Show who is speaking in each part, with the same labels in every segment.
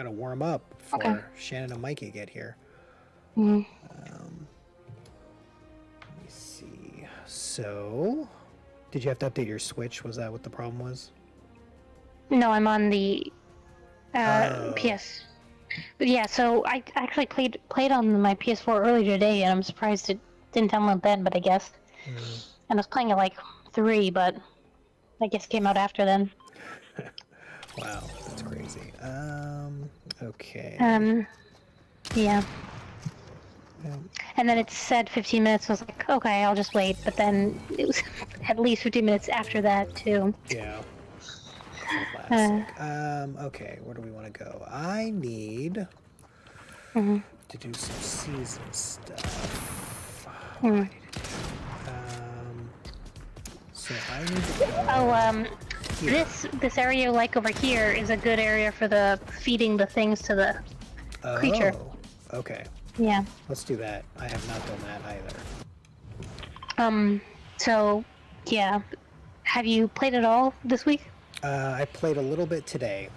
Speaker 1: Gotta warm up before
Speaker 2: Okay.
Speaker 1: Shannon and Mikey get here.
Speaker 2: Mm.
Speaker 1: Um, let me see. So, did you have to update your Switch? Was that what the problem was?
Speaker 2: No, I'm on the uh,
Speaker 1: Oh.
Speaker 2: PS. But yeah, so I actually played played on my PS4 earlier today, and I'm surprised it didn't download then. But I guess,
Speaker 1: Mm,
Speaker 2: and I was playing at like three, but I guess it came out after then.
Speaker 1: wow, that's crazy. Um, okay.
Speaker 2: Um, yeah.
Speaker 1: Um,
Speaker 2: And then it said 15 minutes. I was like, okay, I'll just wait. But then it was at least 15 minutes after that too.
Speaker 1: yeah.
Speaker 2: Uh.
Speaker 1: Um, okay, where do we want to go? I need
Speaker 2: Mhm.
Speaker 1: to do some season stuff. I need? Um, so I need to go.
Speaker 2: Oh, um,
Speaker 1: here.
Speaker 2: this this area like over here is a good area for the feeding the things to the. creature.
Speaker 1: Oh, okay.
Speaker 2: Yeah.
Speaker 1: Let's do that. I have not done that either.
Speaker 2: Um. So, yeah. Have you played at all this week?
Speaker 1: Uh, I played a little bit today,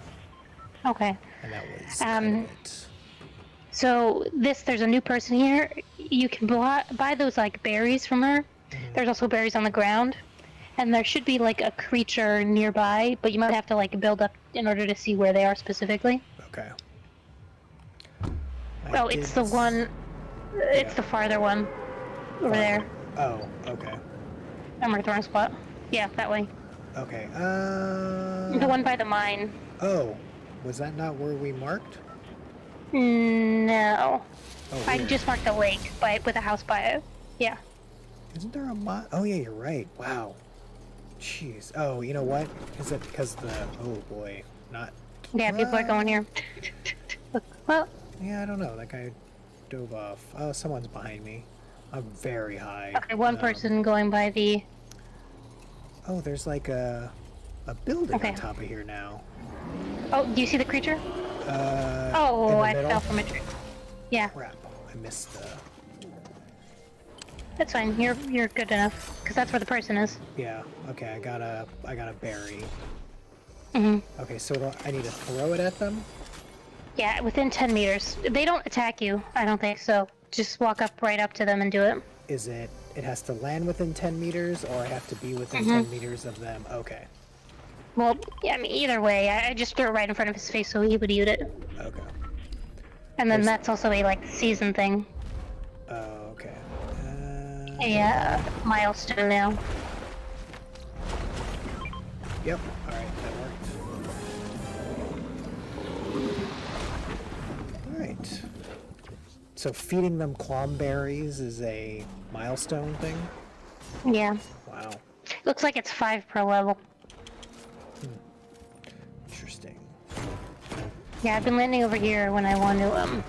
Speaker 2: Okay.
Speaker 1: and that was
Speaker 2: Um,
Speaker 1: kind of it.
Speaker 2: So this, there's a new person here. You can buy, buy those like berries from her.
Speaker 1: Mhm.
Speaker 2: There's also berries on the ground, and there should be like a creature nearby, but you might have to like build up in order to see where they are specifically.
Speaker 1: Okay. I
Speaker 2: Oh, it's the one. It's
Speaker 1: Yeah.
Speaker 2: the farther one, over there.
Speaker 1: Oh, okay.
Speaker 2: I'm at the wrong spot. Yeah, that way.
Speaker 1: Okay. Uh.
Speaker 2: The one by the mine.
Speaker 1: Oh, was that not where we marked?
Speaker 2: No,
Speaker 1: Oh,
Speaker 2: I just marked a lake by with a house by it. Yeah.
Speaker 1: Isn't there a mod? Oh yeah, you're right. Wow. Jeez. Oh, you know what? Is it because the? Oh boy, not.
Speaker 2: Yeah, people are going here. well,
Speaker 1: Yeah, I don't know. That guy dove off. Oh, someone's behind me. I'm very high.
Speaker 2: okay, one
Speaker 1: Um,
Speaker 2: person going by the.
Speaker 1: Oh, there's like a a building
Speaker 2: Okay.
Speaker 1: on top of here now.
Speaker 2: Oh, do you see the creature?
Speaker 1: Uh,
Speaker 2: Oh,
Speaker 1: the
Speaker 2: I
Speaker 1: middle?
Speaker 2: fell from a tree. Yeah,
Speaker 1: Crap! I missed the.
Speaker 2: That's fine. You're you're good enough because that's where the person is.
Speaker 1: Yeah. Okay. I got a. I got a berry.
Speaker 2: hmm
Speaker 1: Okay. So I need to throw it at them.
Speaker 2: Yeah, within 10 meters. They don't attack you. I don't think so. Just walk up right up to them and do it.
Speaker 1: Is it? It has to land within 10 meters, or I have to be within
Speaker 2: Mhm.
Speaker 1: 10 meters of them. Okay.
Speaker 2: Well, yeah, I mean, either way, I, I just threw it right in front of his face so he would eat it.
Speaker 1: Okay.
Speaker 2: And then
Speaker 1: There's-
Speaker 2: that's also a like season thing.
Speaker 1: Uh,
Speaker 2: milestone now.
Speaker 1: Yep. All right. That worked. All right. So feeding them Klomberries is a milestone thing.
Speaker 2: Yeah.
Speaker 1: Wow.
Speaker 2: Looks like it's five per level.
Speaker 1: Interesting.
Speaker 2: Yeah, I've been landing over here when I want to um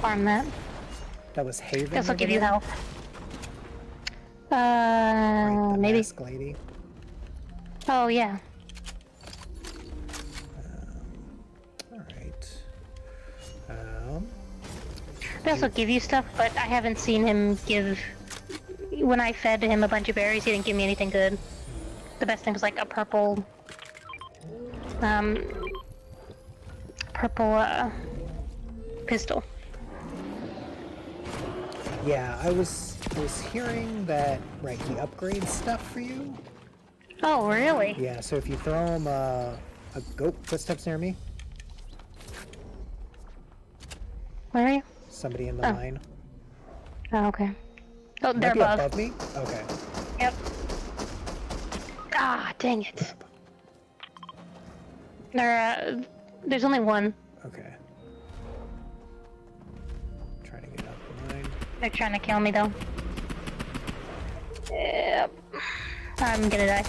Speaker 2: farm that.
Speaker 1: That was Haven.
Speaker 2: This will give you health. Uh, maybe.
Speaker 1: mask lady.
Speaker 2: Oh yeah.
Speaker 1: All right. Um.
Speaker 2: They also give you stuff, but I haven't seen him give. When I fed him a bunch of berries, he didn't give me anything good. The best thing was like a purple, um, purple uh, pistol.
Speaker 1: Yeah, I was I was hearing that right. He upgrades stuff for you.
Speaker 2: Oh really?
Speaker 1: Yeah. So if you throw him uh, a goat footsteps near me,
Speaker 2: Where are you?
Speaker 1: somebody in the
Speaker 2: Oh.
Speaker 1: line.
Speaker 2: Oh okay. Oh, they're above.
Speaker 1: above me. Okay.
Speaker 2: Yep. Ah, dang it. There, uh, there's only one.
Speaker 1: Okay.
Speaker 2: They're trying to kill me though. Yep. I'm gonna die.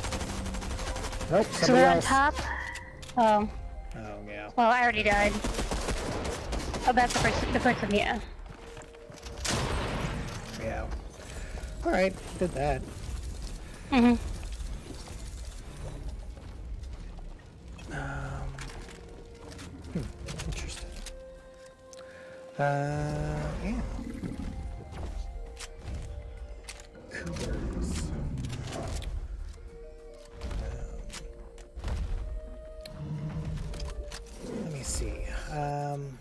Speaker 1: Nope.
Speaker 2: So
Speaker 1: Somebody
Speaker 2: they're on top. Oh,
Speaker 1: Oh yeah.
Speaker 2: well, I already died. Oh, that's the person. The person, yeah.
Speaker 1: Yeah. All right. Did that. Um, hmm, interesting. Uh, yeah. Um, let me see. Um.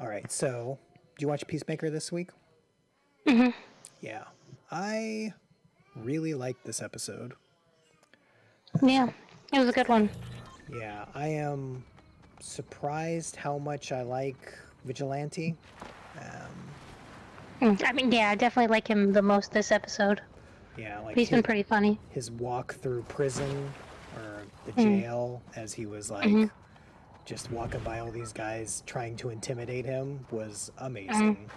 Speaker 1: All right. So, do you watch Peacemaker this week?
Speaker 2: hmm
Speaker 1: Yeah. I really liked this episode.
Speaker 2: Yeah, it was a good one.
Speaker 1: Yeah, I am surprised how much I like Vigilante. Um,
Speaker 2: I mean, yeah, I definitely like him the most this episode.
Speaker 1: yeah, like
Speaker 2: He's been pretty funny.
Speaker 1: his walk through prison or the
Speaker 2: Mm.
Speaker 1: jail as he was like
Speaker 2: Mhm.
Speaker 1: just walking by all these guys trying to intimidate him was amazing.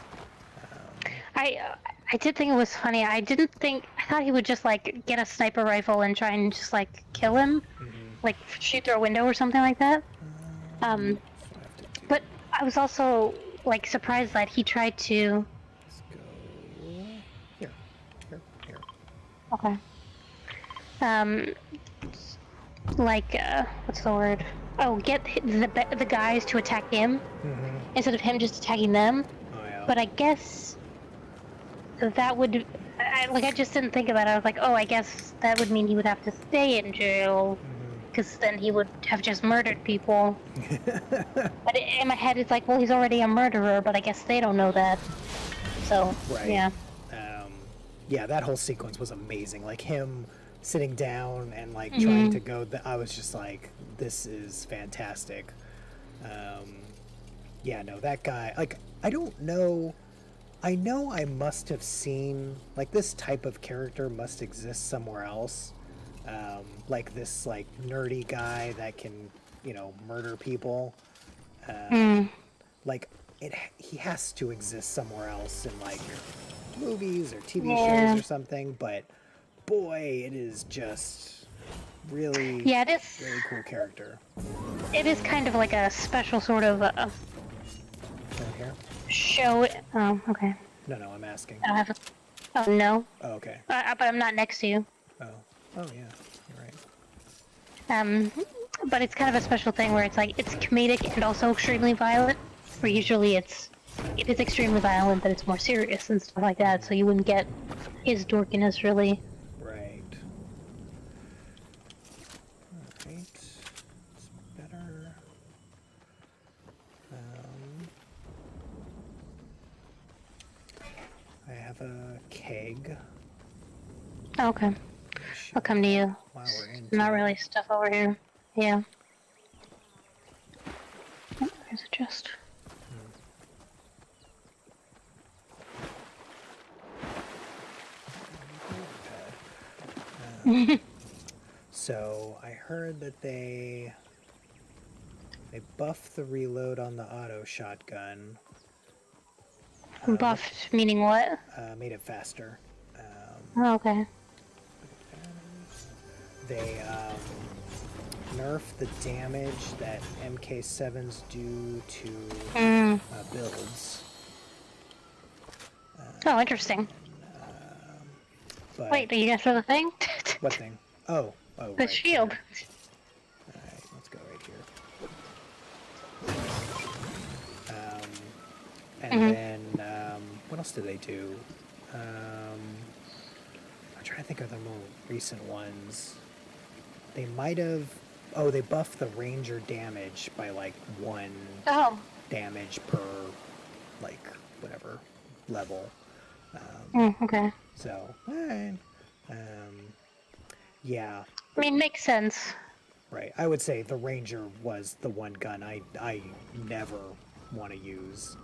Speaker 2: I uh, I did think it was funny. I didn't think I thought he would just like get a sniper rifle and try and just like kill him,
Speaker 1: Mhm.
Speaker 2: like shoot through a window or something like that. Um,
Speaker 1: I do-
Speaker 2: but I was also like surprised that he tried to.
Speaker 1: let's go here, here, here.
Speaker 2: Okay. Um, like uh, what's the word? Oh, get the the guys to attack him
Speaker 1: Mhm.
Speaker 2: instead of him just attacking them.
Speaker 1: Oh yeah.
Speaker 2: But I guess that would, I, like, I just didn't think about it. I was like, oh, I guess that would mean he would have to stay in jail, because then he would have just murdered people. But in my head, it's like, well, he's already a murderer, but I guess they don't know that. So,
Speaker 1: Right.
Speaker 2: yeah.
Speaker 1: Yeah, that whole sequence was amazing. Like him sitting down and like trying
Speaker 2: Mhm.
Speaker 1: to go. Th- I was just like, this is fantastic. Um, yeah, no, that guy. Like, I don't know. I know I must have seen like this type of character must exist somewhere else. Um, like this like nerdy guy that can you know murder people. Um,
Speaker 2: Mm.
Speaker 1: like it he has to exist somewhere else in like movies or TV
Speaker 2: Yeah.
Speaker 1: shows or something but boy it is just really
Speaker 2: Yeah, it is,
Speaker 1: really cool character
Speaker 2: it is kind of like a special sort of uh, show. Oh, okay.
Speaker 1: no no I'm asking
Speaker 2: I have a. Oh, no.
Speaker 1: oh, okay
Speaker 2: Uh, but I'm not next to you.
Speaker 1: oh oh yeah you're right
Speaker 2: Um, but it's kind of a special thing where it's like it's comedic and also extremely violent. Where usually it's it is extremely violent, but it's more serious and stuff like that. So you wouldn't get his dorkiness really.
Speaker 1: right all right it's better um, I have a keg
Speaker 2: Okay, I'll come to you.
Speaker 1: while we're into
Speaker 2: Not really stuff over here. Yeah. Oh, there's a chest.
Speaker 1: So I heard that they they buffed the reload on the auto shotgun,
Speaker 2: Buffed meaning what?
Speaker 1: uh, made it faster. Um,
Speaker 2: Oh, okay.
Speaker 1: they um, nerfed the damage that MK7s do to
Speaker 2: Mm.
Speaker 1: uh, builds.
Speaker 2: Oh, interesting.
Speaker 1: But
Speaker 2: Wait, you guys for the thing?
Speaker 1: what thing? Oh, oh,
Speaker 2: the
Speaker 1: right
Speaker 2: shield.
Speaker 1: All right, let's go right here. Um, and
Speaker 2: Mhm.
Speaker 1: then um, what else did they do? Um, I'm trying to think of the more recent ones. They might have. Oh, they buffed the ranger damage by like one
Speaker 2: Oh.
Speaker 1: damage per, like whatever level. Um,
Speaker 2: Mm, okay.
Speaker 1: so. Um, yeah,
Speaker 2: I mean, makes sense.
Speaker 1: right. I would say the Ranger was the one gun I I never want to use.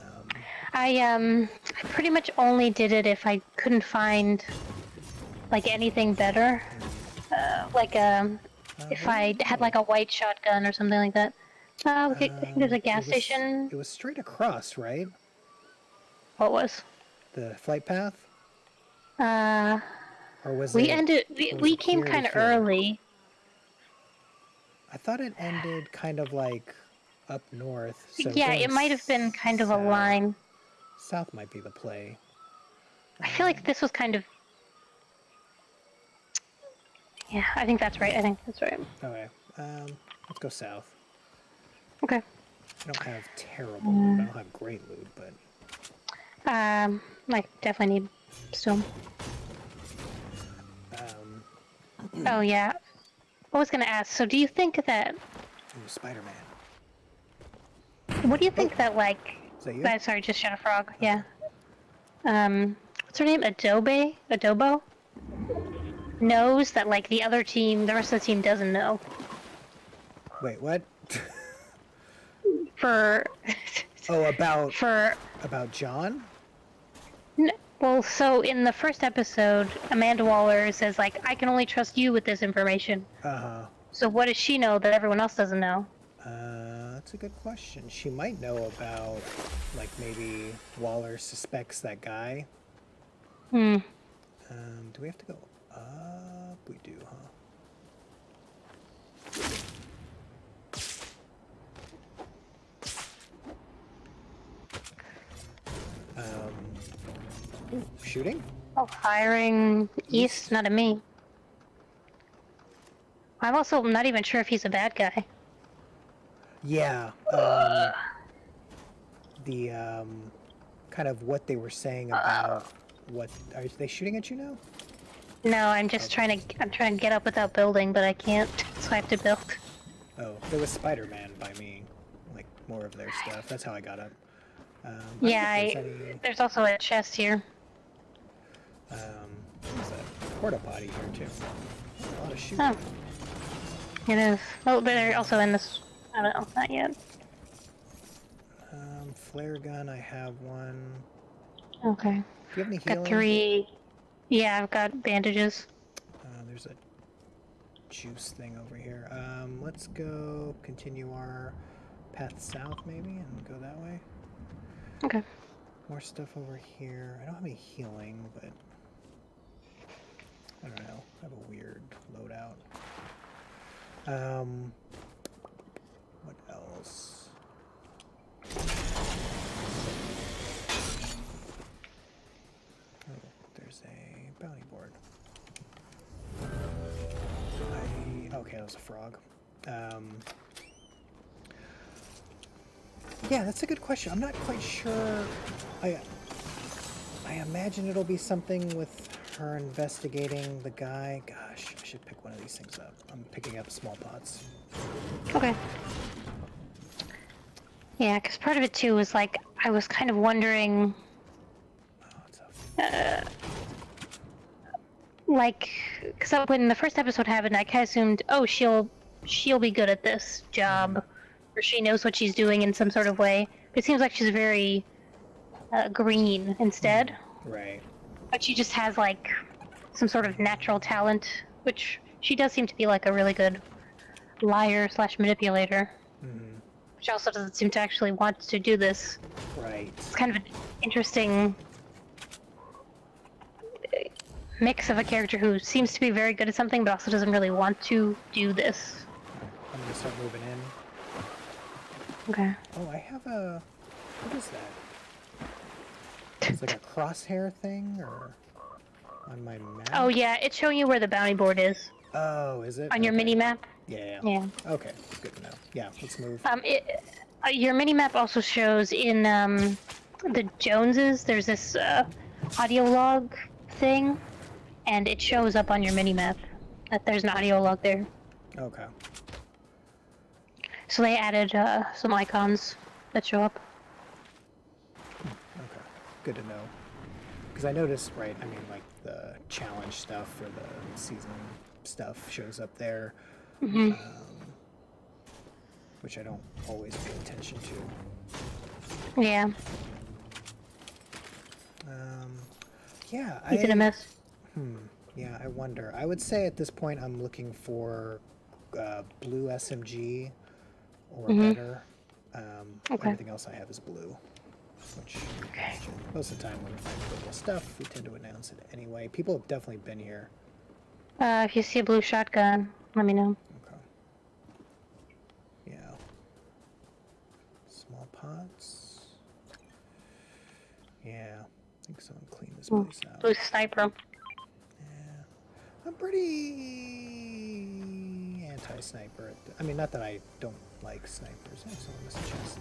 Speaker 1: Um,
Speaker 2: I um I pretty much only did it if I couldn't find like anything better. Uh, like um
Speaker 1: uh,
Speaker 2: if I had like a white shotgun or something like that. Uh, I think there's a
Speaker 1: Um,
Speaker 2: gas
Speaker 1: it was-
Speaker 2: station.
Speaker 1: It was straight across, right?
Speaker 2: What was?
Speaker 1: The flight path,
Speaker 2: Uh,
Speaker 1: or was
Speaker 2: we
Speaker 1: it?
Speaker 2: ended. We, we came kind of early.
Speaker 1: I thought it ended kind of like up north. So
Speaker 2: yeah, it might have been kind of a line.
Speaker 1: South might be the play.
Speaker 2: I feel like this was kind of. Yeah, I think that's right. I think that's right.
Speaker 1: Okay, um, let's go south.
Speaker 2: Okay.
Speaker 1: I don't have terrible loot. I don't have great loot, but
Speaker 2: Um, I definitely need stone.
Speaker 1: um,
Speaker 2: Oh yeah. I was gonna ask. So, do you think that
Speaker 1: ooh, Spider-Man.
Speaker 2: What do you think that like?
Speaker 1: Is that you?
Speaker 2: Sorry, just shot a frog. Yeah. Um, what's her name? Adobe? Adobo? Knows that like the other team, the rest of the team doesn't know.
Speaker 1: Wait, what?
Speaker 2: For,
Speaker 1: oh, about
Speaker 2: for
Speaker 1: about John?
Speaker 2: Well, so in the first episode, Amanda Waller says like, "I can only trust you with this information."
Speaker 1: Uh huh.
Speaker 2: So what does she know that everyone else doesn't know?
Speaker 1: Uh, that's a good question. She might know about, like, maybe Waller suspects that guy.
Speaker 2: Hmm.
Speaker 1: Um, do we have to go up? We do, huh? Um, shooting?
Speaker 2: Oh, firing east, not at me. I'm also not even sure if he's a bad guy.
Speaker 1: Yeah. Um, the um, kind of what they were saying about what are they shooting at you now?
Speaker 2: No, I'm just trying to. I'm trying to get up without building, but I can't, so I have to build.
Speaker 1: Oh, there was Spider-Man by me, like more of their stuff. That's how I got up. Um,
Speaker 2: Yeah, I,
Speaker 1: there's
Speaker 2: also a chest here.
Speaker 1: Um, there's a porta potty here too. A lot of shooting.
Speaker 2: Oh. It is. Oh, but they're also in this. I don't know, not yet.
Speaker 1: Um, flare gun. I have one.
Speaker 2: Okay.
Speaker 1: Do you have any healing?
Speaker 2: Got three. Yeah, I've got bandages.
Speaker 1: Uh, there's a juice thing over here. Um, let's go continue our path south maybe and go that way.
Speaker 2: Okay.
Speaker 1: More stuff over here. I don't have any healing, but I don't know. I have a weird loadout. Um, what else? Oh, there's a bounty board. I, okay, that was a frog. Um, yeah, that's a good question. I'm not quite sure. I I imagine it'll be something with her investigating the guy. Gosh, I should pick one of these things up. I'm picking up small pots.
Speaker 2: Okay. Yeah, because part of it too was like I was kind of wondering,
Speaker 1: Oh, a
Speaker 2: like, because when the first episode happened, I kind of assumed, oh, she'll she'll be good at this job, or she knows what she's doing in some sort of way. But it seems like she's very uh, green instead,
Speaker 1: right.
Speaker 2: But she just has like some sort of natural talent, which she does seem to be like a really good liar slash manipulator.
Speaker 1: Mhm.
Speaker 2: She also doesn't seem to actually want to do this.
Speaker 1: Right.
Speaker 2: It's kind of an interesting mix of a character who seems to be very good at something but also doesn't really want to do this.
Speaker 1: I'm gonna start moving in.
Speaker 2: Okay.
Speaker 1: Oh, I have a. What is that? It's like a crosshair thing, or on my map.
Speaker 2: Oh yeah, it's showing you where the bounty board is
Speaker 1: Oh, is it
Speaker 2: on your mini map.
Speaker 1: Yeah.
Speaker 2: Yeah.
Speaker 1: Okay, good to know. Yeah, let's move.
Speaker 2: Um, it, uh, your mini map also shows in um, the Joneses. There's this uh, audio log thing, and it shows up on your mini map that there's an audio log there.
Speaker 1: Okay.
Speaker 2: So they added uh, some icons that show up.
Speaker 1: Good to know. Because I noticed, right? I mean, like the challenge stuff for the season stuff shows up there,
Speaker 2: hmm
Speaker 1: um, which I don't always pay attention to.
Speaker 2: Yeah,
Speaker 1: Um, yeah,
Speaker 2: to
Speaker 1: I.
Speaker 2: miss.
Speaker 1: Hmm. Yeah, I wonder. I would say at this point I'm looking for uh, blue SMG or
Speaker 2: Mhm.
Speaker 1: better. Um,
Speaker 2: Okay.
Speaker 1: Everything else I have is blue. Which
Speaker 2: Okay.
Speaker 1: most of the time when we find cool stuff, we tend to announce it anyway. People have definitely been here.
Speaker 2: Uh, if you see a blue shotgun, let me know.
Speaker 1: Okay. Yeah. Small pots. Yeah. I think someone cleaned this
Speaker 2: Mm,
Speaker 1: place out.
Speaker 2: Blue sniper.
Speaker 1: Yeah. I'm pretty anti-sniper. I mean, not that I don't like snipers. Someone missed a chest.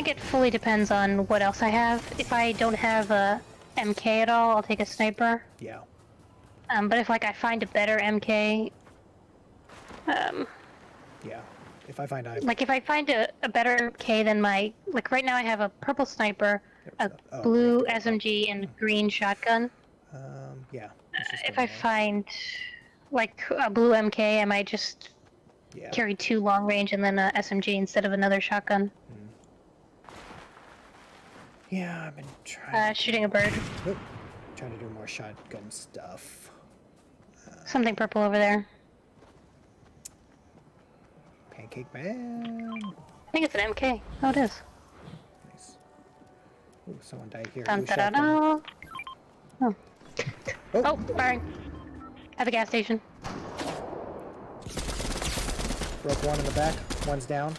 Speaker 2: Think it fully depends on what else I have. If I don't have a MK at all, I'll take a sniper.
Speaker 1: yeah.
Speaker 2: Um, but if like I find a better MK, um,
Speaker 1: Yeah. If I find I
Speaker 2: Like if I find a, a better MK than my like right now I have a purple sniper, a
Speaker 1: There we go. Oh,
Speaker 2: blue
Speaker 1: yeah.
Speaker 2: SMG, and green shotgun.
Speaker 1: Um, yeah. let's
Speaker 2: If I find like a blue MK, I might just
Speaker 1: yeah.
Speaker 2: carry two long range and then a SMG instead of another shotgun.
Speaker 1: Yeah, I've been trying.
Speaker 2: Uh, shooting a bird.
Speaker 1: Oop. trying to do more shotgun stuff.
Speaker 2: Something purple over there.
Speaker 1: Pancake man.
Speaker 2: I think it's an MK. Oh, it is.
Speaker 1: Nice. Ooh, someone died here.
Speaker 2: Dun, da, da, da. Oh.
Speaker 1: Oh.
Speaker 2: oh, firing. At the gas station.
Speaker 1: Broke one in the back. One's down.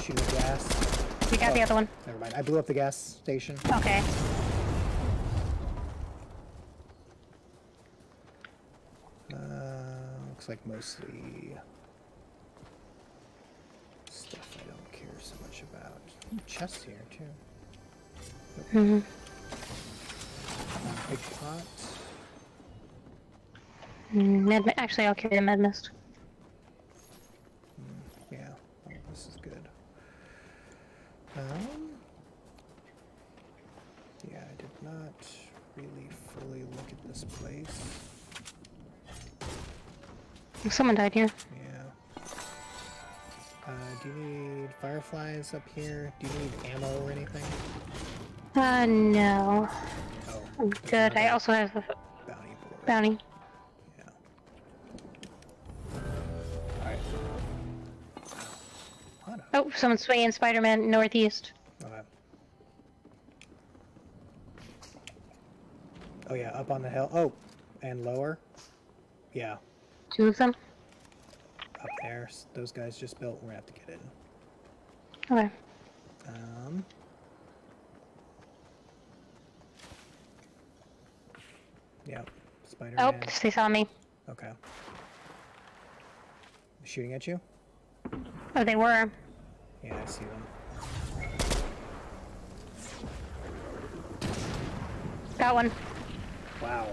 Speaker 1: Shooting gas.
Speaker 2: We got the
Speaker 1: Oh.
Speaker 2: other one.
Speaker 1: Never mind. I blew up the gas station.
Speaker 2: Okay.
Speaker 1: Uh, looks like mostly stuff I don't care so much about. Ooh, chest here too.
Speaker 2: hmm
Speaker 1: Uh, big pot.
Speaker 2: Med actually, I'll carry the med mist.
Speaker 1: Yeah, oh, this is good. Um, yeah, I did not really fully look at this place.
Speaker 2: Someone died here.
Speaker 1: Yeah. Uh, do you need fireflies up here? Do you need ammo or anything?
Speaker 2: Uh, no.
Speaker 1: Oh,
Speaker 2: I'm good. I also have a
Speaker 1: bounty board.
Speaker 2: bounty. Oh, someone's swinging Spider-Man northeast.
Speaker 1: Okay. Oh yeah, up on the hill. Oh, and lower. Yeah,
Speaker 2: Two of them.
Speaker 1: up there. Those guys just built. We're gonna have to get in.
Speaker 2: Okay.
Speaker 1: Um. Yep. Spider Man.
Speaker 2: Oh, they saw me.
Speaker 1: Okay. Shooting at you?
Speaker 2: Oh, they were.
Speaker 1: Yeah, I see them.
Speaker 2: Got one.
Speaker 1: Wow.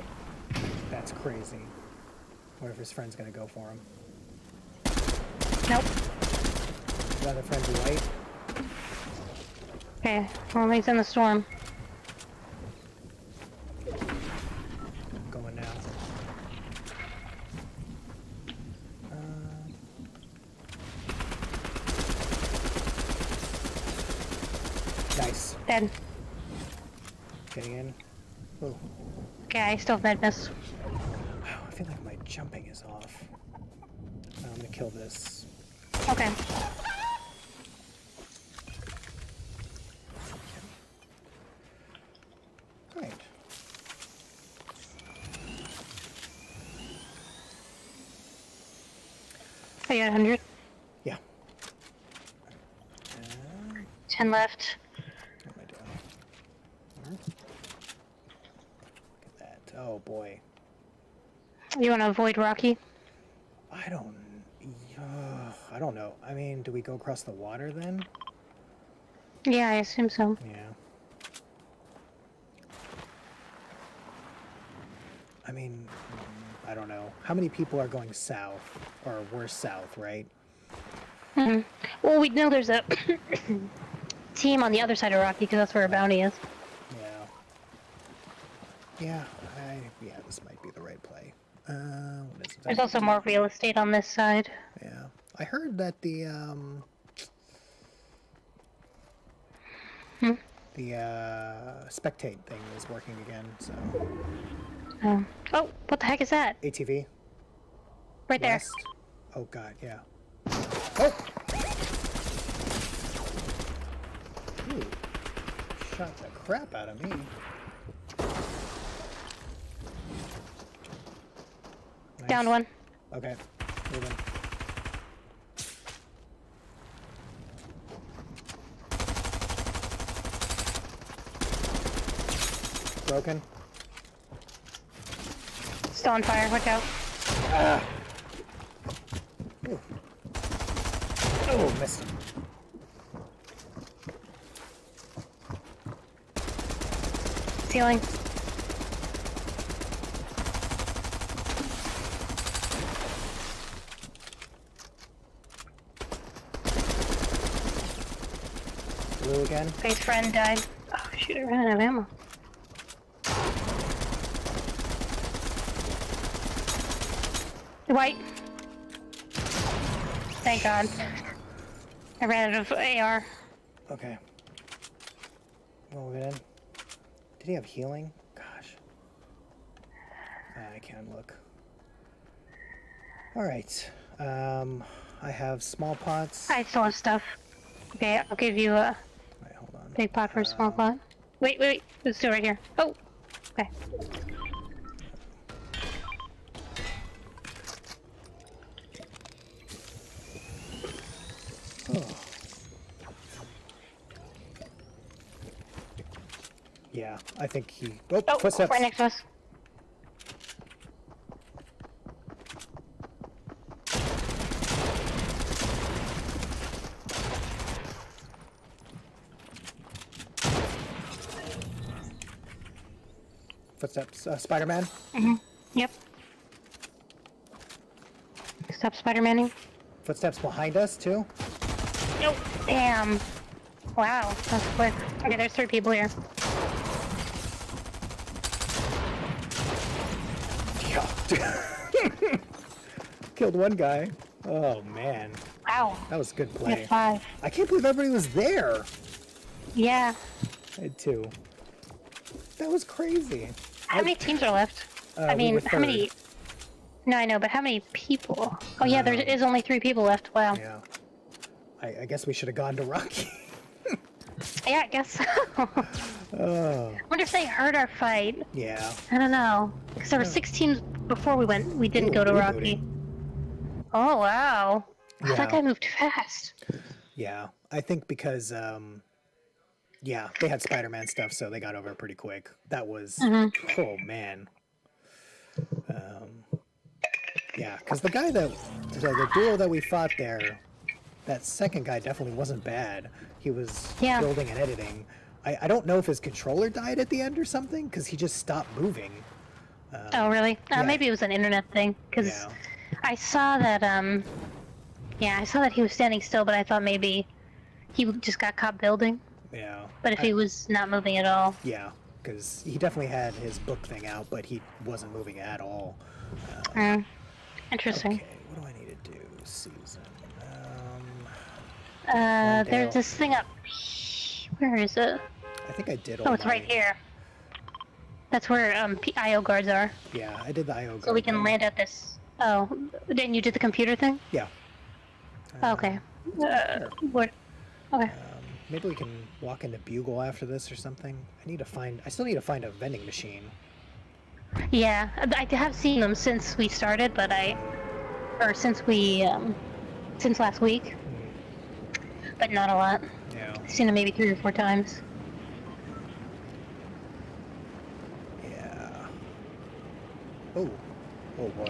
Speaker 1: That's crazy. What if his friend's gonna go for him?
Speaker 2: Nope.
Speaker 1: Another friend's white.
Speaker 2: Okay. Well, he's in the storm.
Speaker 1: Going now. Uh, nice.
Speaker 2: Dead.
Speaker 1: Getting in. Oh,
Speaker 2: Okay, I still have
Speaker 1: wow, I feel like my jumping is off. I'm gonna kill this.
Speaker 2: Okay.
Speaker 1: Right.
Speaker 2: I got 100.
Speaker 1: Yeah. Uh,
Speaker 2: 10 left.
Speaker 1: what am I doing? Look at that. Oh boy.
Speaker 2: You want to avoid Rocky?
Speaker 1: I don't. Uh, I don't know. I mean, do we go across the water then?
Speaker 2: Yeah, I assume so.
Speaker 1: Yeah. I mean, mm, I don't know. How many people are going south? Or we're south, right?
Speaker 2: hmm Well, we know there's a team on the other side of Rocky because that's where our bounty is.
Speaker 1: Yeah. Yeah, I, yeah, this might be the right play. Uh, what is it?
Speaker 2: There's also more real estate on this side.
Speaker 1: Yeah. I heard that the, um...
Speaker 2: Hmm?
Speaker 1: The, uh, spectate thing is working again, so...
Speaker 2: Um, oh, what the heck is that?
Speaker 1: ATV?
Speaker 2: Right there.
Speaker 1: West. Oh god, yeah. Oh! Ooh. Shot the crap out of me.
Speaker 2: Down one.
Speaker 1: Okay. Moving. Broken.
Speaker 2: Still on fire. Watch out. Ah.
Speaker 1: Ooh. Oh, missed him.
Speaker 2: Ceiling.
Speaker 1: Blue again.
Speaker 2: Base friend died. Oh shoot, I ran out of ammo. White. Thank God. I ran out of AR.
Speaker 1: Okay. Well, then. Did he have healing? Gosh. I can't look. Alright. Um, I have small pots.
Speaker 2: I still have stuff. Okay, I'll give you a
Speaker 1: Wait, hold on.
Speaker 2: Big pot for a small
Speaker 1: Um,
Speaker 2: pot. Wait, wait, wait. Let's do it right here. Oh! Okay.
Speaker 1: Oh. Yeah, I think he. Oh,
Speaker 2: Oh,
Speaker 1: footsteps.
Speaker 2: right next to us.
Speaker 1: Footsteps. Uh, Spider-Man. Mhm.
Speaker 2: Yep. Stop Spider-Manning.
Speaker 1: Footsteps behind us too.
Speaker 2: Nope. Damn. Wow, that's quick. Okay, there's three people here.
Speaker 1: Yeah. Killed one guy. Oh man,
Speaker 2: Wow.
Speaker 1: that was good play.
Speaker 2: five.
Speaker 1: I can't believe everybody was there.
Speaker 2: Yeah.
Speaker 1: I had two. That was crazy.
Speaker 2: How many teams are left?
Speaker 1: Uh,
Speaker 2: I mean,
Speaker 1: were
Speaker 2: how many? No, I know, but how many people? Oh yeah, there
Speaker 1: Um,
Speaker 2: is only three people left. Wow.
Speaker 1: Yeah. I, I guess we should have gone to Rocky.
Speaker 2: Yeah, I guess so.
Speaker 1: oh,
Speaker 2: wonder if they heard our fight.
Speaker 1: yeah.
Speaker 2: I don't know. Because there were six teams before we went. We didn't
Speaker 1: Ooh,
Speaker 2: go to. Rocky. Oh wow.
Speaker 1: Yeah.
Speaker 2: That guy moved fast.
Speaker 1: Yeah. I think because, um, yeah, they had Spider-Man stuff, so they got over pretty quick. That was,
Speaker 2: Mhm.
Speaker 1: oh man. Um, yeah, because the guy that, the, the duo that we fought there, that second guy definitely wasn't bad. He was
Speaker 2: Yeah.
Speaker 1: building and editing. I, I don't know if his controller died at the end or something, because he just stopped moving. Um,
Speaker 2: Oh really? Uh,
Speaker 1: yeah.
Speaker 2: Maybe it was an internet thing. Because
Speaker 1: Yeah.
Speaker 2: I saw that. Um. Yeah, I saw that he was standing still, but I thought maybe he just got caught building.
Speaker 1: Yeah.
Speaker 2: But if
Speaker 1: I-
Speaker 2: he was not moving at all,
Speaker 1: Yeah, because he definitely had his book thing out, but he wasn't moving at all.
Speaker 2: Hmm. interesting.
Speaker 1: Okay, what do I need to do, Susan? Um,
Speaker 2: Uh, there's this thing up. Where is it?
Speaker 1: I think I did all
Speaker 2: Oh, it's
Speaker 1: my-
Speaker 2: right here. That's where um P- IO guards are.
Speaker 1: Yeah, I did the IO.
Speaker 2: So we can
Speaker 1: thing.
Speaker 2: land at this. Oh, then you did the computer thing?
Speaker 1: Yeah.
Speaker 2: Oh, okay. Uh, what? Okay.
Speaker 1: Um, maybe we can walk into Bugle after this or something. I need to find. I still need to find a vending machine.
Speaker 2: Yeah, I have seen them since we started, but I, or since we, um, since last week, but not a lot.
Speaker 1: Yeah.
Speaker 2: I've seen them maybe three or four times.
Speaker 1: Yeah. Oh. Oh boy.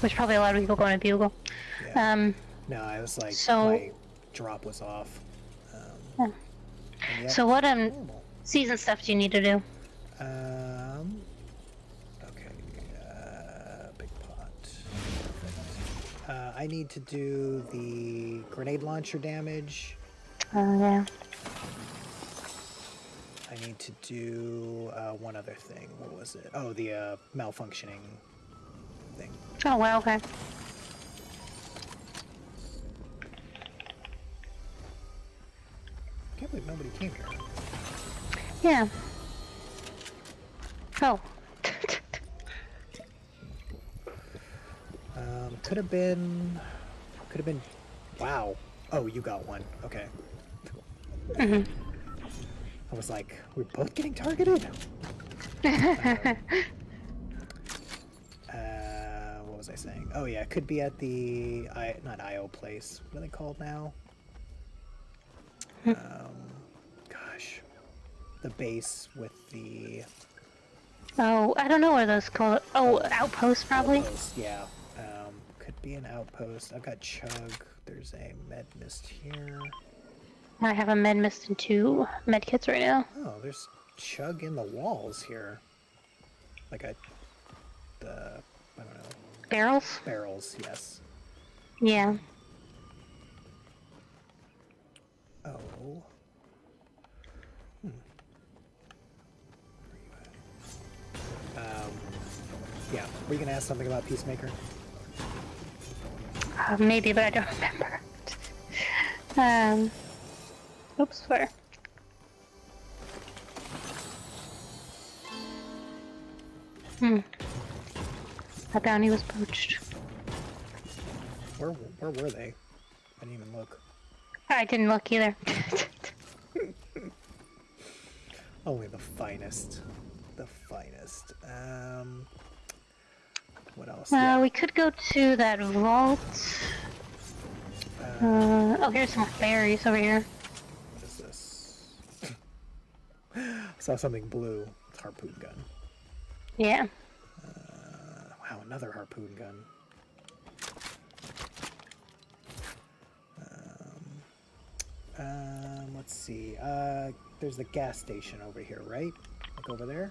Speaker 2: There's probably a lot of people going to Bugle.
Speaker 1: Yeah.
Speaker 2: Um,
Speaker 1: no, I was like,
Speaker 2: so-
Speaker 1: my drop was off. Um,
Speaker 2: Yeah. so what um
Speaker 1: normal.
Speaker 2: season stuff do you need to do?
Speaker 1: Um. Okay. Uh, big pot. Uh, I need to do the grenade launcher damage.
Speaker 2: Oh yeah.
Speaker 1: I need to do uh, one other thing. What was it? Oh, the uh, malfunctioning thing.
Speaker 2: Oh wow. Okay.
Speaker 1: Can't believe nobody came here.
Speaker 2: Yeah. Oh.
Speaker 1: Um, could have been. Could have been. Wow. Oh, you got one. Okay.
Speaker 2: Mhm.
Speaker 1: I was like, we're both getting targeted. Uh, what was I saying? Oh yeah, it could be at the I not IO place. What are they called now? Um, gosh, the base with the
Speaker 2: oh, I don't know where those called. Oh, outpost probably.
Speaker 1: outpost. Yeah, um, could be an outpost. I've got chug. There's a med mist here.
Speaker 2: I have a med mist and two med kits right now.
Speaker 1: Oh, there's chug in the walls here. Like a the I don't know
Speaker 2: Barrels?
Speaker 1: barrels. Yes.
Speaker 2: Yeah. Oh. Hmm.
Speaker 1: Um, yeah, were you gonna ask something about Peacemaker?
Speaker 2: Uh, maybe, but I don't remember. um, oops, where? Hmm. That bounty was poached.
Speaker 1: Where where were they? I didn't even look.
Speaker 2: I didn't look either.
Speaker 1: Only the finest. The finest. Um. What else?
Speaker 2: Uh,
Speaker 1: Yeah,
Speaker 2: we could go to that vault. Uh, oh, here's some berries over here.
Speaker 1: What is this? I saw something blue. It's harpoon gun.
Speaker 2: Yeah.
Speaker 1: Uh, wow, another harpoon gun. Um, let's see. Uh, there's the gas station over here, right? Like over there.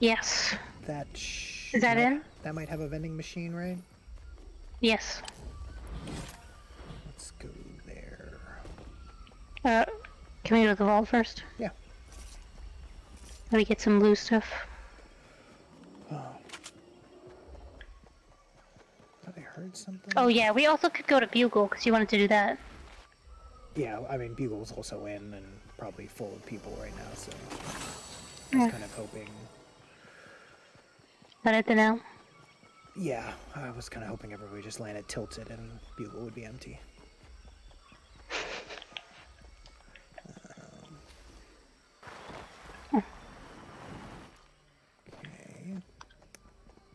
Speaker 2: Yes.
Speaker 1: That.
Speaker 2: Is that
Speaker 1: might-
Speaker 2: in?
Speaker 1: That might have a vending machine, right?
Speaker 2: Yes.
Speaker 1: Let's go there.
Speaker 2: Uh, can we go to the vault first?
Speaker 1: Yeah.
Speaker 2: Let me get some blue stuff.
Speaker 1: Oh. I heard something.
Speaker 2: Oh yeah, we also could go to Bugle because you wanted to do that.
Speaker 1: Yeah, I mean, Bugle's also in and probably full of people right now, so I was
Speaker 2: Yeah.
Speaker 1: kind of hoping.
Speaker 2: Let it know.
Speaker 1: Yeah, I was kind of hoping everybody just landed tilted and Bugle would be empty. Um, okay.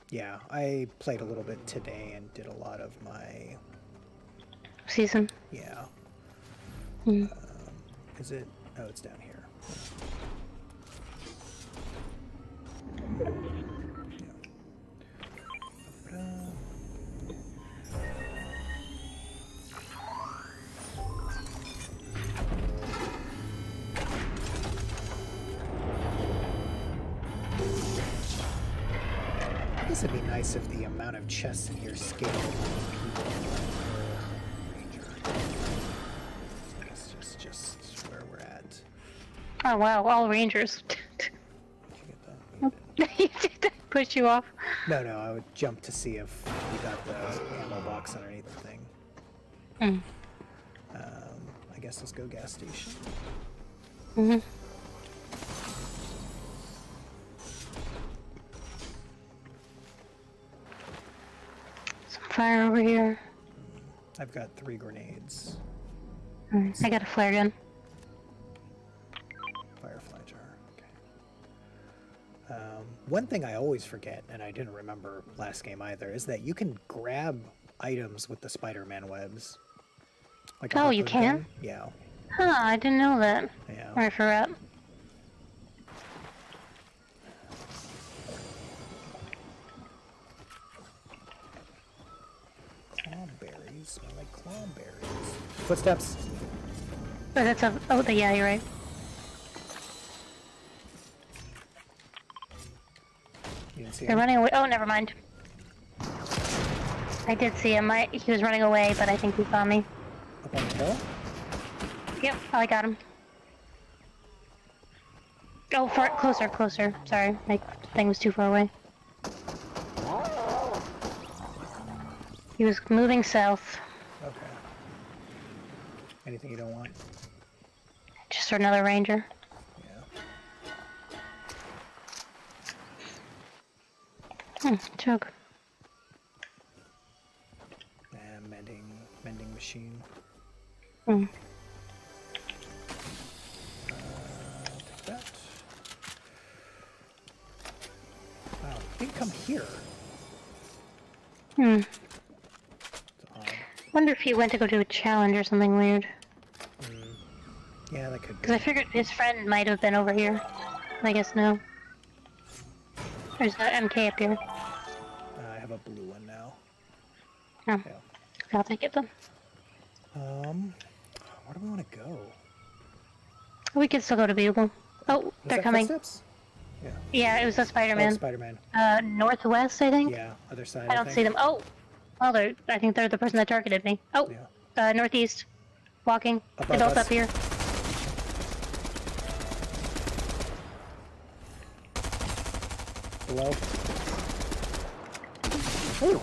Speaker 1: Yeah, I played a little bit today and did a lot of my.
Speaker 2: Season.
Speaker 1: Yeah.
Speaker 2: Hmm.
Speaker 1: Is it? Oh, it's down here. Guess it'd be nice if the amount of chests in here scaled
Speaker 2: Oh wow, all rangers.
Speaker 1: Did you get that?
Speaker 2: you did that push you off.
Speaker 1: No, no, I would jump to see if you got the ammo box underneath the thing.
Speaker 2: Hmm.
Speaker 1: Um, I guess let's go gas station.
Speaker 2: Mhm. Some fire over here.
Speaker 1: I've got three grenades.
Speaker 2: Alright, I got a flare gun.
Speaker 1: Um, one thing I always forget, and I didn't remember last game either, is that you can grab items with the Spider-Man webs. Like
Speaker 2: Oh, you can?
Speaker 1: gun. Yeah,
Speaker 2: Huh, I didn't know that.
Speaker 1: yeah.
Speaker 2: I forgot.
Speaker 1: Klomberries smell like Klomberries. Footsteps.
Speaker 2: Oh, that's a. Oh, the, yeah, you're right.
Speaker 1: You didn't see
Speaker 2: They're
Speaker 1: him?
Speaker 2: running away. Oh, never mind. I did see him. I, he was running away, but I think he saw me.
Speaker 1: Up on the hill?
Speaker 2: Yep, oh, I got him. Oh, far closer, closer. Sorry, my thing was too far away. He was moving south.
Speaker 1: Okay. Anything you don't want?
Speaker 2: Just another ranger. Hmm, chug.
Speaker 1: And mending, mending machine.
Speaker 2: Hmm.
Speaker 1: Uh, take that. Wow, didn't come here.
Speaker 2: Hmm. Wonder if he went to go do a challenge or something weird.
Speaker 1: Yeah, that could.
Speaker 2: Because I figured his friend might have been over here. I guess no. There's an MK up here.
Speaker 1: Uh, I have a blue one now.
Speaker 2: Oh,
Speaker 1: Yeah.
Speaker 2: I'll take it then.
Speaker 1: Um, where do we want to go?
Speaker 2: We could still go to Bugle. Oh,
Speaker 1: Was
Speaker 2: they're
Speaker 1: that
Speaker 2: coming.
Speaker 1: Footsteps? Yeah.
Speaker 2: Yeah, it was a
Speaker 1: Oh,
Speaker 2: Spider-Man.
Speaker 1: Spider-Man.
Speaker 2: uh, northwest, I think.
Speaker 1: Yeah, other side.
Speaker 2: I don't
Speaker 1: think.
Speaker 2: see them. Oh, well, they're. I think they're the person that targeted me. Oh,
Speaker 1: Yeah.
Speaker 2: uh, northeast, walking.
Speaker 1: Above us.
Speaker 2: up here.
Speaker 1: Below. Ooh,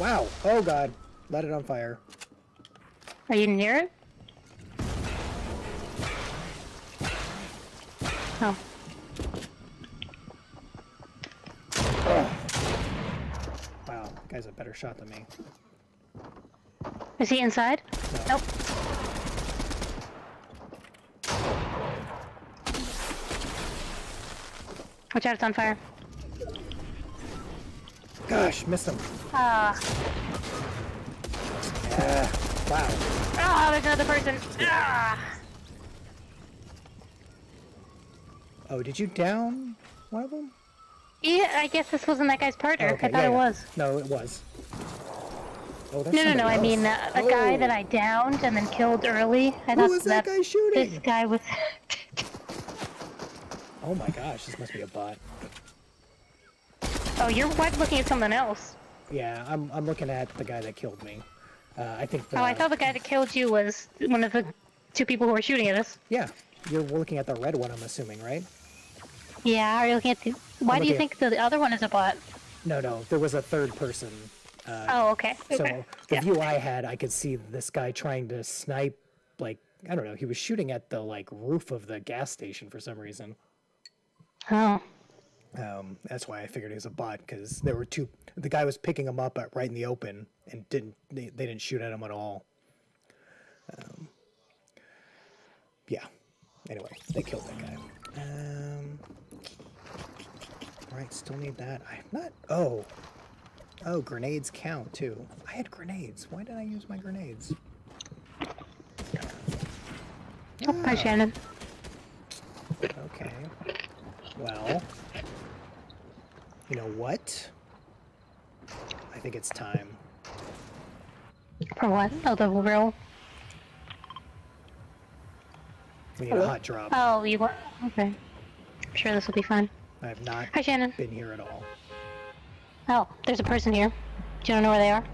Speaker 1: wow. Oh god. Let it on fire.
Speaker 2: Are you near it? Oh.
Speaker 1: Wow, guy's a better shot than me.
Speaker 2: Is he inside?
Speaker 1: No.
Speaker 2: Nope. Watch out, it's on fire.
Speaker 1: Gosh, missed him.
Speaker 2: Ah.
Speaker 1: Yeah. Wow.
Speaker 2: Ah, there's another person. Ah.
Speaker 1: Oh, did you down one of them?
Speaker 2: Yeah, I guess this wasn't that guy's partner.
Speaker 1: Oh, okay,
Speaker 2: I thought
Speaker 1: yeah,
Speaker 2: it
Speaker 1: yeah.
Speaker 2: was.
Speaker 1: No, it was. Oh, that's
Speaker 2: No, no, no. I mean,
Speaker 1: else.
Speaker 2: uh, the guy
Speaker 1: Oh.
Speaker 2: that I downed and then killed early. I
Speaker 1: Who was that guy shooting?
Speaker 2: This guy was.
Speaker 1: Oh my gosh, this must be a bot.
Speaker 2: Oh, you're what, looking at something else.
Speaker 1: Yeah, I'm, I'm looking at the guy that killed me. Uh, I think the,
Speaker 2: Oh, I thought the guy that killed you was one of the two people who were shooting at us.
Speaker 1: Yeah, you're looking at the red one, I'm assuming, right?
Speaker 2: Yeah, are you looking at the... Why do you think the other one is a bot?
Speaker 1: No, no, there was a third person. Uh,
Speaker 2: Oh, okay.
Speaker 1: so
Speaker 2: okay.
Speaker 1: the
Speaker 2: yeah.
Speaker 1: view I had, I could see this guy trying to snipe, like, I don't know, he was shooting at the, like, roof of the gas station for some reason.
Speaker 2: Oh.
Speaker 1: Um, that's why I figured he was a bot because there were two. The guy was picking him up at, right in the open and didn't. They, they didn't shoot at him at all. Um, yeah. Anyway, they killed that guy. Um, all right, still need that. I'm not. Oh. Oh, grenades count too. I had grenades. Why did I use my grenades?
Speaker 2: Oh, hi, Shannon.
Speaker 1: Okay. Well, you know what? I think it's time.
Speaker 2: For what? Oh, the real...
Speaker 1: We need a hot drop.
Speaker 2: Oh, you want... Okay. I'm sure this will be fun.
Speaker 1: I have not
Speaker 2: Hi, Shannon.
Speaker 1: been here at all.
Speaker 2: Oh, there's a person here. Do you know where they are?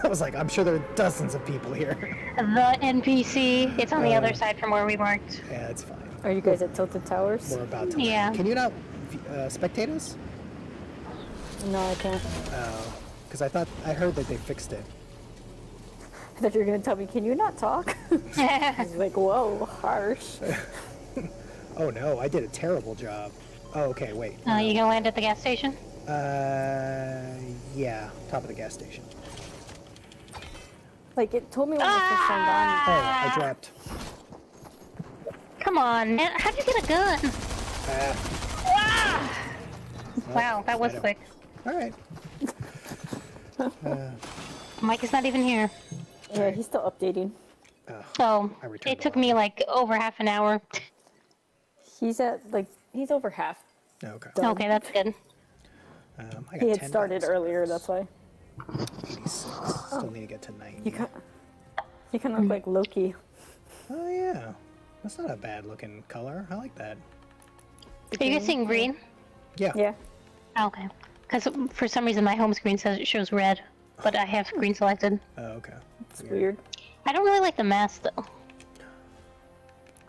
Speaker 1: I was like, I'm sure there are dozens of people here.
Speaker 2: The NPC. It's on the
Speaker 1: Oh.
Speaker 2: other side from where we marked.
Speaker 1: yeah, it's fine.
Speaker 3: Are you guys at Tilted Towers?
Speaker 1: We're about to.
Speaker 2: Yeah.
Speaker 1: Can you not uh, spectate us?
Speaker 3: No, I can't.
Speaker 1: Oh, because I thought I heard that they fixed it.
Speaker 3: I thought you were gonna tell me, can you not talk? I was like, whoa, harsh.
Speaker 1: Oh no, I did a terrible job. Oh, okay, wait.
Speaker 2: Uh, you gonna land at the gas station?
Speaker 1: Uh, yeah, top of the gas station.
Speaker 3: Like, it told me when I first turned on.
Speaker 1: Oh, I
Speaker 2: Ah.
Speaker 1: dropped.
Speaker 2: Come on, man. How'd you get a gun?
Speaker 1: Ah,
Speaker 2: Ah! Wow, that was
Speaker 1: I don't-
Speaker 2: quick.
Speaker 1: All right.
Speaker 2: Mike is not even here.
Speaker 3: Yeah, he's still updating.
Speaker 1: Oh,
Speaker 2: So, it took me like over half an hour.
Speaker 3: He's at, like, he's over half.
Speaker 2: Oh,
Speaker 1: okay.
Speaker 3: done.
Speaker 2: Okay, that's good.
Speaker 1: Um, I got
Speaker 3: He had
Speaker 1: 10
Speaker 3: started
Speaker 1: bucks.
Speaker 3: earlier, that's why.
Speaker 1: 86. Still need to get to 90.
Speaker 3: You kind you kind of look like Loki.
Speaker 1: Oh yeah, that's not a bad looking color. I like that.
Speaker 2: Are you guys seeing green?
Speaker 1: Yeah.
Speaker 3: Yeah.
Speaker 2: Oh, okay. Because for some reason my home screen says it shows red, but I have green selected.
Speaker 1: Oh, okay.
Speaker 3: It's weird.
Speaker 2: I don't really like the mask though.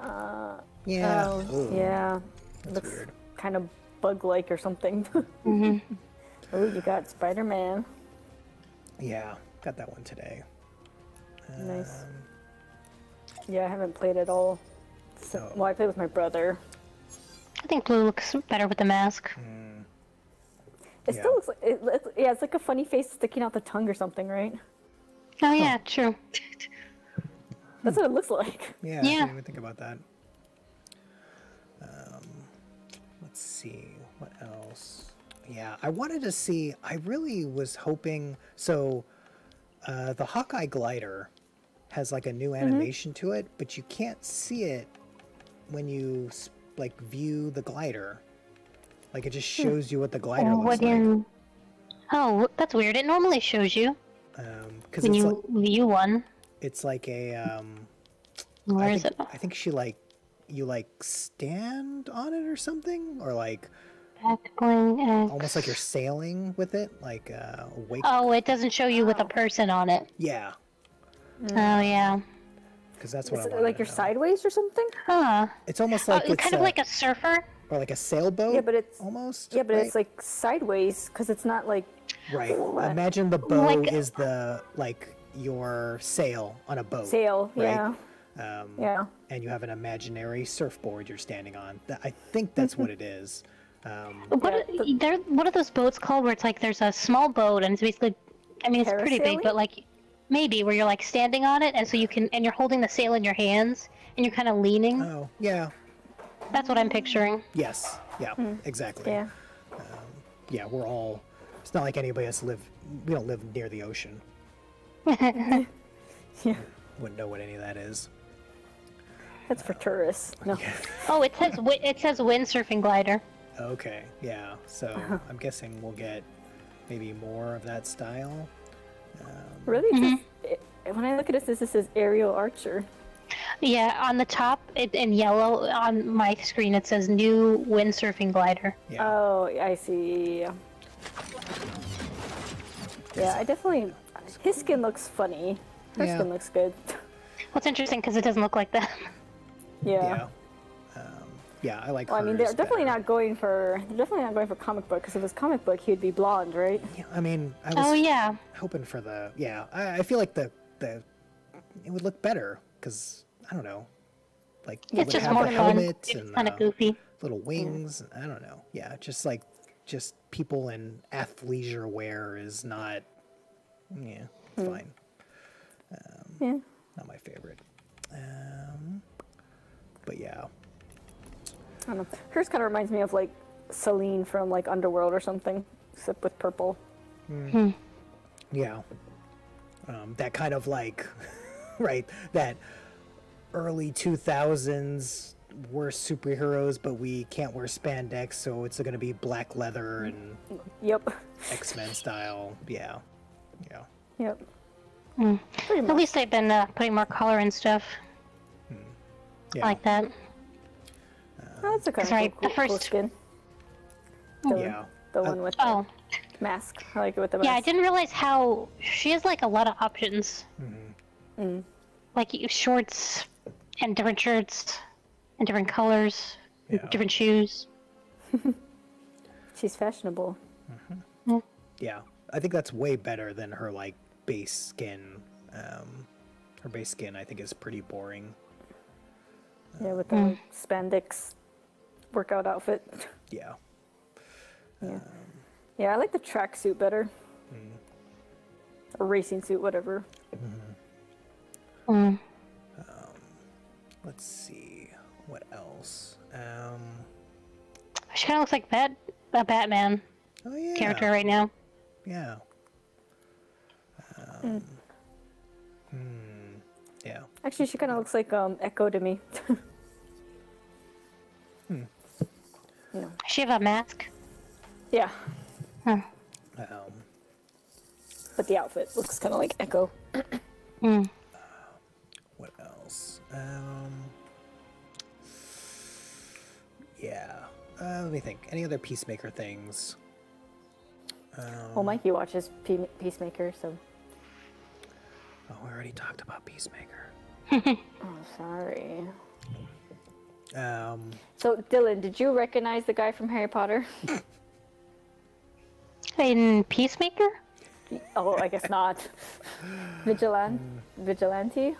Speaker 3: Uh,
Speaker 1: Yeah.
Speaker 3: oh, yeah.
Speaker 1: That's
Speaker 3: looks
Speaker 1: weird.
Speaker 3: kind of bug-like or something.
Speaker 2: hmm
Speaker 3: oh, you got Spider-Man.
Speaker 1: Yeah. Got that one today.
Speaker 3: Nice.
Speaker 1: Um,
Speaker 3: Yeah, I haven't played at all. So,
Speaker 1: Oh.
Speaker 3: Well, I played with my brother.
Speaker 2: I think blue looks better with the mask.
Speaker 1: mm,
Speaker 3: It
Speaker 1: Yeah.
Speaker 3: still looks like, it, it's- yeah, it's like a funny face sticking out the tongue or something, right?
Speaker 2: Oh yeah, true.
Speaker 3: That's what it looks like.
Speaker 1: yeah. I
Speaker 2: Yeah.
Speaker 1: didn't even think about that. Um, let's see what else. Yeah, I wanted to see. I really was hoping. So, uh, the Hawkeye glider has like a new
Speaker 2: Mm-hmm.
Speaker 1: animation to it, but you can't see it when you like view the glider. Like it just shows you what the glider
Speaker 2: Hmm. What
Speaker 1: looks like.
Speaker 2: Oh, that's weird. It normally shows you
Speaker 1: Because
Speaker 2: when you
Speaker 1: like,
Speaker 2: view one.
Speaker 1: it's like a. Um,
Speaker 2: Where
Speaker 1: I
Speaker 2: is
Speaker 1: think,
Speaker 2: it?
Speaker 1: I think she like you like stand on it or something, or like
Speaker 2: Back bling X.
Speaker 1: almost like you're sailing with it, like uh, a wake.
Speaker 2: Oh, it doesn't show you with a person on it.
Speaker 1: Yeah,
Speaker 2: Oh yeah.
Speaker 1: because that's what
Speaker 3: Is
Speaker 1: I
Speaker 3: it like you're
Speaker 1: know.
Speaker 3: sideways or something?
Speaker 2: Huh.
Speaker 1: It's almost
Speaker 2: Oh,
Speaker 1: like it's
Speaker 2: kind of
Speaker 1: uh,
Speaker 2: like a surfer.
Speaker 1: Or like a sailboat.
Speaker 3: Yeah, but it's
Speaker 1: almost.
Speaker 3: yeah, but
Speaker 1: right?
Speaker 3: it's like sideways because it's not like
Speaker 1: Right.
Speaker 3: What?
Speaker 1: Imagine the bow
Speaker 2: Like-
Speaker 1: is the like your sail on a boat.
Speaker 3: Sail,
Speaker 1: right?
Speaker 3: yeah.
Speaker 1: Um,
Speaker 3: Yeah.
Speaker 1: And you have an imaginary surfboard you're standing on. I think that's what it is. Um,
Speaker 2: What
Speaker 3: Yeah,
Speaker 2: are, there, what are those boats called? Where it's like there's a small boat and it's basically, I mean, it's pretty big, but like maybe where you're like standing on it and so you can and you're holding the sail in your hands and you're kind of leaning.
Speaker 1: oh, yeah.
Speaker 2: That's what I'm picturing.
Speaker 1: Yes. Yeah. Hmm. Exactly.
Speaker 3: Yeah.
Speaker 1: Um, yeah. We're all. It's not like anybody else live. We don't live near the ocean.
Speaker 3: Yeah.
Speaker 1: Wouldn't know what any of that is.
Speaker 3: That's for tourists. Uh, no.
Speaker 2: Oh, it says it says windsurfing glider.
Speaker 1: Okay. Yeah. So
Speaker 3: Uh-huh.
Speaker 1: I'm guessing we'll get maybe more of that style.
Speaker 3: Um, really? It says- mm-hmm. it- when I look at this, this says aerial archer.
Speaker 2: Yeah, on the top it, in yellow on my screen it says new windsurfing glider.
Speaker 1: Yeah.
Speaker 3: Oh, I see. Yeah, I definitely. His skin looks funny. Her
Speaker 1: Yeah.
Speaker 3: skin looks good.
Speaker 2: What's interesting because it doesn't look like that.
Speaker 3: Yeah.
Speaker 1: yeah. Um, yeah. I like.
Speaker 3: Well, I mean, they're definitely
Speaker 1: better.
Speaker 3: not going for. They're definitely not going for comic book because if it was comic book, he'd be blonde, right?
Speaker 1: Yeah, I mean, I was
Speaker 2: Oh yeah,
Speaker 1: hoping for the. Yeah. I, I feel like the the it would look better because I don't know, like
Speaker 2: it's just
Speaker 1: have
Speaker 2: more
Speaker 1: the
Speaker 2: fun.
Speaker 1: helmet
Speaker 2: It's
Speaker 1: and
Speaker 2: kind
Speaker 1: the
Speaker 2: of goofy.
Speaker 1: little wings. I don't know. Yeah, just like just people in athleisure wear is not. Yeah,
Speaker 3: Hmm.
Speaker 1: fine.
Speaker 3: Yeah.
Speaker 1: Not my favorite. Um, but yeah.
Speaker 3: I don't know. Hers kind of reminds me of like Selene from like Underworld or something, except with purple. Hmm.
Speaker 1: Yeah. Um, that kind of like, right, that early 2000s, we're superheroes, but we can't wear spandex, so it's going to be black leather and
Speaker 3: Yep.
Speaker 1: X Men style. Yeah. Yeah.
Speaker 3: Yep. Mm. Pretty
Speaker 2: At least they've been uh, putting more color and stuff hmm.
Speaker 1: Yeah.
Speaker 2: like that.
Speaker 3: Oh, that's a kind
Speaker 2: Sorry,
Speaker 3: of cool,
Speaker 2: the
Speaker 3: cool, cool skin. The,
Speaker 1: Yeah.
Speaker 3: the
Speaker 1: I-
Speaker 3: one with oh. the
Speaker 2: Oh,
Speaker 3: mask. I like it with the mask.
Speaker 2: yeah, I didn't realize how she has like a lot of options. Mm-hmm. Mm. Like you- shorts and different shirts and different colors,
Speaker 1: Yeah.
Speaker 2: different shoes.
Speaker 3: She's fashionable.
Speaker 1: Yeah. I think that's way better than her like base skin. Um, her base skin, I think, is pretty boring.
Speaker 3: Yeah, with the spandex workout outfit.
Speaker 1: Yeah.
Speaker 3: Yeah. Yeah, I like the tracksuit better. Or racing suit, whatever.
Speaker 2: Mm.
Speaker 1: Let's see. What else? Um,
Speaker 2: She kind of looks like Bat a Batman
Speaker 1: oh yeah.
Speaker 2: character right now.
Speaker 1: Yeah. Um, hmm. Yeah.
Speaker 3: Actually, she kind of looks like um, Echo to me.
Speaker 2: Does she have a mask?
Speaker 3: yeah,
Speaker 1: Um,
Speaker 3: but the outfit looks kind of like Echo.
Speaker 2: Mm.
Speaker 1: What else? Um, yeah. Uh, let me think. Any other Peacemaker things?
Speaker 3: Well, Mikey watches Pe- Peacemaker, so.
Speaker 1: Oh, we already talked about Peacemaker.
Speaker 3: Oh, sorry.
Speaker 1: Um,
Speaker 3: So, Dylan, did you recognize the guy from Harry Potter?
Speaker 2: In Peacemaker?
Speaker 3: oh, I guess not. Vigilant? Vigilante?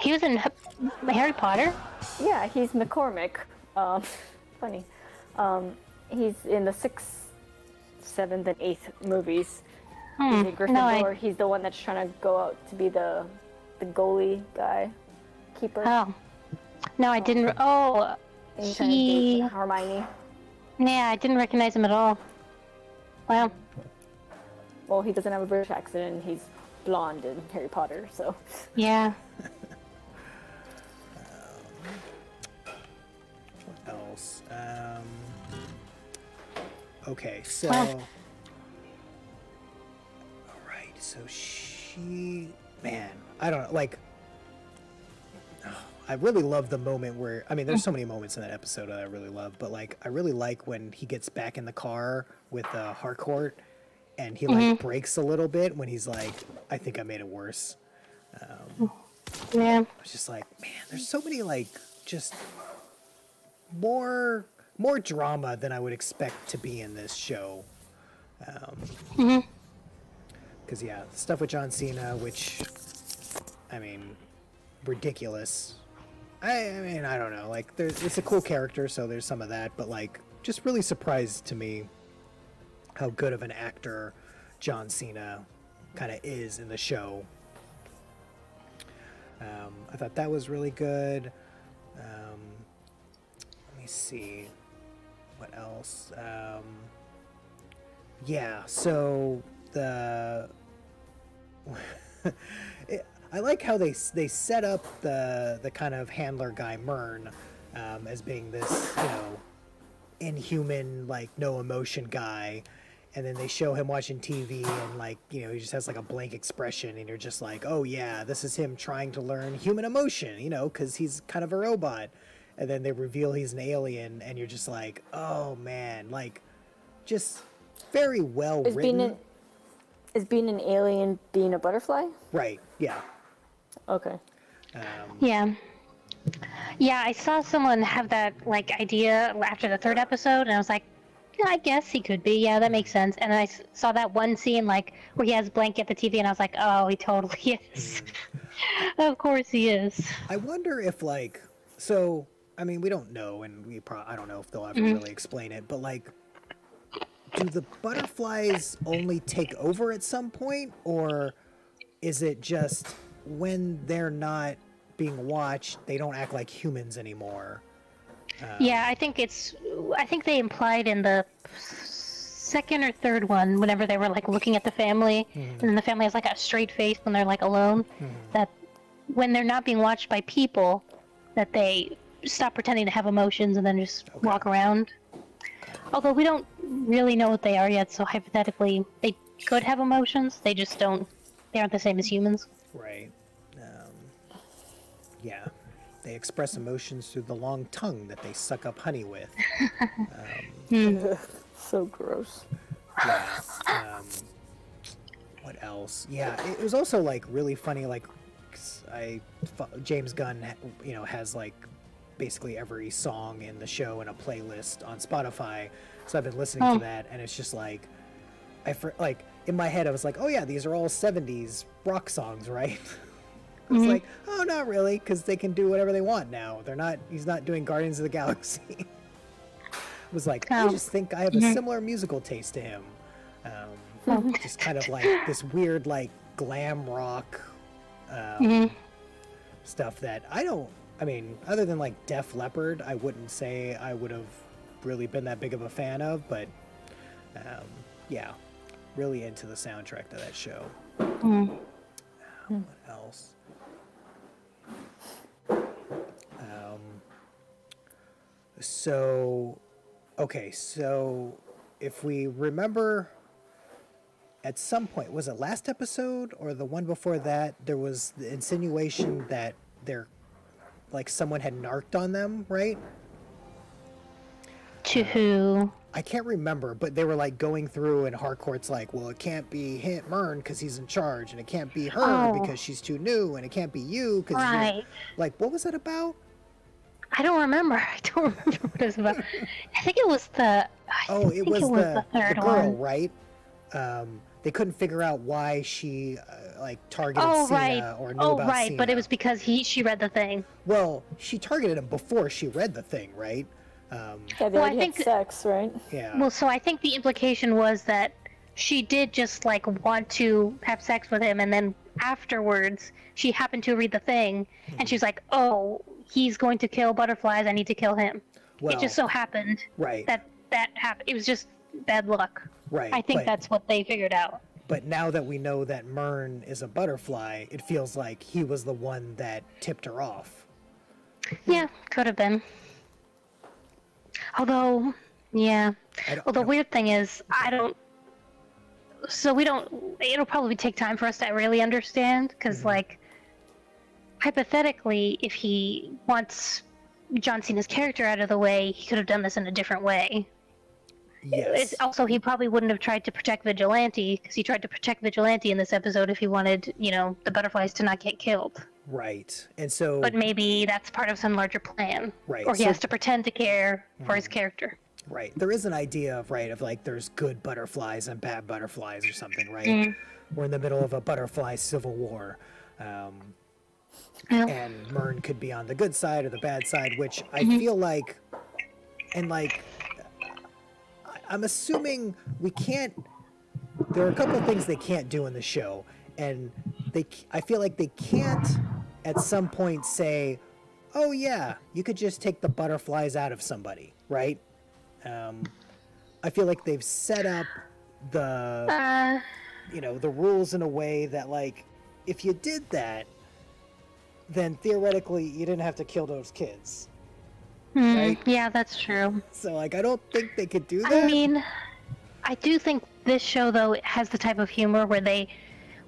Speaker 2: He was in Harry Potter.
Speaker 3: Yeah, he's McCormick. Um, funny. Um, he's in the sixth, seventh, and eighth movies. He's
Speaker 2: Hmm. No,
Speaker 3: Gryffindor.
Speaker 2: I,
Speaker 3: He's the one that's trying to go out to be the the goalie guy, keeper.
Speaker 2: oh, no, I didn't. re- Oh,
Speaker 3: and he's
Speaker 2: he.
Speaker 3: Hermione.
Speaker 2: Yeah, I didn't recognize him at all. Wow.
Speaker 3: Well, he doesn't have a British accent. and He's blonde in Harry Potter, so
Speaker 2: Yeah.
Speaker 1: else? Um, okay, so. All right, so she, man, I don't know, like. I really love the moment where I mean, there's so many moments in that episode that I really love, but like, I really like when he gets back in the car with uh, Harcourt, and he like breaks a little bit when he's like, "I think I made it worse."
Speaker 2: Yeah.
Speaker 1: I was just like, man, there's so many like just more more drama than I would expect to be in this show. Um, because yeah, stuff with John Cena, which I mean, ridiculous. I, I mean, I don't know. Like, there's it's a cool character, so there's some of that, but like, just really surprised to me how good of an actor John Cena kind of is in the show. Um, I thought that was really good. Um, me see what else. Um, yeah, so the it, I like how they they set up the the kind of handler guy Murn um, as being this you know inhuman like no emotion guy and then they show him watching TV and like you know he just has like a blank expression and you're just like oh yeah this is him trying to learn human emotion you know because he's kind of a robot and then they reveal he's an alien and you're just like oh man like just very well
Speaker 3: Is
Speaker 1: written
Speaker 3: being an is being an alien being a butterfly?
Speaker 1: right yeah
Speaker 3: Okay.
Speaker 1: um,
Speaker 2: Yeah. Yeah, I saw someone have that like idea after the third episode, and I was like, "Yeah, I guess he could be. Yeah, that makes sense. And I s- saw that one scene like where he has Blank at the TV, and I was like, oh, he totally is. of course he is.
Speaker 1: I wonder if like so I mean we don't know and we pro- I don't know if they'll ever mm-hmm. really explain it but like do the butterflies only take over at some point or is it just when they're not being watched they don't act like humans anymore?
Speaker 2: Um, yeah, I think it's. I think they implied in the second or third one, whenever they were like looking at the family, mm-hmm. and then the family has like a straight face when they're like alone, mm-hmm. that when they're not being watched by people, that they stop pretending to have emotions and then just walk around. Although we don't really know what they are yet, so hypothetically they could have emotions. They just don't. They aren't the same as humans.
Speaker 1: right um, yeah they express emotions through the long tongue that they suck up honey with
Speaker 3: So gross.
Speaker 1: yeah. Um, what else? Yeah, it was also like really funny. Like, I James Gunn, you know, has like basically every song in the show in a playlist on Spotify. So I've been listening
Speaker 2: Oh.
Speaker 1: to that, and it's just like, I for, like in my head I was like, oh yeah, these are all '70s rock songs, right? I was like, oh, not really, because they can do whatever they want now. They're not. He's not doing Guardians of the Galaxy. I was like, I
Speaker 2: Oh.
Speaker 1: just think I have a similar musical taste to him. Um, just kind of like this weird, like glam rock um, stuff that I don't. I mean, other than like Def Leppard, I wouldn't say I would have really been that big of a fan of. But um, yeah, really into the soundtrack to that show. Um, what else? Um, so, okay, so if we remember at some point, was it last episode or the one before that, there was the insinuation that they're like someone had narked on them, right?
Speaker 2: To who?
Speaker 1: I can't remember, but they were like going through, and Harcourt's like, "Well, it can't be Hint Murn because he's in charge, and it can't be her
Speaker 2: Oh.
Speaker 1: because she's too new, and it can't be you because
Speaker 2: Right.
Speaker 1: like, what was that about?
Speaker 2: I don't remember. I don't remember what it was about. I think it was the. I
Speaker 1: Oh,
Speaker 2: think
Speaker 1: it was, the, the,
Speaker 2: third
Speaker 1: girl,
Speaker 2: one.
Speaker 1: right? Um, they couldn't figure out why she uh, like targeted
Speaker 2: Oh
Speaker 1: Cena
Speaker 2: right.
Speaker 1: or knew
Speaker 2: Oh
Speaker 1: about
Speaker 2: right, but it was because he she read the thing.
Speaker 1: well, she targeted him before she read the thing, right? Um,
Speaker 3: Yeah, they
Speaker 2: Well, I think-
Speaker 3: had sex, right?
Speaker 1: yeah.
Speaker 2: Well, so I think the implication was that she did just like want to have sex with him, and then afterwards she happened to read the thing, and she was like, "Oh, he's going to kill butterflies. I need to kill him."
Speaker 1: well,
Speaker 2: it just so happened
Speaker 1: right,
Speaker 2: that that happened. It was just bad luck.
Speaker 1: right.
Speaker 2: I think
Speaker 1: but,
Speaker 2: that's what they figured out.
Speaker 1: But now that we know that Murn is a butterfly, it feels like he was the one that tipped her off.
Speaker 2: Yeah, could have been. Although, yeah. Well, the weird thing is, I don't. So we don't. It'll probably take time for us to really understand, because,
Speaker 1: Mm-hmm.
Speaker 2: like, hypothetically, if he wants John Cena's character out of the way, he could have done this in a different way.
Speaker 1: Yes.
Speaker 2: Also, he probably wouldn't have tried to protect Vigilante, because he tried to protect Vigilante in this episode if he wanted, you know, the butterflies to not get killed.
Speaker 1: Right. And so
Speaker 2: But maybe that's part of some larger plan.
Speaker 1: Right,
Speaker 2: Or he
Speaker 1: so-
Speaker 2: has to pretend to care for his character.
Speaker 1: right. There is an idea of right of like there's good butterflies and bad butterflies or something, right?
Speaker 2: Mm.
Speaker 1: We're in the middle of a butterfly civil war. Um,
Speaker 2: Yeah.
Speaker 1: and Murn could be on the good side or the bad side, which I
Speaker 2: Mm-hmm.
Speaker 1: feel like, and like, I'm assuming we can't. There are a couple of things they can't do in the show, and they. I feel like they can't, at some point, say, "Oh yeah, you could just take the butterflies out of somebody," right? Um, I feel like they've set up the
Speaker 2: Uh,
Speaker 1: you know the rules in a way that like if you did that then theoretically you didn't have to kill those kids
Speaker 2: hmm,
Speaker 1: Right.
Speaker 2: Yeah, that's true.
Speaker 1: so like i don't think they could do that
Speaker 2: I mean, I do think this show though has the type of humor where they,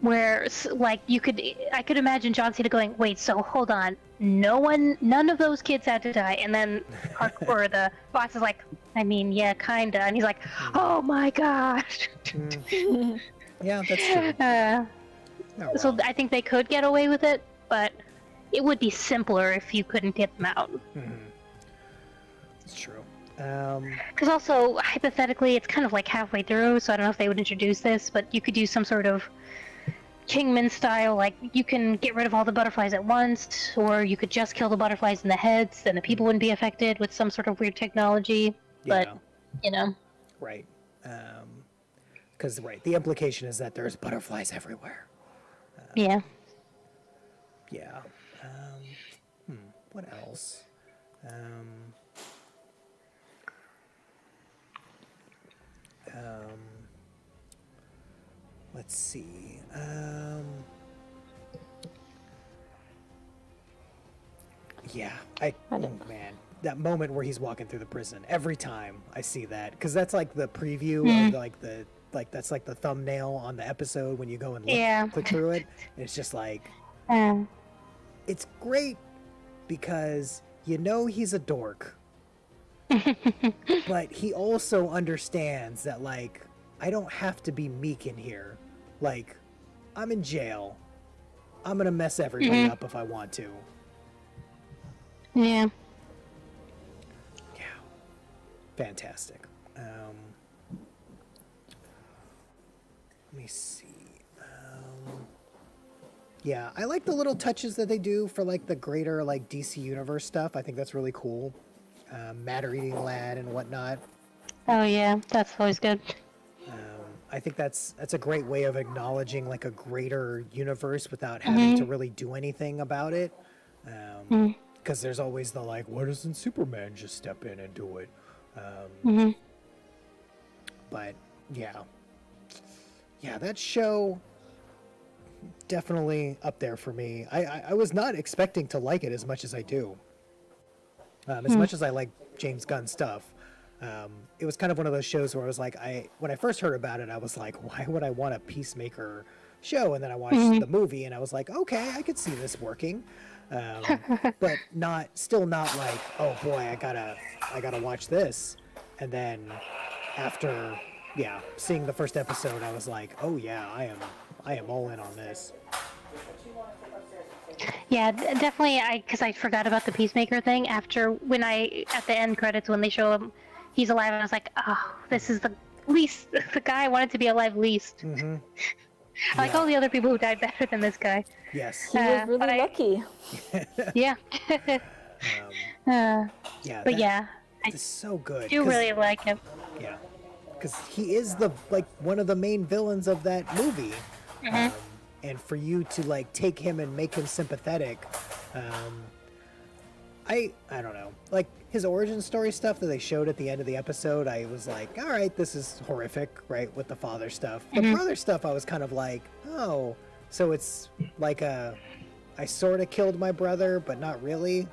Speaker 2: where like you could, I could imagine John Cena going, "Wait, so hold on, no one, none of those kids had to die," and then Hark or the boss is like, "I mean, yeah, kinda," and he's like, "Oh my gosh."
Speaker 1: Mm. yeah that's true
Speaker 2: Uh,
Speaker 1: Not
Speaker 2: so. I think they could get away with it, but it would be simpler if you couldn't get them out.
Speaker 1: Mhm. It's true. Um
Speaker 2: Because also, hypothetically, it's kind of like halfway through, so I don't know if they would introduce this, but you could do some sort of Kingsman style, like you can get rid of all the butterflies at once, or you could just kill the butterflies in the heads, then the people wouldn't be affected with some sort of weird technology. But,
Speaker 1: yeah.
Speaker 2: you know,
Speaker 1: right. Um because right the implication is that there's butterflies everywhere.
Speaker 2: Yeah.
Speaker 1: yeah. Um hmm, what else? Um um let's see um yeah i,
Speaker 3: I
Speaker 1: oh man that moment where he's walking through the prison every time i see that because that's like the preview
Speaker 2: Mhm.
Speaker 1: of like the like that's like the thumbnail on the episode when you go and look,
Speaker 2: Yeah.
Speaker 1: click through it and it's just like
Speaker 2: Um,
Speaker 1: it's great because you know he's a dork. but he also understands that like I don't have to be meek in here. Like I'm in jail. I'm going to mess everybody
Speaker 2: Mhm.
Speaker 1: up if I want to.
Speaker 2: yeah.
Speaker 1: Yeah. Fantastic. Um Let me see. Um yeah, I like the little touches that they do for like the greater like DC universe stuff. I think that's really cool. Um, Matter-Eater Lad and whatnot.
Speaker 2: Oh, yeah. That's always good.
Speaker 1: Um, I think that's that's a great way of acknowledging like a greater universe without having to really do anything about it. Because there's always the like, why doesn't Superman just step in and do it? Um,
Speaker 2: hmm
Speaker 1: but yeah, yeah, that show definitely up there for me. I I, I was not expecting to like it as much as I do. Um, as much as I like James Gunn stuff, um, it was kind of one of those shows where I was like, I when I first heard about it, I was like, why would I want a Peacemaker show? And then I watched the movie, and I was like, okay, I could see this working, um, but not still not like, oh boy, I gotta I gotta watch this. And then after yeah, seeing the first episode, I was like, oh yeah, I am I am all in on this.
Speaker 2: Yeah, definitely. I because I forgot about the peacemaker thing after when I at the end credits when they show him he's alive, and I was like, oh, this is the least the guy I wanted to be alive least.
Speaker 1: hmm
Speaker 2: I like all the other people who died better than this guy.
Speaker 1: Yes.
Speaker 3: He
Speaker 2: Uh,
Speaker 3: was
Speaker 2: but
Speaker 3: really
Speaker 2: I-
Speaker 3: lucky.
Speaker 2: Yeah.
Speaker 1: Um,
Speaker 2: uh,
Speaker 1: yeah.
Speaker 2: but
Speaker 1: that-
Speaker 2: yeah, I
Speaker 1: it's so good.
Speaker 2: do
Speaker 1: 'cause-
Speaker 2: really like him.
Speaker 1: Yeah, because he is the like one of the main villains of that movie, um, and for you to like take him and make him sympathetic, um, I I don't know, like his origin story stuff that they showed at the end of the episode. I was like, all right, this is horrific, right, with the father stuff. The mm-hmm. brother stuff, I was kind of like, oh, so it's like a, I sort of killed my brother, but not really.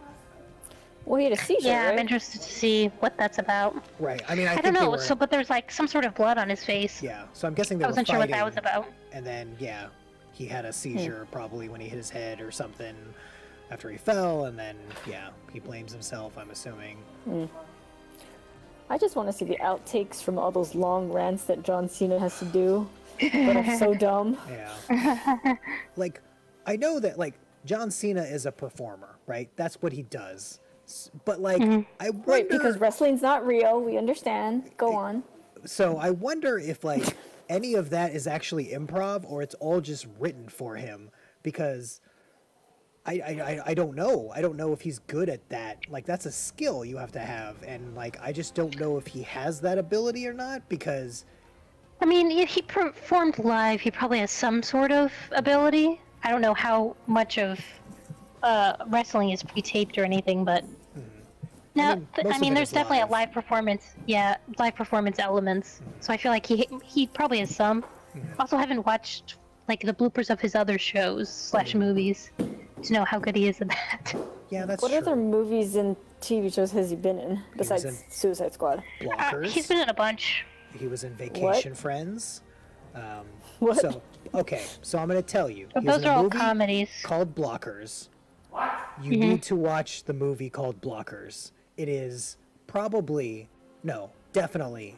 Speaker 3: Well, he had a seizure,
Speaker 2: Yeah,
Speaker 3: right?
Speaker 2: I'm interested to see what that's about.
Speaker 1: Right. I mean, I,
Speaker 2: I,
Speaker 1: think
Speaker 2: don't know.
Speaker 1: were-
Speaker 2: So, but there's like some sort of blood on his face.
Speaker 1: yeah. So I'm guessing they
Speaker 2: I wasn't sure what that was about.
Speaker 1: and then yeah he had a hmm. seizure probably when he hit his head or something after he fell and then yeah he blames himself i'm assuming hmm.
Speaker 3: I just want to see the outtakes from all those long rants that John Cena has to do. But are so dumb.
Speaker 1: yeah like i know that like john cena is a performer right that's what he does But like, mm-hmm. I wonder.
Speaker 3: Right, because wrestling's not real. We understand. Go on.
Speaker 1: so I wonder if like any of that is actually improv or it's all just written for him because I, I, I- I don't know. I don't know if he's good at that. Like that's a skill you have to have, and like I just don't know if he has that ability or not because
Speaker 2: I mean, if he performed live, he probably has some sort of ability. I don't know how much of uh, wrestling is pre-taped or anything, but no,
Speaker 1: Hmm. mean,
Speaker 2: I mean, there's definitely
Speaker 1: live.
Speaker 2: a live performance. Yeah, live performance elements. So I feel like he he probably has some.
Speaker 1: Hmm.
Speaker 2: Also, haven't watched like the bloopers of his other shows slash
Speaker 1: Hmm.
Speaker 2: movies to know how good he is at that.
Speaker 1: yeah, that's
Speaker 3: What
Speaker 1: true.
Speaker 3: other movies and TV shows has he been in besides
Speaker 1: in-
Speaker 3: Suicide Squad?
Speaker 2: Uh,
Speaker 1: Blockers.
Speaker 2: he's been in a bunch.
Speaker 1: He was in Vacation Friends. Um,
Speaker 3: What?
Speaker 1: So okay, so I'm gonna tell you.
Speaker 2: But those are all comedies.
Speaker 1: called Blockers. What? You
Speaker 2: Mm-hmm.
Speaker 1: need to watch the movie called Blockers. It is probably no, definitely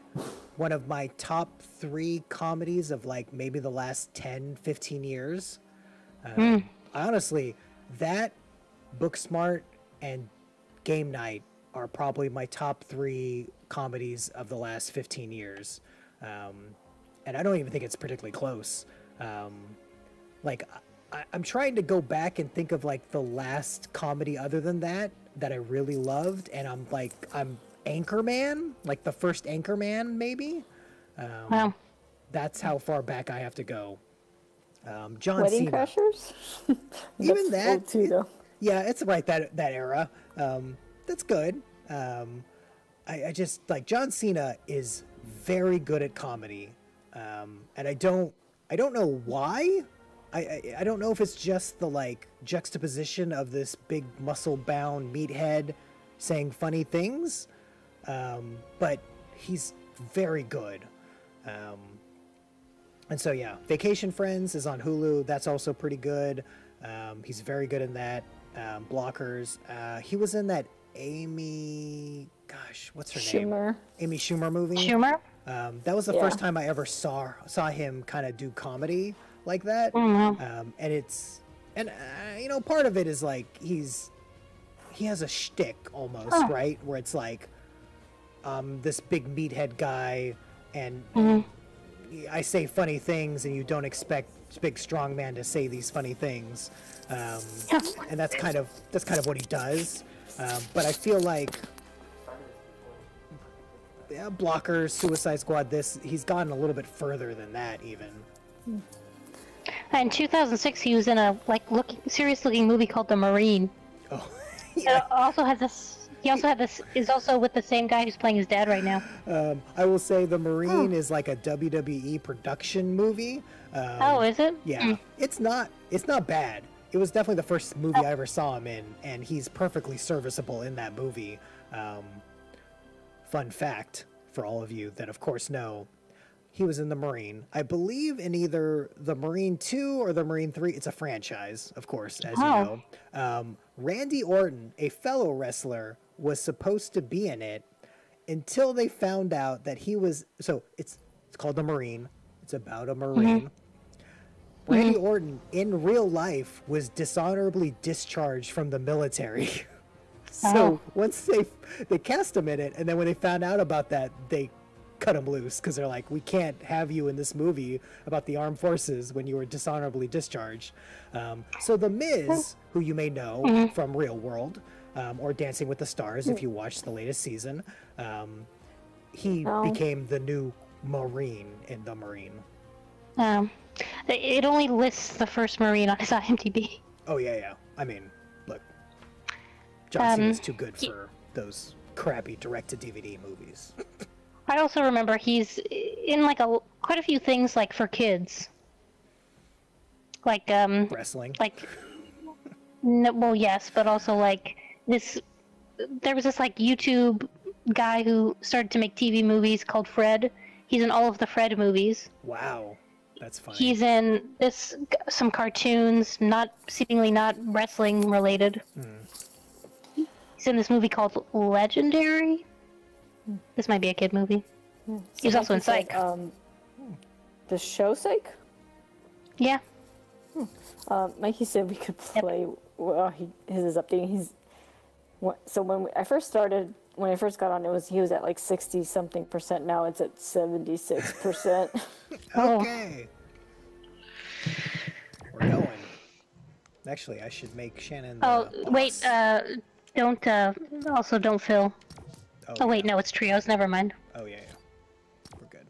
Speaker 1: one of my top three comedies of like maybe the last 10, 15 years. Um, honestly, that Booksmart and Game Night are probably my top three comedies of the last 15 years. Um, and I don't even think it's particularly close. Um, like, I, I'm trying to go back and think of like the last comedy other than that that I really loved. And I'm like, I'm Anchorman, like the first Anchorman, maybe. Um,
Speaker 2: Wow.
Speaker 1: That's how far back I have to go. Um, John
Speaker 3: Wedding
Speaker 1: Cena.
Speaker 3: Crashers?
Speaker 1: Even that,
Speaker 3: too, though.
Speaker 1: yeah, it's right that that era. Um, that's good. Um, I, I just like John Cena is very good at comedy, um, and I don't I don't know why. I, I I don't know if it's just the like juxtaposition of this big muscle bound meathead saying funny things, um, but he's very good. Um, and so yeah, Vacation Friends is on Hulu. That's also pretty good. Um, he's very good in that. Um, blockers. Uh, he was in that Amy. Gosh, what's her name?
Speaker 3: Schumer.
Speaker 1: Amy Schumer movie.
Speaker 2: Schumer.
Speaker 1: Um, that was the
Speaker 3: Yeah.
Speaker 1: first time I ever saw saw him kind of do comedy like that.
Speaker 2: Mm-hmm.
Speaker 1: Um, and it's and uh, you know part of it is like he's he has a shtick almost right where it's like um, this big meathead guy and I say funny things and you don't expect big strong man to say these funny things. Um, and that's kind of that's kind of what he does. Um, but I feel like yeah, blockers, Suicide Squad. This he's gotten a little bit further than that even.
Speaker 2: In 2006, he was in a like looking serious looking movie called The Marine.
Speaker 1: Oh,
Speaker 2: It
Speaker 1: yeah.
Speaker 2: also has this. He also had this. Is also with the same guy who's playing his dad right now.
Speaker 1: Um, I will say the Marine is like a WWE production movie. Um,
Speaker 2: oh, is it?
Speaker 1: Yeah, it's not it's not bad. It was definitely the first movie I ever saw him in, and he's perfectly serviceable in that movie. Um, fun fact for all of you that, of course, know, he was in the Marine. I believe in either the Marine Two or the Marine Three. It's a franchise, of course, as you
Speaker 2: Oh.
Speaker 1: know. Um, Randy Orton, a fellow wrestler, was supposed to be in it until they found out that he was. So it's it's called the Marine. It's about a Marine. Randy Orton in real life was dishonorably discharged from the military. so
Speaker 2: Oh.
Speaker 1: once they they cast him in it, and then when they found out about that, they cut him loose because they're like, we can't have you in this movie about the armed forces when you were dishonorably discharged. Um, so the Miz, who you may know from Real World um, or Dancing with the Stars, if you watched the latest season, um, he
Speaker 3: No.
Speaker 1: became the new Marine in the Marine.
Speaker 2: Um, it only lists the first Marine on his IMDb.
Speaker 1: Oh yeah, yeah. I mean, look, John
Speaker 2: Um,
Speaker 1: Cena's too good
Speaker 2: he-
Speaker 1: for those crappy direct-to-DVD movies.
Speaker 2: I also remember he's in like a quite a few things like for kids. Like um,
Speaker 1: Wrestling.
Speaker 2: like no, well yes but also like this there was this like youtube guy who started to make tv movies called fred. He's in all of the fred movies.
Speaker 1: Wow, that's funny.
Speaker 2: he's in this some cartoons not seemingly not wrestling related. He's in this movie called legendary. This might be a kid movie. He was
Speaker 3: So
Speaker 2: also in
Speaker 3: Mikey said,
Speaker 2: psych.
Speaker 3: Um, the show Psych.
Speaker 2: yeah.
Speaker 3: Uh, Mikey said we could play. Well, he his is updating. He's What, so when we, I first started, when I first got on, it was he was at like sixty something percent. Now it's at seventy six percent.
Speaker 1: Okay. We're going. Actually, I should make Shannon. The
Speaker 2: Oh, wait, uh, don't, uh, also don't fill.
Speaker 1: oh,
Speaker 2: Oh, wait,
Speaker 1: yeah.
Speaker 2: no, it's trios, never mind.
Speaker 1: Oh yeah, yeah. We're good.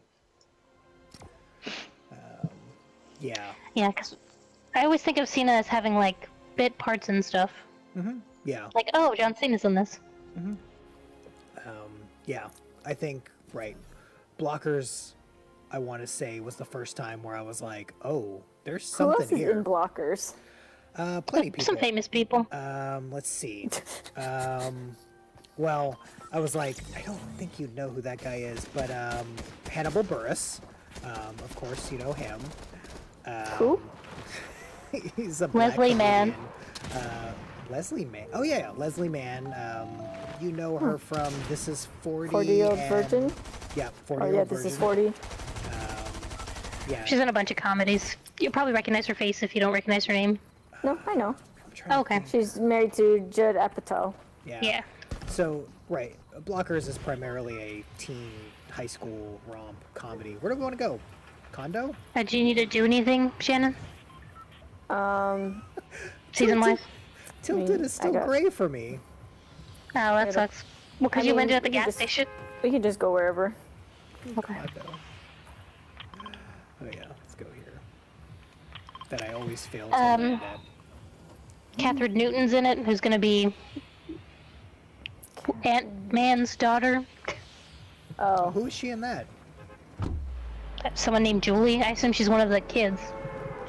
Speaker 1: Um, yeah.
Speaker 2: Yeah, because I always think of Cena as having, like, bit parts and stuff.
Speaker 1: Mm-hmm. Yeah.
Speaker 2: Like, oh, John Cena's in this.
Speaker 1: Um, yeah. I think right. Blockers. I want to say was the first time where I was like, oh, there's
Speaker 3: Who
Speaker 1: something
Speaker 3: else is
Speaker 1: here.
Speaker 3: in blockers?
Speaker 1: Uh, plenty of people.
Speaker 2: Some famous people.
Speaker 1: Um, let's see. Um, well, I was like, I don't think you'd know who that guy is, but um, Hannibal Buress, um, of course, you know him. Um,
Speaker 3: Who?
Speaker 1: he's a
Speaker 2: Leslie Mann.
Speaker 1: comedian. Uh, Leslie Mann. Oh yeah, yeah, Leslie Mann. Um, you know her from This Is Forty.
Speaker 3: Forty year old
Speaker 1: and-
Speaker 3: virgin.
Speaker 1: Yeah, forty.
Speaker 3: Oh yeah,
Speaker 1: old
Speaker 3: this
Speaker 1: virgin.
Speaker 3: is forty.
Speaker 1: Um, yeah.
Speaker 2: She's in a bunch of comedies. You'll probably recognize her face if you don't recognize her name.
Speaker 3: No, I know.
Speaker 1: I'm trying to
Speaker 2: Okay.
Speaker 3: She's married to Judd Apatow.
Speaker 1: Yeah.
Speaker 2: Yeah.
Speaker 1: So, right, Blockers is primarily a teen high school romp comedy. Where do we want to go? Condo?
Speaker 2: Uh, do you need to do anything, Shannon?
Speaker 3: Um,
Speaker 2: Season wise?
Speaker 1: Tilted
Speaker 3: mean,
Speaker 1: is still
Speaker 3: got-
Speaker 1: gray for me.
Speaker 2: Oh, that
Speaker 3: gotta-
Speaker 2: sucks. Well, because
Speaker 3: I
Speaker 2: you
Speaker 3: mean,
Speaker 2: landed at the
Speaker 3: we can
Speaker 2: gas
Speaker 3: just-
Speaker 2: station.
Speaker 3: we can just go wherever.
Speaker 2: Okay.
Speaker 1: Condo. Oh yeah, let's go here. That I always fail to
Speaker 2: Um,
Speaker 1: land at.
Speaker 2: Kathryn Newton's in it, who's gonna be Ant Man's daughter.
Speaker 3: Oh,
Speaker 1: Who is she in that?
Speaker 2: Someone named Julie. I assume she's one of the kids.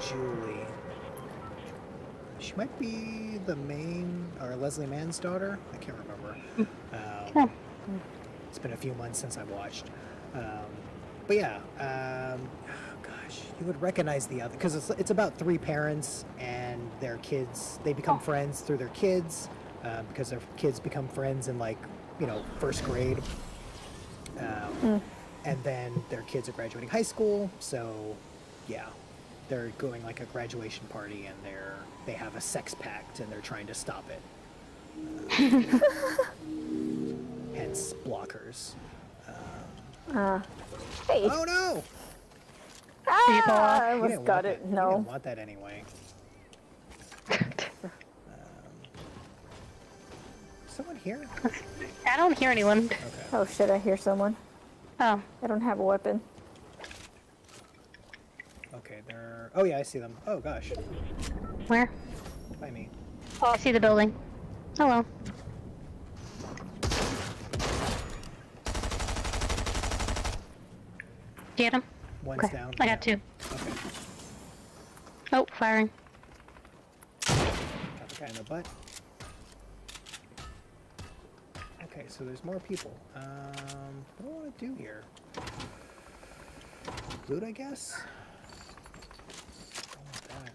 Speaker 1: Julie. She might be the main or Leslie Mann's daughter. I can't remember.
Speaker 2: Oh.
Speaker 1: Um, it's been a few months since I've watched. Um, but yeah, um, oh gosh, you would recognize the other because it's it's about three parents and their kids. They become friends through their kids uh, because their kids become friends in like you know first grade. Um, and then their kids are graduating high school so yeah they're going like a graduation party and they're they have a sex pact and they're trying to stop it hence blockers
Speaker 3: uh, hey,
Speaker 1: oh no
Speaker 2: you fall off?
Speaker 3: ah, I
Speaker 1: You
Speaker 3: almost
Speaker 1: didn't
Speaker 3: got
Speaker 1: want
Speaker 3: it.
Speaker 1: that. you
Speaker 3: No.
Speaker 1: didn't want that anyway um, someone here
Speaker 2: I don't hear anyone.
Speaker 1: okay
Speaker 3: Oh shit! I hear someone.
Speaker 2: Oh,
Speaker 3: I don't have a weapon.
Speaker 1: They're oh yeah i see them oh gosh
Speaker 2: where?
Speaker 1: by me
Speaker 2: Oh, I see the building. Hello. Get him?
Speaker 1: one's
Speaker 2: Okay.
Speaker 1: down
Speaker 2: I got two.
Speaker 1: okay
Speaker 2: Oh, firing.
Speaker 1: Got the guy in the butt. Okay, so there's more people. Um, what do I want to do here? Loot, I guess? Don't want that.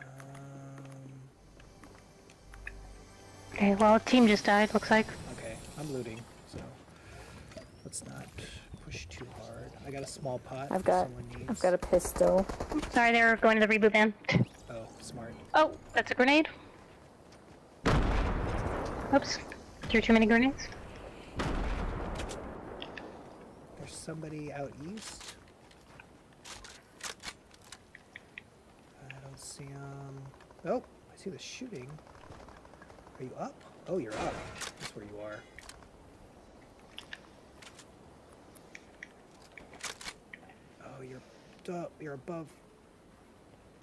Speaker 1: Um,
Speaker 2: Okay, well, a team just died, looks like.
Speaker 1: okay, I'm looting, so let's not push too hard. I got a small pot.
Speaker 3: I've got,
Speaker 1: someone needs.
Speaker 3: I've got a pistol.
Speaker 2: Sorry, they were going to the reboot van.
Speaker 1: Oh, smart.
Speaker 2: Oh, that's a grenade. Oops. Threw too many grenades.
Speaker 1: There's somebody out east. I don't see um. Oh, I see the shooting. Are you up? Oh, you're up. That's where you are. Oh, you're up. You're above.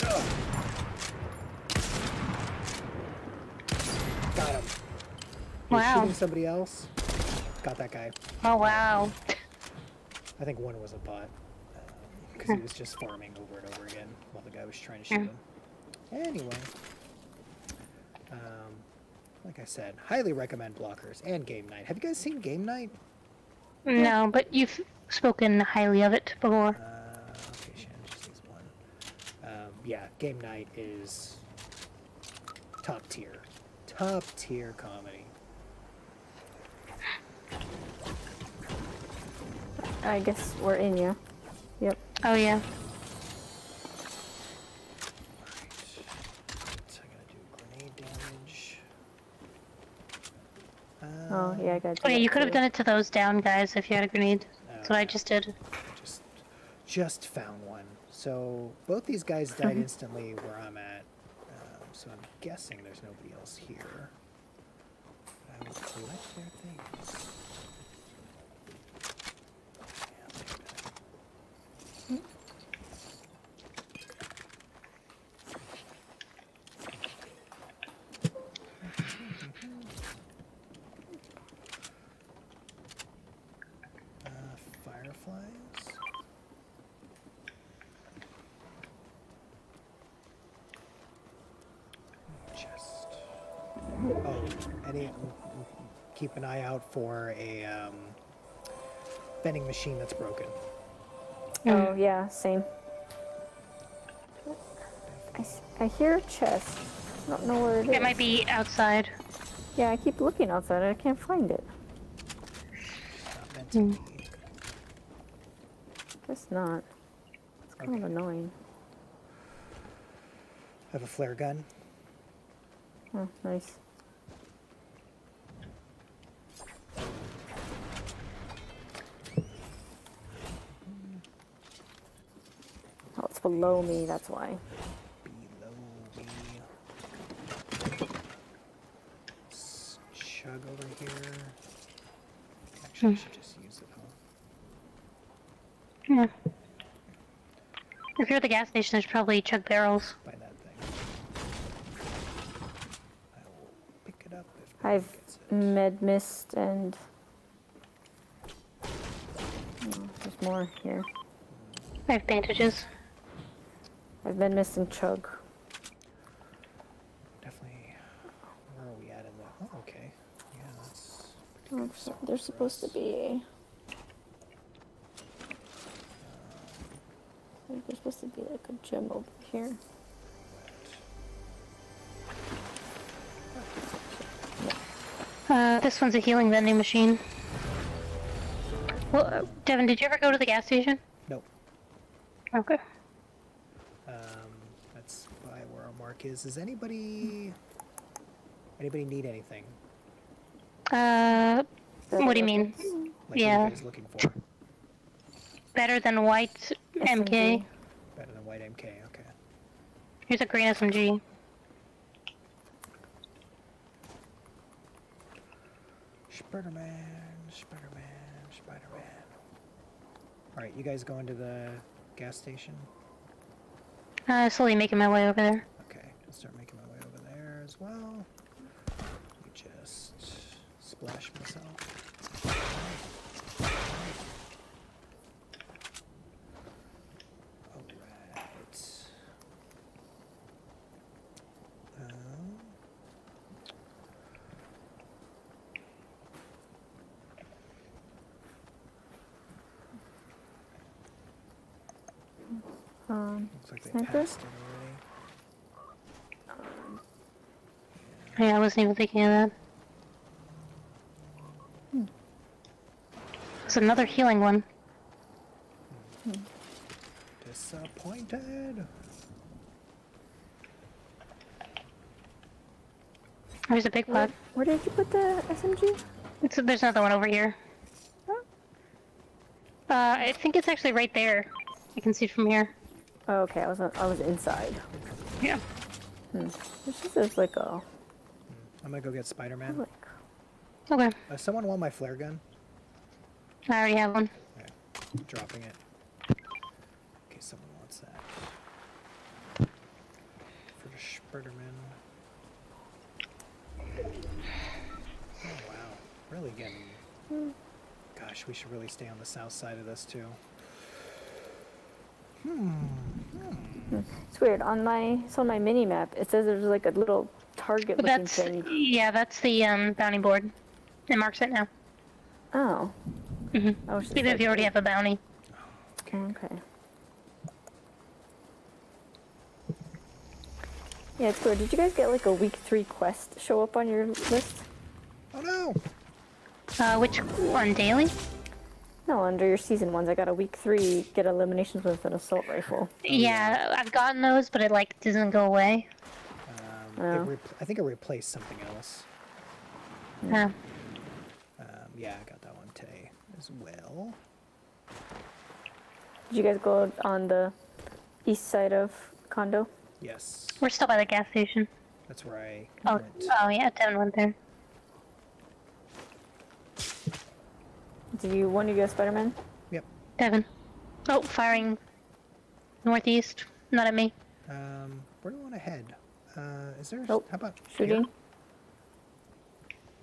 Speaker 1: Oh. Got him. You're
Speaker 2: Wow.
Speaker 1: shooting somebody else. Got that guy.
Speaker 2: Oh, wow.
Speaker 1: I think one was a bot because he was just farming over and over again while the guy was trying to shoot
Speaker 2: Hmm.
Speaker 1: him. Anyway, um, like I said, highly recommend Blockers and Game Night. Have you guys seen Game Night?
Speaker 2: No, but you've spoken highly of it before.
Speaker 1: Uh, okay, Shannon just needs one. Um, yeah, Game Night is top tier, top tier comedy.
Speaker 3: I guess we're in ya. Yep.
Speaker 2: Oh, yeah.
Speaker 1: Alright. So I gotta do grenade damage.
Speaker 3: Oh yeah, I got.
Speaker 2: Oh yeah, you could have done it to those down guys if you had a grenade. That's what I just did.
Speaker 1: Just, just found one. So both these guys died instantly where I'm at. Um, so I'm guessing there's nobody else here. I will collect their things. Eye out for a um, vending machine that's broken.
Speaker 3: Oh yeah, same. I hear a chest. I don't know where it is.
Speaker 2: It might be outside.
Speaker 3: Yeah, I keep looking outside. I can't find it.
Speaker 1: Not meant to be.
Speaker 3: Guess not. It's kind of
Speaker 1: Okay.
Speaker 3: annoying.
Speaker 1: Have a flare gun.
Speaker 3: Oh, nice. Below me. That's why.
Speaker 1: Below me. Let's chug over here. Actually, I hmm. should just use it. Huh?
Speaker 2: Yeah. If you're at the gas station, there's probably chug barrels.
Speaker 1: By that thing. I will pick it up if
Speaker 3: I've
Speaker 1: it.
Speaker 3: med mist and. Oh, there's more here.
Speaker 2: I have bandages.
Speaker 3: I've been missing chug.
Speaker 1: Definitely. Where are we at in the? Oh, okay. Yeah, that's.
Speaker 3: Oh, so there's supposed to be. There's supposed to be like a gem over here.
Speaker 2: Uh, this one's a healing vending machine. Well, uh, Devin, did you ever go to the gas station?
Speaker 1: Nope.
Speaker 2: Okay.
Speaker 1: Um, that's by where our mark is. Does anybody? Anybody need anything?
Speaker 2: Uh, what do you mean?
Speaker 1: Like
Speaker 2: Yeah.
Speaker 1: are looking for?
Speaker 2: Better than white MK?
Speaker 1: Better than white MK. Okay.
Speaker 2: Here's a green SMG.
Speaker 1: Spider-Man, Spider-Man, Spider-Man. All right, you guys going to the gas station?
Speaker 2: Uh, slowly making my way over there.
Speaker 1: Start making my way over there as well. Let me just splash myself. Alright. Um,
Speaker 3: Um,
Speaker 1: looks like they
Speaker 3: Sniper?
Speaker 1: passed it already.
Speaker 2: Yeah, I wasn't even thinking of that. It's another healing one.
Speaker 1: Disappointed.
Speaker 2: There's a big
Speaker 3: where, where did you put the SMG?
Speaker 2: It's, there's another one over here.
Speaker 3: Huh?
Speaker 2: Uh, I think it's actually right there. I can see it from here.
Speaker 3: Oh, okay, I was I was inside.
Speaker 2: Yeah.
Speaker 3: This just is like a
Speaker 1: I'm gonna go get Spider-Man.
Speaker 2: Okay.
Speaker 1: Uh, someone want my flare gun?
Speaker 2: I already have one.
Speaker 1: Okay, dropping it. Okay, someone wants that. For the Spider-Man. Oh wow, really getting. Gosh, we should really stay on the south side of this too. Hmm.
Speaker 3: It's weird. On my so on my mini map, it says there's like a little target looking
Speaker 2: that's
Speaker 3: thing.
Speaker 2: yeah, that's the um, bounty board. It marks it now.
Speaker 3: Oh.
Speaker 2: Mhm.
Speaker 3: I was
Speaker 2: Even if you already have a bounty.
Speaker 3: Okay. Yeah, it's weird. Did you guys get like a week three quest show up on your list?
Speaker 1: Oh no!
Speaker 2: Uh, which one daily?
Speaker 3: No, under your season ones, I got a week three get eliminations with an assault rifle.
Speaker 2: Yeah, I've gotten those, but it like doesn't go away.
Speaker 1: Um,
Speaker 3: Oh.
Speaker 1: I think it replaced something else.
Speaker 2: Yeah.
Speaker 1: yeah, I got that one today as well.
Speaker 3: Did you guys go on the east side of condo?
Speaker 1: Yes,
Speaker 2: We're still by the gas station.
Speaker 1: that's where I
Speaker 2: Oh,
Speaker 1: went.
Speaker 2: oh yeah, Devin went there.
Speaker 3: Did you one of you go Spider-Man?
Speaker 1: Yep.
Speaker 2: Devin. Oh, firing northeast. Not at me.
Speaker 1: Um, where do I want to head? Uh, is there?
Speaker 3: Nope.
Speaker 1: How about here?
Speaker 3: Shooting?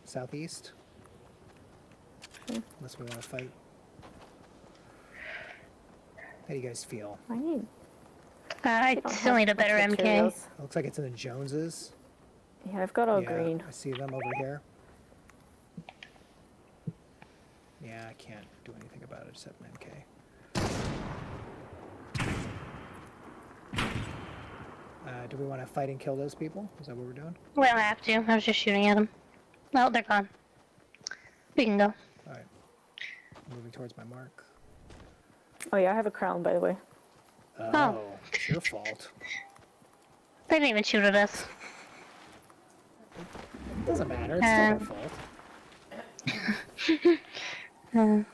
Speaker 1: southeast? Unless we want to fight. How do you guys feel?
Speaker 3: I need.
Speaker 2: Uh, I still need a better MK.
Speaker 1: It looks like it's in the Joneses.
Speaker 3: Yeah, I've got all
Speaker 1: yeah,
Speaker 3: green.
Speaker 1: I see them over here. Yeah, I can't do anything about it except an MK. Uh, do we want to fight and kill those people? Is that what we're doing?
Speaker 2: We don't have to. I was just shooting at them. Well, they're gone. We can go.
Speaker 1: All right. Moving towards my mark.
Speaker 3: Oh yeah, I have a crown by the way.
Speaker 1: Oh, it's your fault.
Speaker 2: They didn't even shoot at us.
Speaker 1: It Doesn't matter. It's still their
Speaker 2: Um,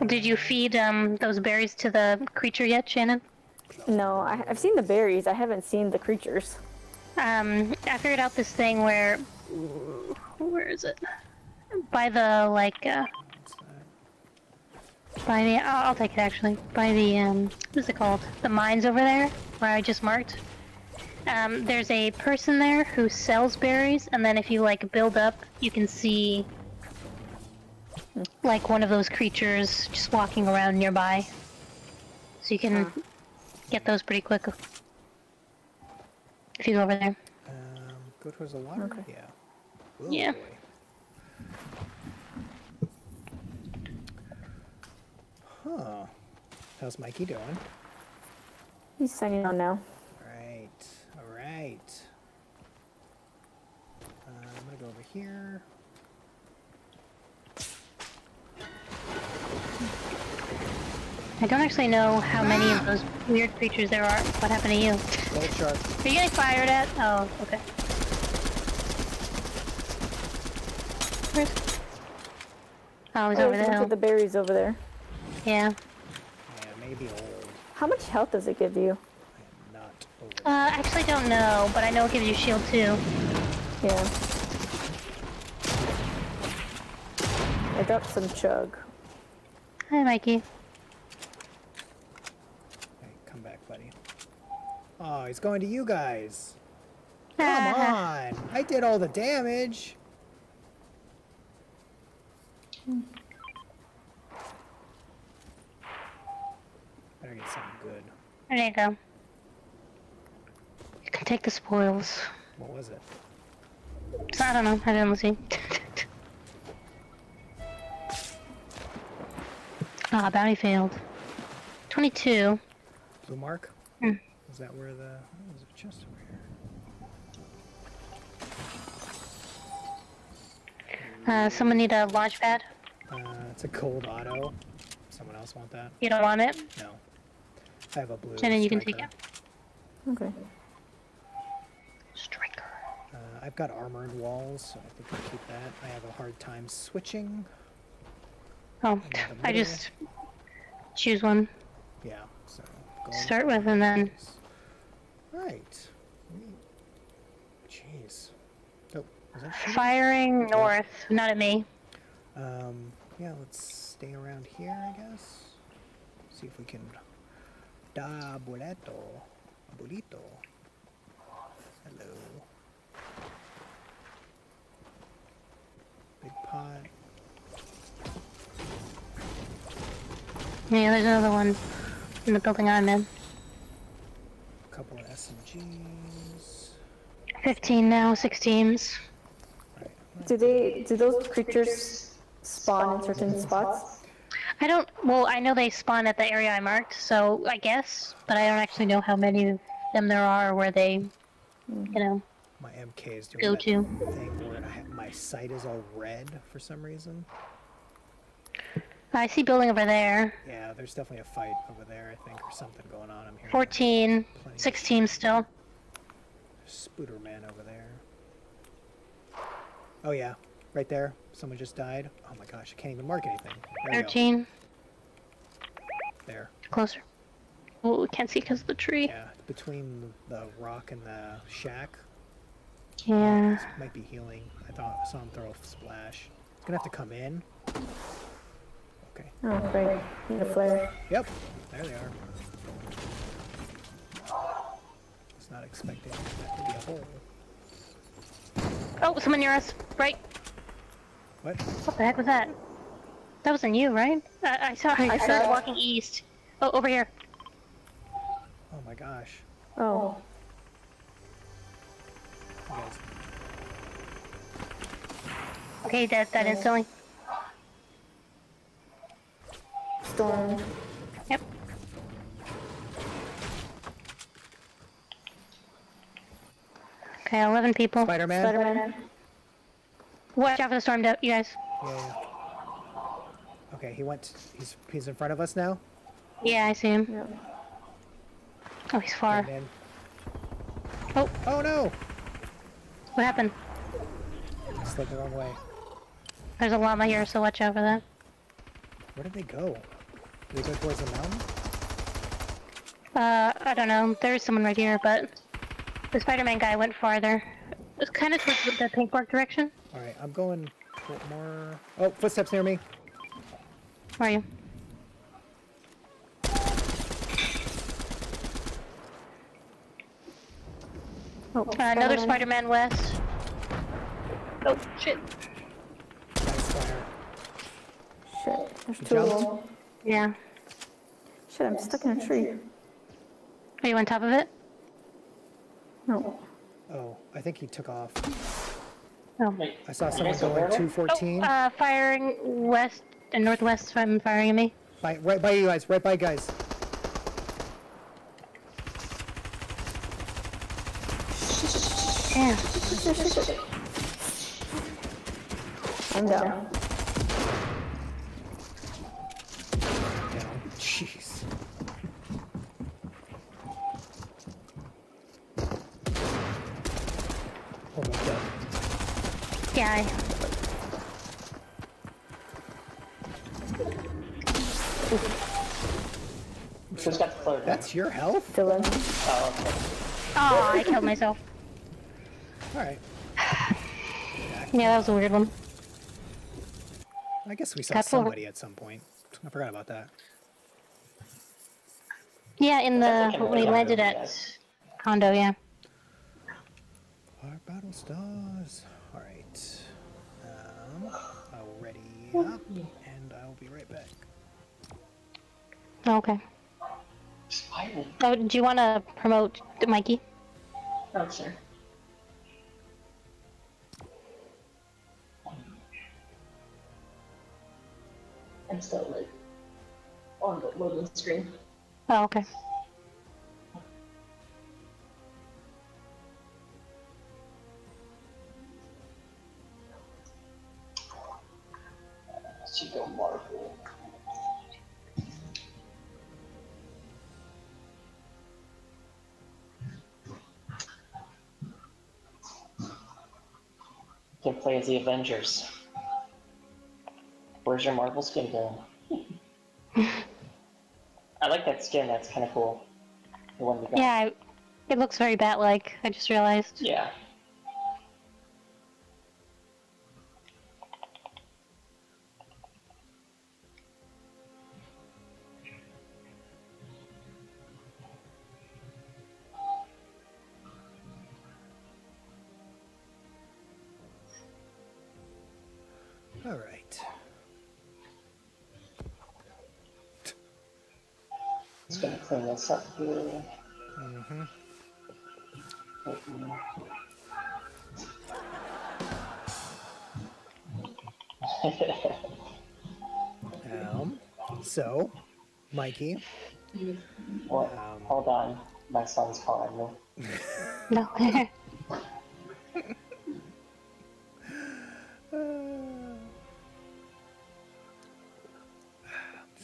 Speaker 1: fault.
Speaker 2: Did you feed um those berries to the creature yet, Shannon?
Speaker 3: No, I, I've seen the berries. I haven't seen the creatures.
Speaker 2: Um, I figured out this thing where, where is it? By the like, uh, by the I'll, I'll take it actually. By the um, what's it called? The mines over there where I just marked. Um, there's a person there who sells berries, and then if you like build up, you can see like one of those creatures just walking around nearby. So you can
Speaker 3: Huh.
Speaker 2: Get those pretty quick if you go over there.
Speaker 1: Um, go towards the water?
Speaker 3: Okay.
Speaker 1: Yeah.
Speaker 2: Yeah.
Speaker 1: boy. Huh. How's Mikey doing?
Speaker 3: He's signing on now.
Speaker 1: Alright. Alright. Uh, I'm gonna go over here.
Speaker 2: I don't actually know how many of those weird creatures there are. What happened to you?
Speaker 1: Gold shark.
Speaker 2: Are you getting fired at? Oh, okay. Where's... Oh, he's
Speaker 3: Oh,
Speaker 2: over
Speaker 3: there's
Speaker 2: the hill.
Speaker 3: the berries over there.
Speaker 2: Yeah.
Speaker 1: Yeah, maybe old.
Speaker 3: How much health does it give you?
Speaker 1: I am not over
Speaker 2: Uh, actually don't know, but I know it gives you shield too.
Speaker 3: Yeah. I got some chug.
Speaker 2: Hi, Mikey.
Speaker 1: Hey, come back, buddy. Oh, he's going to you guys. Come on! I did all the damage! Better get something good.
Speaker 2: There you go. You can take the spoils.
Speaker 1: What was it?
Speaker 2: I don't know. I didn't see. Ah, bounty failed. 22.
Speaker 1: Blue mark?
Speaker 2: Hmm.
Speaker 1: Is that where the... Oh, there's a chest over here.
Speaker 2: Uh, someone need a launch pad?
Speaker 1: Uh, it's a cold auto. Someone else want that?
Speaker 2: You don't want it?
Speaker 1: No. I have a blue
Speaker 2: Shannon, you can take it.
Speaker 3: Okay.
Speaker 2: Striker.
Speaker 1: Uh, I've got armored walls, so I think I'll keep that. I have a hard time switching.
Speaker 2: Oh, I just choose one.
Speaker 1: Yeah, so
Speaker 2: Start with and then
Speaker 1: Right. Jeez. Oh, is that shooting?
Speaker 2: firing north. Not at me.
Speaker 1: Um, yeah, let's stay around here, I guess. See if we can. Da abuelito. Abuelito. Hello. Big pot.
Speaker 2: Yeah, there's another one in the building I'm in.
Speaker 1: couple of SMGs.
Speaker 2: 15 now, 16s.
Speaker 1: Right.
Speaker 3: Do they? Do those creatures spawn in certain spots?
Speaker 2: I don't, well, I know they spawn at the area I marked, so I guess, but I don't actually know how many of them there are where they, you know,
Speaker 1: My MK is doing
Speaker 2: Go
Speaker 1: that
Speaker 2: to.
Speaker 1: thing where I ha my sight is all red for some reason.
Speaker 2: I see building over there.
Speaker 1: Yeah, there's definitely a fight over there, I think, or something going on. I'm hearing
Speaker 2: 14,
Speaker 1: Plenty.
Speaker 2: 16 still.
Speaker 1: Spooderman over there. Oh yeah, right there. someone just died. Oh my gosh, I can't even mark anything. There
Speaker 2: 13.
Speaker 1: There.
Speaker 2: Closer. Oh, we can't see because of the tree.
Speaker 1: Yeah, between the rock and the shack.
Speaker 2: Yeah.
Speaker 1: This might be healing. I thought I saw him throw a splash. It's gonna have to come in. Okay.
Speaker 3: Oh, great. Need a flare.
Speaker 1: Yep. There they are. Was not expecting that to be a hole.
Speaker 2: Oh, someone near us. Right.
Speaker 1: What?
Speaker 2: What the heck was that? That wasn't you, right? I, I saw I, saw
Speaker 3: saw
Speaker 2: it
Speaker 3: it.
Speaker 2: walking east. Oh, over here.
Speaker 1: Oh my gosh.
Speaker 3: Oh,
Speaker 1: You
Speaker 2: Okay, that that oh. instantly.
Speaker 3: storm.
Speaker 2: Okay, 11 people.
Speaker 1: Spider-Man?
Speaker 3: Spider-Man.
Speaker 2: Watch out for the storm, you guys.
Speaker 1: Yeah, yeah. Okay, he went. He's he's in front of us now.
Speaker 2: Yeah, I see him.
Speaker 3: Yeah.
Speaker 2: Oh, he's far.
Speaker 1: And then-
Speaker 2: Oh,
Speaker 1: Oh no!
Speaker 2: what happened?
Speaker 1: Slipped the wrong way.
Speaker 2: There's a llama here, so watch out for that.
Speaker 1: Where did they go? Did they go towards the mountain?
Speaker 2: Uh, I don't know. There's someone right here, but the Spider-Man guy went farther. It's kind of towards the pink bark direction.
Speaker 1: All right, I'm going more. Oh, footsteps near me.
Speaker 2: Where are you?
Speaker 3: Oh,
Speaker 2: Uh, another Spider-Man west. Oh, shit.
Speaker 1: Nice fire.
Speaker 3: Shit, there's
Speaker 1: He
Speaker 3: two of them.
Speaker 2: Yeah.
Speaker 3: Shit, I'm stuck in a tree.
Speaker 2: Are you on top of it?
Speaker 3: No.
Speaker 1: Oh, I think he took off.
Speaker 2: Oh.
Speaker 1: I saw someone
Speaker 4: so
Speaker 1: going 214.
Speaker 2: Oh, uh, firing west and northwest. I'm firing at me.
Speaker 1: by, right by you guys. Right by guys.
Speaker 2: Yeah.
Speaker 3: I'm down.
Speaker 1: Down. Jeez. Oh my god.
Speaker 2: Yeah. I...
Speaker 4: Who's got the flare?
Speaker 1: That's your health?
Speaker 3: Dylan.
Speaker 4: Oh, okay.
Speaker 2: Oh, I killed myself.
Speaker 1: Alright.
Speaker 2: Yeah, that was a weird one.
Speaker 1: I guess we saw
Speaker 2: That's
Speaker 1: somebody at some point. I forgot about that.
Speaker 2: Yeah, in the when we landed at condo. Yeah.
Speaker 1: Our battle stars. Alright. Um, I'll ready up, and I'll be right back.
Speaker 2: Okay. Oh, do you want to promote Mikey?
Speaker 4: Oh, sure. I'm still like on the loading screen.
Speaker 2: Oh, okay.
Speaker 4: Chico Marvel. Can play as the Avengers. Where's your Marvel skin going? I like that skin. That's kind of cool. The one we got.
Speaker 2: Yeah, it looks very bat-like. I just realized.
Speaker 4: Yeah. This up here.
Speaker 1: Mm-hmm. Um, so, Mikey,
Speaker 4: what?
Speaker 1: Um,
Speaker 4: Hold on. My son's calling me.
Speaker 2: No.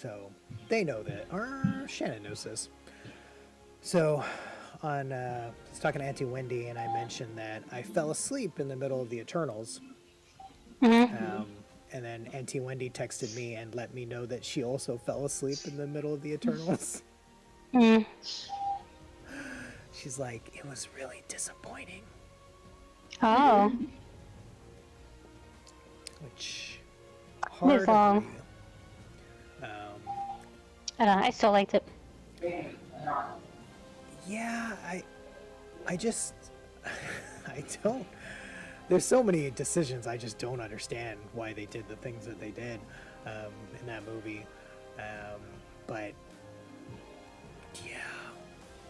Speaker 1: So they know that, or Shannon knows this. So, on uh, I was talking to Auntie Wendy, and I mentioned that I fell asleep in the middle of the Eternals.
Speaker 2: hmm
Speaker 1: Um, and then Auntie Wendy texted me and let me know that she also fell asleep in the middle of the Eternals.
Speaker 2: Mm.
Speaker 1: She's like, it was really disappointing.
Speaker 2: Oh.
Speaker 1: Which hard.
Speaker 2: long. I don't know. I still liked it.
Speaker 1: yeah, I, I just, I don't. There's so many decisions I just don't understand why they did the things that they did um, in that movie. Um, but yeah,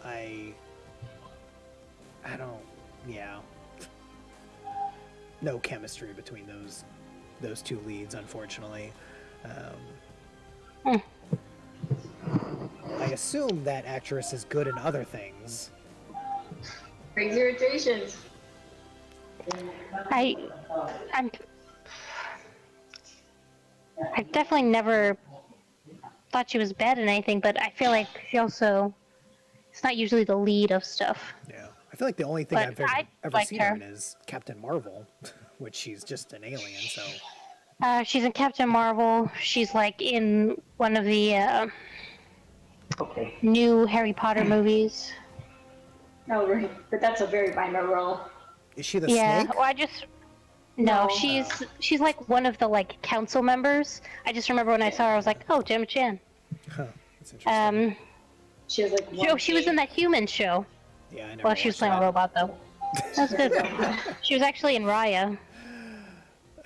Speaker 1: I, I don't. Yeah, no chemistry between those those two leads, unfortunately. Um, I assume that actress is good in other things.
Speaker 4: Brings irritations.
Speaker 2: I, I'm, I've definitely never thought she was bad in anything, but I feel like she also, it's not usually the lead of stuff.
Speaker 1: Yeah, I feel like the only thing
Speaker 2: But
Speaker 1: I've ever,
Speaker 2: I
Speaker 1: ever
Speaker 2: liked
Speaker 1: seen her
Speaker 2: her.
Speaker 1: in is Captain Marvel, which she's just an alien. So
Speaker 2: Uh, she's in Captain Marvel. She's like in one of the uh,
Speaker 5: Okay.
Speaker 2: new Harry Potter movies.
Speaker 4: No, right. But that's a very minor role.
Speaker 1: is she the
Speaker 2: yeah.
Speaker 1: snake?
Speaker 2: Well, I just no,
Speaker 4: No.
Speaker 2: she's she's like one of the like council members. I just remember when I saw her, I was like, oh, Gemma Chan.
Speaker 1: Huh, that's interesting.
Speaker 2: Um,
Speaker 4: She has like
Speaker 2: she,
Speaker 4: one
Speaker 2: oh, she was in
Speaker 4: scene.
Speaker 2: that human show.
Speaker 1: yeah, I never
Speaker 2: Well, she was
Speaker 1: watched
Speaker 2: playing a robot though. That's good. she was actually in Raya.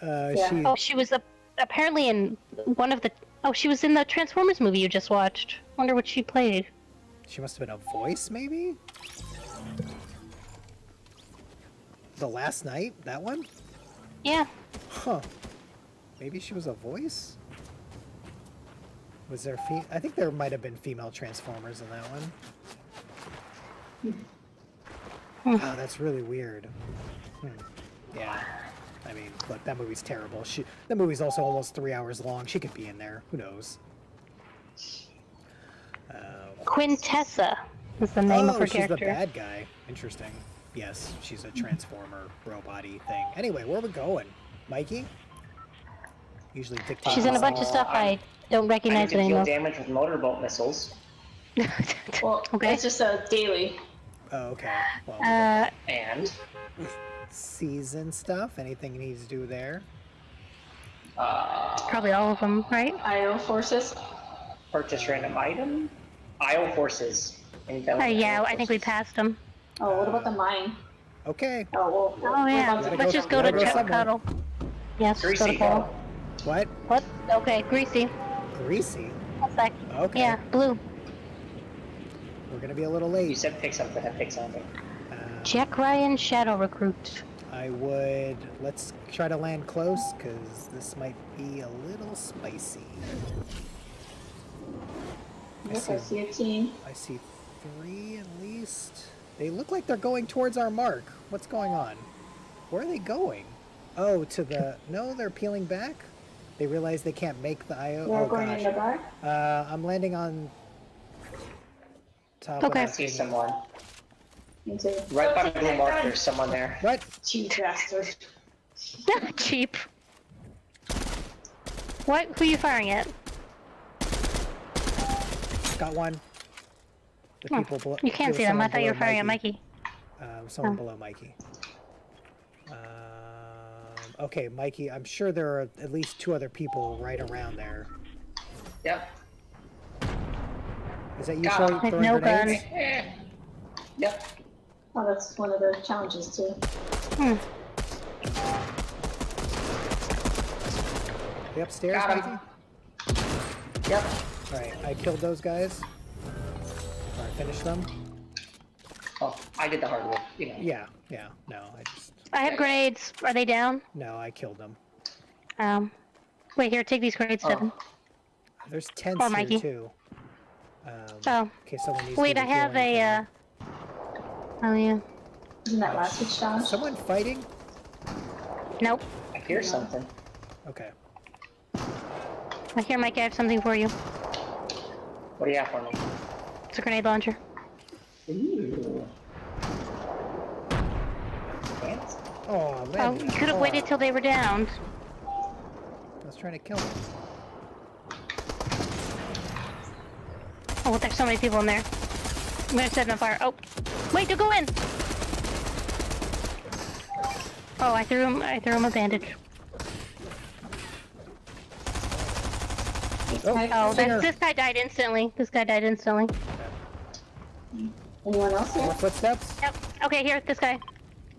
Speaker 1: Uh,
Speaker 4: Yeah.
Speaker 1: she,
Speaker 2: Oh, she was a, apparently in one of the. Oh, she was in the Transformers movie you just watched. Wonder what she played.
Speaker 1: she must have been a voice, maybe. The last night, that one?
Speaker 2: Yeah.
Speaker 1: Huh. Maybe she was a voice. Was there? Fe- I think there might have been female Transformers in that one.
Speaker 2: Hmm.
Speaker 1: Oh, that's really weird. Hmm. Yeah. I mean, look, that movie's terrible. She, that movie's also almost three hours long. She could be in there. Who knows?
Speaker 2: Quintessa is the name
Speaker 1: oh,
Speaker 2: of her
Speaker 1: she's
Speaker 2: character.
Speaker 1: the bad guy. Interesting. Yes, she's a transformer robot-y thing. Anyway, where are we going? Mikey? Usually dictates.
Speaker 2: She's in a bunch of
Speaker 5: Uh,
Speaker 2: stuff I don't
Speaker 5: I
Speaker 2: recognize
Speaker 5: need
Speaker 2: the
Speaker 5: to
Speaker 2: name
Speaker 5: deal damage with motorboat missiles.
Speaker 4: Well,
Speaker 2: Okay.
Speaker 4: it's just a daily.
Speaker 1: Oh, okay. Well,
Speaker 2: Uh,
Speaker 5: And
Speaker 1: season stuff. Anything you need to do there?
Speaker 5: uh,
Speaker 2: probably all of them, right?
Speaker 4: IO forces.
Speaker 5: purchase random item. IO forces. Anytime
Speaker 2: Uh, yeah,
Speaker 5: IO
Speaker 2: I think we passed them.
Speaker 4: Oh, what about the mine?
Speaker 1: Okay.
Speaker 4: Oh, well.
Speaker 2: Oh yeah,
Speaker 4: about to
Speaker 1: Gotta
Speaker 2: let's
Speaker 1: go-
Speaker 2: just go to
Speaker 1: gotta go
Speaker 2: Chuck
Speaker 1: somewhere.
Speaker 2: Cuddle. Yes, let's go
Speaker 5: Greasy
Speaker 2: to Paul.
Speaker 1: What?
Speaker 2: What? Okay, greasy.
Speaker 1: Greasy.
Speaker 2: What's that?
Speaker 1: Okay.
Speaker 2: Yeah, blue.
Speaker 1: We're gonna be a little late.
Speaker 5: You
Speaker 1: late.
Speaker 5: said pick something. I pick something.
Speaker 1: Uh,
Speaker 2: Jack Ryan Shadow Recruit.
Speaker 1: I would. Let's try to land close, cause this might be a little spicy. I
Speaker 4: Yes, I
Speaker 1: see.
Speaker 4: see a team.
Speaker 1: I see three at least. They look like they're going towards our mark. What's going on? Where are they going? Oh, to the. No, they're peeling back. They realize they can't make the IO.
Speaker 4: They're
Speaker 1: oh
Speaker 4: going in the
Speaker 1: gosh.
Speaker 4: bar.
Speaker 1: Uh, I'm landing on top.
Speaker 2: Okay.
Speaker 5: I see someone. Right by
Speaker 4: Don't
Speaker 5: the blue mark.
Speaker 4: gun.
Speaker 5: There's someone there.
Speaker 1: What?
Speaker 4: Cheap bastard.
Speaker 2: Cheap. What? Who are you firing at?
Speaker 1: Got one. The
Speaker 2: Oh,
Speaker 1: people below.
Speaker 2: You can't see them. I thought you were
Speaker 1: below
Speaker 2: firing at Mikey.
Speaker 1: Um, someone
Speaker 2: Oh.
Speaker 1: below Mikey. Um, okay, Mikey. I'm sure there are at least two other people right around there.
Speaker 5: Yep.
Speaker 1: Is that you
Speaker 5: Got
Speaker 1: throwing, throwing
Speaker 2: no
Speaker 1: grenades?
Speaker 2: gun.
Speaker 5: Yep.
Speaker 4: Oh, that's one of the challenges too.
Speaker 2: Hmm.
Speaker 1: They upstairs,
Speaker 5: Got him.
Speaker 1: Mikey?
Speaker 5: Yep.
Speaker 1: All right, I killed those guys. Or I finished them.
Speaker 5: Oh, I did the hard work. You know.
Speaker 1: Yeah, yeah. No, I just
Speaker 2: I have grenades. Are they down?
Speaker 1: no, I killed them.
Speaker 2: Um. Wait here. Take these grenades,
Speaker 5: Oh.
Speaker 2: Devin.
Speaker 1: There's tents
Speaker 2: Or
Speaker 1: here
Speaker 2: Mikey.
Speaker 1: too. Um,
Speaker 2: Oh.
Speaker 1: Okay, case someone needs
Speaker 2: Wait,
Speaker 1: me
Speaker 2: I have a. Uh...
Speaker 1: anything.
Speaker 2: Oh yeah.
Speaker 4: Isn't that last week's challenge?
Speaker 1: Someone fighting?
Speaker 2: Nope.
Speaker 5: I hear something.
Speaker 1: Okay.
Speaker 2: I hear Mike. I have something for you.
Speaker 5: What do you have for me?
Speaker 2: It's a grenade launcher.
Speaker 5: Ooh. Fancy.
Speaker 1: Oh,
Speaker 2: Oh,
Speaker 1: man.
Speaker 2: you could have waited till they were down.
Speaker 1: I was trying to kill him.
Speaker 2: Oh, there's so many people in there. I'm gonna set them on fire. Oh, wait, don't go in. Oh, I threw him. I threw him a bandage.
Speaker 1: Oh,
Speaker 2: Oh, this, this guy died instantly. This guy died instantly.
Speaker 4: Anyone else
Speaker 1: More
Speaker 4: here?
Speaker 1: footsteps?
Speaker 2: Yep. Okay, here, this guy.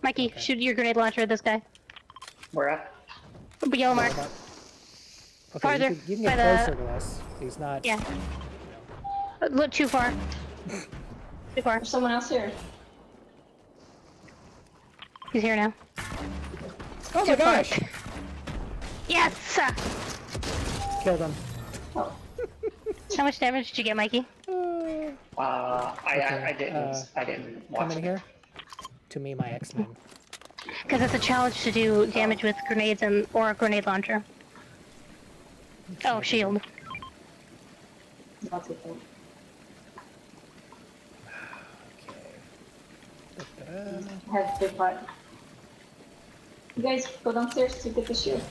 Speaker 2: Mikey, shoot your grenade launcher at this guy.
Speaker 5: Where at?
Speaker 2: Yellow mark.
Speaker 1: Okay,
Speaker 2: Farther,
Speaker 1: You can, you can
Speaker 2: by
Speaker 1: get
Speaker 2: the-
Speaker 1: closer to us. He's not.
Speaker 2: Yeah. A little too far. Too far.
Speaker 4: There's someone else here.
Speaker 2: He's here now.
Speaker 1: Oh my gosh!
Speaker 2: Yes!
Speaker 1: Killed him.
Speaker 4: Oh,
Speaker 2: How much damage did you get, Mikey?
Speaker 1: Uh,
Speaker 5: I, I, I didn't,
Speaker 1: uh,
Speaker 5: I didn't watch
Speaker 1: come in
Speaker 5: it.
Speaker 1: here. To me, my X-Men.
Speaker 2: Because it's a challenge to do damage with grenades and or a grenade launcher. Oh, shield.
Speaker 4: that's.
Speaker 1: Okay.
Speaker 4: Have big pot. You guys go downstairs to get the shield.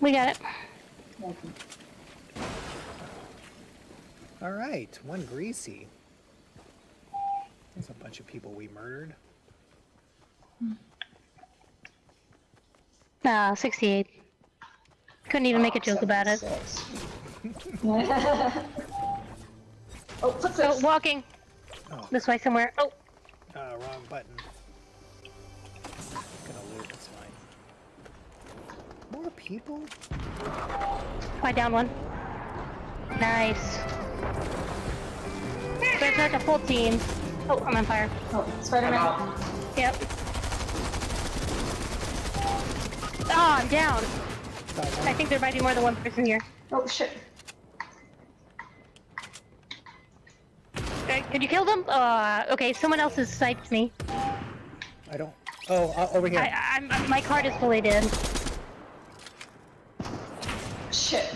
Speaker 2: We got it.
Speaker 4: Okay.
Speaker 1: All right, one greasy. There's a bunch of people we murdered.
Speaker 2: Uh, 68. Couldn't even make a joke about it.
Speaker 5: 76.
Speaker 4: oh,
Speaker 2: Oh, walking.
Speaker 1: Oh,
Speaker 2: This way somewhere. Oh,
Speaker 1: uh, wrong button. Gonna loot. That's fine. More people?
Speaker 2: I down one. Nice. There's like a full team. Oh, I'm on fire.
Speaker 4: Oh,
Speaker 5: I'm
Speaker 4: Spider-Man.
Speaker 5: out.
Speaker 2: Yep. Oh, I'm down.
Speaker 1: Five
Speaker 2: I think there might be more than one person here.
Speaker 4: Oh, shit.
Speaker 2: Okay, Could you kill them? Uh, okay, someone else has sniped me.
Speaker 1: I don't. Oh, uh, over here.
Speaker 2: I, I'm, my card is fully dead.
Speaker 4: Shit.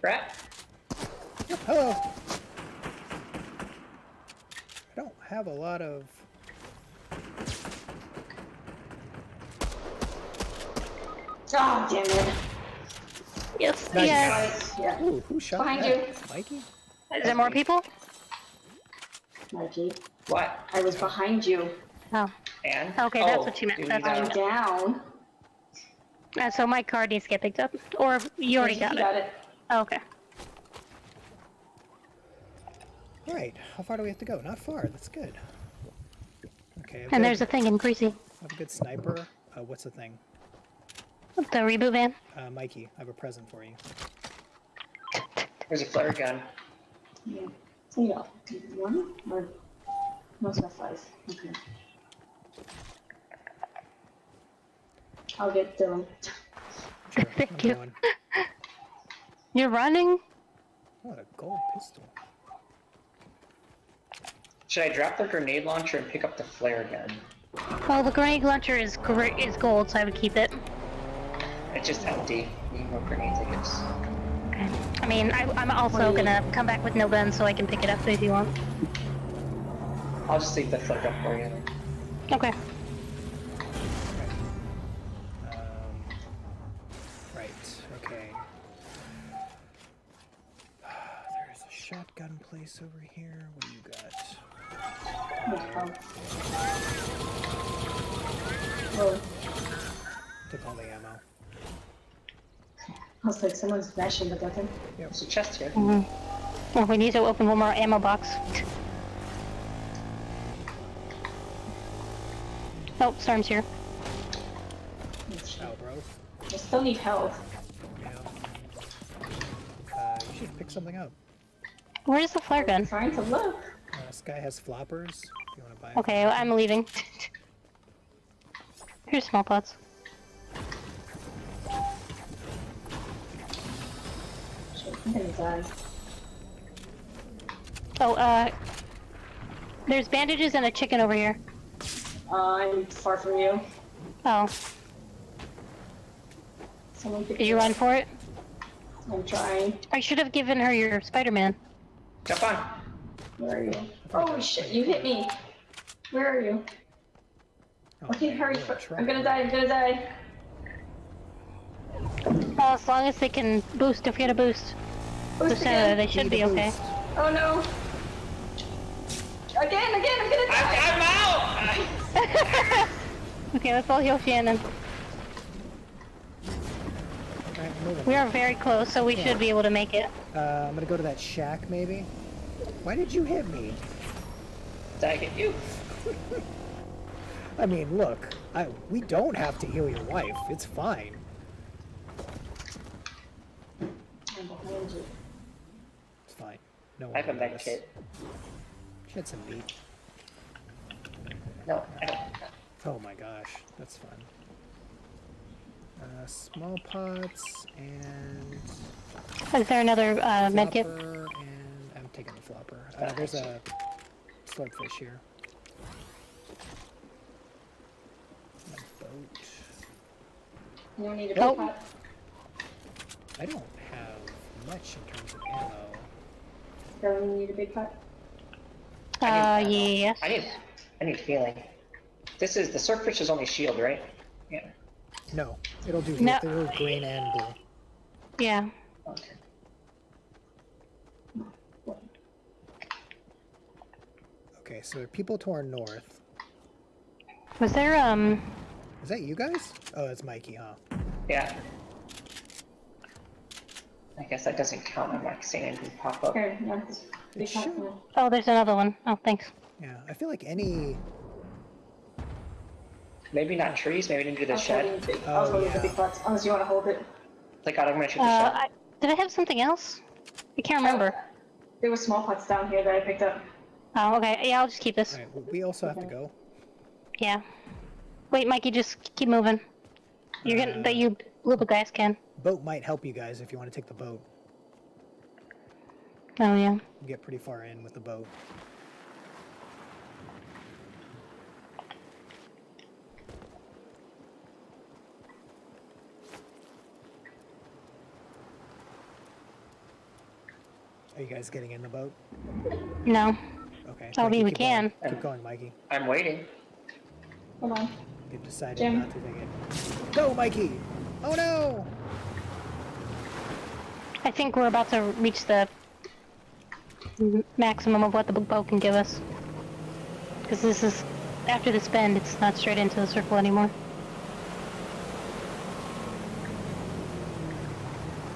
Speaker 5: Rat?
Speaker 1: Hello. I don't have a lot of.
Speaker 4: Oh, damn it.
Speaker 2: Yes,
Speaker 1: Nice.
Speaker 2: yes.
Speaker 4: Yeah.
Speaker 1: Ooh, who shot
Speaker 4: Behind
Speaker 1: that?
Speaker 4: you.
Speaker 1: Mikey?
Speaker 2: Is there more people?
Speaker 4: Mikey,
Speaker 5: What?
Speaker 4: I was behind you.
Speaker 2: Oh,
Speaker 5: And?
Speaker 2: Okay, that's
Speaker 5: Oh,
Speaker 2: what you meant. That's
Speaker 5: need
Speaker 4: I'm down.
Speaker 2: uh, so my card needs to get picked up, or you already
Speaker 4: You
Speaker 2: got it.
Speaker 4: got it.
Speaker 2: Oh, okay.
Speaker 1: All right. How far do we have to go? Not far. That's good. Okay.
Speaker 2: And there's a thing in Greasy.
Speaker 1: I have a good sniper. Uh, what's the thing?
Speaker 2: The reboot van.
Speaker 1: Uh, Mikey, I have a present for you.
Speaker 5: There's a flare gun.
Speaker 4: Yeah. So, yeah. One or most of five. Okay. I'll get Dylan.
Speaker 1: Sure.
Speaker 2: Thank
Speaker 1: I'm
Speaker 2: you.
Speaker 1: going.
Speaker 2: You're running?
Speaker 1: What a gold pistol.
Speaker 5: Should I drop the grenade launcher and pick up the flare gun?
Speaker 2: Well, the grenade launcher is gr- is gold, so I would keep it.
Speaker 5: It's just empty. Need more grenade tickets.
Speaker 2: Okay. I mean, I, I'm also
Speaker 4: Wait.
Speaker 2: gonna come back with no gun, so I can pick it up if you want.
Speaker 5: I'll just leave the flare gun for you.
Speaker 2: Okay.
Speaker 1: Um, right. Okay. There's a shotgun place over here. What do you got?
Speaker 4: Oh,
Speaker 1: Took all the ammo.
Speaker 4: I was like, someone's smashing the button.
Speaker 5: There's a chest here.
Speaker 2: Mm-hmm. Well, we need to open one more ammo box. Oh, Storm's here.
Speaker 1: Oh, bro.
Speaker 4: I still need health.
Speaker 1: Yeah. Uh, you should pick something up.
Speaker 2: Where's the flare gun?
Speaker 4: trying to look.
Speaker 1: This guy has floppers. If you want to buy.
Speaker 2: Okay, I'm leaving. Here's small pots.
Speaker 4: I'm gonna die.
Speaker 2: Oh, uh, there's bandages and a chicken over here.
Speaker 4: Uh, I'm far from you.
Speaker 2: Oh,
Speaker 4: Someone
Speaker 2: did you run for it?
Speaker 4: I'm trying.
Speaker 2: I should have given her your Spider-Man.
Speaker 5: Jump on.
Speaker 4: Where are you? Oh shit, you hit me. Where are you?
Speaker 1: Oh,
Speaker 4: Okay,
Speaker 1: man,
Speaker 4: hurry.
Speaker 1: you're in
Speaker 4: fir-
Speaker 1: trouble.
Speaker 4: I'm gonna die, I'm gonna die.
Speaker 2: Well, as long as they can boost, don't forget to boost.
Speaker 4: Boost
Speaker 2: Boost
Speaker 4: again.
Speaker 2: out, they should be
Speaker 1: a
Speaker 2: okay.
Speaker 4: Oh no. Again, again, I'm gonna die.
Speaker 5: I'm, I'm out!
Speaker 2: Okay, let's all heal Shannon. We are very close, so we
Speaker 1: Yeah.
Speaker 2: should be able to make it.
Speaker 1: Uh, I'm gonna go to that shack, maybe. Why did you hit me?
Speaker 5: Did I get you?
Speaker 1: I mean, look, I we don't have to heal your wife. It's fine.
Speaker 4: I'm behind you.
Speaker 1: It's fine. No one
Speaker 5: I have a
Speaker 1: will
Speaker 5: med
Speaker 1: notice.
Speaker 5: kit.
Speaker 1: She had some meat.
Speaker 5: No, I don't.
Speaker 1: Oh my gosh, that's fun. Uh, small pots and
Speaker 2: Is there another uh, medkit?
Speaker 1: and I'm taking the flopper. Uh, there's a swordfish here. A boat.
Speaker 4: You don't need a big.
Speaker 1: I don't have much in terms of ammo.
Speaker 4: Don't you need a big pot.
Speaker 2: Uh,
Speaker 5: I need-
Speaker 2: yes.
Speaker 5: I need, I need healing. This is the swordfish is only shield, right? Yeah.
Speaker 1: No, it'll do.
Speaker 2: No.
Speaker 1: It'll green and blue.
Speaker 2: Yeah.
Speaker 5: Okay.
Speaker 1: Okay, so there are people to our north.
Speaker 2: Was there, um,
Speaker 1: Is that you guys? Oh, it's Mikey, huh?
Speaker 5: Yeah. I guess that doesn't count. I'm not seeing anything pop up.
Speaker 4: Here, no, this
Speaker 1: It should.
Speaker 2: oh, there's another one. Oh, thanks.
Speaker 1: Yeah, I feel like any.
Speaker 5: Maybe not trees. Maybe we didn't
Speaker 4: I
Speaker 5: the shed.
Speaker 4: the big, I was
Speaker 1: Oh,
Speaker 4: holding the big pots, unless you want to hold it.
Speaker 5: Like, God, I'm gonna shoot the
Speaker 2: Uh,
Speaker 5: shed.
Speaker 2: I, did I have something else? I can't remember.
Speaker 4: There were small pots down here that I picked up.
Speaker 2: Oh, okay. Yeah, I'll just keep this.
Speaker 1: Well, we also have to go.
Speaker 2: Yeah. Wait, Mikey, just keep moving. You're gonna, that you little guys can.
Speaker 1: Boat might help you guys if you want to take the boat.
Speaker 2: Oh, yeah.
Speaker 1: You get pretty far in with the boat. Are you guys getting in the boat?
Speaker 2: No.
Speaker 1: Okay.
Speaker 2: I mean,
Speaker 1: Mikey,
Speaker 2: we
Speaker 1: keep going.
Speaker 2: can.
Speaker 1: Keep going, Mikey.
Speaker 5: I'm waiting.
Speaker 4: Hold on.
Speaker 1: They've decided
Speaker 4: Jim.
Speaker 1: not to take it. Go, Mikey! Oh no!
Speaker 2: I think we're about to reach the maximum of what the boat can give us. Because this is, after this bend, it's not straight into the circle anymore.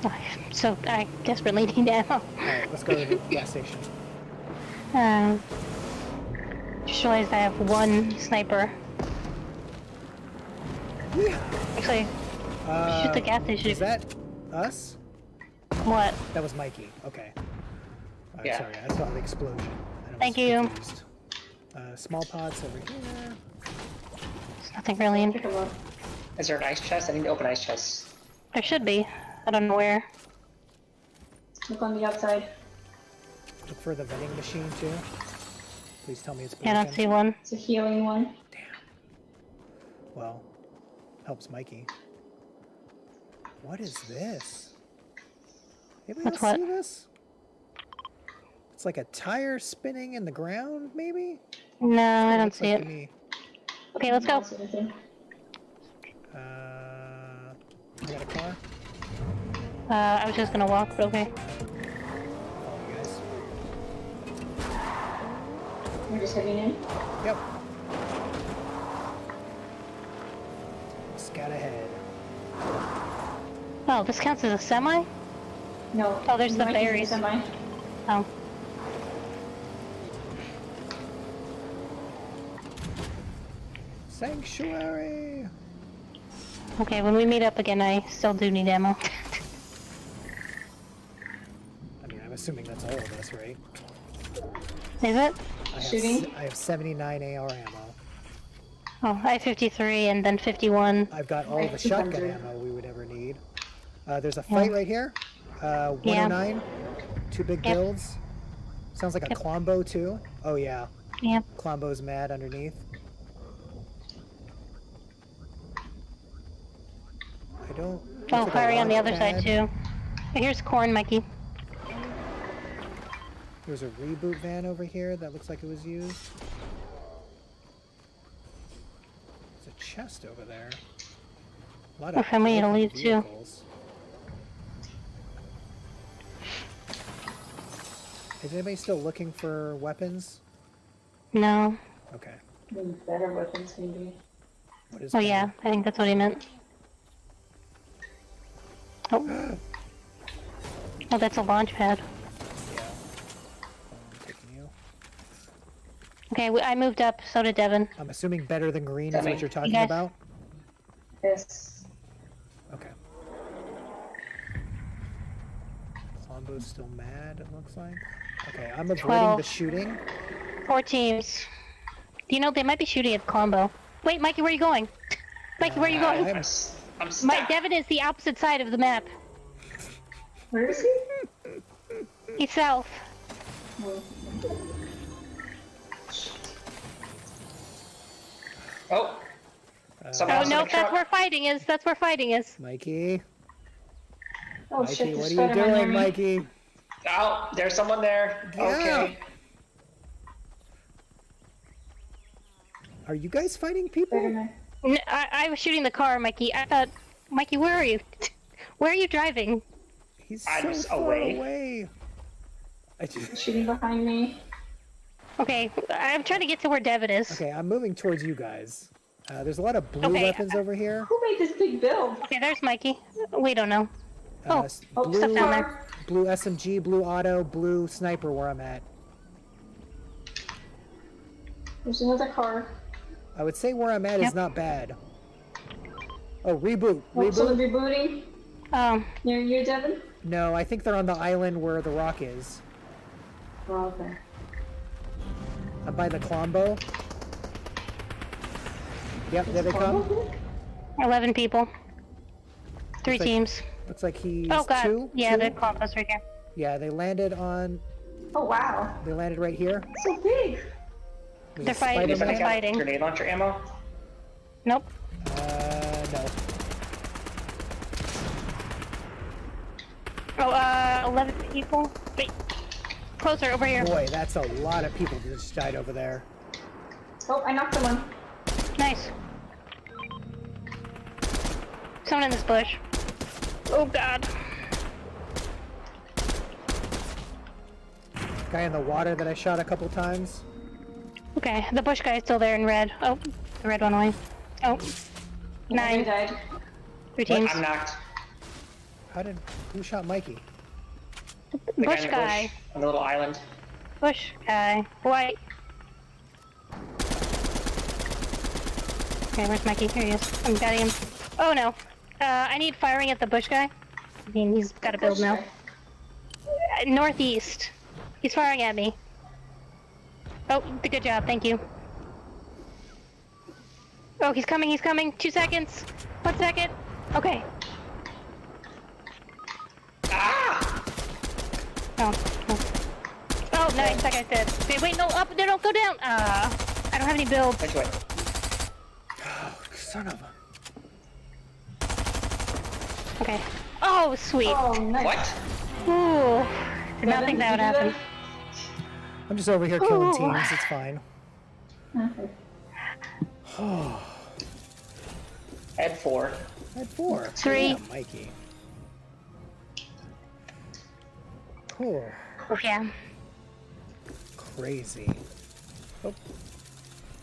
Speaker 2: So I desperately need ammo.
Speaker 1: Alright, let's go to the gas station.
Speaker 2: Um, just realized I have one sniper. Actually,
Speaker 1: Uh,
Speaker 2: shoot the gas station.
Speaker 1: Is that us?
Speaker 2: What?
Speaker 1: That was Mikey. Okay. Uh,
Speaker 5: Yeah.
Speaker 1: Sorry, I saw the explosion. and I was
Speaker 2: Thank you.
Speaker 1: Uh, small pots over here.
Speaker 2: There's nothing really in.
Speaker 4: Pick them.
Speaker 5: Is there an ice chest? I need to open ice chests.
Speaker 2: There should be. I don't know where.
Speaker 4: Look on the outside.
Speaker 1: Look for the vending machine too. Please tell me it's
Speaker 2: I
Speaker 1: broken.
Speaker 2: don't see one.
Speaker 4: It's a healing one. Damn.
Speaker 1: Well, helps Mikey. What is this? Anybody
Speaker 2: What's
Speaker 1: else
Speaker 2: what?
Speaker 1: see this? It's like a tire spinning in the ground, maybe?
Speaker 2: No, I don't see
Speaker 1: like
Speaker 2: it.
Speaker 1: me.
Speaker 2: Okay, let's go.
Speaker 1: Uh, I got a car.
Speaker 2: Uh, I was just gonna walk, but okay.
Speaker 4: We're just heading in.
Speaker 1: Yep. Scout ahead.
Speaker 2: Oh, this counts as a semi?
Speaker 4: No.
Speaker 2: Oh, there's
Speaker 4: you
Speaker 2: the
Speaker 4: might use
Speaker 2: berries.
Speaker 4: Semi.
Speaker 2: Oh.
Speaker 1: Sanctuary.
Speaker 2: Okay, when we meet up again, I still do need ammo.
Speaker 1: I mean, I'm assuming that's all of us, right?
Speaker 2: Is it?
Speaker 1: I have,
Speaker 4: Shooting?
Speaker 1: s- I have 79 AR ammo.
Speaker 2: Oh, I have 53 and then 51.
Speaker 1: I've got all the shotgun ammo we would ever need. Uh, there's a fight right here. Uh,
Speaker 2: Yeah.
Speaker 1: 109. Two big
Speaker 2: Yep.
Speaker 1: builds. Sounds like a
Speaker 2: Yep.
Speaker 1: Klombo too. Oh yeah,
Speaker 2: Yeah.
Speaker 1: Klombo's mad underneath. I don't.
Speaker 2: Oh,
Speaker 1: like a
Speaker 2: on the
Speaker 1: launch
Speaker 2: other side too. Here's corn, Mikey.
Speaker 1: There's a reboot van over here that looks like it was used. There's a chest over there. A lot
Speaker 2: of family to leave too.
Speaker 1: Is anybody still looking for weapons?
Speaker 2: No.
Speaker 1: Okay.
Speaker 4: Better weapons, maybe.
Speaker 1: What is
Speaker 2: oh,
Speaker 1: better?
Speaker 2: yeah. I think that's what he meant. Oh. oh, that's a launch pad. Okay, I moved up, so did Devin.
Speaker 1: I'm assuming better than green is what you're talking
Speaker 2: Yes.
Speaker 1: about.
Speaker 4: Yes.
Speaker 1: Okay. Klombo's still mad. It looks like. Okay, I'm avoiding the
Speaker 2: Twelve.
Speaker 1: shooting.
Speaker 2: Four teams. You know, they might be shooting at Klombo. Wait, Mikey, where are you going? Mikey, where are you
Speaker 1: Uh,
Speaker 2: going?
Speaker 1: I'm-
Speaker 5: I'm, s- I'm
Speaker 2: My. Devin is the opposite side of the map.
Speaker 4: Where is he?
Speaker 2: He's south.
Speaker 4: Oh,
Speaker 5: Oh,
Speaker 1: Uh,
Speaker 5: Someone
Speaker 2: Oh no,
Speaker 5: the
Speaker 2: that's
Speaker 5: truck.
Speaker 2: where fighting is. That's where fighting is.
Speaker 1: Mikey,
Speaker 4: oh
Speaker 1: Mikey,
Speaker 4: shit,
Speaker 1: what are you doing. Mikey?
Speaker 5: oh, there's someone there.
Speaker 1: Yeah.
Speaker 5: Okay.
Speaker 1: Are you guys fighting people?
Speaker 4: Spider-Man.
Speaker 2: N- I, I was shooting the car, Mikey. I thought, Mikey, where are you? where are you driving?
Speaker 1: He's
Speaker 5: I'm
Speaker 1: so far
Speaker 5: away.
Speaker 1: away. I just...
Speaker 4: Shooting behind me.
Speaker 2: Okay, I'm trying to get to where Devin is.
Speaker 1: Okay, I'm moving towards you guys. Uh, there's a lot of blue
Speaker 2: Okay.
Speaker 1: weapons over here.
Speaker 4: Who made this big build?
Speaker 2: Okay, there's Mikey. We don't know.
Speaker 1: Uh,
Speaker 2: Oh,
Speaker 4: Oh,
Speaker 1: blue,
Speaker 2: stuff down there.
Speaker 1: blue SMG, blue auto, blue sniper where I'm at.
Speaker 4: There's another car.
Speaker 1: I would say where I'm at is not bad. Oh, reboot.
Speaker 4: Oh, someone
Speaker 1: Reboot?
Speaker 4: rebooting.
Speaker 2: Um,
Speaker 4: Near you, Devin?
Speaker 1: No, I think they're on the island where the rock is.
Speaker 4: Oh, okay.
Speaker 1: Up by the Klombo. Yep, there they come.
Speaker 2: 11 people. Three
Speaker 1: Looks like-
Speaker 2: teams.
Speaker 1: Looks like he's
Speaker 2: Oh god.
Speaker 1: two.
Speaker 2: yeah,
Speaker 1: two?
Speaker 2: the Klombos right here.
Speaker 1: Yeah, they landed on.
Speaker 4: Oh, wow.
Speaker 1: They landed right here.
Speaker 4: So big.
Speaker 1: There's
Speaker 2: They're fighting.
Speaker 5: Does
Speaker 2: They're
Speaker 5: anyone
Speaker 2: fighting.
Speaker 5: Grenade launcher ammo.
Speaker 2: Nope.
Speaker 1: Uh, no.
Speaker 2: Oh, uh, 11 people. Wait. Closer, over here.
Speaker 1: Boy, that's a lot of people that just died over there.
Speaker 4: Oh, I knocked someone.
Speaker 2: Nice. Someone in this bush. Oh god.
Speaker 1: Guy in the water that I shot a couple times.
Speaker 2: Okay, the bush guy is still there in red. Oh, the red one away. Oh,
Speaker 4: I
Speaker 2: nine.
Speaker 4: died.
Speaker 2: Three teams.
Speaker 5: I'm knocked.
Speaker 1: How did who shot Mikey?
Speaker 5: The
Speaker 2: Bush
Speaker 5: the
Speaker 2: guy.
Speaker 5: bush on the little island.
Speaker 2: Bush guy. White. Okay, where's Mikey? Here he is. I'm got him. Oh no. Uh, I need firing at the bush guy. I mean, he's got a build now. Uh, northeast. He's firing at me. Oh, good job. Thank you. Oh, he's coming. He's coming. Two seconds. One second. Okay.
Speaker 5: Ah!
Speaker 2: Oh. Oh, oh nine seconds dead. Wait, wait, no, up, there, don't go down. Uh, I don't have any builds.
Speaker 5: Which way?
Speaker 1: Son of a.
Speaker 2: Okay. Oh, sweet.
Speaker 4: Oh, nice.
Speaker 5: What?
Speaker 2: Ooh. Did not think that would
Speaker 4: did you do
Speaker 2: happen.
Speaker 1: I'm just over here killing teams. It's fine.
Speaker 4: Okay.
Speaker 5: I had four.
Speaker 1: I had four.
Speaker 2: Three.
Speaker 1: Yeah, Mikey. Oh,
Speaker 2: Oh, yeah.
Speaker 1: crazy. Oh.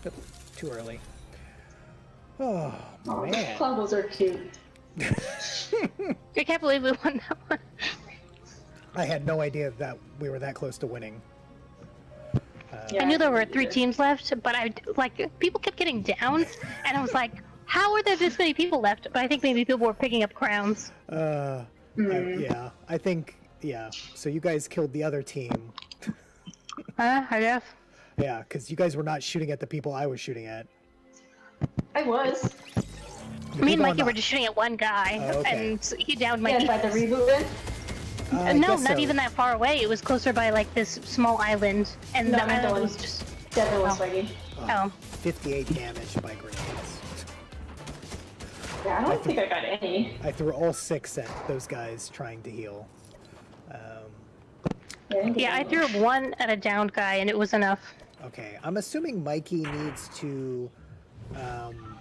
Speaker 1: Yep, too early. Oh,
Speaker 4: Oh,
Speaker 1: man.
Speaker 4: Klombos are cute.
Speaker 2: I can't believe we won that one.
Speaker 1: I had no idea that we were that close to winning.
Speaker 4: Yeah,
Speaker 2: I knew there were three teams left, but I like people kept getting down, and I was like, "How are there this many people left?" But I think maybe people were picking up crowns.
Speaker 1: Uh, I- yeah, I think, yeah. So you guys killed the other team.
Speaker 2: Huh? I guess.
Speaker 1: Yeah, because you guys were not shooting at the people I was shooting at.
Speaker 4: I was.
Speaker 1: The
Speaker 2: Me and
Speaker 1: people
Speaker 2: Mikey
Speaker 1: the-
Speaker 2: were just shooting at one guy,
Speaker 1: Oh, okay.
Speaker 2: and he downed
Speaker 4: Yeah,
Speaker 2: Mikey.
Speaker 4: by the reboot bin.
Speaker 1: Uh, uh,
Speaker 2: no, not
Speaker 1: so.
Speaker 2: even that far away. It was closer by like this small island, and
Speaker 4: No,
Speaker 2: the
Speaker 4: I meant the
Speaker 2: island
Speaker 4: one-
Speaker 2: was just.
Speaker 4: Devin was
Speaker 2: Oh.
Speaker 4: fighting.
Speaker 2: Uh, oh,
Speaker 1: 58 damage by grenades.
Speaker 4: Yeah, I don't think I got any.
Speaker 1: I threw all six at those guys trying to heal.
Speaker 4: Yeah, I, didn't get
Speaker 2: yeah. I
Speaker 4: any.
Speaker 2: threw one at a downed guy, and it was enough.
Speaker 1: okay, I'm assuming Mikey needs to um,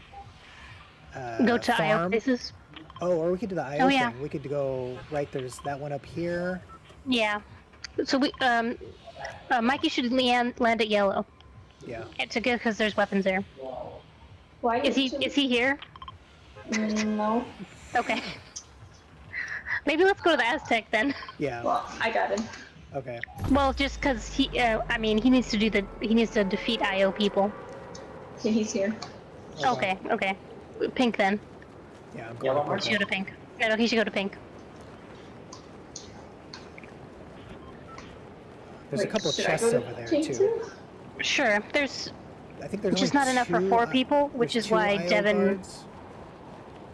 Speaker 1: uh,
Speaker 2: Go to IO
Speaker 1: farm.
Speaker 2: places.
Speaker 1: Oh, or we could do the IO
Speaker 2: Oh, yeah.
Speaker 1: thing. We could go right. There's that one up here.
Speaker 2: Yeah. So we um, uh, Mikey should land land at yellow.
Speaker 1: Yeah.
Speaker 2: It's a good because there's weapons there.
Speaker 4: Why
Speaker 2: Is he is he here?
Speaker 4: No.
Speaker 2: Okay. Maybe let's go to the Aztec then.
Speaker 1: Yeah.
Speaker 4: Well, I got him.
Speaker 1: Okay.
Speaker 2: Well, just because he, uh, I mean, he needs to do the, he needs to defeat IO people.
Speaker 4: Yeah, he's here.
Speaker 2: Okay, okay. Pink then.
Speaker 1: Yeah, I'm going
Speaker 5: Yellow
Speaker 1: to?
Speaker 2: He should go to pink. No, no, he should go to pink.
Speaker 1: There's a couple
Speaker 4: should I
Speaker 1: chests
Speaker 4: to
Speaker 1: over there
Speaker 4: pink
Speaker 1: too.
Speaker 2: Sure. There's,
Speaker 1: I think there's
Speaker 2: Which is not enough for four
Speaker 1: uh,
Speaker 2: people, which is why
Speaker 1: IO
Speaker 2: Devin-
Speaker 1: guards.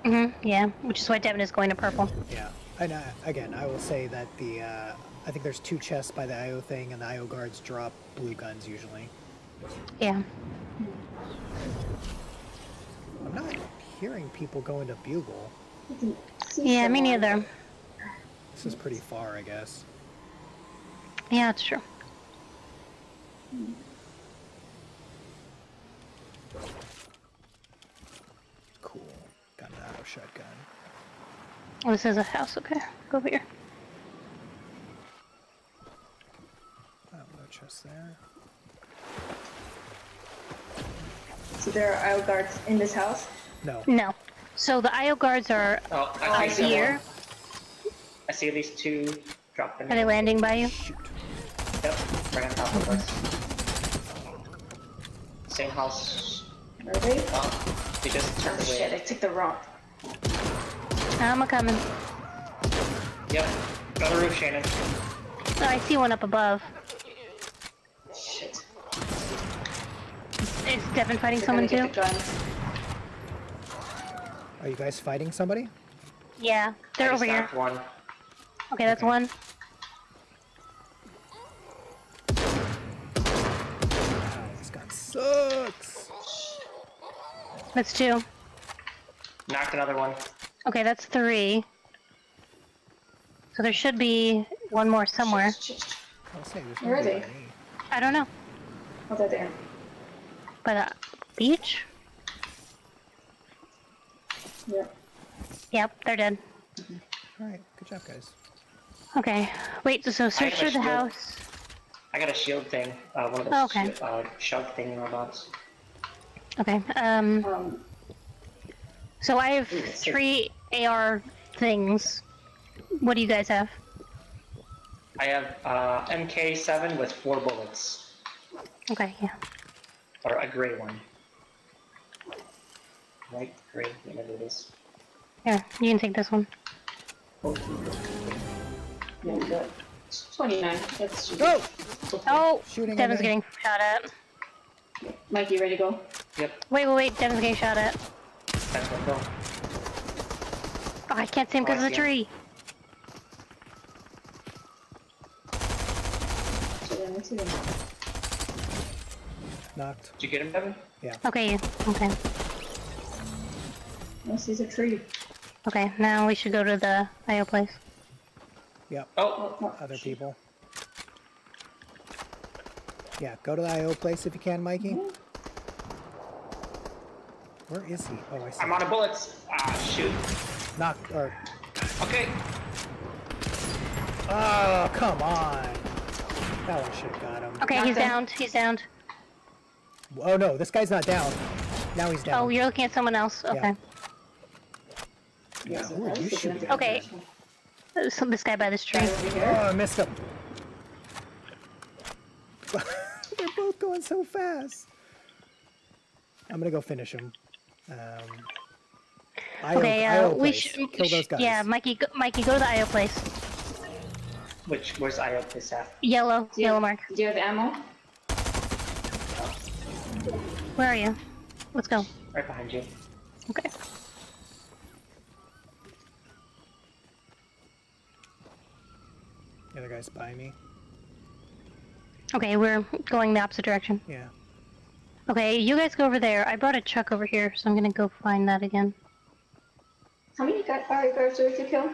Speaker 2: hmm yeah, which is why Devin is going to purple.
Speaker 1: Yeah. And uh, again, I will say that the uh, I think there's two chests by the IO thing, and the IO guards drop blue guns usually.
Speaker 2: Yeah.
Speaker 1: I'm not hearing people going to Bugle.
Speaker 2: Yeah, me neither.
Speaker 1: This is pretty far, I guess.
Speaker 2: Yeah, it's true.
Speaker 1: Cool. Got an auto shotgun.
Speaker 2: Oh, this is a house. Okay, go over here.
Speaker 1: Oh, no chest there.
Speaker 4: So there are IO guards in this house.
Speaker 1: No.
Speaker 2: No. So the IO guards are
Speaker 5: Oh, I
Speaker 2: oh,
Speaker 5: see someone.
Speaker 2: here.
Speaker 5: I see at least two dropping.
Speaker 2: Are they landing by you?
Speaker 1: Shoot.
Speaker 5: Yep, right on top of us. Same house.
Speaker 4: Are they?
Speaker 5: Oh, they just turned
Speaker 4: Oh shit, I took the wrong.
Speaker 2: I'm a coming.
Speaker 5: Yep, on the roof, Shannon.
Speaker 2: Oh, I see one up above. Is Devin fighting
Speaker 4: They're
Speaker 2: someone too?
Speaker 4: get the gun.
Speaker 1: Are you guys fighting somebody?
Speaker 2: Yeah, they're
Speaker 5: I
Speaker 2: over here.
Speaker 5: One.
Speaker 2: Okay, that's one.
Speaker 1: Wow, this gun sucks.
Speaker 2: That's two.
Speaker 5: Knocked another one.
Speaker 2: Okay, that's three. So there should be one more somewhere.
Speaker 4: Shit, shit.
Speaker 1: I'll say there's
Speaker 4: Where are they?
Speaker 2: I don't know.
Speaker 4: Oh, they're there.
Speaker 2: By the beach?
Speaker 4: Yeah.
Speaker 2: Yep, they're dead.
Speaker 1: All right, good job, guys.
Speaker 2: Okay. Wait, so search
Speaker 5: have
Speaker 2: through the
Speaker 5: shield.
Speaker 2: house.
Speaker 5: I got a shield thing. Uh, one of those
Speaker 2: Oh, okay.
Speaker 5: shi- uh, shove thing robots.
Speaker 2: Okay. Um.
Speaker 4: Um,
Speaker 2: So I have three AR things. What do you guys have?
Speaker 5: I have uh, MK7 with four bullets,
Speaker 2: Okay. Yeah.
Speaker 5: Or a gray one. White, gray, whatever it is.
Speaker 2: Here, you can take this one.
Speaker 4: yeah, 29. That's
Speaker 1: Go!
Speaker 2: Oh!
Speaker 1: oh, Shooting
Speaker 2: Devin's getting shot at.
Speaker 4: Mike, you ready to go?
Speaker 5: Yep,
Speaker 2: Wait, wait, wait. Devin's getting shot at.
Speaker 5: that's what go.
Speaker 2: Oh, I can't see him
Speaker 5: Oh,
Speaker 2: because of the tree.
Speaker 4: So then see them.
Speaker 1: Knocked.
Speaker 5: Did you get him, Devin?
Speaker 1: Yeah.
Speaker 2: Okay. Okay.
Speaker 4: This is a tree.
Speaker 2: Okay. Now we should go to the IO place.
Speaker 1: Yep.
Speaker 5: Oh,
Speaker 4: Oh, no.
Speaker 1: Other people. Yeah, go to the IO place if you can, Mikey. Where is he? Oh, I see.
Speaker 5: I'm out of bullets. Ah, shoot.
Speaker 1: Knocked. Or.
Speaker 5: Okay.
Speaker 1: Oh, come on. That one should have got him.
Speaker 2: Okay,
Speaker 4: Knocked
Speaker 2: he's
Speaker 4: him.
Speaker 2: downed. He's downed.
Speaker 1: Oh no, this guy's not down. Now he's down.
Speaker 2: Oh, you're looking at someone else. Okay.
Speaker 1: Yeah,
Speaker 4: so
Speaker 1: who are you
Speaker 4: looking
Speaker 1: shooting
Speaker 2: Okay.
Speaker 4: first.
Speaker 2: So this guy by this tree.
Speaker 1: Oh. I missed him. They're both going so fast. I'm gonna go finish him. Um, IO,
Speaker 2: Okay. Uh, we should.
Speaker 1: kill those guys.
Speaker 2: Yeah, Mikey. Go, Mikey, go to the IO place.
Speaker 5: Which, where's I at this at?
Speaker 2: Yellow.
Speaker 4: Do you
Speaker 2: Yellow
Speaker 4: have-
Speaker 2: mark.
Speaker 4: Do you have ammo?
Speaker 2: Where are you? Let's go.
Speaker 5: Right behind you.
Speaker 2: Okay.
Speaker 1: The other guy's by me.
Speaker 2: Okay, we're going the opposite direction.
Speaker 1: Yeah.
Speaker 2: Okay, you guys go over there. I brought a truck over here, so I'm gonna go find that again.
Speaker 4: How many guy- IO guards do we have to kill?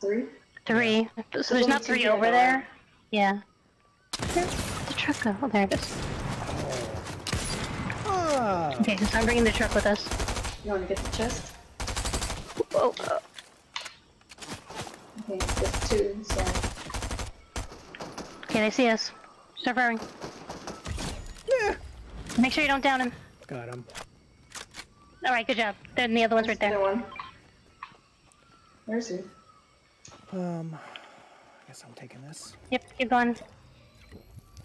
Speaker 4: Three?
Speaker 2: Three. So there's
Speaker 4: only
Speaker 2: not three over there. Yeah. Where'd the truck go? Oh, there it is.
Speaker 1: Ah.
Speaker 2: Okay, so I'm bringing the truck with us.
Speaker 4: You want to get the chest?
Speaker 2: Oh, uh,
Speaker 4: Okay, there's two, so.
Speaker 2: Okay, they see us. Start firing. Yeah. Make sure you don't down him.
Speaker 1: Got him.
Speaker 2: Alright, good job. Then the other one's right
Speaker 4: The
Speaker 2: there.
Speaker 4: other one. Where is he?
Speaker 1: Um, I guess I'm taking this.
Speaker 2: Yep, keep going.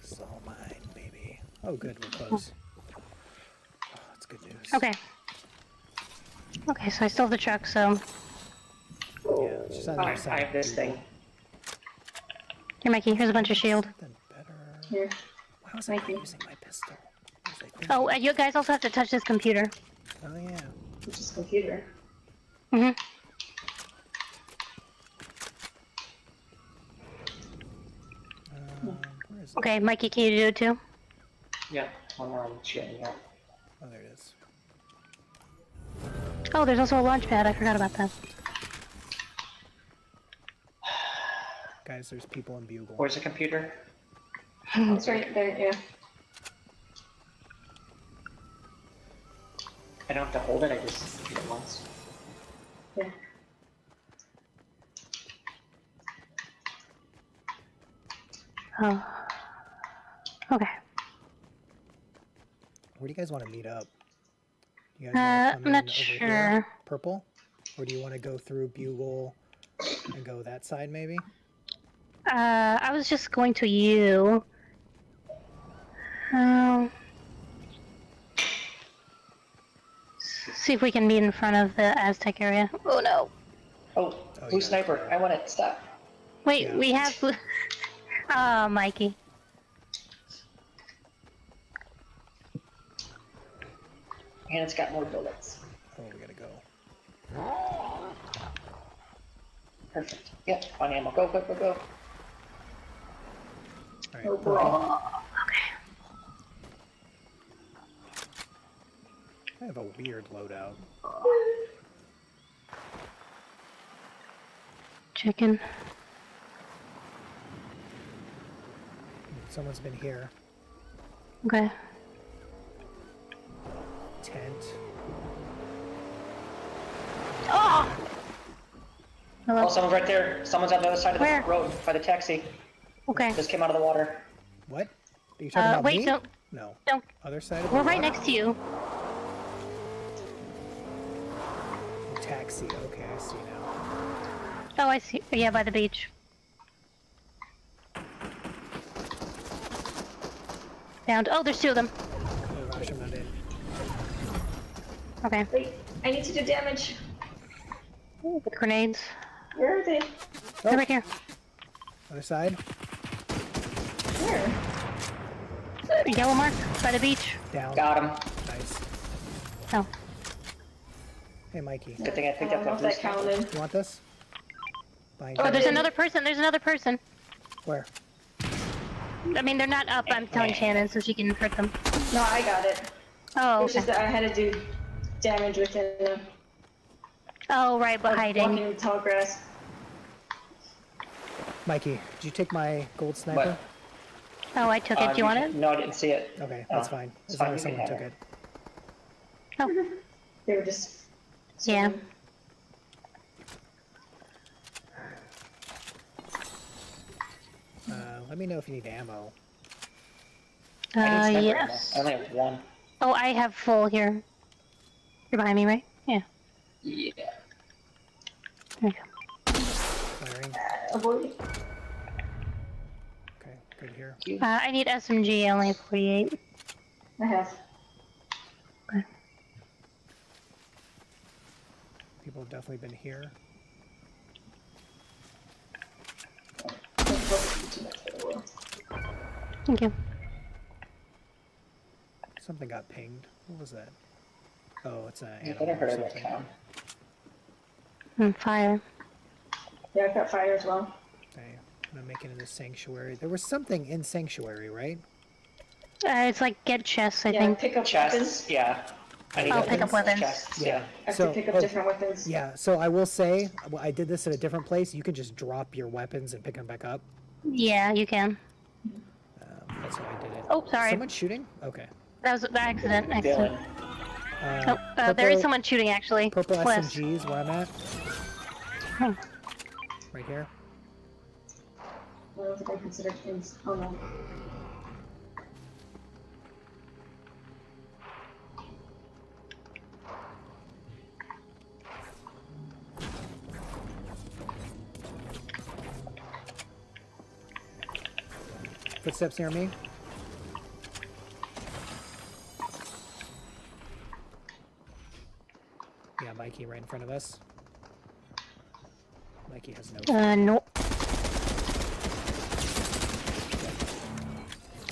Speaker 1: This is all mine, baby. Oh, good, we're close. Oh, that's good news.
Speaker 2: Okay. Okay, so I still have the truck, so...
Speaker 1: Yeah, it's just on the other side.
Speaker 5: I have this thing.
Speaker 2: Here, Mikey, here's a bunch of shield.
Speaker 4: Here.
Speaker 1: Why was I not using my pistol? What was I thinking?
Speaker 2: Oh, uh, you guys also have to touch this computer.
Speaker 1: Oh, yeah.
Speaker 4: Which is computer.
Speaker 2: Mm-hmm.
Speaker 1: Um, where is it?
Speaker 2: Okay, Mikey, can you do it too?
Speaker 5: Yeah, I'm shooting at.
Speaker 1: Oh, there it is.
Speaker 2: Oh, there's also a launch pad. I forgot about that.
Speaker 1: Guys, there's people in Bugle.
Speaker 5: Where's the computer?
Speaker 4: Hmm, it's right there, yeah.
Speaker 5: I don't have to hold it, I just shoot it once.
Speaker 4: Yeah.
Speaker 2: Oh. Okay.
Speaker 1: Where do you guys want to meet up? You guys
Speaker 2: Uh,
Speaker 1: wanna
Speaker 2: I'm not
Speaker 1: in over here,
Speaker 2: sure.
Speaker 1: Purple? Or do you want to go through Bugle and go that side, maybe?
Speaker 2: Uh, I was just going to you. Um. See if we can meet in front of the Aztec area. Oh no.
Speaker 5: Oh,
Speaker 1: Oh,
Speaker 5: blue
Speaker 1: yeah.
Speaker 5: sniper, I want it, stop.
Speaker 2: Wait,
Speaker 1: Yeah.
Speaker 2: we have. blue- Oh, Mikey.
Speaker 5: And it's got more bullets.
Speaker 1: Oh, we gotta go.
Speaker 5: Perfect. Yep, on ammo. Go, go, go, go.
Speaker 1: Alright,
Speaker 4: Oh
Speaker 1: purple.
Speaker 4: boy.
Speaker 1: I have a weird loadout.
Speaker 2: Chicken.
Speaker 1: Someone's been here.
Speaker 2: Okay.
Speaker 1: Tent.
Speaker 2: Oh! Hello?
Speaker 5: Oh, someone's right there. Someone's on the other side of
Speaker 2: Where?
Speaker 5: the road by the taxi.
Speaker 2: Okay.
Speaker 5: Just came out of the water.
Speaker 1: What? Are you talking
Speaker 2: Uh,
Speaker 1: about
Speaker 2: wait,
Speaker 1: me?
Speaker 2: don't.
Speaker 1: No.
Speaker 2: Don't.
Speaker 1: Other side of
Speaker 2: We're
Speaker 1: the
Speaker 2: right
Speaker 1: water?
Speaker 2: next to you.
Speaker 1: Taxi. Okay, I see now.
Speaker 2: Oh, I see. Yeah, by the beach. Found. Oh, there's two of them. Okay.
Speaker 4: Wait, I need to do damage.
Speaker 2: With grenades.
Speaker 4: Where are they?
Speaker 2: They're right here.
Speaker 1: Other side?
Speaker 4: Where?
Speaker 2: Yellow mark by the beach.
Speaker 1: Down.
Speaker 5: Got him.
Speaker 1: Nice.
Speaker 2: Oh.
Speaker 1: Hey, Mikey.
Speaker 5: Good thing I
Speaker 4: I
Speaker 5: picked up
Speaker 4: know
Speaker 5: that
Speaker 4: if
Speaker 5: blue
Speaker 4: that
Speaker 5: sniper.
Speaker 4: counted.
Speaker 1: You want this? Behind
Speaker 2: Oh, there's
Speaker 4: did.
Speaker 2: another person. There's another person.
Speaker 1: Where?
Speaker 2: I mean, they're not up. I'm telling eh. Shannon so she can hurt them.
Speaker 4: No, I got it.
Speaker 2: Oh,
Speaker 4: It was
Speaker 2: okay.
Speaker 4: just that I had to do damage within the
Speaker 2: Oh, right, but
Speaker 4: like,
Speaker 2: hiding.
Speaker 4: walking tall grass.
Speaker 1: Mikey, did you take my gold sniper?
Speaker 5: What?
Speaker 2: Oh, I took
Speaker 5: Uh,
Speaker 2: it. Do you want it?
Speaker 5: No, I didn't see it.
Speaker 1: Okay, that's
Speaker 5: Oh,
Speaker 1: fine.
Speaker 5: it's
Speaker 1: As long
Speaker 5: fine,
Speaker 1: as
Speaker 5: you can
Speaker 1: someone took it.
Speaker 2: Oh,
Speaker 4: They were just.
Speaker 2: Yeah.
Speaker 1: Uh, let me know if you need ammo.
Speaker 5: I need
Speaker 2: uh,
Speaker 5: ammo.
Speaker 2: yes.
Speaker 5: I only have one.
Speaker 2: Oh, I have full here. You're behind me, right? Yeah.
Speaker 5: Yeah.
Speaker 2: There you go.
Speaker 1: Firing.
Speaker 4: Avoid.
Speaker 1: Okay, good here.
Speaker 2: Uh, I need SMG. I only have 48.
Speaker 4: I have.
Speaker 1: People have definitely been here.
Speaker 2: Thank you.
Speaker 1: Something got pinged. What was that? Oh, it's an
Speaker 5: You
Speaker 1: animal
Speaker 5: better
Speaker 1: or
Speaker 5: hurt that
Speaker 1: something.
Speaker 2: And fire.
Speaker 4: Yeah, I got fire as well.
Speaker 1: Okay, I'm gonna make it into sanctuary. There was something in sanctuary, right?
Speaker 2: Uh, it's like get chests, I
Speaker 4: yeah,
Speaker 2: think.
Speaker 4: pick up weapons.
Speaker 5: Chests, yeah. I need
Speaker 2: I'll pick up weapons.
Speaker 5: Chests, yeah.
Speaker 4: I have
Speaker 1: So-
Speaker 4: to pick up
Speaker 1: oh,
Speaker 4: different weapons.
Speaker 1: Yeah. So I will say, I did this at a different place. You can just drop your weapons and pick them back up.
Speaker 2: Yeah, you can.
Speaker 1: Um, that's how I did it.
Speaker 2: Oh, sorry.
Speaker 1: Someone shooting? Okay.
Speaker 2: That was an accident. accident.
Speaker 5: Dylan.
Speaker 1: Uh,
Speaker 2: Oh, uh, there is someone shooting actually.
Speaker 1: Purple
Speaker 2: West.
Speaker 1: SMGs where I'm at.
Speaker 2: Oh.
Speaker 1: Right here.
Speaker 4: I don't think I considered ins. Oh no.
Speaker 1: Footsteps near me. Mikey right in front of us. Mikey has no.
Speaker 2: Uh, no.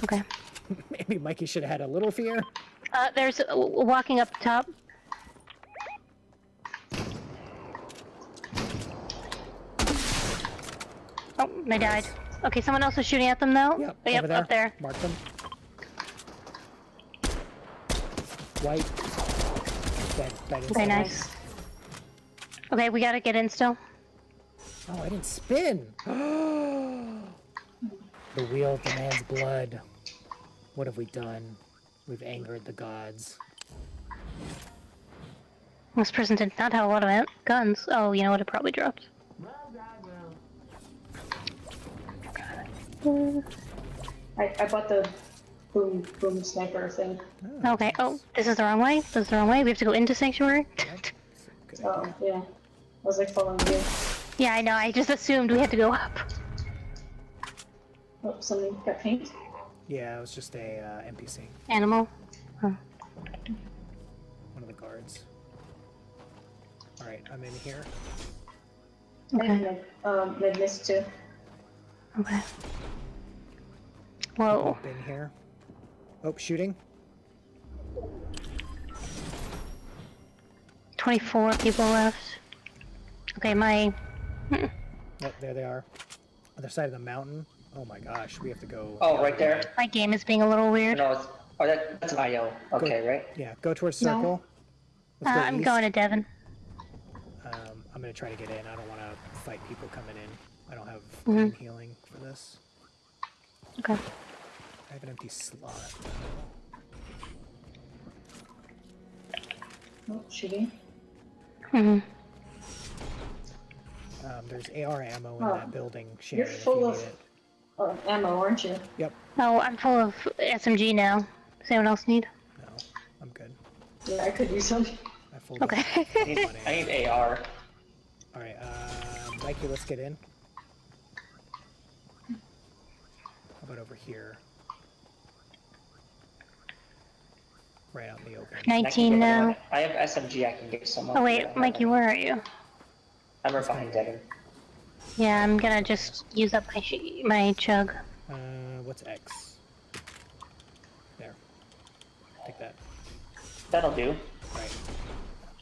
Speaker 2: Okay.
Speaker 1: Maybe Mikey should have had a little fear.
Speaker 2: Uh, there's uh, walking up the top. Oh, they died. Okay, someone else is shooting at them though.
Speaker 1: Yep,
Speaker 2: yep,
Speaker 1: there.
Speaker 2: up there.
Speaker 1: Mark them. White.
Speaker 2: Okay, nice. Okay, we gotta get in still.
Speaker 1: Oh, I didn't spin. the wheel demands blood. What have we done? We've angered the gods.
Speaker 2: This person did not have a lot of guns. Oh, you know what? It probably dropped.
Speaker 4: I, I bought the boom boom sniper thing.
Speaker 2: Okay. Oh, this is the wrong way. This is the wrong way. We have to go into sanctuary.
Speaker 4: Oh yeah. I was like following you.
Speaker 2: yeah, I know. I just assumed we had to go up.
Speaker 4: Oh, something got paint.
Speaker 1: Yeah, it was just a uh, NPC.
Speaker 2: Animal. Huh.
Speaker 1: One of the guards. Alright, I'm in here.
Speaker 4: I have med, um, med mist too.
Speaker 2: Okay. Whoa.
Speaker 1: Up in here. Oh, shooting.
Speaker 2: 24 people left. Okay, my.
Speaker 1: Oh, there they are. Other side of the mountain. Oh my gosh, we have to go.
Speaker 5: Oh, right there.
Speaker 2: My game is being a little weird.
Speaker 5: No, it's, oh, that, that's an IO. Okay, right?
Speaker 1: Yeah, go towards
Speaker 4: No.
Speaker 1: circle.
Speaker 2: Uh,
Speaker 1: go
Speaker 2: I'm
Speaker 1: east.
Speaker 2: going to Devin.
Speaker 1: Um, I'm gonna try to get in. I don't want to fight people coming in. I don't have
Speaker 2: Mhm.
Speaker 1: healing for this.
Speaker 2: Okay.
Speaker 1: I have an empty slot.
Speaker 4: Oh, shooting.
Speaker 2: hmm
Speaker 1: Um, there's AR ammo in
Speaker 4: Oh,
Speaker 1: that building,
Speaker 4: you're full
Speaker 1: you
Speaker 4: of-
Speaker 1: need it.
Speaker 4: Oh, ammo, aren't you?
Speaker 1: Yep.
Speaker 2: Oh, I'm full of SMG now. Does anyone else need?
Speaker 1: No, I'm good.
Speaker 4: Yeah, I could use some.
Speaker 1: I folded.
Speaker 2: Okay.
Speaker 5: I need, I need AR.
Speaker 1: All right, uh, Mikey, let's get in. How about over here? Right out in the open.
Speaker 2: 19 now.
Speaker 5: I have SMG I can give someone.
Speaker 2: Oh wait,
Speaker 5: don't
Speaker 2: Mikey, where are you?
Speaker 5: I'm right behind Devin.
Speaker 2: Yeah, I'm gonna just use up my sh- my chug.
Speaker 1: Uh, what's X? There. Take that.
Speaker 5: That'll do.
Speaker 1: All right.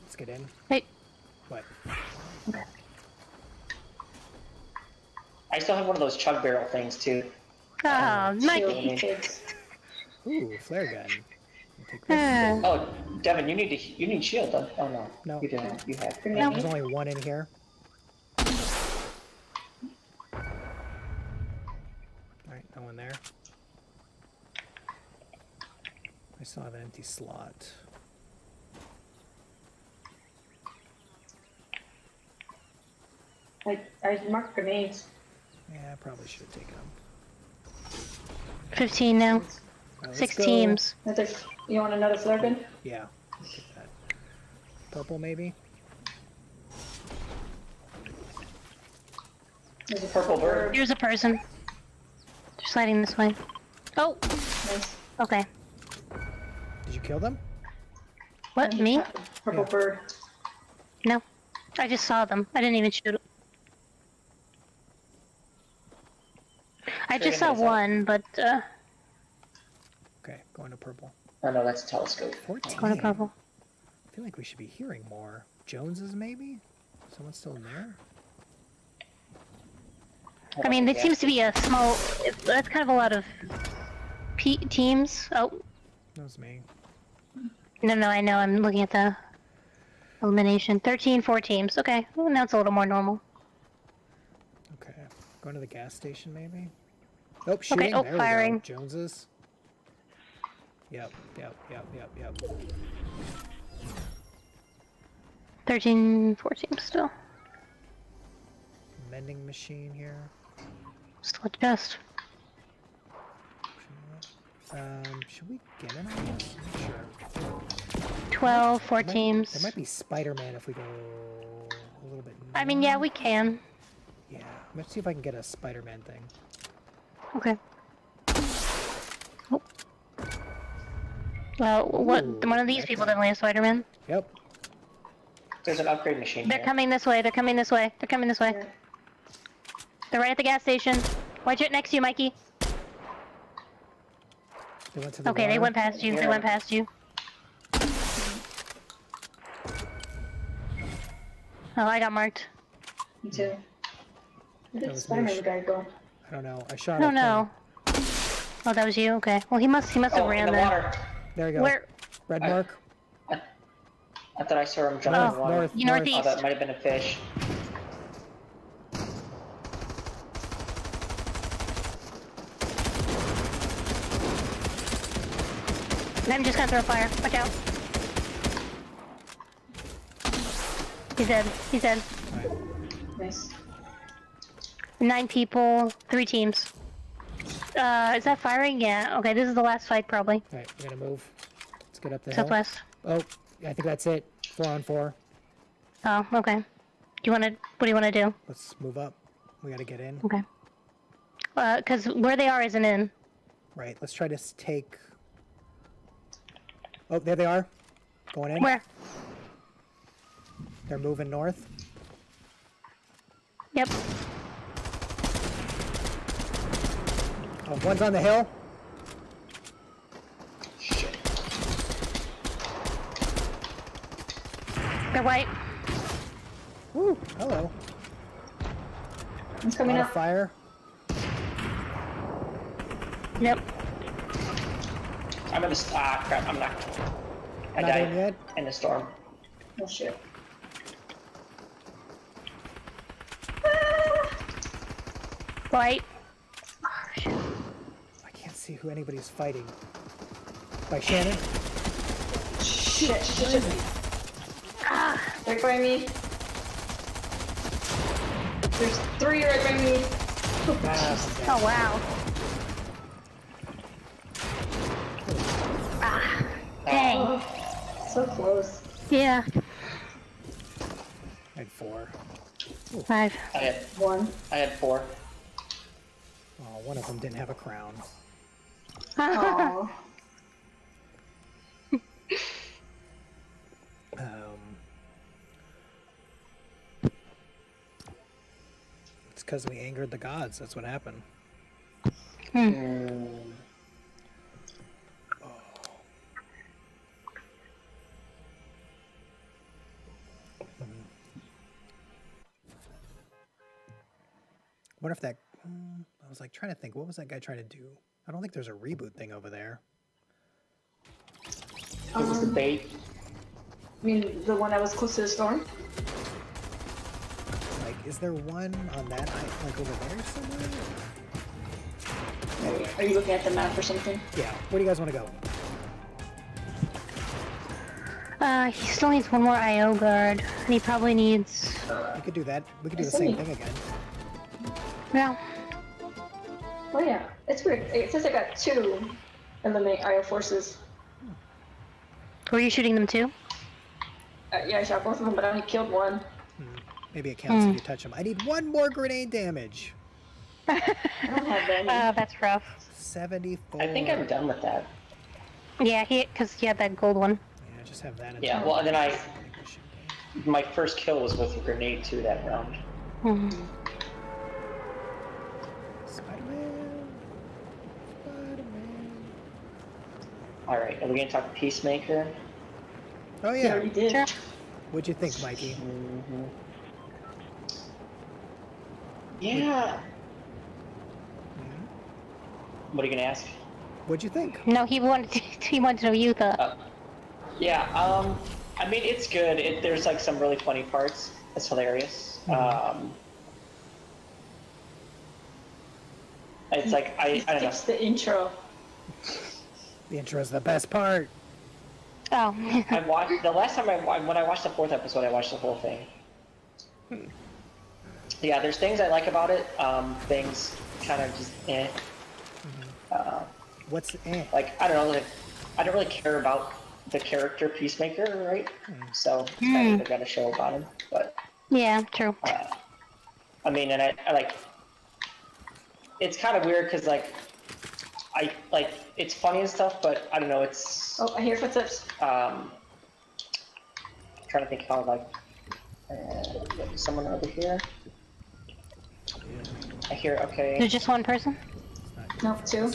Speaker 1: Let's get in.
Speaker 2: Wait.
Speaker 1: What? Okay.
Speaker 5: I still have one of those chug barrel things too.
Speaker 2: Oh, Mikey.
Speaker 5: Shield.
Speaker 1: Ooh, flare gun. Take this.
Speaker 2: Uh,
Speaker 5: Oh, Devin, you need to you need shield. don't- Oh no,
Speaker 1: No.
Speaker 5: you didn't. You have.
Speaker 2: No.
Speaker 1: There's only one in here. Alright, one there. I still have an empty slot.
Speaker 4: I, I marked grenades.
Speaker 1: Yeah, I probably should have taken them.
Speaker 2: 15 now.
Speaker 1: Alright, let's
Speaker 2: Six
Speaker 1: go.
Speaker 2: teams.
Speaker 4: Another, you want another flare gun?
Speaker 1: Yeah, take that. Purple, maybe?
Speaker 4: There's a
Speaker 5: Purple bird.
Speaker 2: Here's a person. They're sliding this way. Oh,
Speaker 4: Nice.
Speaker 2: okay.
Speaker 1: Did you kill them?
Speaker 2: What, me?
Speaker 4: Purple
Speaker 1: Yeah.
Speaker 4: bird.
Speaker 2: No. I just saw them. I didn't even shoot 'em. I
Speaker 5: Sure,
Speaker 2: just saw
Speaker 5: that's
Speaker 2: one, but, uh,
Speaker 1: Okay, going to purple.
Speaker 5: Oh no, that's a telescope.
Speaker 1: 14.
Speaker 2: going to purple.
Speaker 1: I feel like we should be hearing more. Joneses, maybe? Someone's still in there?
Speaker 2: I mean, it
Speaker 5: Yeah.
Speaker 2: seems to be a small. it- That's kind of a lot of P- teams. Oh,
Speaker 1: That was me.
Speaker 2: no, no, I know. I'm looking at the elimination. 13, four teams. Okay, well, now it's a little more normal.
Speaker 1: Okay. Going to the gas station, maybe? Oh, shooting. Okay.
Speaker 2: oh,
Speaker 1: there
Speaker 2: firing.
Speaker 1: Joneses. Yep, yep, yep, yep, yep.
Speaker 2: 13, four teams still.
Speaker 1: Mending machine here.
Speaker 2: Still a chest.
Speaker 1: Um, should we get in on this? I'm not Sure.
Speaker 2: 12, four
Speaker 1: There might- There might be Spider-Man if we go a little bit.
Speaker 2: I mean, yeah, we can.
Speaker 1: Yeah. Let's see if I can get a Spider-Man thing.
Speaker 2: Okay. Oh. Well, what?
Speaker 1: Ooh,
Speaker 2: One of these people didn't land Spider-Man.
Speaker 1: Yep.
Speaker 5: There's an upgrade machine
Speaker 2: They're
Speaker 5: here.
Speaker 2: coming this way. They're coming this way. They're coming this way.
Speaker 4: Where?
Speaker 2: They're right at the gas station. Watch it next to you, Mikey.
Speaker 1: They went to the
Speaker 2: Okay, they went past you. They went past you. Oh, I got marked.
Speaker 4: Me too. Where
Speaker 1: That
Speaker 4: did
Speaker 1: was
Speaker 4: Spider-Man guy go?
Speaker 1: I don't know. I shot.
Speaker 2: No,
Speaker 1: a
Speaker 2: no. Oh, that was you. Okay. Well, he must. He must have
Speaker 5: Oh, in
Speaker 2: ran
Speaker 5: the
Speaker 2: there.
Speaker 5: water.
Speaker 1: There you go.
Speaker 2: Where?
Speaker 1: Red
Speaker 5: I-
Speaker 1: mark.
Speaker 5: I thought I saw him jump
Speaker 2: Oh,
Speaker 5: in the water.
Speaker 1: north, north.
Speaker 2: northeast.
Speaker 5: Oh, that might have been a fish.
Speaker 2: I'm just gonna throw fire. Watch out. He's dead. He's dead.
Speaker 4: Nice.
Speaker 2: Nine people, three teams. Uh, is that firing? Yeah. Okay, this is the last fight probably.
Speaker 1: All right, we're gonna move. Let's get up the hill.
Speaker 2: Southwest.
Speaker 1: Oh, I think that's it. Four on four.
Speaker 2: Oh, okay. Do you want to? What do you want to do?
Speaker 1: Let's move up. We gotta get in.
Speaker 2: Okay. Uh, cause where they are isn't in.
Speaker 1: Right. Let's try to take. Oh, there they are. Going in.
Speaker 2: Where?
Speaker 1: They're moving north.
Speaker 2: Yep.
Speaker 1: Oh, one's on the hill.
Speaker 5: Shit.
Speaker 2: They're white.
Speaker 1: Woo! Hello.
Speaker 4: It's coming up.
Speaker 1: fire.
Speaker 2: Yep.
Speaker 5: I'm in the st- ah crap. I'm not. I
Speaker 1: Not
Speaker 5: died
Speaker 1: in yet?
Speaker 5: in the storm.
Speaker 4: Oh shit.
Speaker 2: White.
Speaker 1: I can't see who anybody's fighting. By Shannon.
Speaker 4: Shit, shit, shit. Right by me. There's three right by me.
Speaker 1: Ah,
Speaker 2: Oh wow. Dang.
Speaker 4: Oh, so close.
Speaker 2: Yeah.
Speaker 1: I had four.
Speaker 2: Five.
Speaker 5: I had
Speaker 4: One.
Speaker 5: I had four.
Speaker 1: Oh, one of them didn't have a crown.
Speaker 4: Oh.
Speaker 1: Um, it's because we angered the gods. That's what happened.
Speaker 5: Mm.
Speaker 1: What if that? mm, I was like trying to think. What was that guy trying to do? I don't think there's a reboot thing over there.
Speaker 5: It was the bait.
Speaker 4: I mean, the one that was close to the storm?
Speaker 1: Like, is there one on that? i- Like over there somewhere?
Speaker 4: Are you looking at the map or something?
Speaker 1: Yeah. Where do you guys want to go?
Speaker 2: Uh, he still needs one more IO guard, and he probably needs.
Speaker 1: We could do that. We could do the same
Speaker 4: see.
Speaker 1: thing again.
Speaker 2: Yeah.
Speaker 4: Oh yeah, it's weird. It says I got two eliminate IO forces.
Speaker 2: Were you shooting them too?
Speaker 4: Uh, yeah, I shot both of them, but I only killed one.
Speaker 1: Maybe it counts
Speaker 2: Hmm.
Speaker 1: if you touch them. I need one more grenade damage.
Speaker 4: I don't have any.
Speaker 2: Uh, that's rough.
Speaker 1: 74.
Speaker 5: I think I'm done with that.
Speaker 2: Yeah, he because he had that gold one.
Speaker 1: Yeah, just have that. in
Speaker 5: Yeah. Well, and then I
Speaker 1: I think we should be-
Speaker 5: my first kill was with a grenade too that round.
Speaker 2: Mhm.
Speaker 1: Spider-Man. Spider-Man.
Speaker 5: All right. Are we gonna talk Peacemaker?
Speaker 1: Oh
Speaker 4: You
Speaker 1: yeah.
Speaker 4: already did.
Speaker 2: Sure.
Speaker 1: What'd you think, Mikey?
Speaker 5: Mm-hmm. Yeah. What are you gonna ask?
Speaker 1: What'd you think?
Speaker 2: No, he wanted to, he wanted to know you thought.
Speaker 5: Uh, yeah. Um. I mean, it's good. It, there's like some really funny parts. It's hilarious. Um. It's like I I don't know.
Speaker 4: It's the intro.
Speaker 1: The intro is the best part.
Speaker 2: Oh.
Speaker 5: I watched the last time I when I watched the fourth episode, I watched the whole thing. Yeah, there's things I like about it. Um, things kind of just eh. Uh,
Speaker 1: What's eh?
Speaker 5: like I don't know, like I don't really care about the character Peacemaker, right? So it's kind of got a show about him, but
Speaker 2: Yeah, true.
Speaker 5: I mean, and I, I like it's kind of weird because like I like it's funny and stuff, but I don't know, it's
Speaker 4: Oh, I hear footsteps.
Speaker 5: um trying to think how like uh, someone over here. I hear okay.
Speaker 2: There's just one person?
Speaker 4: No, two,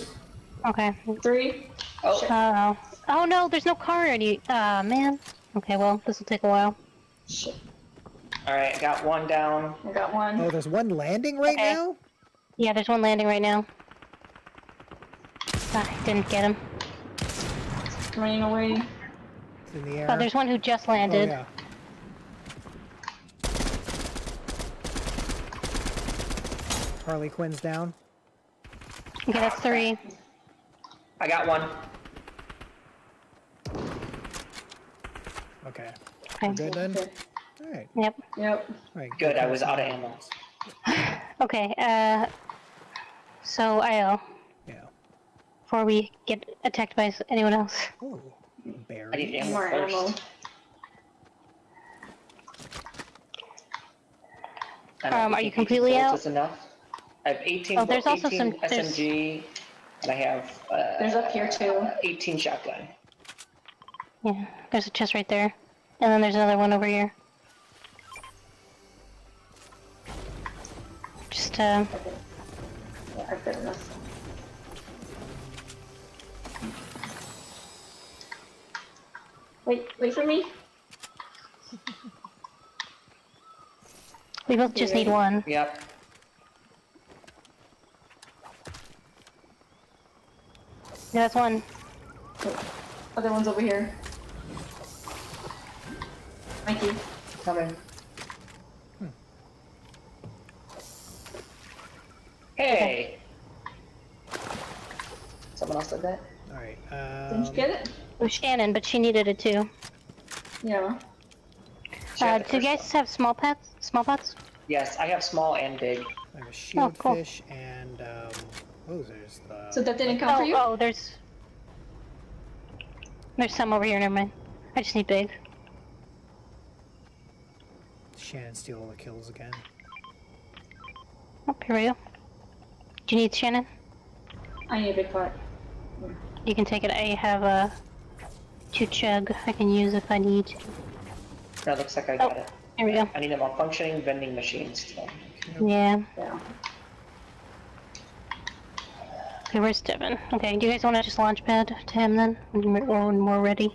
Speaker 2: Okay.
Speaker 4: three.
Speaker 5: Oh,
Speaker 4: Shit.
Speaker 2: Uh oh. Oh no, there's no car any. Ah, man. Okay, well, this will take a while.
Speaker 4: Shit.
Speaker 5: all right, I got one down.
Speaker 4: I got one.
Speaker 1: Oh, there's one landing right
Speaker 2: Okay.
Speaker 1: now.
Speaker 2: Yeah, there's one landing right now. Ah, I didn't get him.
Speaker 4: Running away.
Speaker 1: It's in the air.
Speaker 2: Oh, there's one who just landed.
Speaker 1: Oh,
Speaker 2: landed.
Speaker 1: yeah. Harley Quinn's down.
Speaker 2: Okay, that's three.
Speaker 5: I got one.
Speaker 2: Okay.
Speaker 1: Okay. We're good then. All right.
Speaker 2: Yep.
Speaker 4: Yep.
Speaker 1: All right.
Speaker 5: Good, I was out of ammo.
Speaker 2: Okay, uh. So, Io,
Speaker 1: Yeah.
Speaker 2: before we get attacked by anyone else.
Speaker 1: Oh,
Speaker 5: I need ammo
Speaker 4: More
Speaker 5: first.
Speaker 4: ammo.
Speaker 2: Um, are you
Speaker 5: 18
Speaker 2: completely
Speaker 5: bullets
Speaker 2: out?
Speaker 5: Is enough. I have 18,
Speaker 2: Oh, there's
Speaker 5: bu-
Speaker 2: also
Speaker 5: 18
Speaker 2: some- there's-
Speaker 5: SMG, and I have uh,
Speaker 4: There's up here too.
Speaker 5: 18 shotgun.
Speaker 2: Yeah, there's a chest right there. And then there's another one over here. Just, uh.
Speaker 4: Yeah, I've got enough. Wait, wait for me.
Speaker 2: We both just need one.
Speaker 5: Yep.
Speaker 2: Yeah, that's one.
Speaker 4: Other one's over here. Mikey.
Speaker 5: Coming. Hey! Someone else said that?
Speaker 1: All right.
Speaker 4: Didn't you
Speaker 1: Um,
Speaker 4: get it?
Speaker 2: It was Shannon, but she needed it too.
Speaker 4: Yeah.
Speaker 2: Uh, do you
Speaker 5: first
Speaker 2: guys have small pets? Small pots?
Speaker 5: Yes, I have small and big.
Speaker 1: I have a
Speaker 2: Oh,
Speaker 1: shield
Speaker 2: cool.
Speaker 1: fish and um, oh, there's the.
Speaker 4: So that didn't come
Speaker 2: Oh,
Speaker 4: for you?
Speaker 2: oh, there's. There's some over here, never mind. I just need big.
Speaker 1: Shannon steal all the kills again.
Speaker 2: Oh, here we go. Do you need Shannon?
Speaker 4: I need a big pot.
Speaker 2: You can take it. I have a two chug I can use if I need. to.
Speaker 5: No, looks like I
Speaker 2: Oh.
Speaker 5: got it.
Speaker 2: Here we go.
Speaker 5: I need a malfunctioning vending machine still.
Speaker 2: Yeah.
Speaker 4: Yeah.
Speaker 2: Okay, where's Devin? Okay, do you guys want to just launch pad to him then? When we're, or when we're ready?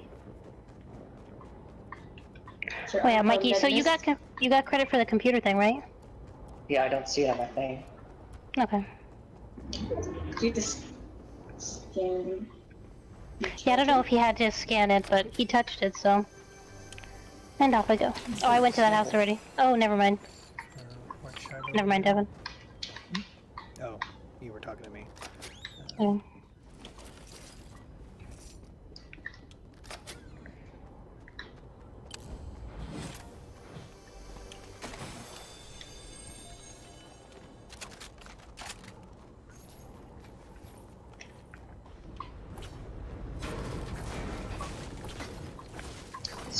Speaker 4: Sure,
Speaker 2: Oh yeah, Mikey. So you got you got credit for the computer thing, right?
Speaker 5: Yeah, I don't see it on my thing.
Speaker 2: Okay.
Speaker 4: You just scan.
Speaker 2: Yeah, I don't know if he had to scan it, but he touched it, so. And off I go. Oh, I went to that house already. Oh, never mind.
Speaker 1: Uh,
Speaker 2: Never mind, Devin.
Speaker 1: Oh, you were talking to me.
Speaker 2: Oh.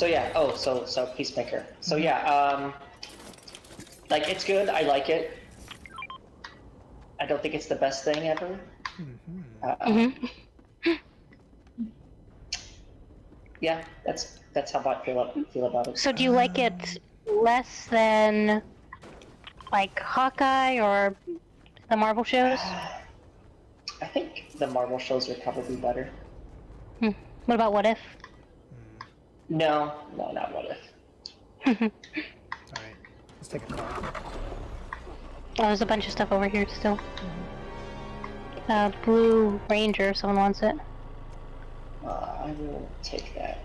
Speaker 5: So yeah, oh, so so Peacemaker. So yeah, um, like it's good. I like it. I don't think it's the best thing ever.
Speaker 1: Mhm.
Speaker 5: Uh,
Speaker 2: Mhm.
Speaker 5: Yeah, that's that's how I feel feel about it.
Speaker 2: So do you like it less than like Hawkeye or the Marvel shows?
Speaker 5: I think the Marvel shows are probably better.
Speaker 2: Hmm. What about What If?
Speaker 5: No, no, not what if.
Speaker 1: All right. Let's take a car.
Speaker 2: Oh, there's a bunch of stuff over here still. Uh, Blue Ranger, if someone wants it.
Speaker 5: Uh, I will take that.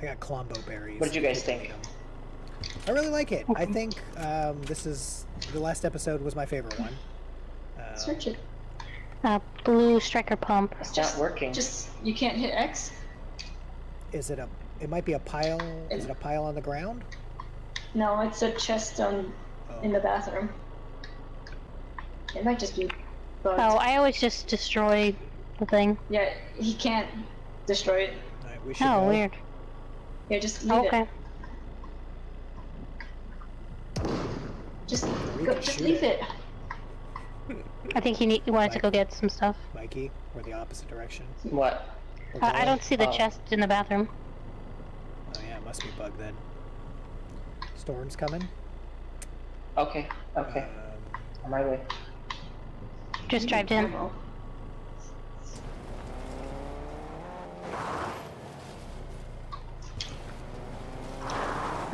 Speaker 1: I got Klomberries.
Speaker 5: What did you guys think?
Speaker 1: I really like it. I think um, this is the last episode was my favorite one. Um,
Speaker 4: Search it.
Speaker 2: Uh, Blue Striker Pump.
Speaker 5: It's
Speaker 4: Just-
Speaker 5: not working.
Speaker 4: Just you can't hit X.
Speaker 1: is it a? It might be a pile. Is it a pile on the ground?
Speaker 4: No, it's a chest on
Speaker 1: Oh,
Speaker 4: in the bathroom. It might just be bugged.
Speaker 2: Oh, I always just destroy the thing.
Speaker 4: Yeah, he can't destroy it.
Speaker 1: Alright, we should
Speaker 2: Oh,
Speaker 1: go.
Speaker 2: weird.
Speaker 4: Yeah, just leave
Speaker 2: Okay.
Speaker 4: it. Just
Speaker 1: We
Speaker 4: go, just leave
Speaker 1: it.
Speaker 4: it.
Speaker 2: I think he, need, he wanted to go get some stuff.
Speaker 1: Mikey, we're the opposite direction.
Speaker 5: What?
Speaker 1: We're
Speaker 2: Uh, I don't see the
Speaker 5: Oh.
Speaker 2: chest in the bathroom.
Speaker 1: Oh yeah, it must be bug then. Storm's coming.
Speaker 5: Okay, okay.
Speaker 1: Um,
Speaker 5: On my way.
Speaker 2: Just drive to
Speaker 4: Ammo.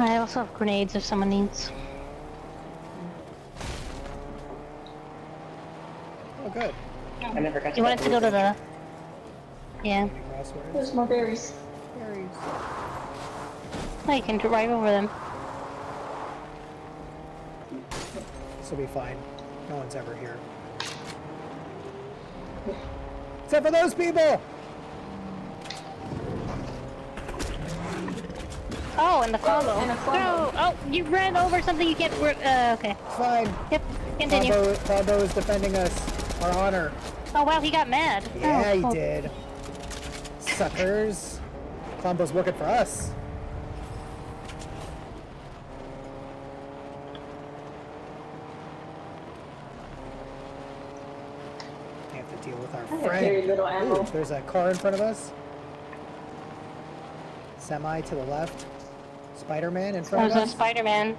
Speaker 2: I also have grenades if someone needs.
Speaker 1: oh good.
Speaker 5: I never got to
Speaker 2: You
Speaker 5: that
Speaker 2: wanted to go to the... Yeah.
Speaker 1: Any?
Speaker 4: There's more berries.
Speaker 1: Berries.
Speaker 2: Oh, you can drive over them.
Speaker 1: This will be fine. No one's ever here. Except for those people!
Speaker 2: Oh, and the Klombo.
Speaker 4: and a Klombo.
Speaker 2: No! Oh, you ran over something you can't... wor- Uh, okay.
Speaker 1: Fine.
Speaker 2: Yep. Continue.
Speaker 1: Klombo, Klombo is defending us. Our honor.
Speaker 2: Oh, wow, he got mad.
Speaker 1: Yeah,
Speaker 2: oh,
Speaker 1: he
Speaker 2: cool.
Speaker 1: did. Suckers. Klombo's working for us. We have to deal with our
Speaker 4: have
Speaker 1: friend.
Speaker 4: little ammo.
Speaker 1: Ooh, there's a car in front of us. Semi to the left. Spider-Man in front
Speaker 2: There's
Speaker 1: of
Speaker 2: a
Speaker 1: us.
Speaker 2: Spider-Man.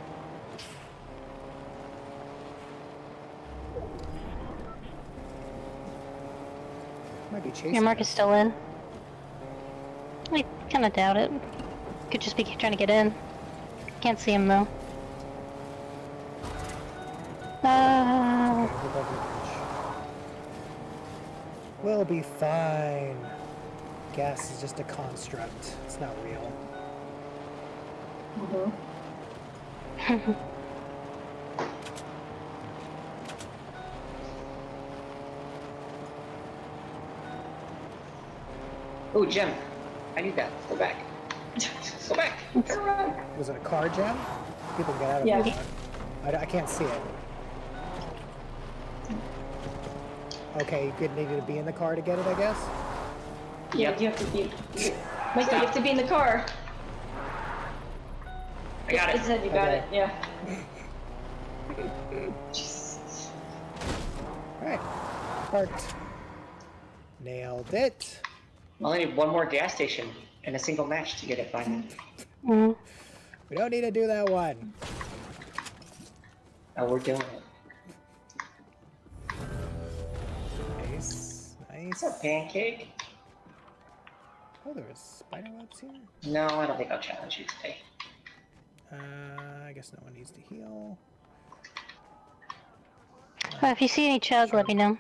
Speaker 1: Might be chasing
Speaker 2: Your mark is still in. I kind of doubt it. Could just be trying to get in. Can't see him though. Uh,
Speaker 1: We're above the bridge. We'll be fine. Gas is just a construct. It's not real.
Speaker 4: Mhm.
Speaker 5: Oh, Jim. I need that. Go back. Go back.
Speaker 1: Was it a car jam? People get out of
Speaker 4: Yeah.
Speaker 1: it. I, I can't see it. Okay, you could needed to be in the car to get it, I guess.
Speaker 4: Yeah,
Speaker 5: Yep.
Speaker 4: you have to be. Mikey, you have to be in the car.
Speaker 5: I got
Speaker 4: It
Speaker 5: it.
Speaker 4: said you got
Speaker 1: Okay.
Speaker 4: it. Yeah.
Speaker 1: Alright. Parked. Nailed it.
Speaker 5: I only need one more gas station and a single match to get it finally.
Speaker 2: mm,
Speaker 1: We don't need to do that one.
Speaker 5: Oh, we're doing it.
Speaker 1: Nice. Nice.
Speaker 5: What's up, pancake?
Speaker 1: Oh, there was spider webs here.
Speaker 5: No, I don't think I'll challenge you today.
Speaker 1: Uh, I guess no one needs to heal.
Speaker 2: well, if you see any chug, let me know.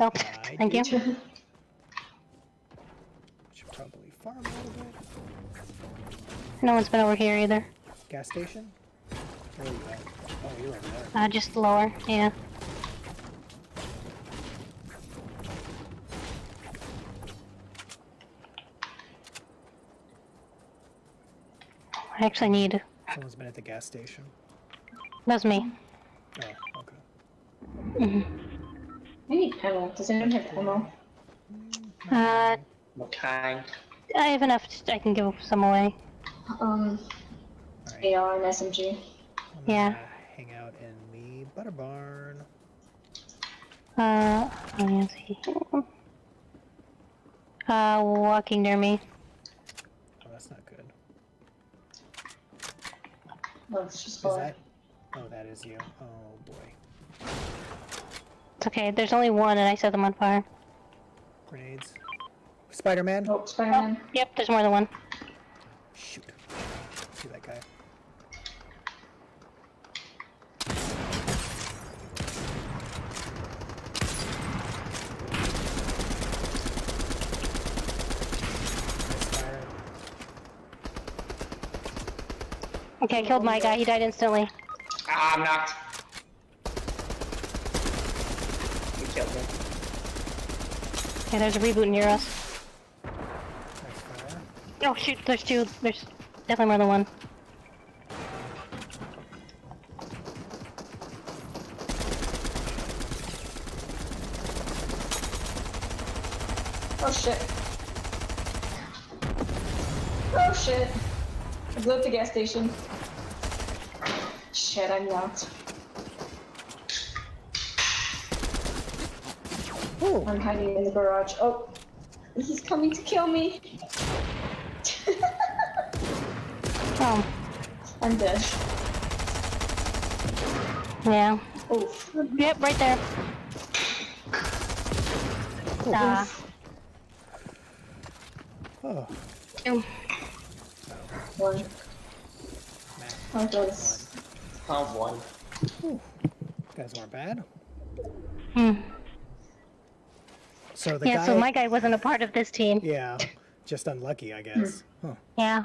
Speaker 2: Oh,
Speaker 1: I
Speaker 2: thank you.
Speaker 1: Do. Should probably farm a little bit.
Speaker 2: No one's been over here either.
Speaker 1: Gas station? Where are you at? Oh, you're right there.
Speaker 2: Uh, just lower, yeah. I actually need.
Speaker 1: Someone's been at the gas station.
Speaker 2: That's me.
Speaker 1: Oh, okay. Hmm.
Speaker 4: I need ammo. Does anyone have ammo?
Speaker 2: Uh,
Speaker 5: What kind?
Speaker 2: I have enough. I can give some away.
Speaker 4: Um,
Speaker 1: Alright.
Speaker 4: AR and SMG.
Speaker 1: I'm
Speaker 2: Yeah.
Speaker 1: Hang out in the butter barn.
Speaker 2: Uh, let me see. Uh, walking near me.
Speaker 1: Oh, that's not good.
Speaker 4: Oh, it's just
Speaker 1: Is that? Oh, that is you. Oh boy.
Speaker 2: It's okay. There's only one, and I set them on fire.
Speaker 1: Grenades. Spider-Man.
Speaker 4: Oh, Spider-Man.
Speaker 2: Yep, there's more than one.
Speaker 1: Shoot. See that guy.
Speaker 2: Okay, I killed my guy. He died instantly.
Speaker 5: Ah, I'm knocked. You killed me.
Speaker 2: Okay, there's a reboot near us. Oh shoot, there's two. There's definitely more than one.
Speaker 4: Oh shit. Oh shit. I blew up the gas station. Shit, I'm out.
Speaker 1: Ooh.
Speaker 4: I'm hiding in the garage. Oh, he's coming to kill me.
Speaker 2: Oh,
Speaker 4: I'm dead.
Speaker 2: yeah.
Speaker 4: Oof.
Speaker 2: Yep, right there. Ah.
Speaker 1: oh.
Speaker 2: Ew.
Speaker 4: One. Oh, those.
Speaker 5: Oh, one.
Speaker 1: You guys weren't bad.
Speaker 2: Hmm.
Speaker 1: So the
Speaker 2: Yeah,
Speaker 1: guy.
Speaker 2: so my guy wasn't a part of this team.
Speaker 1: Yeah, just unlucky, I guess. Huh.
Speaker 2: Yeah.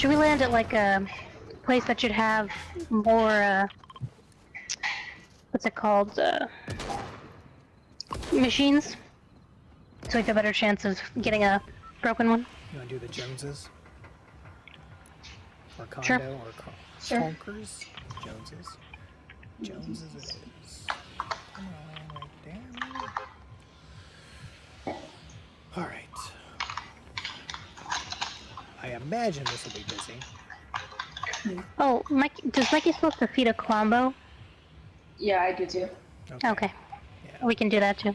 Speaker 2: Should we land at like a place that should have more, uh, what's it called, uh, machines? So we have a better chance of getting a broken one.
Speaker 1: You want to do the Joneses? Or Condo
Speaker 2: Sure.
Speaker 1: or Con-
Speaker 4: Sure.
Speaker 1: Conkers? Joneses. Joneses it is. Come on, right there. Alright. I imagine this will be busy.
Speaker 2: Oh, Mike, does Mikey supposed to feed a Klombo?
Speaker 4: Yeah, I do too.
Speaker 2: Okay,
Speaker 1: Yeah.
Speaker 2: we can do that too.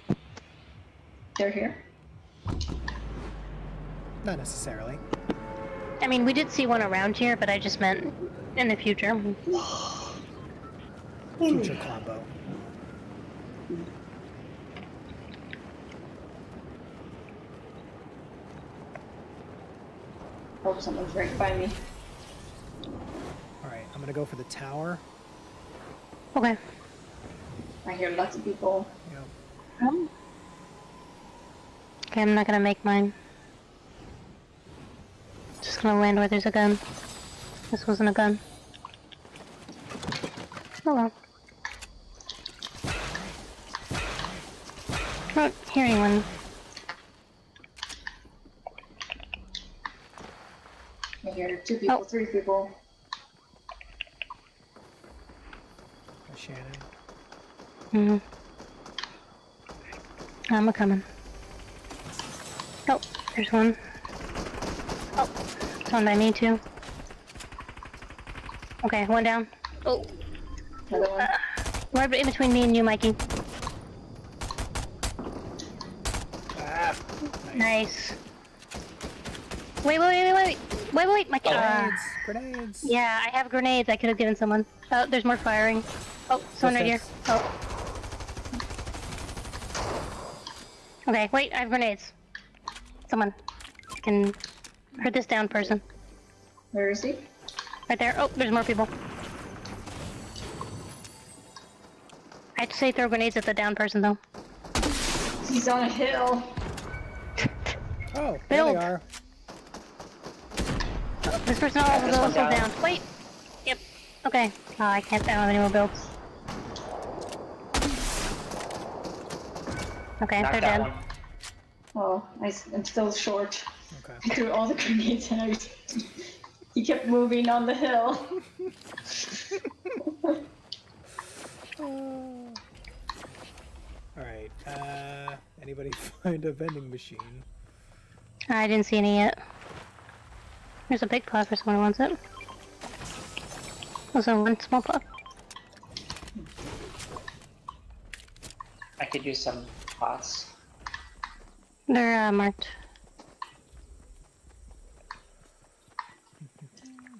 Speaker 4: They're here.
Speaker 1: Not necessarily.
Speaker 2: I mean, we did see one around here, but I just meant in the future.
Speaker 1: Future Klombo.
Speaker 4: Hope someone's right by me.
Speaker 1: Alright, I'm gonna go for the tower.
Speaker 2: Okay.
Speaker 4: I hear lots of people.
Speaker 1: Yep.
Speaker 2: Okay, I'm not gonna make mine. Just gonna land where there's a gun. This wasn't a gun. Oh well. Not hearing one.
Speaker 4: I hear two people,
Speaker 2: Oh.
Speaker 4: three people.
Speaker 1: Shannon.
Speaker 2: hmm I'm a coming. Oh, there's one. Oh, it's one by me too. Okay, one down. Oh,
Speaker 4: Another one.
Speaker 2: right in between me and you, Mikey.
Speaker 1: Ah!
Speaker 2: Nice. Wait, wait, wait, wait, wait, wait, wait, Mikey. Uh,
Speaker 1: Grenades! Grenades!
Speaker 2: yeah, I have grenades. I could have given someone. Oh, there's more firing. Oh, someone right here. Oh. Okay, wait, I have grenades. Someone can hurt this down person.
Speaker 4: Where is he?
Speaker 2: Right there. Oh, there's more people. I'd say throw grenades at the down person though.
Speaker 4: He's on a hill.
Speaker 1: Oh, there
Speaker 2: Build.
Speaker 1: they are.
Speaker 2: This person
Speaker 5: Yeah,
Speaker 2: also
Speaker 5: this one's
Speaker 2: down.
Speaker 5: down.
Speaker 2: Wait. Yep. Okay. Oh, I can't. I don't have any more builds. Okay,
Speaker 5: Knock
Speaker 2: they're
Speaker 5: that
Speaker 2: dead.
Speaker 5: one.
Speaker 4: Oh, I, am still short.
Speaker 1: Okay.
Speaker 4: I threw all the grenades and everything. he kept moving on the hill.
Speaker 1: Alright, uh, anybody find a vending machine?
Speaker 2: I didn't see any yet. There's a big pot for someone who wants it. Also, one small pot.
Speaker 5: I could use some pots.
Speaker 2: They're uh, marked.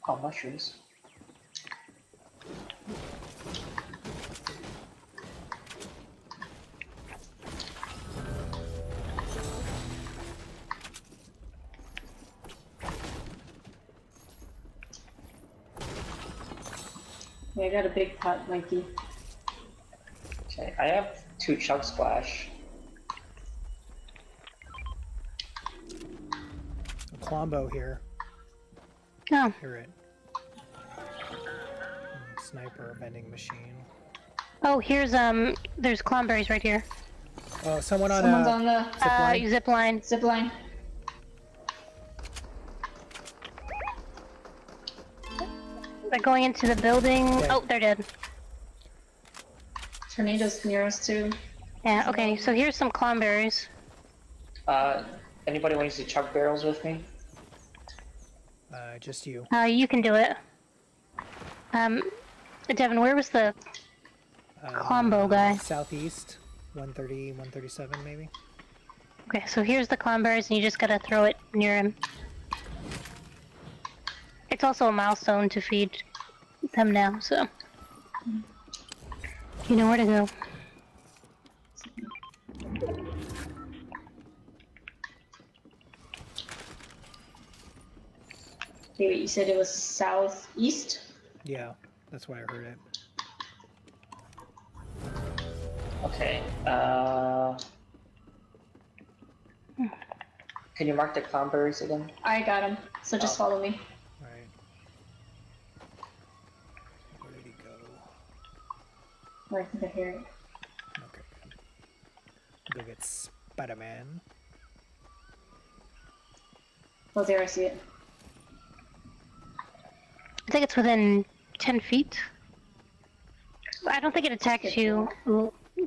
Speaker 5: Oh, mushrooms.
Speaker 4: Yeah, I got a big pot, Mikey.
Speaker 5: Okay, I have two chug splash.
Speaker 1: A Klombo here.
Speaker 2: Oh,
Speaker 1: Hear it. Mm, Sniper vending machine.
Speaker 2: oh, here's um, there's Klomberries right here.
Speaker 1: Oh, someone on
Speaker 4: Someone's
Speaker 1: a
Speaker 4: on the
Speaker 1: zip
Speaker 2: Uh,
Speaker 1: line.
Speaker 2: zip line.
Speaker 4: zip line.
Speaker 2: They're going into the building.
Speaker 1: Okay.
Speaker 2: Oh, they're dead.
Speaker 4: Tornadoes near us too.
Speaker 2: Yeah. Okay. So here's some Klomberries.
Speaker 5: Uh, anybody want to use the chug barrels with me?
Speaker 1: Uh, just you.
Speaker 2: Uh, you can do it. Um, Devin, where was the
Speaker 1: Uh,
Speaker 2: Klombo guy?
Speaker 1: Southeast, 130, 137 maybe.
Speaker 2: Okay, so here's the Klomberries, and you just gotta throw it near him. It's also a milestone to feed them now, so you know where to go.
Speaker 4: Wait, you said it was southeast?
Speaker 1: Yeah, that's why I heard it.
Speaker 5: Okay. Uh, can you mark the Klomberries again?
Speaker 4: I got them, So just
Speaker 5: Oh.
Speaker 4: follow me.
Speaker 1: Right. Where did he go?
Speaker 4: Oh, I think I hear it.
Speaker 1: Okay. Go get Spider-Man.
Speaker 4: Oh, there I see it.
Speaker 2: I think it's within 10 feet. I don't think it attacks you.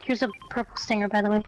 Speaker 2: Here's a purple stinger, by the way.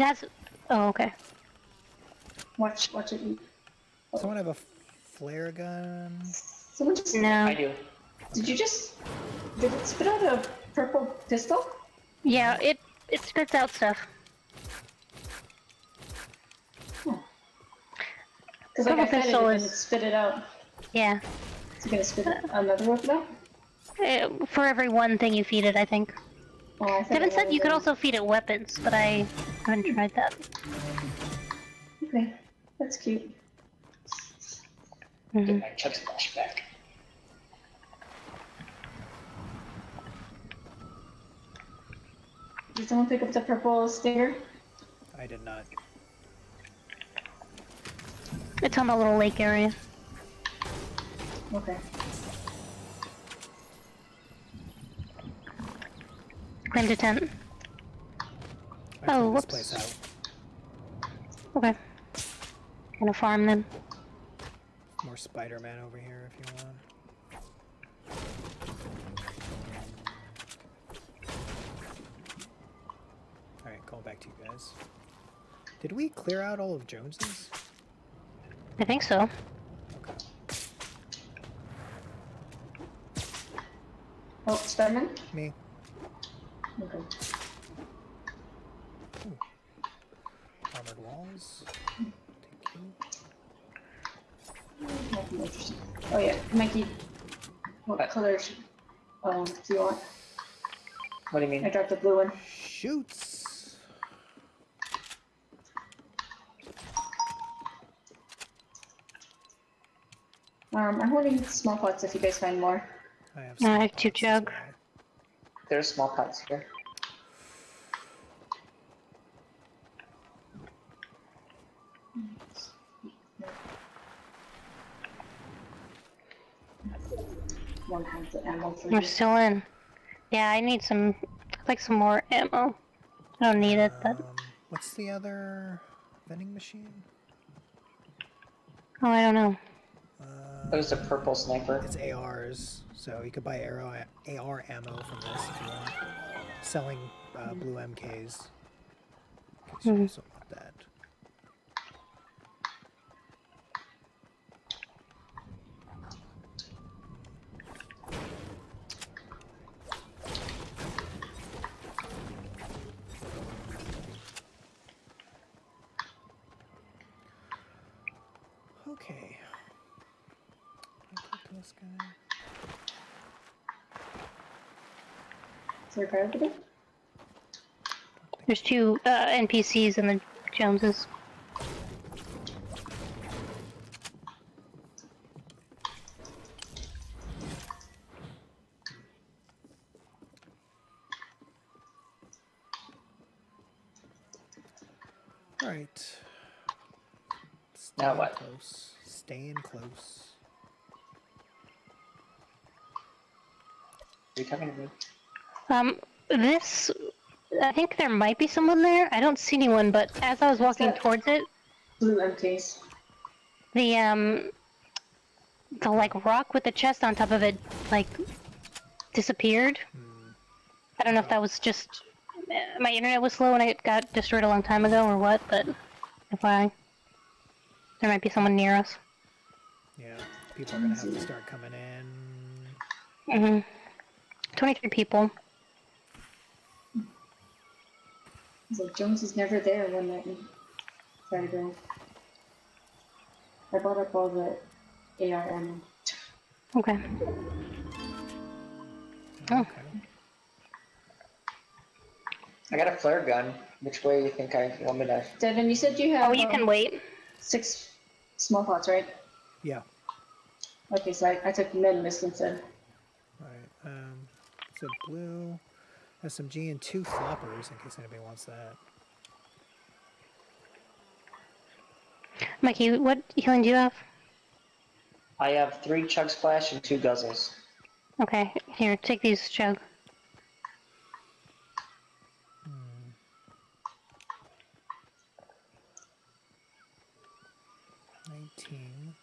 Speaker 4: It
Speaker 2: has. Oh, okay.
Speaker 4: Watch, watch it. Eat.
Speaker 1: Someone have a flare gun?
Speaker 4: Someone just.
Speaker 2: No.
Speaker 5: I do.
Speaker 4: Did you just? Did it spit out a purple pistol?
Speaker 2: Yeah, it it spits out stuff.
Speaker 4: Because like I
Speaker 2: Purple
Speaker 4: fed it
Speaker 2: pistol
Speaker 4: and it spit it out.
Speaker 2: Yeah.
Speaker 4: Is it gonna spit another weapon out?
Speaker 2: Uh, for every one thing you feed it, I think.
Speaker 4: Oh, I
Speaker 2: Devin said you could also feed it weapons, but I haven't tried that.
Speaker 4: Okay, that's cute.
Speaker 5: Get
Speaker 2: Mhm.
Speaker 5: my chug splash back.
Speaker 4: Did someone pick up the purple stinger?
Speaker 1: I did not.
Speaker 2: It's on the little lake area.
Speaker 4: Okay.
Speaker 2: Claimed a tent.
Speaker 1: I
Speaker 2: Oh,
Speaker 1: cleaned this
Speaker 2: whoops.
Speaker 1: place out.
Speaker 2: Okay. Gonna farm them.
Speaker 1: More Spider-Man over here if you want. Alright, call back to you guys. Did we clear out all of Jones's?
Speaker 2: I think so.
Speaker 1: Okay.
Speaker 4: Oh, Spider-Man?
Speaker 1: Me.
Speaker 4: Okay.
Speaker 1: Armored walls. Thank you.
Speaker 4: Might. Oh yeah, Mikey. What
Speaker 5: What?
Speaker 4: colors um, do you want?
Speaker 5: What do you mean?
Speaker 4: I
Speaker 5: mean?
Speaker 4: dropped the blue one.
Speaker 1: Shoots!
Speaker 4: Um, I'm holding small pots if you guys find more.
Speaker 1: I have
Speaker 2: I have two jug.
Speaker 1: well.
Speaker 5: There's small pots here.
Speaker 4: One has the ammo for
Speaker 2: We're still in. Yeah, I need some, like some more ammo. I don't need it, but
Speaker 1: Um, what's the other vending machine?
Speaker 2: oh, I don't know.
Speaker 1: Uh,
Speaker 5: There's a purple sniper.
Speaker 1: It's ARs, so you could buy arrow AR ammo from this if you want. Selling uh, blue MKs. Okay, so
Speaker 2: Mhm.
Speaker 1: something like that. Okay. Can I talk to this guy?
Speaker 4: There?
Speaker 2: There's two uh, NPCs in the Joneses.
Speaker 1: All right.
Speaker 5: Now
Speaker 1: Staying
Speaker 5: what?
Speaker 1: Close. Staying close.
Speaker 5: Are you talking to me?
Speaker 2: Um, this, I think there might be someone there. I don't see anyone, but as I was walking
Speaker 4: that?
Speaker 2: towards it,
Speaker 4: Blue MKs.
Speaker 2: the um, the like rock with the chest on top of it, like, disappeared. I don't know if that was just uh, my internet was slow and it got destroyed a long time ago or what, but if I, there might be someone near us.
Speaker 1: Yeah. People are gonna have to start coming in.
Speaker 2: Mm-hmm. Twenty-three people.
Speaker 4: He's like, Jones is never there when that Saturday. I bought up all the AR ammo.
Speaker 2: Okay. Oh.
Speaker 1: Okay.
Speaker 5: I got a flare gun. Which way do you think I want me to?
Speaker 4: Devin, you said you have
Speaker 2: Oh, you
Speaker 4: um,
Speaker 2: can wait.
Speaker 4: six small pots, right?
Speaker 1: Yeah.
Speaker 4: Okay, so I, I took med mist instead.
Speaker 1: Alright. Um, so blue, SMG, and two floppers in case anybody wants that.
Speaker 2: Mikey, what healing do you have?
Speaker 5: I have three chug splash and two guzzles.
Speaker 2: Okay, here, take these, Chug. Hmm.
Speaker 1: Nineteen.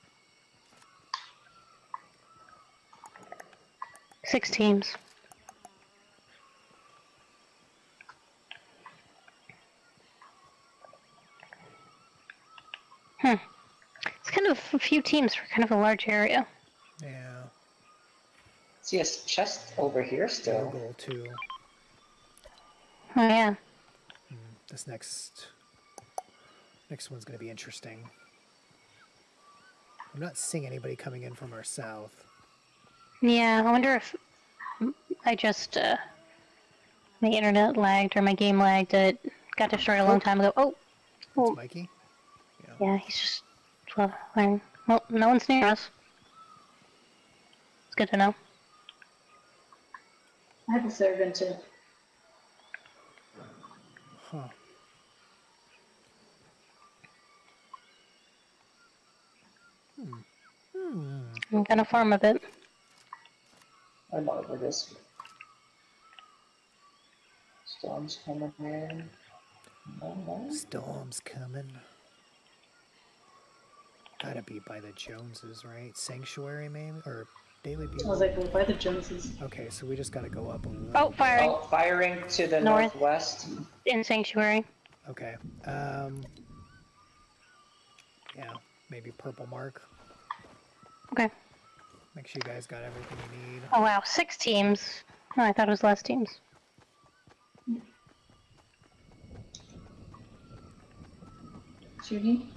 Speaker 2: Six teams. Hmm. It's kind of a few teams for kind of a large area.
Speaker 1: Yeah.
Speaker 5: See a s- chest over here still.
Speaker 1: Goal two.
Speaker 2: Oh yeah.
Speaker 1: This next next one's gonna be interesting. I'm not seeing anybody coming in from our south.
Speaker 2: Yeah, I wonder if I just uh, my internet lagged or my game lagged. It got destroyed a long time ago. Oh,
Speaker 1: It's
Speaker 2: oh,
Speaker 1: Mikey. Yeah.
Speaker 2: yeah, he's just flying. Well, no one's near us. It's good to know.
Speaker 4: I have a flare gun too.
Speaker 1: Huh. Hmm.
Speaker 2: I'm gonna farm a bit.
Speaker 5: I'm over this. Storm's coming in. No, no.
Speaker 1: Storm's coming. Gotta be by the Joneses, right? Sanctuary, maybe? Or Daily
Speaker 4: I was like, well, by the Joneses.
Speaker 1: Okay, so we just gotta go up a little.
Speaker 2: Oh, firing
Speaker 5: Oh, firing to the
Speaker 2: North.
Speaker 5: northwest.
Speaker 2: in sanctuary.
Speaker 1: Okay. Um. Yeah, maybe purple mark.
Speaker 2: Okay.
Speaker 1: Make sure you guys got everything you need.
Speaker 2: Oh wow, six teams. Oh, I thought it was less teams.
Speaker 4: Shooting?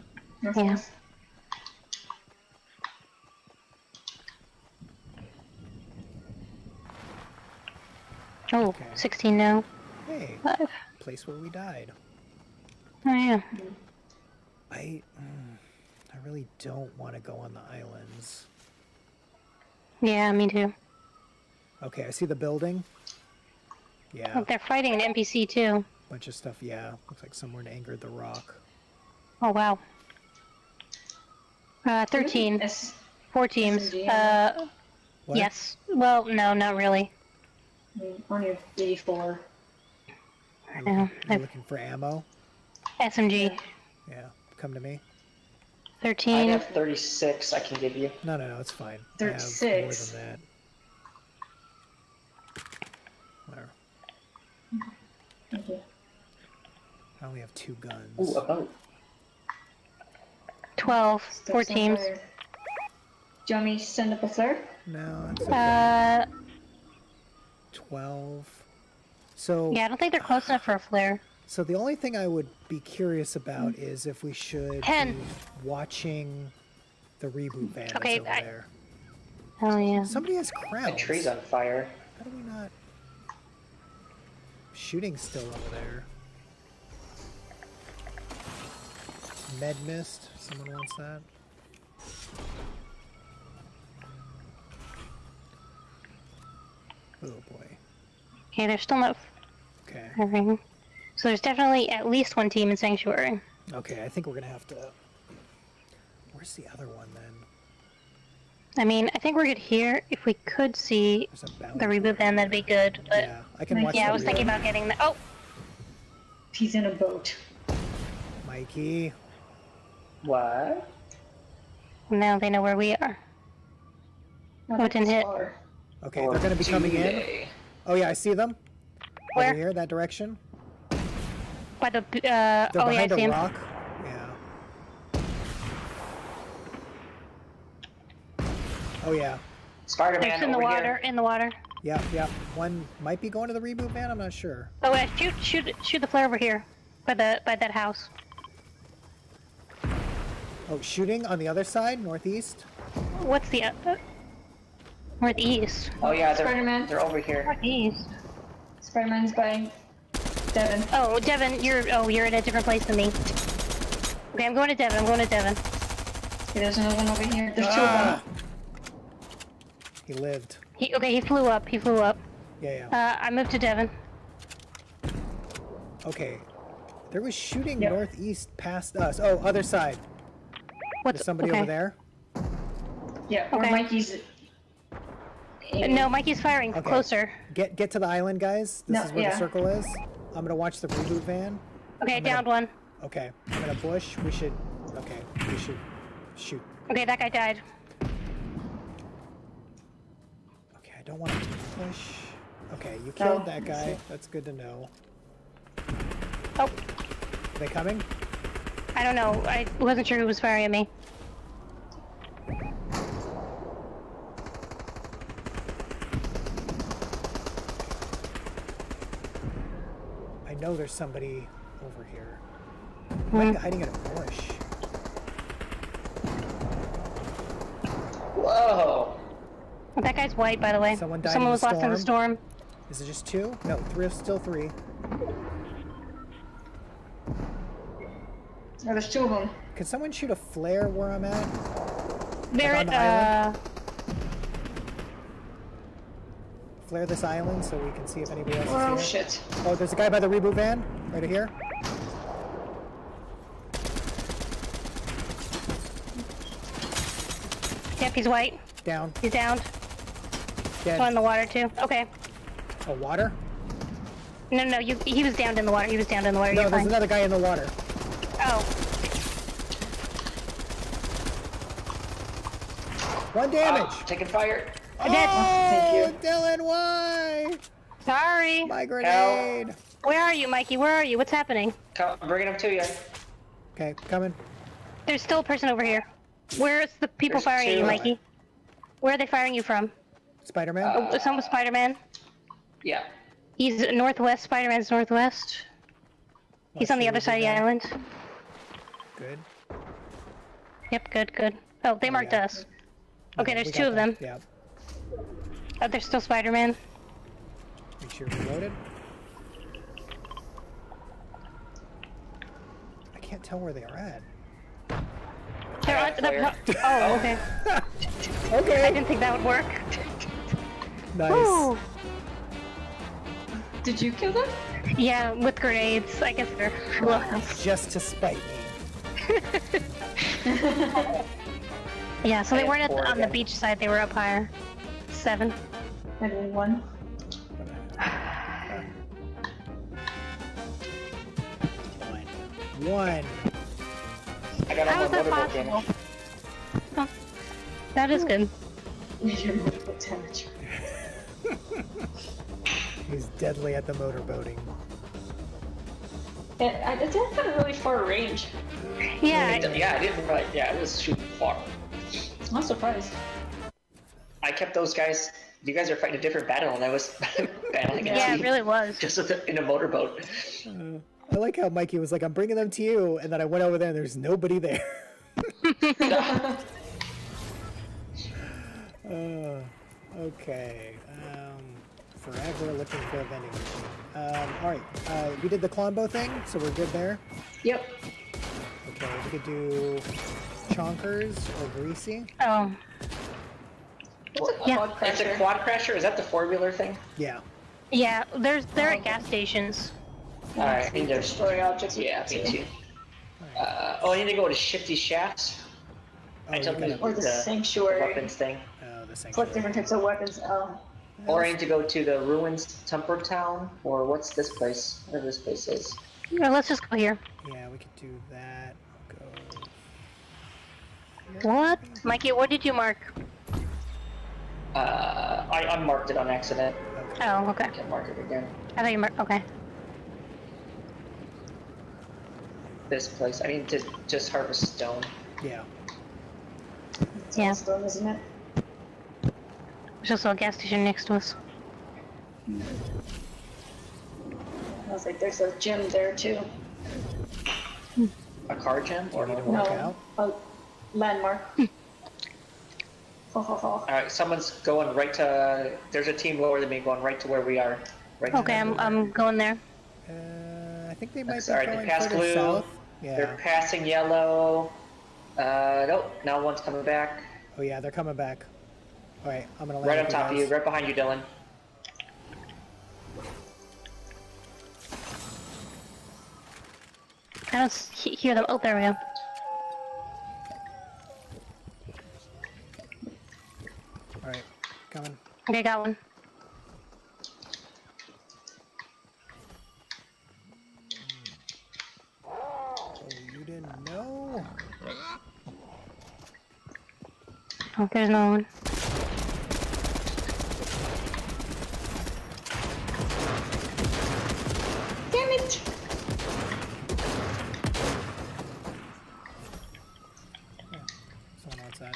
Speaker 4: Northwest?
Speaker 2: Oh,
Speaker 1: Okay.
Speaker 2: 16 now.
Speaker 1: Hey,
Speaker 2: Five.
Speaker 1: place where we died.
Speaker 2: Oh yeah.
Speaker 1: I, mm, I really don't want to go on the islands.
Speaker 2: Yeah, me too.
Speaker 1: Okay, I see the building. Yeah,
Speaker 2: Oh, they're fighting an NPC too.
Speaker 1: bunch of stuff. Yeah, looks like someone angered the rock.
Speaker 2: Oh wow. Uh, 13. Four teams. Uh,
Speaker 1: What?
Speaker 2: yes. Well, no, not really.
Speaker 4: On your D4.
Speaker 1: You're
Speaker 2: know,
Speaker 1: looking, you're
Speaker 2: I've-
Speaker 1: looking for ammo.
Speaker 2: SMG.
Speaker 1: Yeah, come to me.
Speaker 2: 13.
Speaker 5: I have 36 I can give you.
Speaker 1: No, no, no, it's fine. I have
Speaker 4: 36.
Speaker 1: more than that. Whatever.
Speaker 4: Okay.
Speaker 1: I only have two guns.
Speaker 5: Ooh, a boat.
Speaker 2: 12. Four teams.
Speaker 4: Do you want me to send up a flare?
Speaker 1: No, it's okay.
Speaker 2: Uh,
Speaker 1: Twelve. So
Speaker 2: yeah, I don't think they're close enough for a flare.
Speaker 1: So the only thing I would be curious about is if we should
Speaker 2: Ten.
Speaker 1: be watching The reboot van
Speaker 2: Okay,
Speaker 1: is over
Speaker 2: I-
Speaker 1: there.
Speaker 2: Oh yeah.
Speaker 1: Somebody has
Speaker 5: The
Speaker 1: crowns.
Speaker 5: tree's on fire.
Speaker 1: How do we not? Shooting's still over there. Med mist. Someone wants that. Oh boy.
Speaker 2: Okay, there's still no
Speaker 1: Okay.
Speaker 2: firing. So there's definitely at least one team in Sanctuary.
Speaker 1: Okay, I think we're gonna have to. Where's the other one then?
Speaker 2: I mean, I think we're good here. If we could see
Speaker 1: There's a bounty.
Speaker 2: the reboot van, that'd be good. But
Speaker 1: Yeah, I can watch.
Speaker 2: yeah,
Speaker 1: the
Speaker 2: I was thinking about getting the. Oh,
Speaker 4: He's in a boat.
Speaker 1: Mikey.
Speaker 5: What?
Speaker 2: now they know where we are.
Speaker 4: Not
Speaker 2: Oh, it didn't hit.
Speaker 1: Okay, they're gonna be coming in.
Speaker 5: Today.
Speaker 1: Oh yeah, I see them.
Speaker 2: Where?
Speaker 1: Over here, that direction.
Speaker 2: By the. Uh,
Speaker 1: They're
Speaker 2: oh yeah, I
Speaker 1: behind
Speaker 2: see
Speaker 1: a
Speaker 2: him.
Speaker 1: rock. Yeah. Oh yeah.
Speaker 5: Spider-Man
Speaker 2: There's in the water.
Speaker 5: here.
Speaker 2: In the water.
Speaker 1: Yeah, yeah. One might be going to the reboot van. I'm not sure.
Speaker 2: Oh, uh, shoot, shoot, shoot the flare over here, by the by that house.
Speaker 1: Oh, shooting on the other side, northeast.
Speaker 2: What's the uh, uh, northeast?
Speaker 5: Oh yeah, they're,
Speaker 4: Spider-Man.
Speaker 5: they're over here.
Speaker 2: Northeast.
Speaker 4: Spider-Man's by Devin.
Speaker 2: Oh, Devin, you're oh you're in a different place than me. Okay, I'm going to Devin. I'm going to Devin.
Speaker 4: Okay, there's another one over here. There's two
Speaker 1: Ah!
Speaker 4: of them.
Speaker 1: He lived.
Speaker 2: He okay. He flew up. He flew up.
Speaker 1: Yeah, yeah.
Speaker 2: Uh, I moved to Devin.
Speaker 1: Okay. There was shooting
Speaker 4: Yep.
Speaker 1: northeast past us. Oh, other side.
Speaker 2: What's
Speaker 1: There's somebody
Speaker 2: okay.
Speaker 1: over there.
Speaker 4: Yeah, where
Speaker 2: Okay.
Speaker 4: Mikey's.
Speaker 2: No, Mikey's firing
Speaker 1: Okay.
Speaker 2: closer.
Speaker 1: Get get to the island, guys. This
Speaker 4: No,
Speaker 1: is where
Speaker 4: yeah.
Speaker 1: the circle is. I'm gonna watch the reboot van.
Speaker 2: Okay,
Speaker 1: I'm gonna-
Speaker 2: downed one.
Speaker 1: Okay. I'm gonna bush. We should. Okay. We should shoot.
Speaker 2: Okay, that guy died.
Speaker 1: Okay. I don't want to push. Okay. You killed that guy. That's good to know.
Speaker 2: Oh,
Speaker 1: Are they coming?
Speaker 2: I don't know. I wasn't sure who was firing at me.
Speaker 1: Know there's somebody over here.
Speaker 2: Hmm.
Speaker 1: Might hiding in a bush.
Speaker 5: Whoa!
Speaker 2: That guy's white, by the way.
Speaker 1: Someone died in
Speaker 2: Someone
Speaker 1: the
Speaker 2: was lost in the storm.
Speaker 1: Is it just two? No, three. Still three.
Speaker 4: Oh, there's two of them.
Speaker 1: Can someone shoot a flare where I'm at?
Speaker 2: Barrett,
Speaker 1: the
Speaker 2: uh,
Speaker 1: island? Flare this island so we can see if anybody else
Speaker 4: Oh
Speaker 1: is here.
Speaker 4: shit.
Speaker 1: Oh, there's a guy by the reboot van right here.
Speaker 2: yep, he's white.
Speaker 1: Down.
Speaker 2: He's downed.
Speaker 1: Dead.
Speaker 2: One in the water too. Okay.
Speaker 1: Oh, water?
Speaker 2: No, no, you, he was downed in the water. He was downed in the water.
Speaker 1: No,
Speaker 2: You're
Speaker 1: there's
Speaker 2: fine.
Speaker 1: another guy in the water.
Speaker 2: Oh,
Speaker 1: One damage.
Speaker 5: Ah, taking fire.
Speaker 2: Dead.
Speaker 1: Oh, Dylan, why?
Speaker 2: Sorry.
Speaker 1: My grenade.
Speaker 2: Where are you, Mikey? Where are you? What's happening?
Speaker 5: Come, I'm bringing them to you.
Speaker 1: Okay, coming.
Speaker 2: There's still a person over here. Where's the people
Speaker 5: There's
Speaker 2: firing at you,
Speaker 5: two.
Speaker 2: Mikey? Where are they firing you from?
Speaker 1: Spider-Man.
Speaker 5: Uh,
Speaker 2: Oh, some was Spider-Man.
Speaker 5: Yeah.
Speaker 2: He's northwest. Spider-Man's northwest. He's on the other side of the island.
Speaker 1: Good.
Speaker 2: Yep, good, good. Oh, they marked
Speaker 1: yeah.
Speaker 2: us. Okay,
Speaker 1: We
Speaker 2: there's two of them.
Speaker 1: Yeah.
Speaker 2: Oh, there's still Spider-Man.
Speaker 1: Make sure you're reloaded. I can't tell where they are at.
Speaker 2: They're on, the, oh, okay.
Speaker 1: Okay.
Speaker 2: I didn't think that would work.
Speaker 1: Nice.
Speaker 2: Woo!
Speaker 4: Did you kill them?
Speaker 2: Yeah, with grenades. I guess they're. Well,
Speaker 1: Just to spite me.
Speaker 2: yeah, so
Speaker 5: I
Speaker 2: they weren't at the,
Speaker 5: four
Speaker 2: on the beach side. They were up higher. Seven.
Speaker 4: And one.
Speaker 1: One. One.
Speaker 5: I got
Speaker 2: How
Speaker 5: all
Speaker 2: that possible? Oh, that is good.
Speaker 4: Your multiple damage.
Speaker 1: He's deadly at the motorboating.
Speaker 4: And I, it did have a really far range.
Speaker 2: Yeah,
Speaker 5: It- yeah, I didn't really. Yeah, it was shooting far.
Speaker 4: I'm surprised.
Speaker 5: I kept those guys. You guys are fighting a different battle, and I was battling against
Speaker 2: yeah, it really was.
Speaker 5: just with a, in a motorboat.
Speaker 1: I like how Mikey was like, I'm bringing them to you, and then I went over there and there's nobody there. Uh, okay. Um, forever looking for a vending machine. Um, all right. Uh, we did the Klombo thing, so we're good there.
Speaker 4: Yep.
Speaker 1: Okay, we could do chonkers or greasy.
Speaker 2: Oh,
Speaker 4: What's a
Speaker 5: Well,
Speaker 2: Yeah.
Speaker 4: quad
Speaker 5: It's a quad crasher. Is that the four wheeler thing?
Speaker 1: Yeah.
Speaker 2: yeah. There's they're at gas stations.
Speaker 5: All right. I think there's.
Speaker 4: Destroy objects.
Speaker 5: Yeah, me too. Uh, oh, I need to go to Shifty Shafts.
Speaker 1: Oh,
Speaker 5: I
Speaker 1: you
Speaker 5: told me
Speaker 1: gotta-
Speaker 4: Or the sanctuary.
Speaker 5: weapons thing.
Speaker 1: oh, the
Speaker 4: Collect
Speaker 1: sanctuary.
Speaker 4: different types of weapons. Oh.
Speaker 5: Or I need to go to the ruins Temper Town, or what's this place? Whatever this place is.
Speaker 2: Yeah, let's just go here.
Speaker 1: Yeah, we could do that. Go.
Speaker 2: What? Mikey, what did you mark?
Speaker 5: Uh, I unmarked it on accident.
Speaker 2: Oh, okay.
Speaker 5: I can mark it again.
Speaker 2: I thought you marked. Okay.
Speaker 5: This place. I need to just harvest stone.
Speaker 1: Yeah.
Speaker 4: It's
Speaker 2: Yeah.
Speaker 4: Stone, isn't it?
Speaker 2: There's also a gas station next to us.
Speaker 4: I was like, there's a gym there too.
Speaker 5: A car gem or
Speaker 1: need to
Speaker 5: no?
Speaker 1: work out?
Speaker 4: a landmark. Ho ho ho.
Speaker 5: All right, someone's going right to. There's a team lower than me going right to where we are. Right.
Speaker 2: Okay, I'm I'm going there.
Speaker 1: Uh, I think they might be
Speaker 5: Sorry, they
Speaker 1: going
Speaker 5: passed
Speaker 1: further
Speaker 5: blue.
Speaker 1: south.
Speaker 5: They're passing yellow. Uh, nope. Now one's coming back.
Speaker 1: Oh yeah, they're coming back. All right, I'm gonna land
Speaker 5: Right on
Speaker 1: with
Speaker 5: top of you, right behind you, Dylan.
Speaker 2: I don't hear them. Oh, there we go.
Speaker 1: All right, coming.
Speaker 2: Okay, got one.
Speaker 1: Oh, you didn't know?
Speaker 2: Oh, there's no one.
Speaker 4: Damn it!
Speaker 1: Someone outside.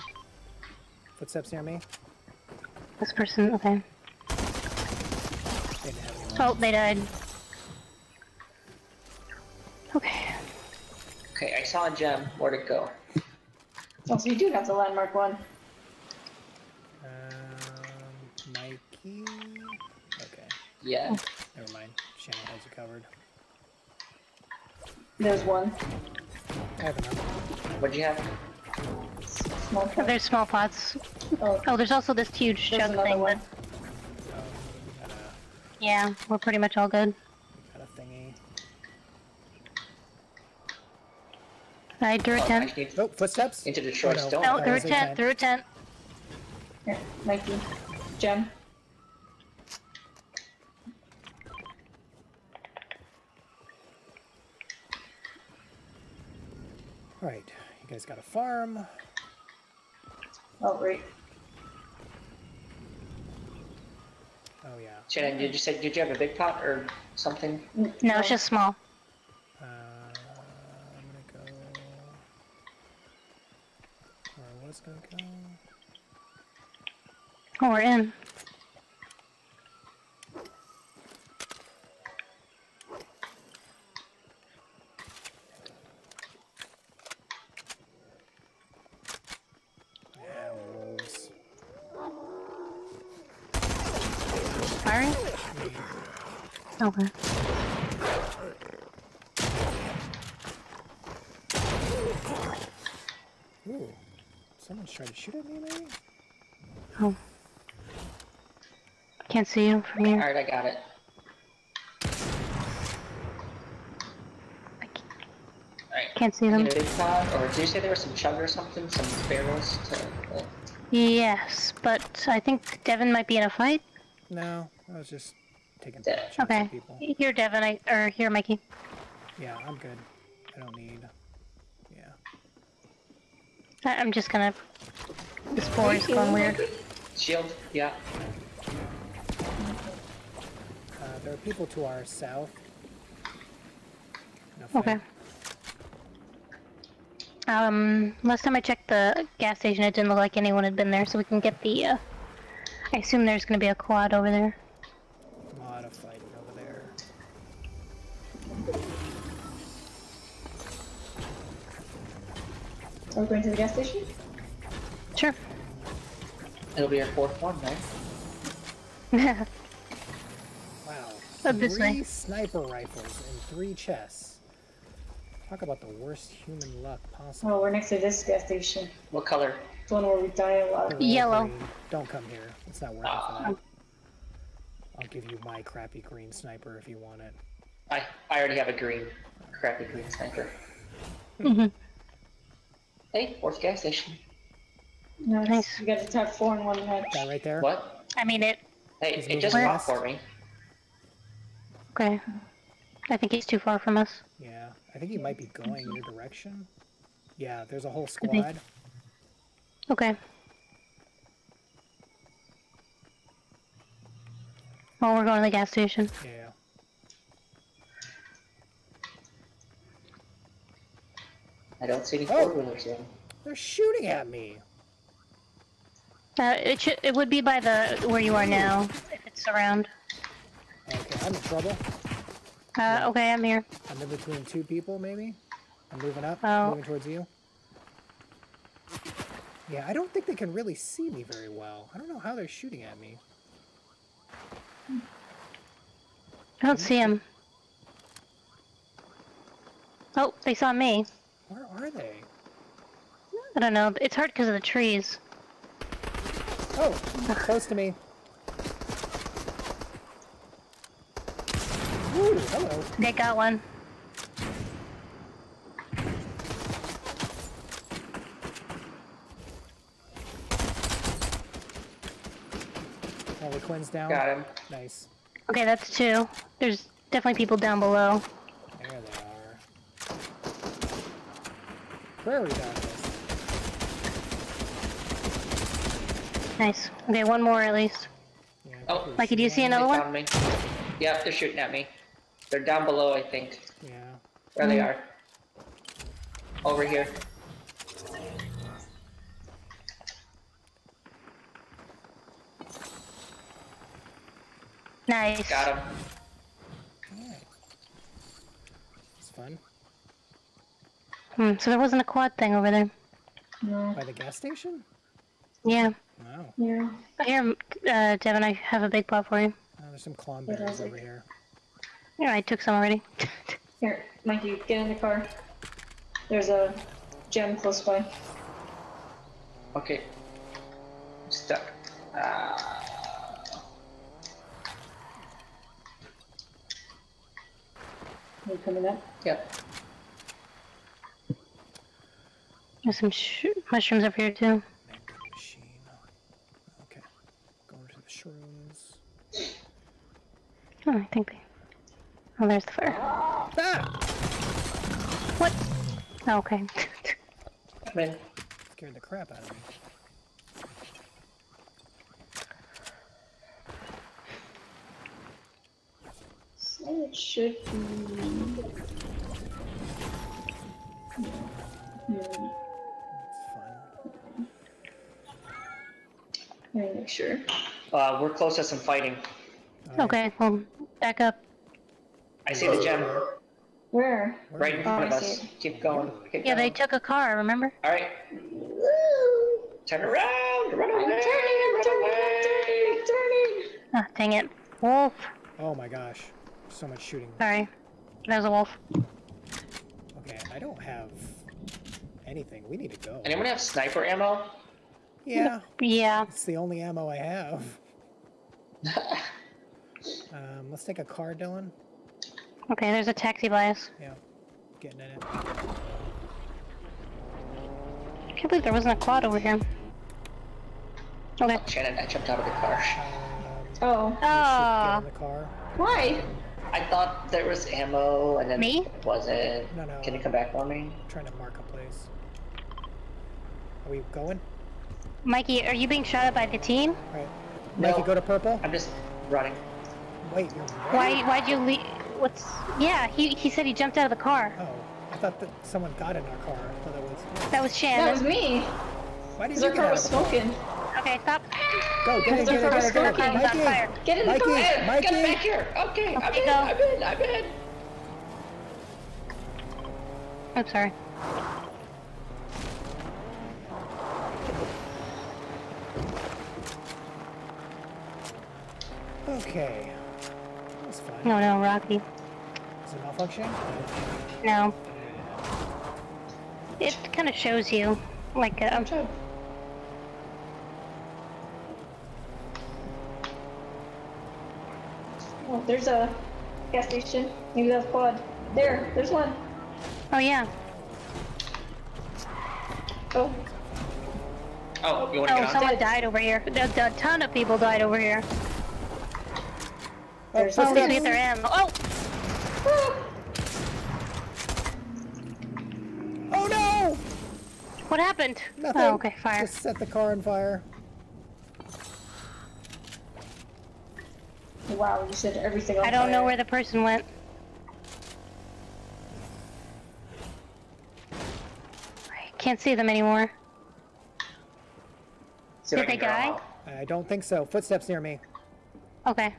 Speaker 1: Footsteps near me.
Speaker 2: This person. Okay.
Speaker 1: They didn't have anyone.
Speaker 2: Oh, they died. Okay.
Speaker 5: Okay, I saw a gem. Where'd it go?
Speaker 4: Oh, so you do have the landmark one.
Speaker 1: Um, Mikey. Okay,
Speaker 5: Yeah.
Speaker 1: never mind. Shannon has you covered.
Speaker 4: There's one.
Speaker 1: I have enough.
Speaker 5: What'd you have?
Speaker 4: Small
Speaker 2: Oh, there's small pots.
Speaker 4: Oh,
Speaker 2: Oh, there's also this huge
Speaker 4: there's
Speaker 2: chug thing.
Speaker 4: one.
Speaker 2: But
Speaker 1: Oh, we got a,
Speaker 2: yeah, we're pretty much all good.
Speaker 1: got a thingy.
Speaker 2: I drew a
Speaker 5: Oh, I
Speaker 2: tent.
Speaker 5: just need
Speaker 1: Oh, footsteps.
Speaker 5: into Detroit
Speaker 1: Oh, no.
Speaker 5: Stone.
Speaker 2: No, through a tent.
Speaker 1: tent.
Speaker 2: Through a tent.
Speaker 4: Here, Mikey. Gem.
Speaker 1: All right, you guys got a farm.
Speaker 4: Oh, right.
Speaker 1: Oh yeah.
Speaker 5: Shannon, did you say did you have a big pot or something?
Speaker 2: No, it's just small.
Speaker 1: Uh, I'm gonna go. Where was gonna go.
Speaker 2: Oh, we're in. Okay.
Speaker 1: Ooh, someone's trying to shoot at me, maybe.
Speaker 2: Oh. Can't see him from here.
Speaker 5: Alright, I got it.
Speaker 2: I ca-
Speaker 5: All right.
Speaker 2: can't see them.
Speaker 5: need big pot, or did you say there was some chug or something? Some barrels to. uh,
Speaker 2: Yes, but I think Devin might be in a fight.
Speaker 1: No, I was just taking
Speaker 5: Yeah.
Speaker 1: pot shots at
Speaker 2: Okay.
Speaker 1: people.
Speaker 2: Here, Devin, I, or here, Mikey.
Speaker 1: Yeah, I'm good. I don't need. Yeah.
Speaker 2: I, I'm just gonna. This board is going weird.
Speaker 5: Shield, yeah.
Speaker 1: Uh, there are people to our south. No
Speaker 2: Okay. Um, last time I checked the gas station, it didn't look like anyone had been there, so we can get the, uh, I assume there's gonna be a quad over there.
Speaker 4: Are we going to the gas station?
Speaker 2: Sure.
Speaker 5: It'll be our fourth one, right?
Speaker 1: Wow. Three
Speaker 2: way.
Speaker 1: sniper rifles and three chests. Talk about the worst human luck possible.
Speaker 4: Oh, we're next to this gas station.
Speaker 5: What color?
Speaker 4: The one where we die a lot.
Speaker 2: Yellow.
Speaker 1: green. Don't come here. It's not working
Speaker 5: Ah.
Speaker 1: for that. I'll give you my crappy green sniper if you want it.
Speaker 5: I I already have a green, crappy green sniper.
Speaker 2: Mhm.
Speaker 5: Hey, fourth gas station.
Speaker 4: Nice.
Speaker 2: Nice.
Speaker 4: You got a top four in one match.
Speaker 1: That right there?
Speaker 5: What?
Speaker 2: I mean it.
Speaker 5: Hey,
Speaker 1: He's
Speaker 5: it just
Speaker 1: moving
Speaker 5: popped for me.
Speaker 2: Okay. I think he's too far from us.
Speaker 1: Yeah. I think he might be going in your direction. Yeah, there's a whole squad.
Speaker 2: Okay. Well, we're going to the gas station.
Speaker 1: Yeah.
Speaker 5: I don't see any
Speaker 1: Oh.
Speaker 5: four wheelers in.
Speaker 1: They're shooting at me.
Speaker 2: Uh, it should. It would be by the where you are now, if it's around.
Speaker 1: Okay, I'm in trouble.
Speaker 2: Uh, okay, I'm here.
Speaker 1: I'm in between two people, maybe. I'm moving up,
Speaker 2: Oh.
Speaker 1: moving towards you. Yeah, I don't think they can really see me very well. I don't know how they're shooting at me.
Speaker 2: I don't see him. Oh, they saw me.
Speaker 1: Where are they?
Speaker 2: I don't know. It's hard because of the trees.
Speaker 1: Oh, close to me. Ooh, hello.
Speaker 2: They got one.
Speaker 1: Harley Quinn's down.
Speaker 5: Got him.
Speaker 1: Nice.
Speaker 2: Okay, that's two. There's definitely people down below.
Speaker 1: There they are. Prairie dog.
Speaker 2: Nice. Okay, one more at least.
Speaker 1: Yeah,
Speaker 5: Oh.
Speaker 1: think they're
Speaker 2: Mikey, do you see another one?
Speaker 5: me. Yep, they're shooting at me. They're down below, I think.
Speaker 1: Yeah.
Speaker 5: There they
Speaker 2: Mm.
Speaker 5: are. Over here.
Speaker 2: Nice.
Speaker 5: Got him.
Speaker 1: Alright. It's fun.
Speaker 2: Hmm, so there wasn't a quad thing over there.
Speaker 4: No.
Speaker 1: By the gas station?
Speaker 2: Yeah.
Speaker 1: Wow.
Speaker 4: Yeah.
Speaker 2: Here, uh, Devin, I have a big pot for you.
Speaker 1: Oh, there's some clon
Speaker 4: Yeah,
Speaker 1: berries
Speaker 4: like-
Speaker 1: over here.
Speaker 2: Yeah, I took some already.
Speaker 4: Here, Mikey, get in the car. There's a gem close by.
Speaker 5: Okay. I'm stuck. Ah.
Speaker 4: You coming up?
Speaker 5: Yep.
Speaker 2: There's some sh- mushrooms up here too.
Speaker 1: Vending machine. Okay. Going to the shrooms.
Speaker 2: Oh, I think they. Oh, there's the fire.
Speaker 1: Ah!
Speaker 2: What? Oh, okay.
Speaker 5: Come in.
Speaker 1: Scared the crap out of me.
Speaker 4: So it should be. Hmm.
Speaker 1: It's fun.
Speaker 4: Let me make sure.
Speaker 5: Uh, we're close to some fighting.
Speaker 1: Alright,
Speaker 2: okay, well, back up.
Speaker 5: I see the gem
Speaker 4: Where?
Speaker 1: where
Speaker 5: right
Speaker 1: are
Speaker 5: in
Speaker 1: you?
Speaker 5: front of us. Keep going. Keep
Speaker 2: Yeah, they took a car, remember?
Speaker 5: All right. Turn around. Run away.
Speaker 4: I'm turning, I'm
Speaker 5: run
Speaker 4: turning,
Speaker 5: away.
Speaker 4: I'm turning,
Speaker 2: Ah, dang it. Wolf.
Speaker 1: Oh my gosh. So much shooting.
Speaker 2: Sorry. That was a wolf.
Speaker 1: Okay, I don't have anything. We need to go.
Speaker 5: Anyone have sniper ammo?
Speaker 1: Yeah,
Speaker 2: Yeah.
Speaker 1: it's the only ammo I have. Um, let's take a car, Dylan.
Speaker 2: Okay, there's a taxi by us.
Speaker 1: Yeah, getting in it.
Speaker 2: I can't believe there wasn't a quad over here. Okay.
Speaker 5: Shannon, I jumped out of the car.
Speaker 1: Um,
Speaker 4: Oh.
Speaker 1: get
Speaker 2: Ah.
Speaker 1: the car.
Speaker 4: Why?
Speaker 5: I thought there was ammo, and then
Speaker 2: Me?
Speaker 5: it wasn't.
Speaker 1: No, no.
Speaker 5: Can you come back for me?
Speaker 1: I'm trying to mark a place. Are we going?
Speaker 2: Mikey, are you being shot at by the team?
Speaker 1: All right.
Speaker 5: No.
Speaker 1: Mikey, go to purple.
Speaker 5: I'm just running.
Speaker 1: Wait, you're
Speaker 2: Why? Why'd you leave? What's? Yeah, he he said he jumped out of the car.
Speaker 1: Oh, I thought that someone got in our car. I thought that was.
Speaker 2: That was
Speaker 4: That was me.
Speaker 1: Why did
Speaker 4: Because
Speaker 1: you get
Speaker 4: car was
Speaker 1: of the car?
Speaker 4: smoking.
Speaker 2: Okay, stop.
Speaker 1: Go, get in,
Speaker 4: Because
Speaker 1: get in,
Speaker 4: car
Speaker 1: get in, get in.
Speaker 2: on
Speaker 1: Mikey,
Speaker 2: fire.
Speaker 4: Get in the
Speaker 1: Mikey,
Speaker 4: car.
Speaker 5: Hey,
Speaker 1: Mikey.
Speaker 5: get back here. Okay, I'm in.
Speaker 2: go.
Speaker 5: I'm in. I'm in.
Speaker 2: I'm sorry.
Speaker 1: Okay. That was fun.
Speaker 2: No, no, Rocky.
Speaker 1: Is it malfunctioning?
Speaker 2: No. It kind of shows you, like, uh,
Speaker 4: I'm trying. Oh, there's a gas station. Maybe that's quad. There, there's one.
Speaker 2: oh yeah.
Speaker 4: Oh,
Speaker 5: Oh, you want to
Speaker 2: Oh,
Speaker 5: get on?
Speaker 2: someone died over here. A, a ton of people died over here.
Speaker 4: There's
Speaker 2: Oh,
Speaker 4: a
Speaker 2: we should get oh, their ammo. Oh,
Speaker 1: Oh no!
Speaker 2: what happened?
Speaker 1: Nothing.
Speaker 2: Oh, okay, fire.
Speaker 1: Just set the car on fire.
Speaker 4: Wow, you said everything on
Speaker 2: I don't know where the person went. I can't see them anymore.
Speaker 5: See
Speaker 2: Did they die?
Speaker 5: out.
Speaker 1: I don't think so. Footsteps near me.
Speaker 2: Okay.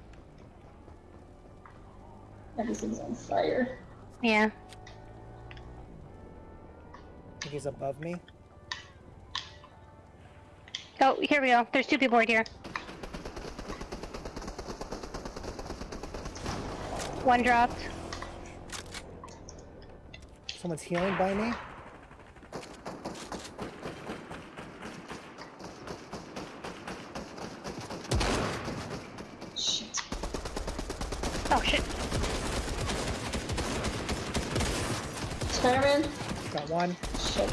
Speaker 4: Everything's on fire.
Speaker 2: Yeah.
Speaker 1: I think he's above me.
Speaker 2: Oh, here we go. There's two people right here. One dropped.
Speaker 1: Someone's healing by me.
Speaker 4: Shit.
Speaker 2: Oh shit.
Speaker 4: Spider-Man?
Speaker 1: Got one.
Speaker 4: Shit.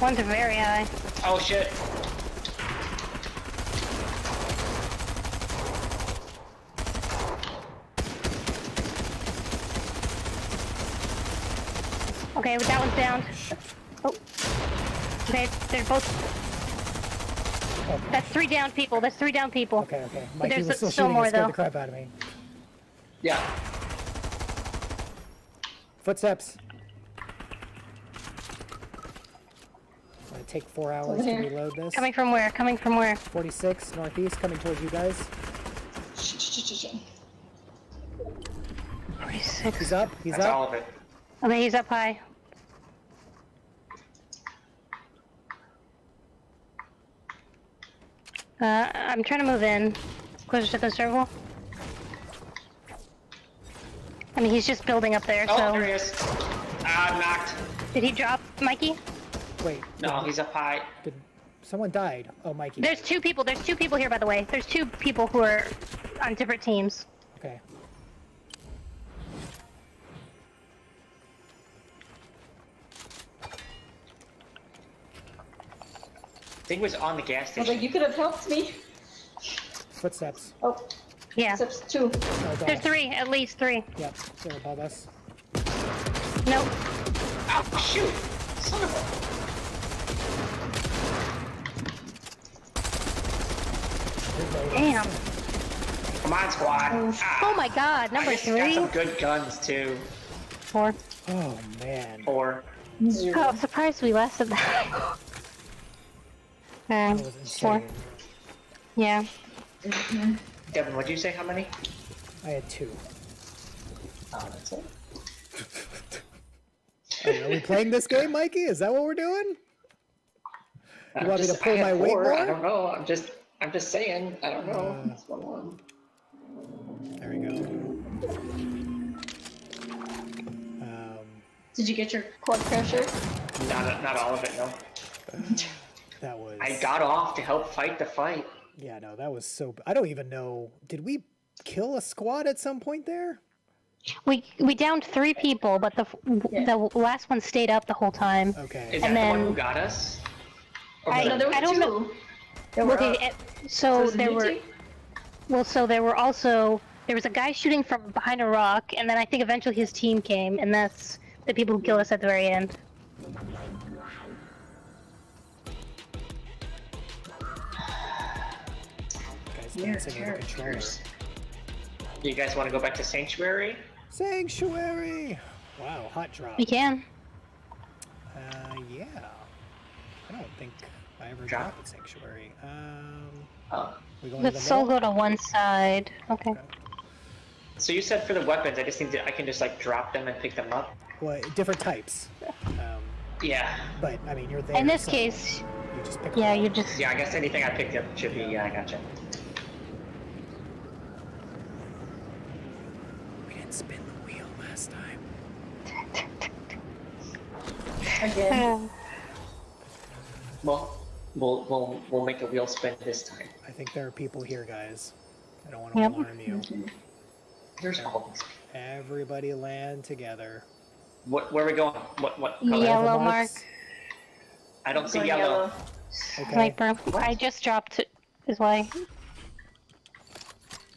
Speaker 2: One's very high.
Speaker 5: Oh shit.
Speaker 2: Okay, that one's down. Oh. Okay, they're both.
Speaker 1: Oh,
Speaker 2: That's three down people. That's three down people.
Speaker 1: okay, okay. Mikey
Speaker 2: there's
Speaker 1: was still
Speaker 2: still
Speaker 1: shooting
Speaker 2: more, though.
Speaker 1: the crap out of me.
Speaker 5: Yeah.
Speaker 1: Footsteps. It's gonna take four hours to reload this.
Speaker 2: Coming from where? Coming from where?
Speaker 1: 46 northeast, coming towards you guys.
Speaker 4: Shit, shit, shit, shit.
Speaker 2: 46.
Speaker 1: He's up. He's
Speaker 5: That's
Speaker 1: up.
Speaker 5: all of it.
Speaker 2: Okay, he's up high. Uh, I'm trying to move in. Closer to the circle. I mean, he's just building up there,
Speaker 5: Oh,
Speaker 2: so...
Speaker 5: there he is. Ah, knocked.
Speaker 2: Did he drop Mikey?
Speaker 1: Wait.
Speaker 5: No, he's up high.
Speaker 1: Did someone died? Oh, Mikey.
Speaker 2: There's two people. There's two people here, by the way. There's two people who are on different teams.
Speaker 1: Okay.
Speaker 5: I think it was on the gas
Speaker 4: I was
Speaker 5: station.
Speaker 4: like, you could have helped me.
Speaker 1: Footsteps.
Speaker 4: Oh,
Speaker 2: Yeah.
Speaker 4: steps two.
Speaker 1: Oh,
Speaker 2: There's three, at least three.
Speaker 1: Yep, they're above us.
Speaker 2: Nope.
Speaker 5: Oh, shoot! Son of a...
Speaker 2: Damn.
Speaker 5: Come on, squad. Ah,
Speaker 2: Oh my god, number
Speaker 5: I just got
Speaker 2: three?
Speaker 5: some good guns, too.
Speaker 2: Four.
Speaker 1: Oh, man.
Speaker 5: Four.
Speaker 4: Zero.
Speaker 2: Oh, I'm surprised we lasted that. um,
Speaker 1: That was
Speaker 2: four.
Speaker 1: insane.
Speaker 2: Yeah.
Speaker 5: Devin, what'd you say? How many?
Speaker 1: I had two.
Speaker 5: Oh, that's it.
Speaker 1: Are we playing this game, Mikey? Is that what we're doing?
Speaker 5: I'm
Speaker 1: want me to
Speaker 5: just-
Speaker 1: pull
Speaker 5: I had
Speaker 1: my weight more?
Speaker 5: I don't know. I'm just, I'm just saying. I don't know.
Speaker 1: Uh.
Speaker 5: What's going on?
Speaker 1: There we go. Um,
Speaker 4: Did you get your quad crasher?
Speaker 5: Not, not all of it. No.
Speaker 1: that was.
Speaker 5: I got off to help fight the fight.
Speaker 1: Yeah, no, that was so. I don't even know. Did we kill a squad at some point there?
Speaker 2: We we downed three people, but the
Speaker 4: Yeah.
Speaker 2: the last one stayed up the whole time.
Speaker 1: Okay.
Speaker 5: Is that
Speaker 2: And
Speaker 5: the one
Speaker 2: then-
Speaker 5: who got us? Or
Speaker 2: I-
Speaker 5: was
Speaker 4: No,
Speaker 5: it-
Speaker 4: there was
Speaker 2: I don't
Speaker 4: two.
Speaker 2: know.
Speaker 4: There were,
Speaker 2: Okay,
Speaker 4: uh,
Speaker 2: it- so there were
Speaker 4: two?
Speaker 2: well, so there were also there was a guy shooting from behind a rock, and then I think eventually his team came, and that's the people who killed us at the very end.
Speaker 1: Dancing with a controller.
Speaker 5: Do you guys want to go back to Sanctuary?
Speaker 1: Sanctuary. Wow, hot drop.
Speaker 2: We can.
Speaker 1: Uh, yeah. I don't think I ever
Speaker 5: Drop.
Speaker 1: dropped at Sanctuary. Um,
Speaker 5: Oh.
Speaker 1: we going to the
Speaker 2: Let's all go to one side. Okay.
Speaker 1: Okay.
Speaker 5: So you said for the weapons, I just think that I can just like drop them and pick them up.
Speaker 1: Well, different types. Um,
Speaker 5: Yeah.
Speaker 1: but I mean, you're there.
Speaker 2: In this
Speaker 1: so-
Speaker 2: case,
Speaker 1: You just pick.
Speaker 2: Yeah,
Speaker 1: them
Speaker 2: you just.
Speaker 5: Yeah, I guess anything I picked up should be. Yeah, I gotcha.
Speaker 1: We didn't spin the wheel last time.
Speaker 4: Again. Hmm.
Speaker 5: Well, we'll we'll we'll make a wheel spin this time.
Speaker 1: I think there are people here, guys. I don't want to
Speaker 2: Yep.
Speaker 1: alarm you.
Speaker 5: There's all these.
Speaker 1: Everybody land together.
Speaker 5: What? Where are we going? What? What color?
Speaker 2: Yellow mark.
Speaker 5: I don't see
Speaker 4: Going
Speaker 5: yellow.
Speaker 1: Okay.
Speaker 2: Sniper. I just dropped. Is why.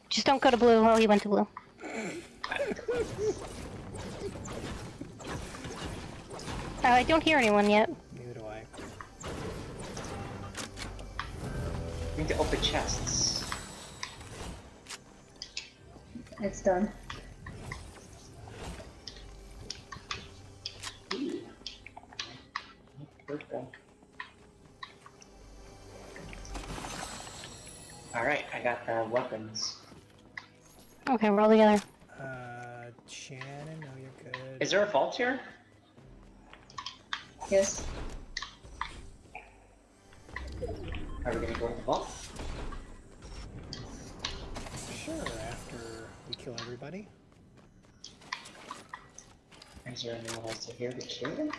Speaker 2: Just don't go to blue. Oh, he went to blue. Oh, I don't hear anyone yet.
Speaker 1: Neither do I.
Speaker 5: We need to open chests.
Speaker 4: It's done.
Speaker 5: Purple. All right, I got the weapons.
Speaker 2: Okay, we're all together.
Speaker 1: Uh, Shannon, no, you're good.
Speaker 5: Is there a fault here?
Speaker 4: Yes.
Speaker 5: Are we gonna go to the vault?
Speaker 1: Sure, after we kill everybody.
Speaker 5: Is there anyone else here to kill?
Speaker 1: There's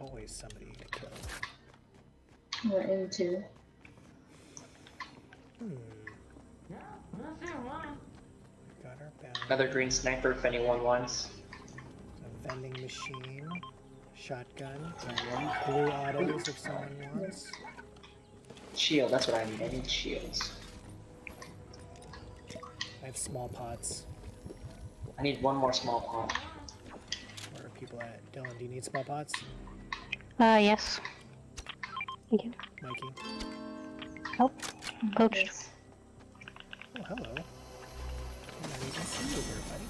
Speaker 1: always somebody to kill.
Speaker 4: We're into.
Speaker 1: Hmm. Got.
Speaker 5: Another green sniper if anyone wants.
Speaker 1: A vending machine. Shotgun. Blue autos if someone wants.
Speaker 5: Shield, that's what I need. I need shields.
Speaker 1: I have small pots.
Speaker 5: I need one more small pot.
Speaker 1: Where are people at? Dylan, do you need small pots?
Speaker 2: Uh, yes. Thank you.
Speaker 1: Mikey?
Speaker 2: Nope. Poached.
Speaker 4: Yes.
Speaker 1: Oh, hello. I didn't even see you there, buddy.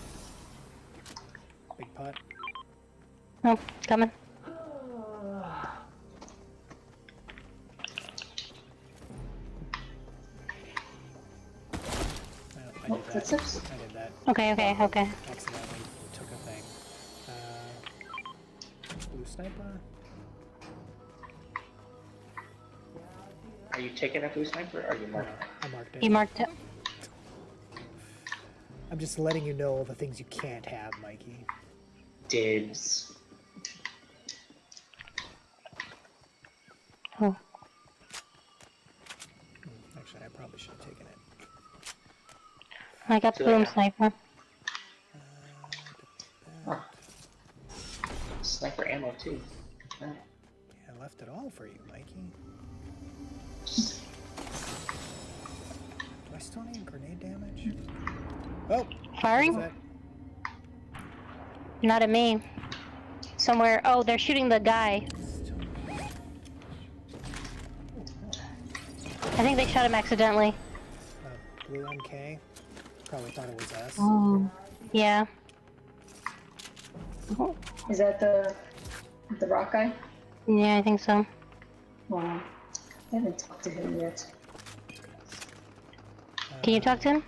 Speaker 1: Big pot.
Speaker 2: Oh, coming.
Speaker 1: I, I
Speaker 4: Oh,
Speaker 1: did that.
Speaker 4: footsteps?
Speaker 1: I did that.
Speaker 2: Okay, okay, okay.
Speaker 1: Accidentally took a thing. Uh, blue sniper?
Speaker 5: Are you taking a blue sniper or are you marking?
Speaker 1: I marked it.
Speaker 2: You marked it.
Speaker 1: I'm just letting you know all the things you can't have, Mikey.
Speaker 5: Dibs.
Speaker 2: Oh.
Speaker 1: Hmm, Actually, I probably should have taken it.
Speaker 2: I got the boom sniper.
Speaker 5: Huh. Sniper ammo too.
Speaker 1: yeah, I left it all for you, Mikey. Do I still need grenade damage? Oh!
Speaker 2: Firing? Not at me. Somewhere. Oh, they're shooting the guy. I think they shot him accidentally.
Speaker 1: Uh, blue MK? Probably thought it was us.
Speaker 2: Oh. Yeah.
Speaker 4: Is that the the rock guy?
Speaker 2: Yeah, I think so.
Speaker 4: Wow. I haven't talked to him yet.
Speaker 2: Can you talk to him?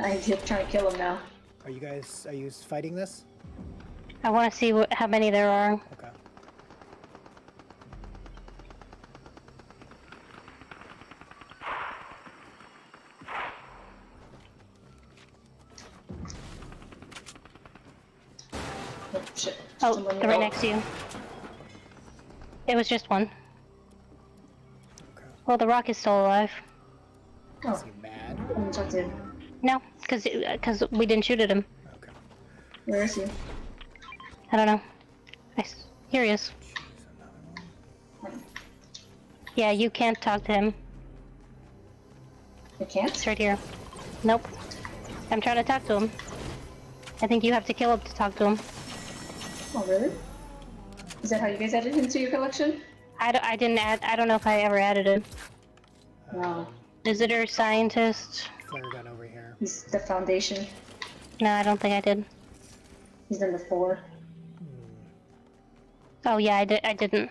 Speaker 4: I'm just trying to kill him now.
Speaker 1: Are you guys, are you fighting this?
Speaker 2: I want to see what, how many there are.
Speaker 4: Oh, Someone-
Speaker 2: they're right
Speaker 5: oh.
Speaker 2: next to you. It was just one.
Speaker 1: Okay.
Speaker 2: Well, the rock is still alive.
Speaker 4: Oh,
Speaker 1: Is he mad?
Speaker 4: I haven't talked to him.
Speaker 2: No, because because uh, we didn't shoot at him.
Speaker 1: Okay.
Speaker 4: Where is he?
Speaker 2: I don't know. I s- here he is.
Speaker 1: Jeez.
Speaker 2: Yeah, you can't talk to him.
Speaker 4: I can't?
Speaker 2: It's right here. Nope. I'm trying to talk to him. I think you have to kill him to talk to him.
Speaker 4: Oh, really? Is that how you guys added him to your collection?
Speaker 2: I, d- I didn't add. I don't know if I ever added him.
Speaker 4: No.
Speaker 2: Visitor, scientist.
Speaker 1: Flare gun over here.
Speaker 4: He's the foundation.
Speaker 2: No, I don't think I did.
Speaker 4: He's number four.
Speaker 2: Oh yeah, I did. I didn't.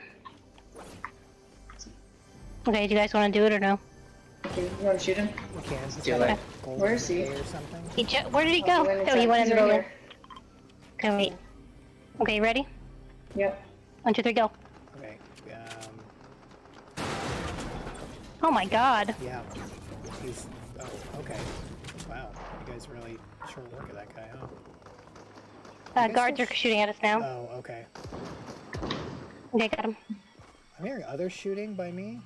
Speaker 2: Okay, do you guys want to do it or no?
Speaker 4: Okay, you want to shoot him?
Speaker 1: We can. He's
Speaker 5: Do
Speaker 1: got
Speaker 5: it.
Speaker 1: a
Speaker 4: Where is he?
Speaker 1: Or something.
Speaker 2: He where did oh, he go?
Speaker 4: went
Speaker 2: Oh, he went in
Speaker 4: He's
Speaker 2: the
Speaker 4: right
Speaker 2: building.
Speaker 4: here.
Speaker 2: Okay, wait. Okay, ready?
Speaker 4: Yep.
Speaker 2: One, two, three, go.
Speaker 1: Okay. Um,
Speaker 2: Oh my god.
Speaker 1: yeah. He's. Oh, okay. Wow. You guys really short work of that guy, huh?
Speaker 2: Uh, guards are shooting at us now.
Speaker 1: Oh, okay.
Speaker 2: Okay, got him.
Speaker 1: I'm hearing others shooting by me.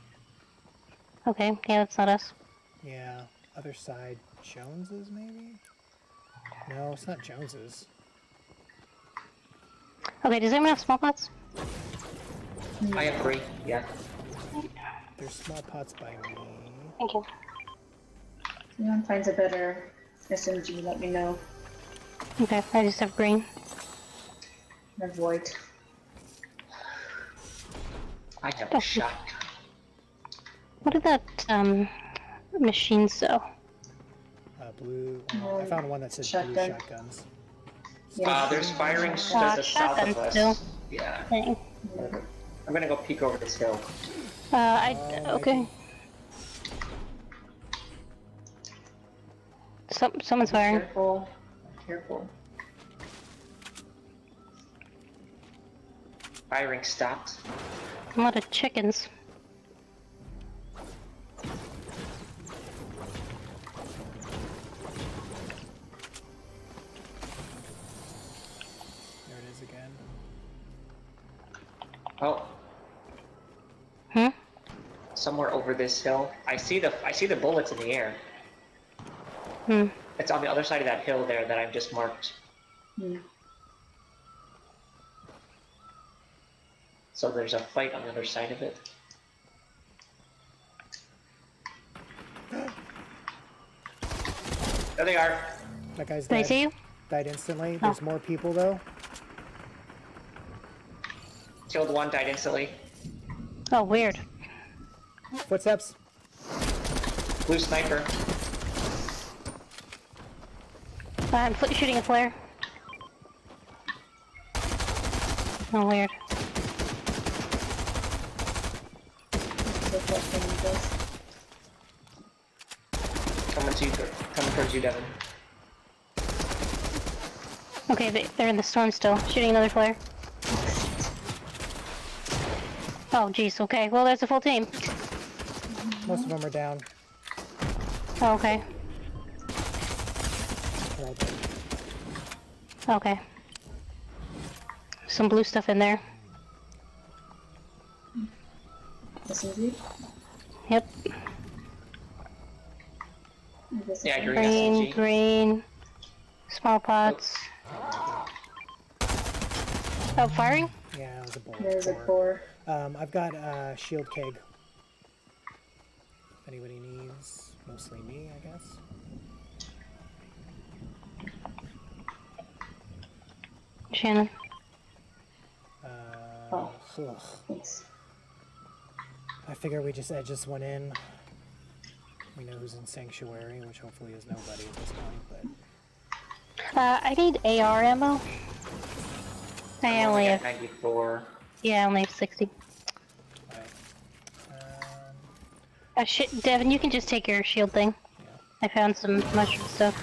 Speaker 2: Okay, yeah, that's not us.
Speaker 1: Yeah. Other side. Jones's, maybe? No, it's not Jones's.
Speaker 2: Okay, does anyone have small pots?
Speaker 5: I have three. Yeah.
Speaker 1: There's small pots by me.
Speaker 2: Thank you.
Speaker 4: If anyone finds a better SMG, let me know.
Speaker 2: Okay, I just have green.
Speaker 4: Avoid.
Speaker 5: I have
Speaker 2: Oh.
Speaker 5: a shotgun.
Speaker 2: What did that, um, machine sew?
Speaker 1: Uh, blue. well, I found one that says blue shotguns.
Speaker 4: Yeah.
Speaker 5: Uh, there's firing
Speaker 2: Uh,
Speaker 5: just south of us.
Speaker 2: still.
Speaker 5: Yeah. I'm gonna go peek over this hill.
Speaker 2: Uh, I,
Speaker 1: Oh,
Speaker 2: okay. Some, someone's firing.
Speaker 4: Careful. Careful.
Speaker 5: Firing stopped.
Speaker 2: A lot of chickens.
Speaker 5: Oh,
Speaker 2: Hmm?
Speaker 5: somewhere over this hill. I see the I see the bullets in the air.
Speaker 2: Hmm.
Speaker 5: It's on the other side of that hill there that I've just marked.
Speaker 4: Hmm.
Speaker 5: So there's a fight on the other side of it. There they are.
Speaker 1: That guy's
Speaker 2: Did I see you?
Speaker 1: Died instantly.
Speaker 2: Oh.
Speaker 1: There's more people though.
Speaker 5: Killed one, died instantly.
Speaker 2: Oh, weird.
Speaker 1: Footsteps.
Speaker 5: Blue sniper.
Speaker 2: I'm shooting a flare. Oh, weird.
Speaker 4: Look what someone does.
Speaker 5: Coming to you, coming towards you, Devin.
Speaker 2: Okay, they're in the storm still. Shooting another flare. Oh, jeez. Okay. Well, there's a full team.
Speaker 1: Most of them are down.
Speaker 2: Oh, okay.
Speaker 1: They're all dead.
Speaker 2: Okay. Some blue stuff in there.
Speaker 4: SMG?
Speaker 2: Yep.
Speaker 4: I guess
Speaker 5: Yeah, green
Speaker 2: Green,
Speaker 5: SMG.
Speaker 2: green. Small pots. Oh, firing?
Speaker 1: Yeah, it was a bullet.
Speaker 4: There's a
Speaker 1: core.
Speaker 4: Core.
Speaker 1: Um, I've got a shield keg. If anybody needs, mostly me, I guess.
Speaker 2: Shannon.
Speaker 1: Uh,
Speaker 4: Oh.
Speaker 1: ugh.
Speaker 4: Thanks.
Speaker 1: I figure we just edge this one in. We know who's in sanctuary, which hopefully is nobody at this point. But
Speaker 2: Uh, I need AR ammo. I
Speaker 5: I'm
Speaker 2: only
Speaker 5: at
Speaker 2: have,
Speaker 5: 94.
Speaker 2: Yeah, I only have 60.
Speaker 1: alright. Um,
Speaker 2: Uh, shit, Devin, you can just take your shield thing.
Speaker 1: yeah.
Speaker 2: I found some mushroom stuff.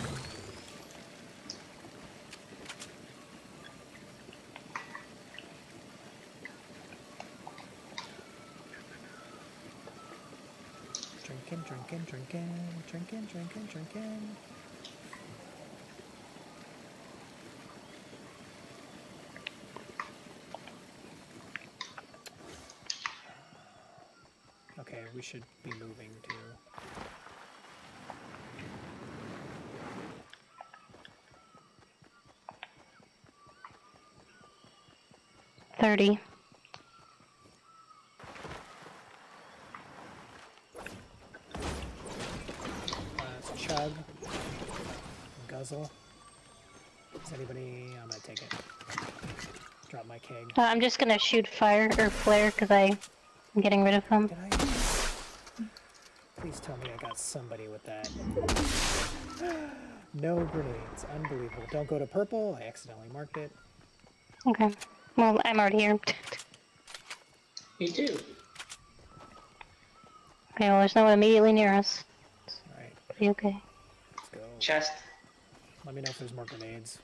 Speaker 1: Drinking, drinking, drinking, drinking, drinking, drinking. Okay, we should be moving to.
Speaker 2: Thirty.
Speaker 1: It's chug. Guzzle. Is anybody? I'm gonna take it. Drop my keg.
Speaker 2: Uh, I'm just gonna shoot fire or flare because I'm getting rid of them.
Speaker 1: Did I? Please tell me I got somebody with that. no grenades. Unbelievable. Don't go to purple. I accidentally marked it.
Speaker 2: Okay. Well, I'm already here.
Speaker 5: Me too.
Speaker 2: Okay, well, there's no one immediately near us.
Speaker 1: Alright,
Speaker 2: Pretty okay.
Speaker 1: let's go.
Speaker 5: Chest.
Speaker 1: Let me know if there's more grenades.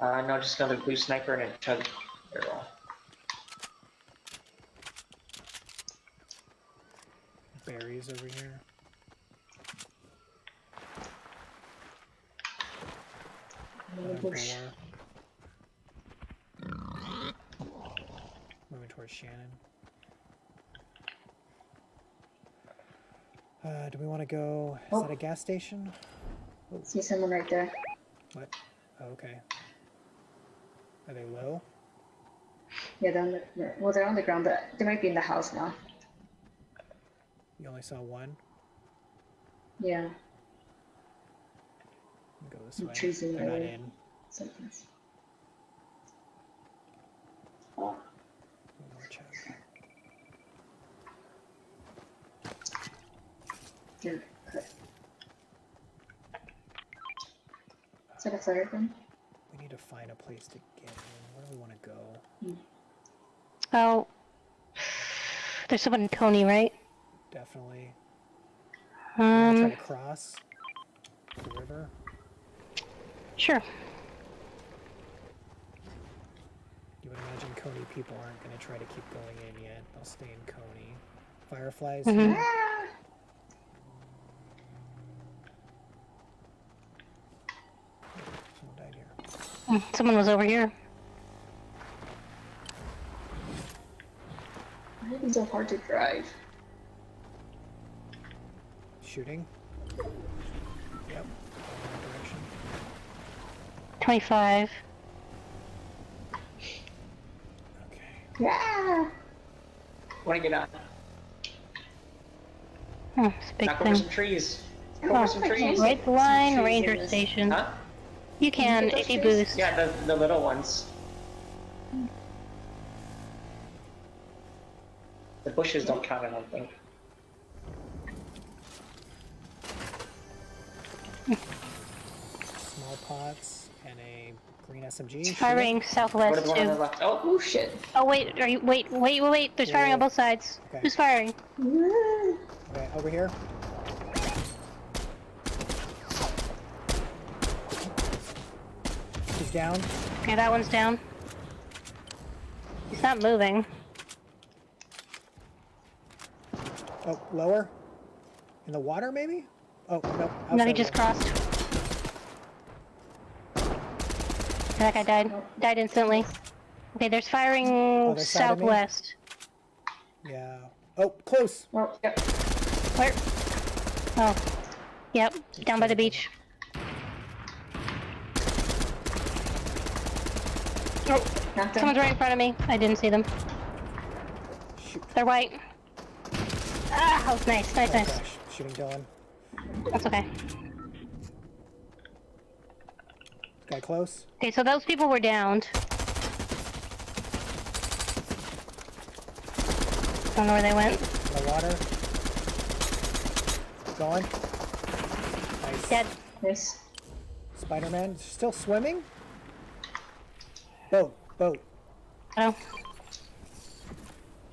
Speaker 5: Uh, no, just another blue sniper and a chug barrel.
Speaker 1: Berries over here.
Speaker 4: Another
Speaker 1: Another
Speaker 4: bush.
Speaker 1: boar. Moving towards Shannon. Uh, do we want to go? Is
Speaker 4: Oh.
Speaker 1: that a gas station?
Speaker 4: See someone right there.
Speaker 1: What? Oh, okay. Are they low?
Speaker 4: Yeah, they're on the, well, they're on the ground, but they might be in the house now.
Speaker 1: You only saw one?
Speaker 4: Yeah,
Speaker 1: Go this
Speaker 4: The
Speaker 1: way.
Speaker 4: trees in
Speaker 1: They're not
Speaker 4: there.
Speaker 1: in.
Speaker 4: something's.
Speaker 1: One more check.
Speaker 4: Dude, okay. Is that a fire gun?
Speaker 1: We need to find a place to get in. Where do we want to go? Hmm.
Speaker 2: Oh. There's someone in Coney, right?
Speaker 1: Definitely. You want to try
Speaker 2: Um,
Speaker 1: to cross the river?
Speaker 2: sure.
Speaker 1: You would imagine Coney people aren't going to try to keep going in yet. They'll stay in Coney. Fireflies?
Speaker 2: Mhm.
Speaker 1: Someone died here.
Speaker 2: Mm, Someone was over here.
Speaker 4: Why is it so hard to drive?
Speaker 1: Shooting? Yep. Direction.
Speaker 2: 25.
Speaker 1: Okay.
Speaker 4: Yeah!
Speaker 5: Want to get on?
Speaker 2: Hmm, it's a big
Speaker 5: Knock over some trees. Knock
Speaker 2: Oh,
Speaker 5: over some trees.
Speaker 2: right the line,
Speaker 4: trees
Speaker 2: ranger
Speaker 4: in this-
Speaker 2: station.
Speaker 5: Huh?
Speaker 2: You can
Speaker 4: get
Speaker 2: if
Speaker 4: those
Speaker 2: you
Speaker 4: trees?
Speaker 2: boost.
Speaker 5: Yeah, the, the little ones. The bushes don't count, I don't think.
Speaker 1: Pots and a green SMG.
Speaker 2: Firing
Speaker 5: What
Speaker 2: southwest
Speaker 5: is the the
Speaker 2: too.
Speaker 5: left? Oh,
Speaker 4: Oh shit!
Speaker 2: Oh wait, are you wait, wait, wait, wait. There's firing on both sides.
Speaker 1: Okay.
Speaker 2: Who's firing?
Speaker 1: Okay, over here. He's down.
Speaker 2: Okay, that one's down. He's not moving.
Speaker 1: Oh, lower? In the water, maybe? Oh, no.
Speaker 2: No, he just crossed. That guy died. Died instantly. Okay, there's firing
Speaker 1: Other side of me?
Speaker 2: southwest.
Speaker 1: Yeah. Oh, close.
Speaker 4: Oh, yep.
Speaker 2: Where? Oh. Yep, down by the beach. Oh,
Speaker 4: Knocked
Speaker 2: someone's right in front of me. I didn't see them.
Speaker 1: Shoot.
Speaker 2: They're white. Ah, that was nice, nice,
Speaker 1: Oh,
Speaker 2: nice.
Speaker 1: gosh. Shooting Dylan.
Speaker 2: That's okay.
Speaker 1: Guy close.
Speaker 2: Okay, so those people were downed. Don't know where they went.
Speaker 1: In the water. Going. Nice.
Speaker 2: Dead.
Speaker 4: Nice.
Speaker 1: Spider-Man still swimming? Boat. Boat.
Speaker 2: Oh,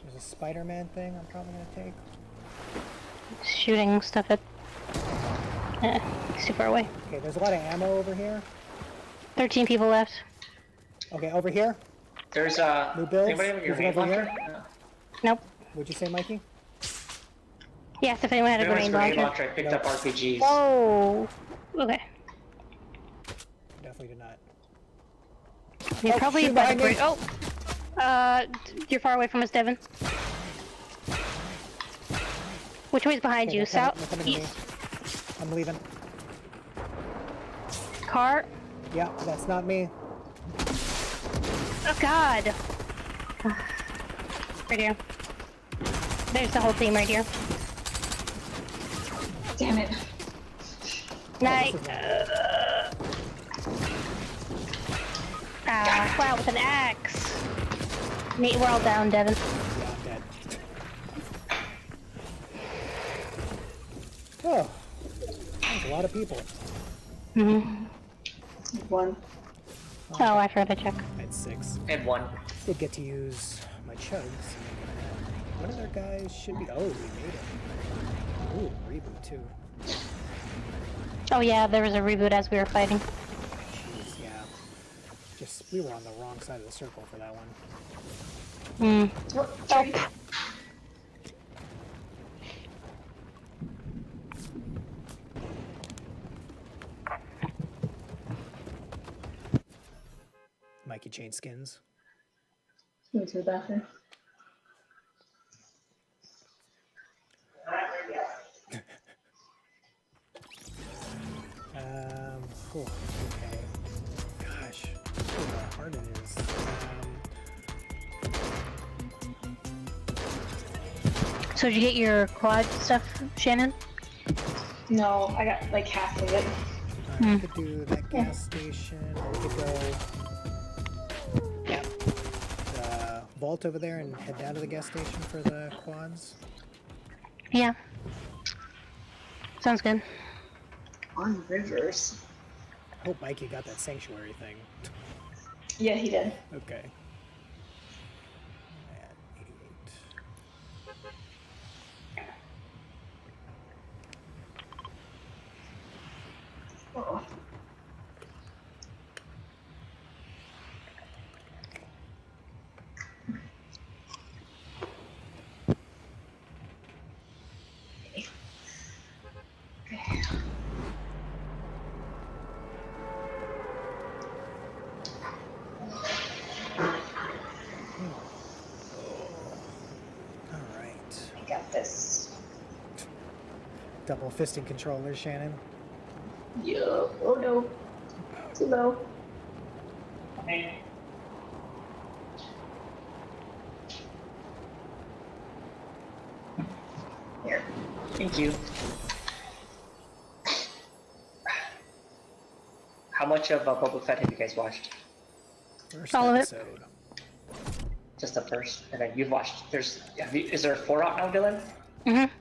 Speaker 1: There's a Spider-Man thing I'm probably gonna take.
Speaker 2: shooting stuff at. Eh, he's too far away.
Speaker 1: Okay, there's a lot of ammo over here.
Speaker 2: 13 people left.
Speaker 1: Okay, over here.
Speaker 5: there's uh.
Speaker 1: New builds?
Speaker 5: Anybody have a
Speaker 1: Is over
Speaker 5: launcher?
Speaker 1: here?
Speaker 5: No.
Speaker 2: Nope.
Speaker 1: What'd you say, Mikey?
Speaker 2: Yes, if anyone had a
Speaker 5: If anyone's
Speaker 2: grenade
Speaker 5: grenade
Speaker 2: launcher.
Speaker 5: launcher, I picked
Speaker 1: No.
Speaker 5: up RPGs.
Speaker 2: Whoa. Okay.
Speaker 1: Definitely did not.
Speaker 2: You're
Speaker 1: Oh,
Speaker 2: probably
Speaker 1: shoot
Speaker 2: by the
Speaker 1: behind me.
Speaker 2: Oh. Uh, you're far away from us, Devin. Which way's behind
Speaker 1: Okay,
Speaker 2: you?
Speaker 1: coming-
Speaker 2: South,
Speaker 1: they're coming to me.
Speaker 2: east,
Speaker 1: I'm leaving.
Speaker 2: car.
Speaker 1: Yeah, that's not me.
Speaker 2: Oh God. Right here. There's the whole team right here.
Speaker 4: Damn it.
Speaker 2: Nice.
Speaker 1: This is
Speaker 2: Ah, wow, with an axe. Me, we're all down, Devin.
Speaker 1: Yeah, I'm dead. Oh, there's a lot of people.
Speaker 2: hmm
Speaker 4: One.
Speaker 2: Oh, I forgot to check.
Speaker 1: I had six.
Speaker 5: And one.
Speaker 1: Did get to use my chugs. One of other guys should be? Oh, we made it. Ooh, reboot too.
Speaker 2: Oh yeah, there was a reboot as we were fighting.
Speaker 1: Jeez, yeah. Just we were on the wrong side of the circle for that one.
Speaker 2: Hmm.
Speaker 4: What?
Speaker 1: Paint skins.
Speaker 4: Go to the bathroom.
Speaker 1: Um, oh, okay. Gosh, how hard it is. Um,
Speaker 2: So did you get your quad stuff, Shannon?
Speaker 4: No, I got like half of it.
Speaker 1: alright,
Speaker 2: Hmm.
Speaker 1: we could do that gas station, or we could go. Vault over there and head down to the gas station for the quads.
Speaker 2: Yeah. Sounds good.
Speaker 4: On rivers.
Speaker 1: I hope Mikey got that sanctuary thing.
Speaker 4: Yeah, he did.
Speaker 1: Okay. At 88.
Speaker 4: Oh.
Speaker 1: Alright.
Speaker 4: I got this.
Speaker 1: Double fisting controllers, Shannon.
Speaker 4: Yeah. Oh no. Too low.
Speaker 5: Okay.
Speaker 4: Here.
Speaker 5: Thank you. How much of uh, Boba Fett have you guys watched?
Speaker 1: First
Speaker 2: All of it.
Speaker 1: episode.
Speaker 5: Just the first, and then you've watched. There's. Have you, is there four out now, Dylan?
Speaker 2: Mm-hmm.
Speaker 5: Okay.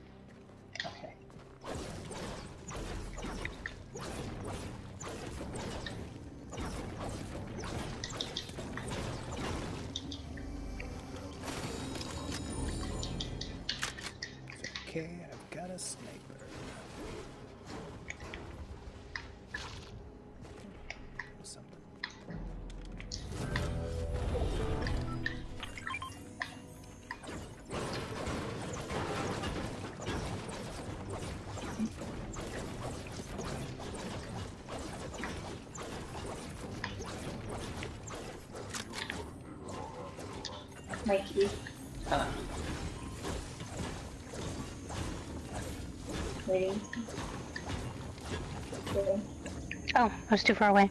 Speaker 2: Was too far away.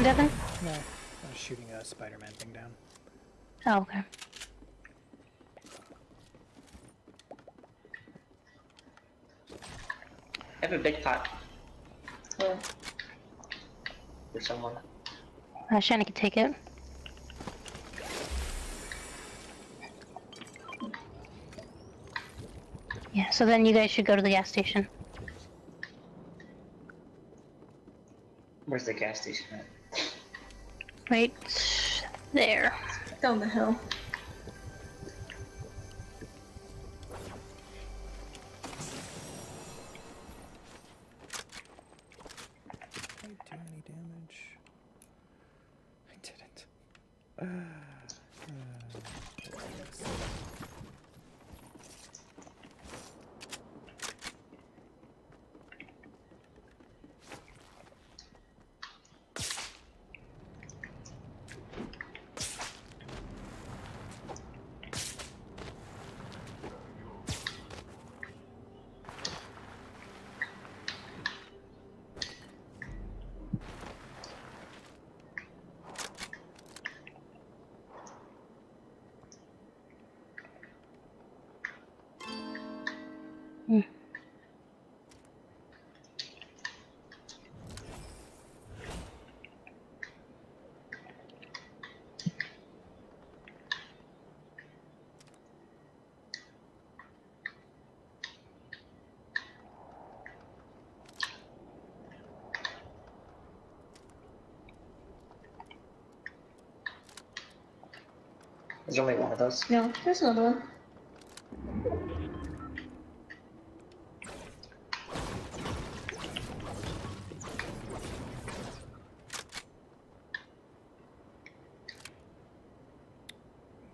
Speaker 2: You fighting someone, Devin?
Speaker 1: No, I was shooting a Spider-Man thing down.
Speaker 2: Oh, okay.
Speaker 5: I have a big pot
Speaker 4: Where?
Speaker 5: for someone.
Speaker 2: Uh, Shannon can take it. Yeah, so then you guys should go to the gas station.
Speaker 5: Where's the gas station at?
Speaker 2: Right there.
Speaker 4: Down the hill.
Speaker 5: There's only one of those.
Speaker 4: No, there's another one.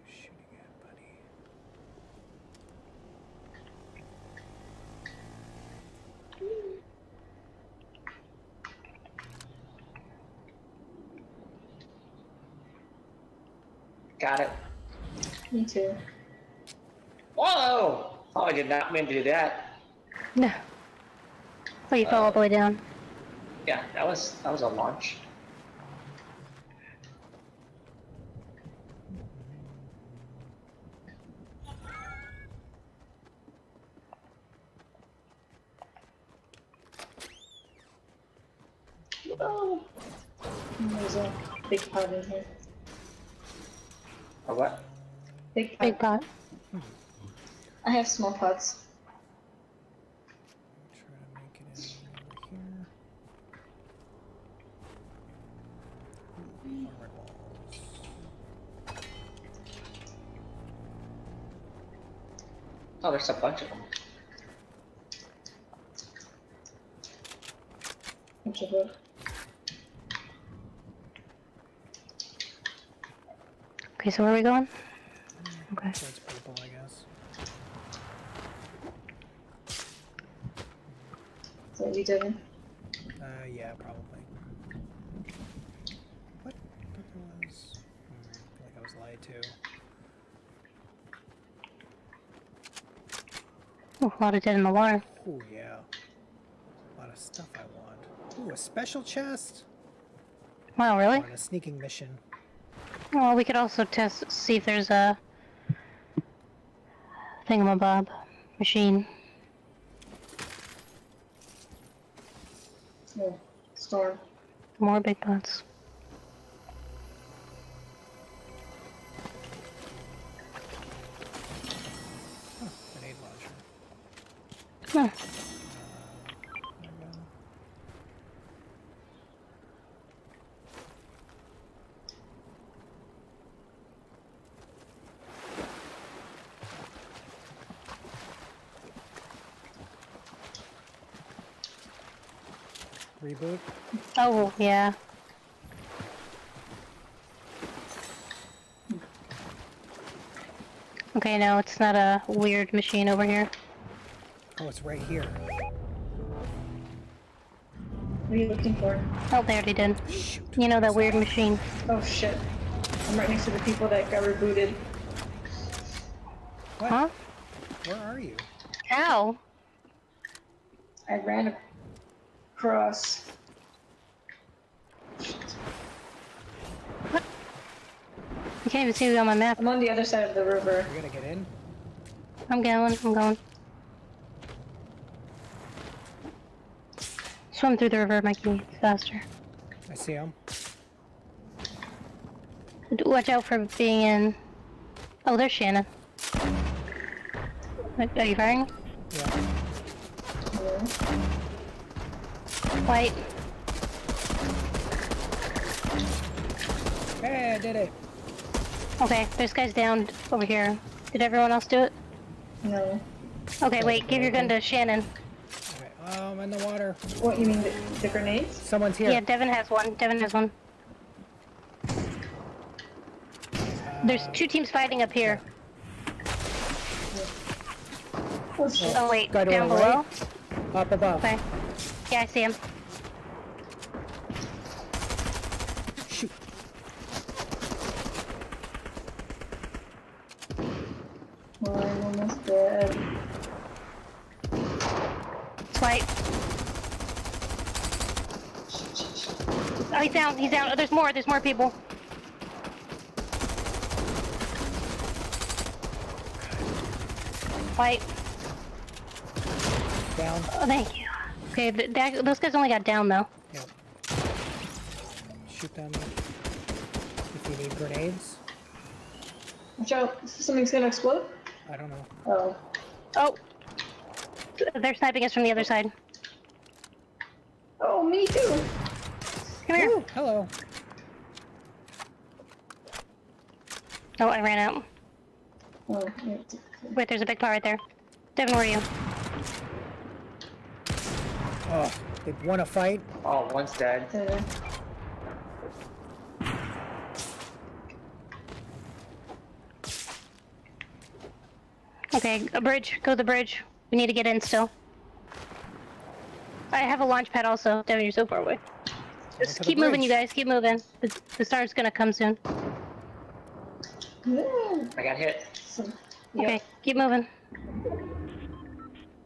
Speaker 1: Shooting at, buddy.
Speaker 5: Got it.
Speaker 4: Me too.
Speaker 5: Whoa! Oh, I did not mean to do that.
Speaker 2: No. Oh, you fell all the way down.
Speaker 5: Yeah, that was that was a launch.
Speaker 4: Oh. There's a big pot in here.
Speaker 5: Or what?
Speaker 4: Big pot. I have small pots.
Speaker 1: Try to make it in over here. Armored walls.
Speaker 5: Oh, there's a bunch of them.
Speaker 4: Bunch of wood.
Speaker 2: Okay, so where are we going? Okay.
Speaker 1: So it's purple, I guess.
Speaker 4: Is that you, Devin?
Speaker 1: Uh, yeah, probably. What? But was. Hmm, I feel like I was lied to.
Speaker 2: Oh, a lot of dead in the water.
Speaker 1: Oh yeah. A lot of stuff I want. Ooh, a special chest.
Speaker 2: Wow, really?
Speaker 1: On a sneaking mission.
Speaker 2: Well, we could also test, see if there's a thingamabob machine.
Speaker 4: No. Storm.
Speaker 2: More big pots.
Speaker 1: Huh, grenade launcher.
Speaker 2: Huh.
Speaker 1: Reboot.
Speaker 2: Oh, yeah. Okay, no, it's not a weird machine over here.
Speaker 1: Oh, it's right here.
Speaker 4: What are you looking for?
Speaker 2: Oh, they already did.
Speaker 1: Shoot.
Speaker 2: You know that weird machine.
Speaker 4: Oh shit. I'm right next to the people that got rebooted.
Speaker 1: What?
Speaker 2: Huh?
Speaker 1: Where are you?
Speaker 2: How?
Speaker 4: I ran across.
Speaker 2: You can't even see me on my map.
Speaker 4: I'm on the other side of the river.
Speaker 1: You're gonna get in?
Speaker 2: I'm going, I'm going. Swim through the river, Mikey. It's faster.
Speaker 1: I see him.
Speaker 2: Watch out for being in... Oh, there's Shannon. Are you firing?
Speaker 1: Yeah.
Speaker 2: White.
Speaker 1: Hey, I did it.
Speaker 2: Okay, there's guys down over here. Did everyone else do it?
Speaker 4: No.
Speaker 2: Okay, wait, give your gun to Shannon.
Speaker 1: Okay. Oh, I'm in the water.
Speaker 4: What, you mean the, the grenades?
Speaker 1: Someone's here.
Speaker 2: Yeah, Devin has one. Devin has one. There's
Speaker 1: Uh,
Speaker 2: two teams fighting up here.
Speaker 4: Oh shit.
Speaker 2: Oh wait,
Speaker 1: Guy to
Speaker 2: down
Speaker 1: our
Speaker 2: below?
Speaker 1: Up above.
Speaker 2: Okay. Yeah, I see him.
Speaker 1: Shoot.
Speaker 4: Well, I'm almost dead.
Speaker 2: It's white. Oh, he's down, he's down. Oh, there's more, there's more people. White.
Speaker 1: Down.
Speaker 2: Oh, thank you. Okay, th that, those guys only got down though.
Speaker 1: Yep. Shoot them. If you need grenades.
Speaker 4: Watch out. Something's gonna explode?
Speaker 1: I don't know.
Speaker 4: Oh.
Speaker 2: Oh! They're sniping us from the other side.
Speaker 4: Oh, me too.
Speaker 2: Come here.
Speaker 1: Hello.
Speaker 2: Oh, I ran out.
Speaker 4: Oh, wait.
Speaker 2: Wait, there's a big pot right there. Devin, where are you?
Speaker 1: Oh, they want to fight.
Speaker 5: Oh, one's dead.
Speaker 4: Uh,
Speaker 2: Okay, a bridge. Go to the bridge. We need to get in still. I have a launch pad also. Devin, you're so far away. Just
Speaker 1: to the
Speaker 2: keep moving, you guys. Keep moving. The, the star's gonna come soon.
Speaker 4: yeah,
Speaker 5: I got hit.
Speaker 4: some-
Speaker 2: Okay, keep moving.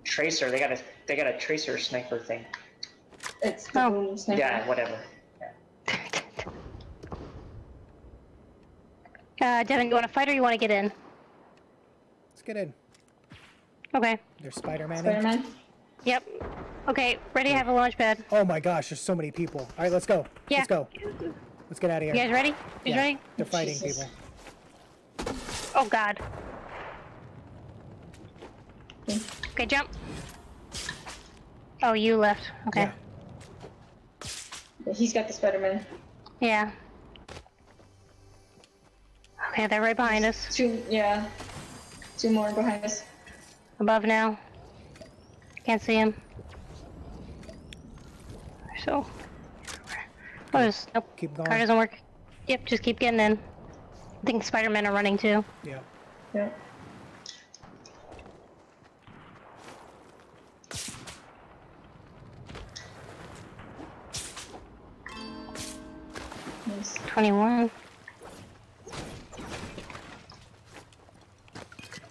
Speaker 5: Tracer. They got a they got a tracer sniper thing.
Speaker 4: It's the
Speaker 2: Oh.
Speaker 4: boom sniper.
Speaker 5: Yeah, whatever.
Speaker 2: Uh, Devin, you want to fight or you want to get in?
Speaker 1: Let's get in.
Speaker 2: Okay.
Speaker 1: There's Spider-Man.
Speaker 4: Spider-Man.
Speaker 2: Yep. Okay, ready to have a launch pad.
Speaker 1: Oh my gosh, there's so many people. All right, let's go.
Speaker 2: Yeah.
Speaker 1: Let's go. Let's get out of here.
Speaker 2: You guys ready? You guys
Speaker 1: Yeah,
Speaker 2: ready?
Speaker 1: They're fighting
Speaker 4: Jesus.
Speaker 1: people.
Speaker 2: Oh god. Okay, jump. Oh, you left. Okay.
Speaker 1: Yeah.
Speaker 4: Yeah, He's got the Spider-Man.
Speaker 2: Yeah. Okay, they're right behind us.
Speaker 4: Two, yeah. Two more behind us.
Speaker 2: Above now. Can't see him. So. Oh, there's, nope.
Speaker 1: Keep
Speaker 2: Car
Speaker 1: going.
Speaker 2: doesn't work. Yep, just keep getting in. I think Spider-Man are running too.
Speaker 1: Yeah.
Speaker 4: Yep. Nice.
Speaker 2: 21.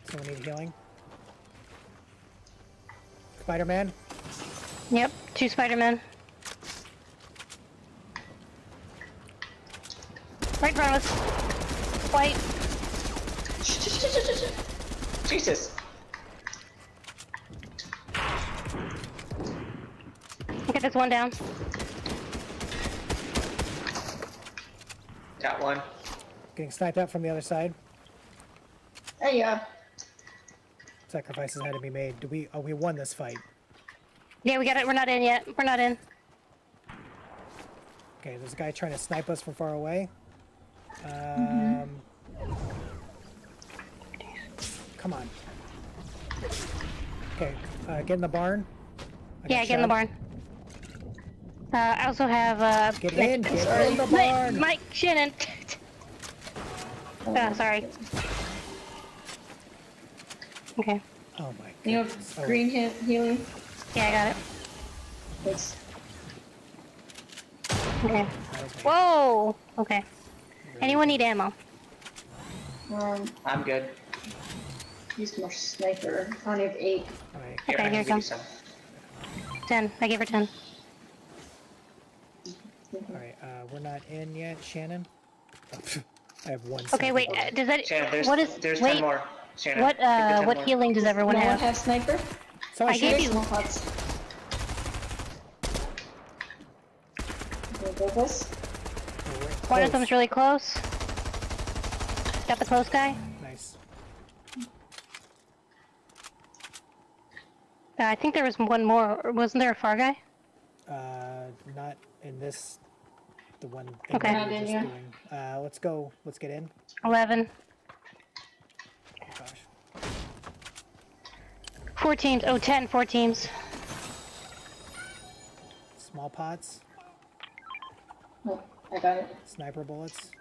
Speaker 1: Someone need healing. Spider-Man.
Speaker 2: Yep, two Spider-Men. Right in front of us. White.
Speaker 5: Jesus.
Speaker 2: Okay, there's one down.
Speaker 5: Got one.
Speaker 1: Getting sniped out from the other side.
Speaker 4: There you uh, go.
Speaker 1: Sacrifices had to be made. Do we? Oh, we won this fight.
Speaker 2: Yeah, we got it. We're not in yet. We're not in.
Speaker 1: Okay, there's a guy trying to snipe us from far away. Um. Come on. Okay, uh, get in the barn. I
Speaker 2: Yeah, get in the barn. Uh, I also have, uh...
Speaker 1: Get
Speaker 2: Mike-
Speaker 1: in, get in the
Speaker 2: Mike-
Speaker 1: barn.
Speaker 2: Mike Shannon. oh, sorry. Okay.
Speaker 1: Oh my
Speaker 4: god.
Speaker 1: You
Speaker 4: have
Speaker 1: Oh,
Speaker 4: green he- healing.
Speaker 2: Yeah, I got it.
Speaker 4: Thanks.
Speaker 2: Okay.
Speaker 1: that was me.
Speaker 2: Whoa! Okay. Anyone need ammo?
Speaker 4: Um,
Speaker 5: I'm good.
Speaker 4: use more sniper. I only have eight.
Speaker 1: All right.
Speaker 5: Here,
Speaker 2: Okay, here
Speaker 5: can
Speaker 2: it comes. Ten. I gave her ten.
Speaker 1: All right. Uh, we're not in yet, Shannon. I have one.
Speaker 2: Okay, wait. Uh, does that...
Speaker 5: Shannon, there's
Speaker 2: what is...
Speaker 5: there's
Speaker 2: wait.
Speaker 5: ten more. Shannon,
Speaker 2: What, uh, what
Speaker 5: more.
Speaker 2: healing does everyone
Speaker 4: no one
Speaker 2: have?
Speaker 4: have sniper?
Speaker 1: Sorry,
Speaker 2: I gave you-
Speaker 4: Small pots. Okay, go this.
Speaker 1: We're
Speaker 2: One of
Speaker 1: close.
Speaker 2: them's really close. Got the close guy.
Speaker 1: Nice.
Speaker 2: Uh, I think there was one more. Wasn't there a far guy?
Speaker 1: Uh, not in this. The one thing
Speaker 2: Okay.
Speaker 1: that
Speaker 4: Not
Speaker 1: we were just doing. Uh, let's go. Let's get in.
Speaker 2: 11.
Speaker 1: Oh gosh.
Speaker 2: Four teams. Oh, 10. Four teams.
Speaker 1: Small pots,
Speaker 4: Oh, I got it.
Speaker 1: sniper bullets.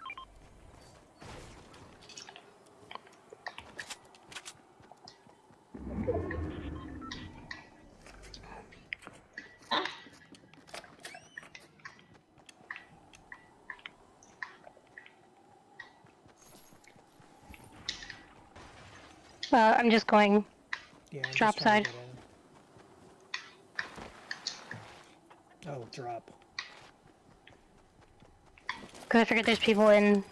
Speaker 2: Uh, I'm just going.
Speaker 1: Yeah. I'm
Speaker 2: Drop side.
Speaker 1: Oh, drop.
Speaker 2: Because I figured there's people in.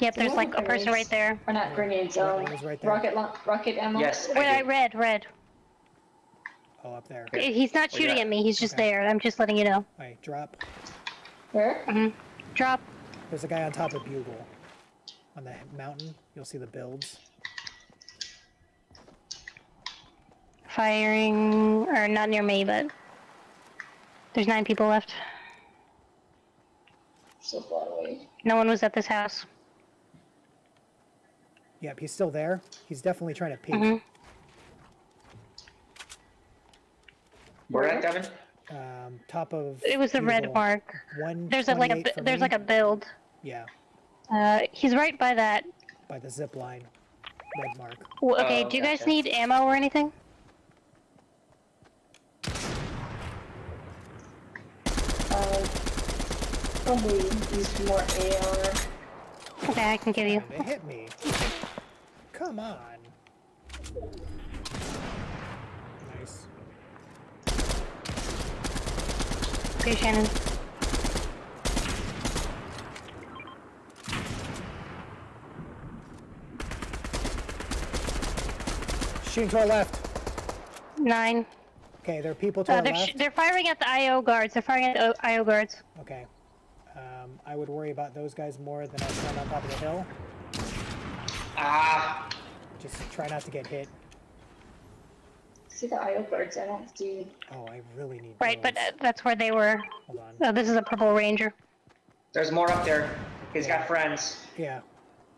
Speaker 2: Yep, there's
Speaker 4: Yeah,
Speaker 2: like a person
Speaker 4: is.
Speaker 2: right there.
Speaker 4: Or not grenades,
Speaker 1: Yeah,
Speaker 4: um,
Speaker 1: right there.
Speaker 4: rocket la- rocket ammo.
Speaker 5: Yes.
Speaker 2: Wait, I
Speaker 5: I do.
Speaker 2: read, red.
Speaker 1: Oh, up there.
Speaker 5: Okay.
Speaker 2: He's not
Speaker 5: Oh,
Speaker 2: shooting
Speaker 5: yeah.
Speaker 2: at me. He's just
Speaker 1: Okay.
Speaker 2: there. I'm just letting you know.
Speaker 1: All right, drop.
Speaker 4: Where?
Speaker 2: hmm Drop.
Speaker 1: There's a guy on top of Bugle. On the mountain, you'll see the builds.
Speaker 2: Firing, or not near me, but there's nine people left.
Speaker 4: So far away.
Speaker 2: No one was at this house.
Speaker 1: Yep, he's still there. He's definitely trying to peek.
Speaker 2: Mhm.
Speaker 5: Where at, Devin?
Speaker 1: Um, top of.
Speaker 2: It was the red
Speaker 1: Beautiful.
Speaker 2: mark.
Speaker 1: One.
Speaker 2: There's a like a bu- there's like a build.
Speaker 1: Yeah,
Speaker 2: Uh, he's right by that.
Speaker 1: by the zip line. Red mark.
Speaker 2: W- Okay,
Speaker 5: Oh,
Speaker 2: do you guys
Speaker 5: gotcha.
Speaker 2: need ammo or anything?
Speaker 4: Uh, probably use more AR.
Speaker 2: Okay, I can give you.
Speaker 1: They hit me. Come on. Nice.
Speaker 2: Okay, Shannon.
Speaker 1: Shooting to our left.
Speaker 2: Nine.
Speaker 1: Okay, there are people to
Speaker 2: Uh,
Speaker 1: our
Speaker 2: they're, sh-
Speaker 1: left.
Speaker 2: they're firing at the IO guards. They're firing at the IO guards.
Speaker 1: Okay. Um, I would worry about those guys more than I stand on top of the hill.
Speaker 5: Ah,
Speaker 1: Just try not to get hit.
Speaker 4: See the IO birds, I don't see.
Speaker 1: Oh, I really need.
Speaker 2: Right, but uh, that's where they were.
Speaker 1: Hold on.
Speaker 2: Oh, this is a purple ranger.
Speaker 5: there's more up there. He's got friends.
Speaker 1: Yeah.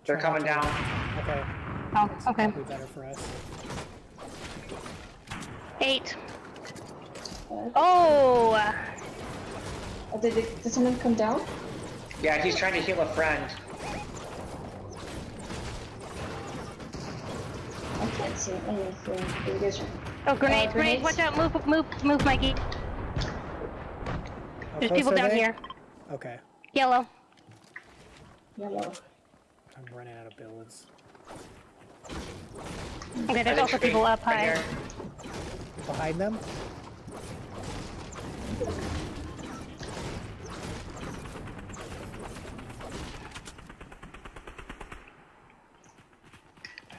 Speaker 5: They're coming down.
Speaker 1: Okay.
Speaker 2: Oh, okay.
Speaker 1: Probably better for us.
Speaker 2: Eight.
Speaker 4: Uh,
Speaker 2: Oh!
Speaker 4: Oh, did, it, did someone come down?
Speaker 5: Yeah, he's trying to heal a friend.
Speaker 4: I can't see anything. You guys are.
Speaker 2: Oh, grenades,
Speaker 4: Uh,
Speaker 2: grenades.
Speaker 4: grenades?
Speaker 2: Watch out. Move, move, move, Mikey.
Speaker 1: How
Speaker 2: There's people down
Speaker 1: they?
Speaker 2: here.
Speaker 1: Okay.
Speaker 2: Yellow.
Speaker 4: Yellow.
Speaker 1: I'm running out of bullets.
Speaker 2: Okay, there's also people up
Speaker 5: right
Speaker 2: high.
Speaker 5: here.
Speaker 1: Behind them?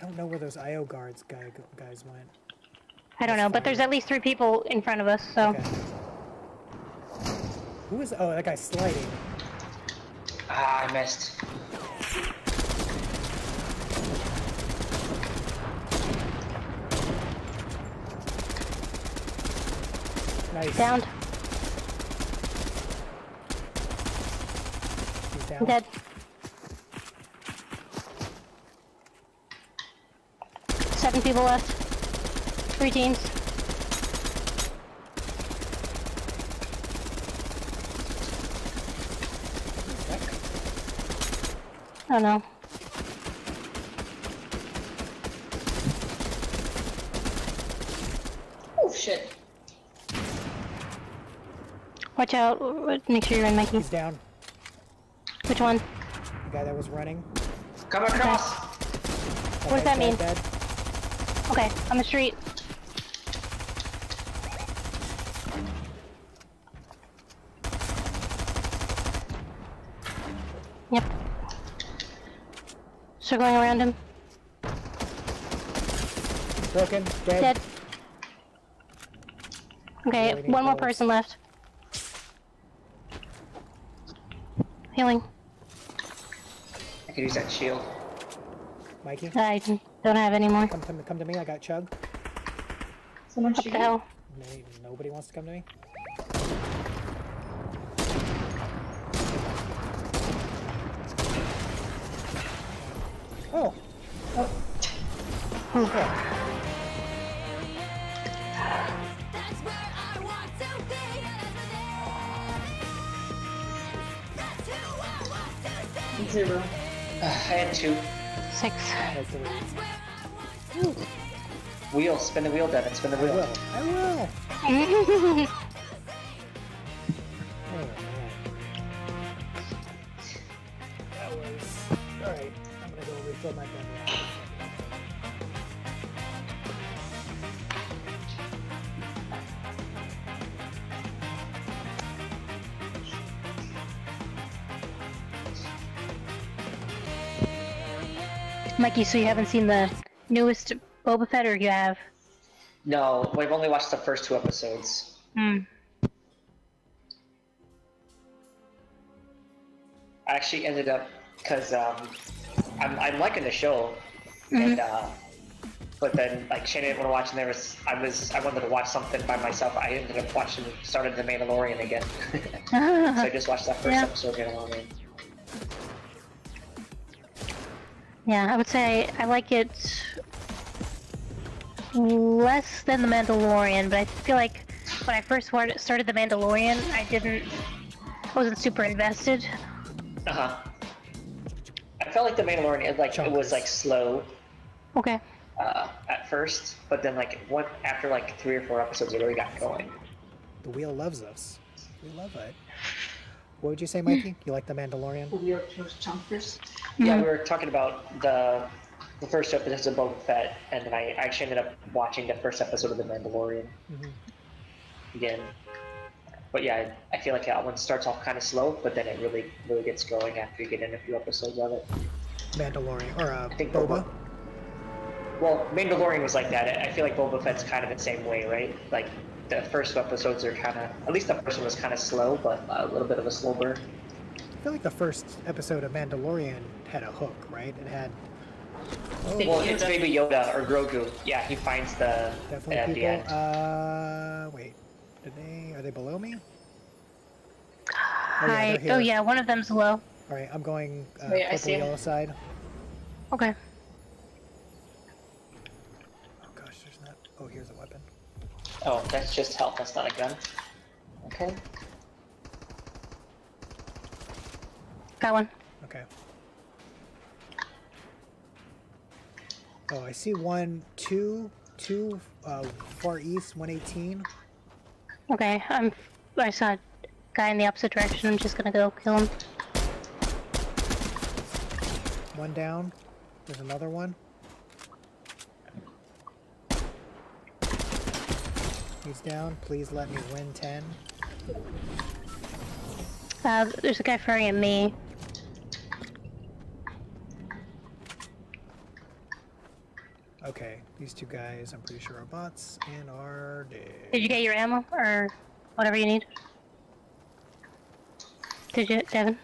Speaker 1: Don't know where those IO guards guy, guys went.
Speaker 2: I don't know, but there's at least three people in front of us, so.
Speaker 1: Okay. Who is? Oh, that guy's sliding.
Speaker 5: Ah, I missed.
Speaker 1: Nice.
Speaker 2: Downed.
Speaker 1: He's down.
Speaker 2: Dead. Seven people left. Three teams. Oh no.
Speaker 4: Oh shit.
Speaker 2: Watch out. Make sure you're in, Mikey.
Speaker 1: He's down.
Speaker 2: Which one?
Speaker 1: The guy that was running.
Speaker 5: Come across.
Speaker 1: That
Speaker 2: What does that mean?
Speaker 1: dead.
Speaker 2: Okay, on the street. Yep. Circling around him.
Speaker 1: Broken. Dead.
Speaker 2: Dead. Okay,
Speaker 1: Really
Speaker 2: one more
Speaker 1: bullets.
Speaker 2: person left. Healing.
Speaker 5: I could use that shield.
Speaker 1: Mikey,
Speaker 2: I don't have any more.
Speaker 1: come to me. Come to me. I got Chug.
Speaker 4: Someone
Speaker 2: What
Speaker 4: shoot
Speaker 2: the hell?
Speaker 1: Maybe nobody wants to come to me. Oh.
Speaker 4: Oh,
Speaker 6: That's where I want to be. That's who I want to be.
Speaker 4: zero.
Speaker 5: I had two.
Speaker 2: Six.
Speaker 5: Wheel, spin the wheel, Devin, spin the
Speaker 1: I
Speaker 5: wheel.
Speaker 1: will. I will.
Speaker 2: Mikey, so you haven't seen the newest Boba Fett, or you have?
Speaker 5: No, we've only watched the first two episodes.
Speaker 2: Hmm.
Speaker 5: I actually ended up because um, I'm, I'm liking the show, and uh, but then like Shane didn't want to watch, and there was I was I wanted to watch something by myself. I ended up watching started The Mandalorian again, so I just watched that first
Speaker 2: Yeah.
Speaker 5: episode of Mandalorian.
Speaker 2: Yeah, I would say I like it less than The Mandalorian, but I feel like when I first started The Mandalorian, I didn't, I wasn't super invested.
Speaker 5: Uh huh. I felt like the Mandalorian, like it was like slow
Speaker 2: Okay.
Speaker 5: uh, at first, but then like one after like three or four episodes, it really got going.
Speaker 1: The wheel loves us. We love it. What would you say, Mikey? You like the Mandalorian?
Speaker 4: We are close chompers.
Speaker 5: Yeah, we were talking about the the first episode of Boba Fett, and then I actually ended up watching the first episode of The Mandalorian
Speaker 1: Mhm.
Speaker 5: again. But yeah, I I feel like that one starts off kind of slow, but then it really really gets going after you get in a few episodes of it.
Speaker 1: Mandalorian or uh,
Speaker 5: think
Speaker 1: Boba?
Speaker 5: Boba. Well, Mandalorian was like that. I feel like Boba Fett's kind of the same way, right? Like the first two episodes are kind of, at least the first one was kind of slow, but a little bit of a slow burn.
Speaker 1: I feel like the first episode of Mandalorian had a hook, right? It had. Oh,
Speaker 5: Well, it's maybe Yoda or Grogu. Yeah, he finds the
Speaker 1: definitely
Speaker 5: at the
Speaker 1: people.
Speaker 5: end.
Speaker 1: Uh, wait. Did they? Are they below me? yeah,
Speaker 2: Hi.
Speaker 1: they're
Speaker 2: Oh yeah, one of them's low.
Speaker 1: All right, I'm going uh,
Speaker 4: Wait, I
Speaker 1: purple
Speaker 4: see 'em.
Speaker 1: yellow side.
Speaker 2: Okay.
Speaker 1: Oh gosh, there's not. Oh, here's a weapon.
Speaker 5: Oh, that's just health. That's not a gun. Okay.
Speaker 2: Got one.
Speaker 1: Okay. Oh, I see one, two, two, uh, far east, 118.
Speaker 2: Okay. I'm. I saw a guy in the opposite direction. I'm just gonna go kill him.
Speaker 1: One down. There's another one. He's down. Please let me win 10.
Speaker 2: Uh, there's a guy firing at me.
Speaker 1: Okay, these two guys, I'm pretty sure are bots and are dead.
Speaker 2: Did you get your ammo or whatever you need? Did you, Devin?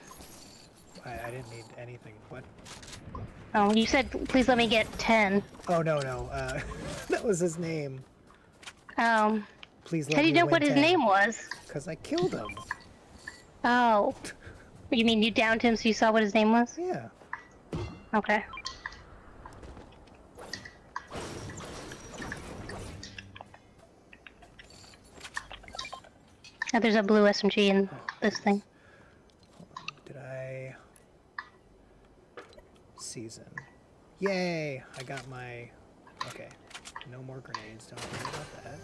Speaker 1: I, I didn't need anything. What?
Speaker 2: Oh, you said please let me get ten.
Speaker 1: Oh no no. Uh, that was his name.
Speaker 2: Um,
Speaker 1: Please let
Speaker 2: how do you know what his
Speaker 1: 10.
Speaker 2: name was?
Speaker 1: Because I killed him.
Speaker 2: Oh, you mean you downed him so you saw what his name was?
Speaker 1: Yeah.
Speaker 2: Okay. Oh, there's a blue SMG in this thing.
Speaker 1: Did I season? Yay! I got my. Okay. No more grenades. Don't worry about that.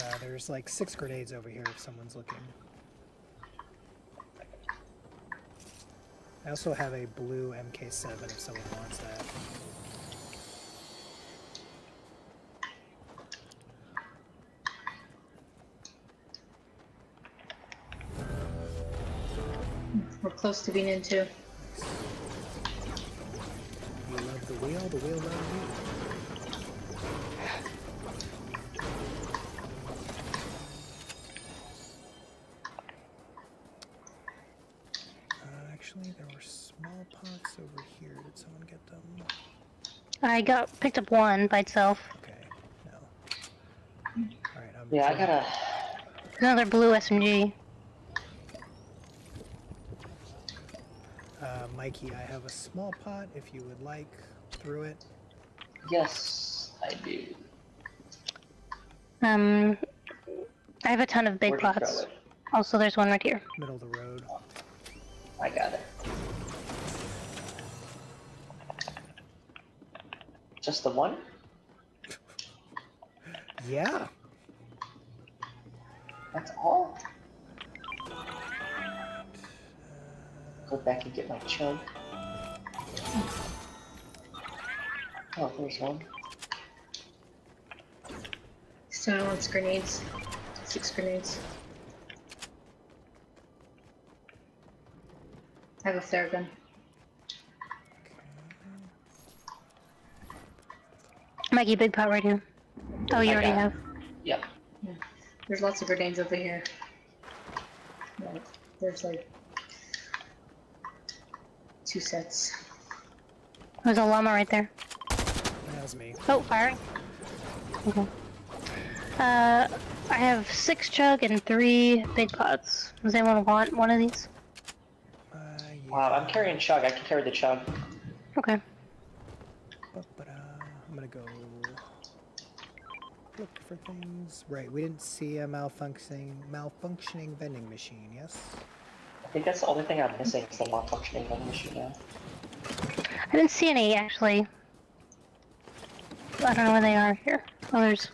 Speaker 1: Uh, there's like six grenades over here if someone's looking. I also have a blue MK7 if someone wants that.
Speaker 4: Close to being in two.
Speaker 1: You love the wheel, the wheel loves you. Uh, actually, there were small pots over here. Did someone get them?
Speaker 2: I got picked up one by itself.
Speaker 1: Okay, no. Alright, I'm.
Speaker 5: Yeah, I gotta.
Speaker 2: Another blue SMG.
Speaker 1: Uh, Mikey, I have a small pot if you would like through it.
Speaker 5: Yes, I do.
Speaker 2: Um, I have a ton of big
Speaker 5: Where'd
Speaker 2: pots. Also, there's one right here.
Speaker 1: Middle of the road.
Speaker 5: I got it. Just the one?
Speaker 1: Yeah.
Speaker 5: That's all? Go back and get my chug. Oh, there's one.
Speaker 4: Someone wants grenades. Six grenades. I have a flare gun.
Speaker 2: Mikey, big pot right here. Oh, you
Speaker 5: I
Speaker 2: already have.
Speaker 5: Yep. Yeah.
Speaker 4: There's lots of grenades over here. Like, there's like two sets.
Speaker 2: There's a llama right there.
Speaker 1: That was me.
Speaker 2: Oh, firing. Okay. Uh, I have six chug and three big pots. Does anyone want one of these?
Speaker 1: Uh, yeah.
Speaker 5: Wow, I'm carrying chug. I can carry the chug.
Speaker 2: Okay.
Speaker 1: Ba-ba-da. I'm gonna go look for things. Right, we didn't see a malfunctioning malfunctioning vending machine. Yes.
Speaker 5: I think that's the only thing I'm missing is the malfunctioning vending machine now.
Speaker 2: I didn't see any actually. I don't know where they are here. Oh, there's.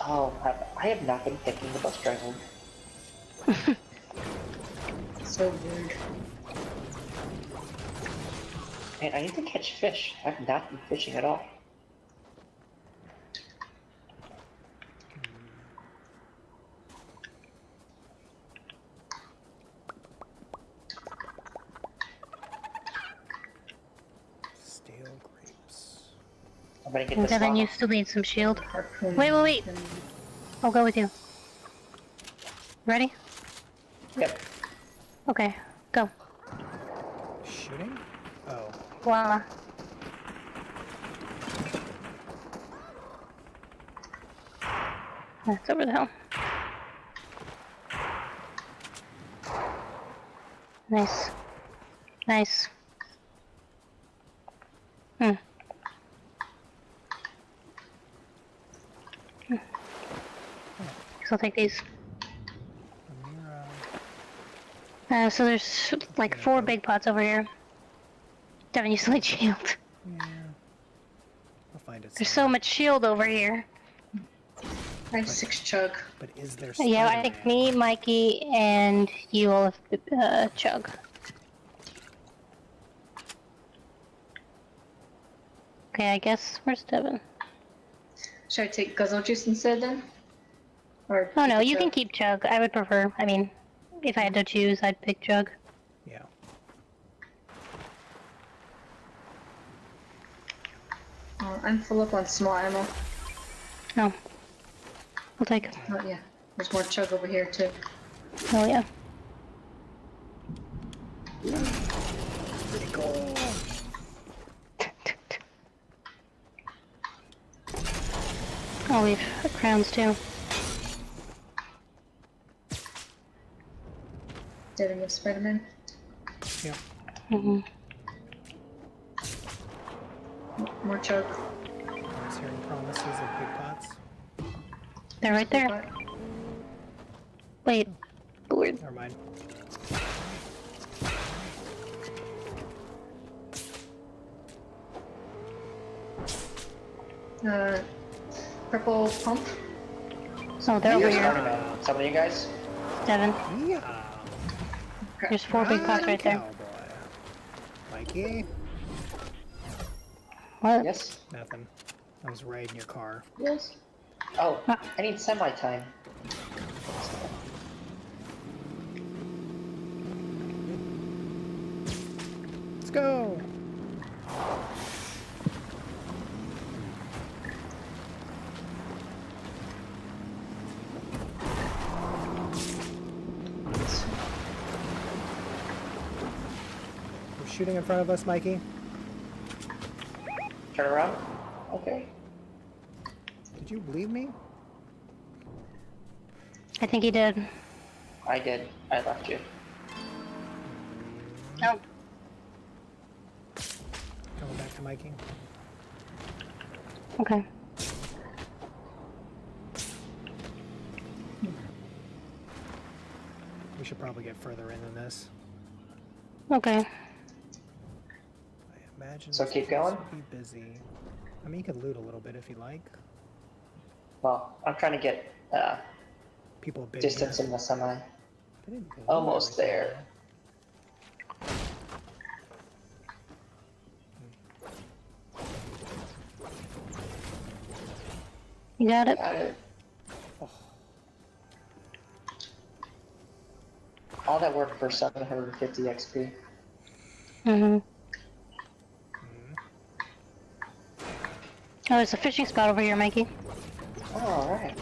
Speaker 5: Oh, I, I have not been picking the bus driver.
Speaker 4: So weird.
Speaker 5: Man, I need to catch fish. I've not been fishing at all. I'm gonna get
Speaker 2: And
Speaker 5: this
Speaker 2: Devin,
Speaker 5: lava.
Speaker 2: you still need some shield. Wait, wait, wait. I'll go with you. Ready?
Speaker 5: Yep.
Speaker 2: Okay, go.
Speaker 1: Shooting? Oh,
Speaker 2: Voila. That's over the hill. Nice. Nice. Hmm. I'll take these. Uh, so there's like four big pots over here. Devin, you still need shield.
Speaker 1: Yeah. I'll find it.
Speaker 2: There's so much shield over here.
Speaker 4: I have six chug.
Speaker 1: But is there?
Speaker 2: Yeah, I think me, Mikey, and you all have uh, chug. Okay, I guess where's Devin?
Speaker 4: Should I take guzzle juice instead then? Or
Speaker 2: Oh no, you
Speaker 4: chug?
Speaker 2: can keep chug. I would prefer. I mean, if I had to choose, I'd pick chug.
Speaker 1: Yeah.
Speaker 4: Uh, I'm full up on small ammo.
Speaker 2: No. I'll take. it.
Speaker 4: Oh yeah, there's more chug over here too.
Speaker 2: Oh yeah. Oh, we've crowns too.
Speaker 4: Did I miss Spider-Man?
Speaker 1: Yeah.
Speaker 2: hmm
Speaker 4: More chug.
Speaker 1: I was hearing promises of big pots.
Speaker 2: They're right there. Wait. Weird.
Speaker 1: Never mind.
Speaker 4: Uh, purple pump.
Speaker 2: Oh, they're over
Speaker 5: Here's
Speaker 2: here,
Speaker 5: Spider-Man. Some of you guys?
Speaker 2: Devin.
Speaker 1: Yeah.
Speaker 2: There's four big pots right there.
Speaker 1: Cowboy. Mikey.
Speaker 2: What?
Speaker 5: Yes?
Speaker 1: Nothing. I was riding your car.
Speaker 5: Yes. Oh,
Speaker 2: Ah.
Speaker 5: I need semi-time.
Speaker 1: Let's go. You're shooting in front of us, Mikey.
Speaker 5: Turn around. Okay.
Speaker 1: Did you believe me?
Speaker 2: I think he did.
Speaker 5: I did. I left you. Oh.
Speaker 2: No.
Speaker 1: Going back to Mikey.
Speaker 2: Okay.
Speaker 1: We should probably get further in than this.
Speaker 2: Okay.
Speaker 1: I imagine.
Speaker 5: So keep going?
Speaker 1: would Be busy. I mean, you could loot a little bit if you like.
Speaker 5: Well, I'm trying to get uh,
Speaker 1: People bid
Speaker 5: distance in the semi.
Speaker 1: They didn't go
Speaker 5: Almost there.
Speaker 2: You got it?
Speaker 5: Got it.
Speaker 1: Oh.
Speaker 5: All that work for 750 XP.
Speaker 2: Mm-hmm.
Speaker 1: Mhm.
Speaker 2: Oh, there's a fishing spot over here, Mikey.
Speaker 5: Oh, alright.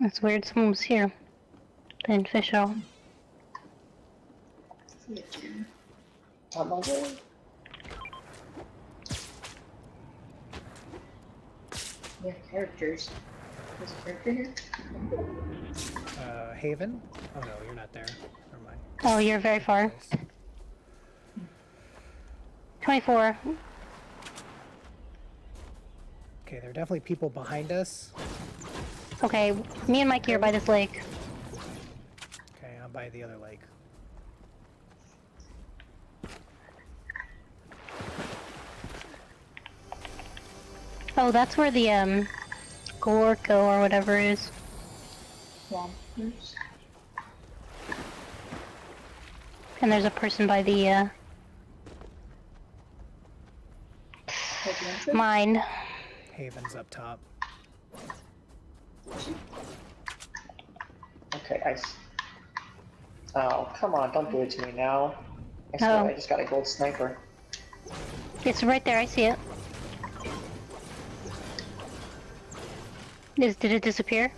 Speaker 2: That's weird. Someone was here. Then.
Speaker 4: See it, Jim.
Speaker 5: Tom Mulder?
Speaker 4: Yeah, characters. There's a character here?
Speaker 1: Uh, Haven? Oh no, you're not there. Never mind.
Speaker 2: Oh, you're very far.
Speaker 1: Place.
Speaker 2: 24.
Speaker 1: Okay, there are definitely people behind us.
Speaker 2: Okay, me and Mikey are by this lake.
Speaker 1: Okay, I'm by the other lake.
Speaker 2: Oh, that's where the, um, Gorko or whatever is.
Speaker 4: Swampers.
Speaker 2: And there's a person by the, uh,
Speaker 4: Like
Speaker 2: mine.
Speaker 1: Haven's up top.
Speaker 5: Okay, I. s- Oh, come on, don't do it to me now. I
Speaker 2: Oh.
Speaker 5: I just got a gold sniper.
Speaker 2: It's right there, I see it. Is, did it disappear?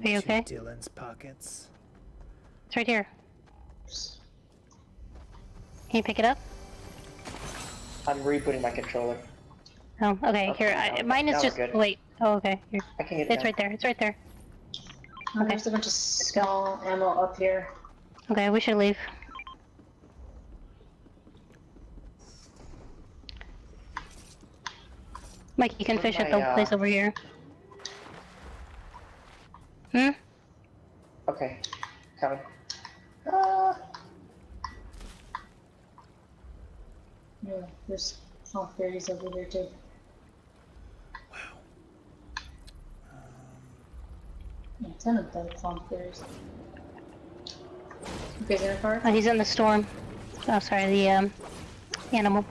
Speaker 1: Into
Speaker 2: you okay?
Speaker 1: Dylan's pockets.
Speaker 2: It's right here. Can you pick it up?
Speaker 5: I'm rebooting my controller.
Speaker 2: Oh, okay,
Speaker 5: Okay,
Speaker 2: here, I, mine is just,
Speaker 5: good.
Speaker 2: wait, oh, okay, here.
Speaker 5: I can get
Speaker 2: It's
Speaker 5: down.
Speaker 2: right there, it's right there.
Speaker 4: Oh, There's a bunch of skull ammo up here.
Speaker 2: Okay, we should leave. Mike, you can
Speaker 5: Where's
Speaker 2: fish at
Speaker 5: my,
Speaker 2: the
Speaker 5: uh,
Speaker 2: place over here. Hmm?
Speaker 5: Okay, coming. Ah,
Speaker 4: Yeah, there's swamp fairies over there too.
Speaker 1: Wow. Um,
Speaker 4: Yeah, ten of them swamp fairies. You guys in a car?
Speaker 2: Oh, he's in the storm. Oh, sorry, the, um, animal.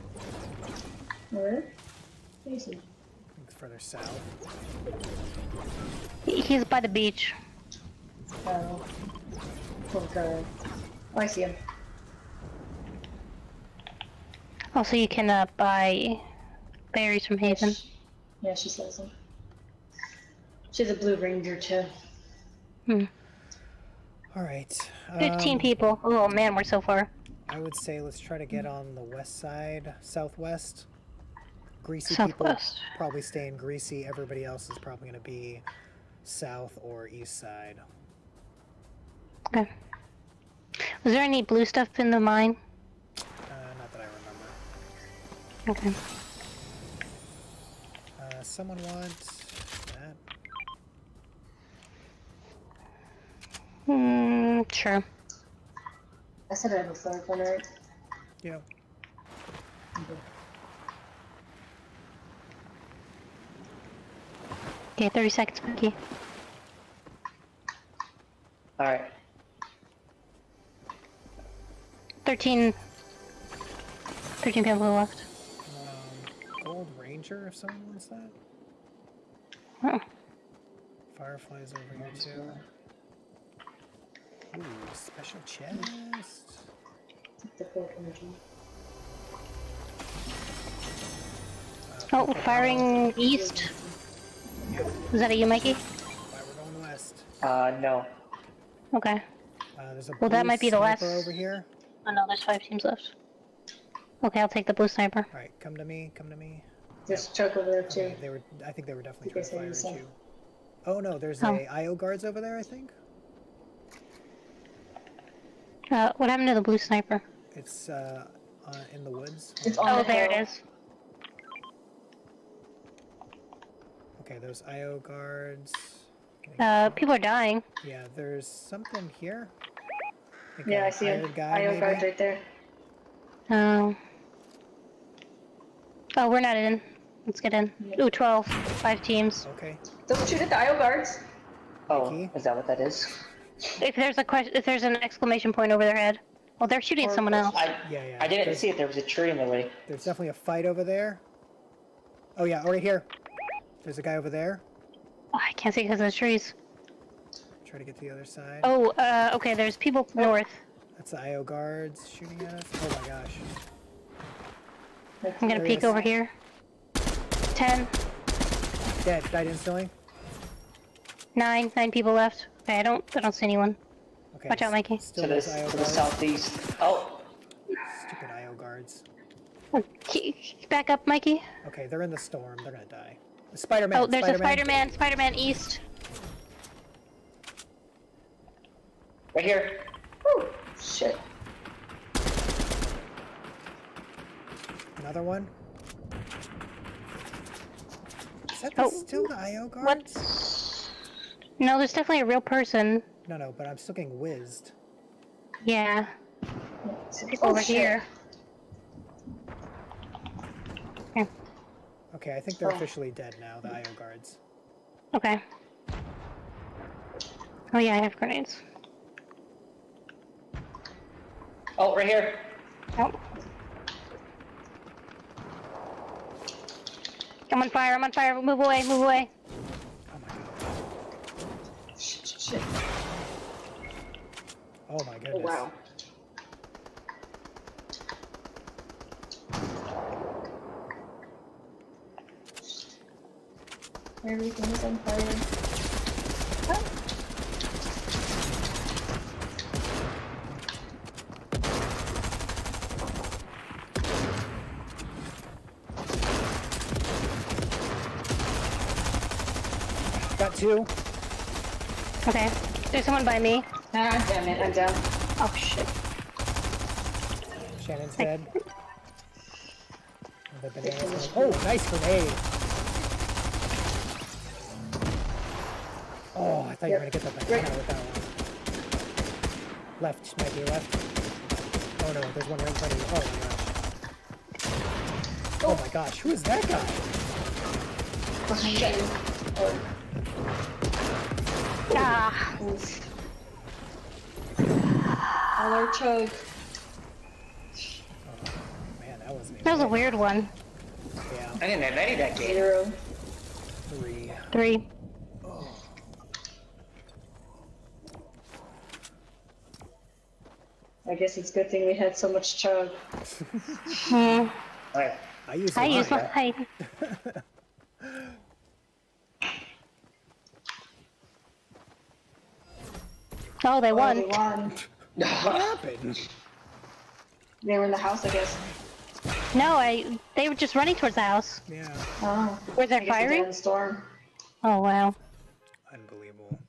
Speaker 4: Where? Casey.
Speaker 1: I think further south.
Speaker 2: He's by the beach.
Speaker 4: Oh. Poor guy. Oh, I see him.
Speaker 2: Also, you can, uh, buy berries from Haven.
Speaker 4: Yeah, she sells them. She's a blue ranger too.
Speaker 2: Hmm.
Speaker 1: All right.
Speaker 2: 15
Speaker 1: um,
Speaker 2: people. Oh man, we're so far.
Speaker 1: I would say let's try to get on the west side, southwest. Greasy
Speaker 2: Southwest.
Speaker 1: people probably stay in Greasy. Everybody else is probably going to be south or east side.
Speaker 2: Okay. Was there any blue stuff in the mine?
Speaker 1: Uh, not that I remember.
Speaker 2: Okay.
Speaker 1: Uh, someone want that?
Speaker 2: Hmm, sure.
Speaker 4: I said I have a flare gun, right?
Speaker 1: Yeah.
Speaker 2: Okay, 30 seconds, Mikey.
Speaker 5: alright.
Speaker 2: 13. 13 people left.
Speaker 1: Um, Gold Ranger, if someone wants that.
Speaker 2: Oh.
Speaker 1: Fireflies over here too. Ooh, special chest.
Speaker 4: The flare energy.
Speaker 2: Oh, firing east.
Speaker 1: Yeah,
Speaker 2: Was that a you, Mikey?
Speaker 1: why we're going west.
Speaker 5: Uh, no.
Speaker 2: Okay.
Speaker 1: Uh, there's a
Speaker 2: Well, that might be the
Speaker 1: sniper
Speaker 2: last-
Speaker 1: over here.
Speaker 2: Oh no, there's five teams left. Okay, I'll take the blue sniper.
Speaker 1: All right, come to me. Come to me.
Speaker 4: There's Chuck over there too.
Speaker 1: Okay, they were. I think they were definitely
Speaker 4: You
Speaker 1: trying to fire at you. Oh no, there's
Speaker 2: Oh.
Speaker 1: a IO guards over there. I think
Speaker 2: Uh, what happened to the blue sniper?
Speaker 1: it's uh, uh in the woods.
Speaker 4: It's on
Speaker 2: Oh,
Speaker 4: the
Speaker 2: there it
Speaker 4: hill.
Speaker 2: is.
Speaker 1: Okay, those IO guards.
Speaker 2: Uh, people are dying.
Speaker 1: Yeah, there's something here. Like
Speaker 4: Yeah, I see him.
Speaker 1: hired guy,
Speaker 4: IO guard's right there.
Speaker 2: Oh. Oh, we're not in. Let's get in. Ooh, 12. Five teams.
Speaker 1: Okay.
Speaker 4: Don't shoot at the IO guards.
Speaker 5: Oh,
Speaker 1: Mikey?
Speaker 5: is that what that is?
Speaker 2: If there's a question, if there's an exclamation point over their head. Well, they're shooting at someone else.
Speaker 5: I,
Speaker 1: Yeah, yeah.
Speaker 5: I didn't
Speaker 1: there's,
Speaker 5: see it. There was a tree in the way.
Speaker 1: There's definitely a fight over there. Oh yeah, right here. There's a guy over there.
Speaker 2: Oh, I can't see because of the trees.
Speaker 1: Try to get to the other side.
Speaker 2: Oh, uh, okay, there's people north.
Speaker 1: That's the IO guards shooting at us. Oh my gosh.
Speaker 2: I'm gonna
Speaker 1: There
Speaker 2: peek
Speaker 1: is.
Speaker 2: over here. 10,
Speaker 1: Dead. Died instantly.
Speaker 2: Nine, nine people left. Okay, I don't, I don't see anyone.
Speaker 1: Okay.
Speaker 2: Watch out, Mikey.
Speaker 1: Still
Speaker 5: To the,
Speaker 1: IO
Speaker 5: to the southeast. Oh,
Speaker 1: Stupid IO guards.
Speaker 2: Oh, Back up, Mikey.
Speaker 1: Okay, they're in the storm. They're gonna die. Spider-Man.
Speaker 2: Oh, there's a
Speaker 1: Spider-Man.
Speaker 2: Spider-Man. Spider-Man East.
Speaker 5: right here. Woo, shit.
Speaker 1: Another one. Is that
Speaker 2: Oh.
Speaker 1: the, still the IO guards?
Speaker 2: What? No, there's definitely a real person.
Speaker 1: No, no, but I'm still getting whizzed.
Speaker 2: Yeah,
Speaker 5: Oh,
Speaker 2: over
Speaker 5: shit.
Speaker 2: here. Here.
Speaker 1: Okay, I think they're
Speaker 5: Oh.
Speaker 1: officially dead now, the IO guards.
Speaker 2: Okay. Oh yeah, I have grenades.
Speaker 5: Oh, right here.
Speaker 2: Oh. I'm on fire, I'm on fire. Move away, move away.
Speaker 1: Oh my god.
Speaker 5: Oh, shit, shit, shit.
Speaker 1: Oh my goodness.
Speaker 5: Oh, wow.
Speaker 4: Everything's on fire.
Speaker 1: Got two.
Speaker 2: Okay. There's someone by me.
Speaker 4: Ah, damn it, I'm down.
Speaker 2: Oh shit.
Speaker 1: Shannon's dead. The bananas. Oh, nice grenade. Oh, I thought you were gonna get the banana with that one. Left, Maggie, left. Oh no, there's one right in front of you. Oh my gosh. Oh my gosh, who is that guy?
Speaker 4: Behind you. Oh,
Speaker 2: Ah.
Speaker 4: oof. All our chug.
Speaker 1: Man, that wasn't
Speaker 2: That was a weird one.
Speaker 1: Yeah,
Speaker 5: I didn't have any that game.
Speaker 4: Zero.
Speaker 1: three.
Speaker 2: Three.
Speaker 4: Guess it's a good thing we had so much chug.
Speaker 2: Hmm.
Speaker 5: Alright.
Speaker 1: I use
Speaker 2: I use my. I, oh, they
Speaker 4: Oh,
Speaker 2: won.
Speaker 4: they won.
Speaker 1: What happened?
Speaker 4: They were in the house, I guess.
Speaker 2: No, I. They were just running towards the house.
Speaker 1: Yeah,
Speaker 4: Oh.
Speaker 2: Were they
Speaker 4: I guess they're
Speaker 2: firing?
Speaker 4: in the storm.
Speaker 2: Oh wow.
Speaker 1: unbelievable.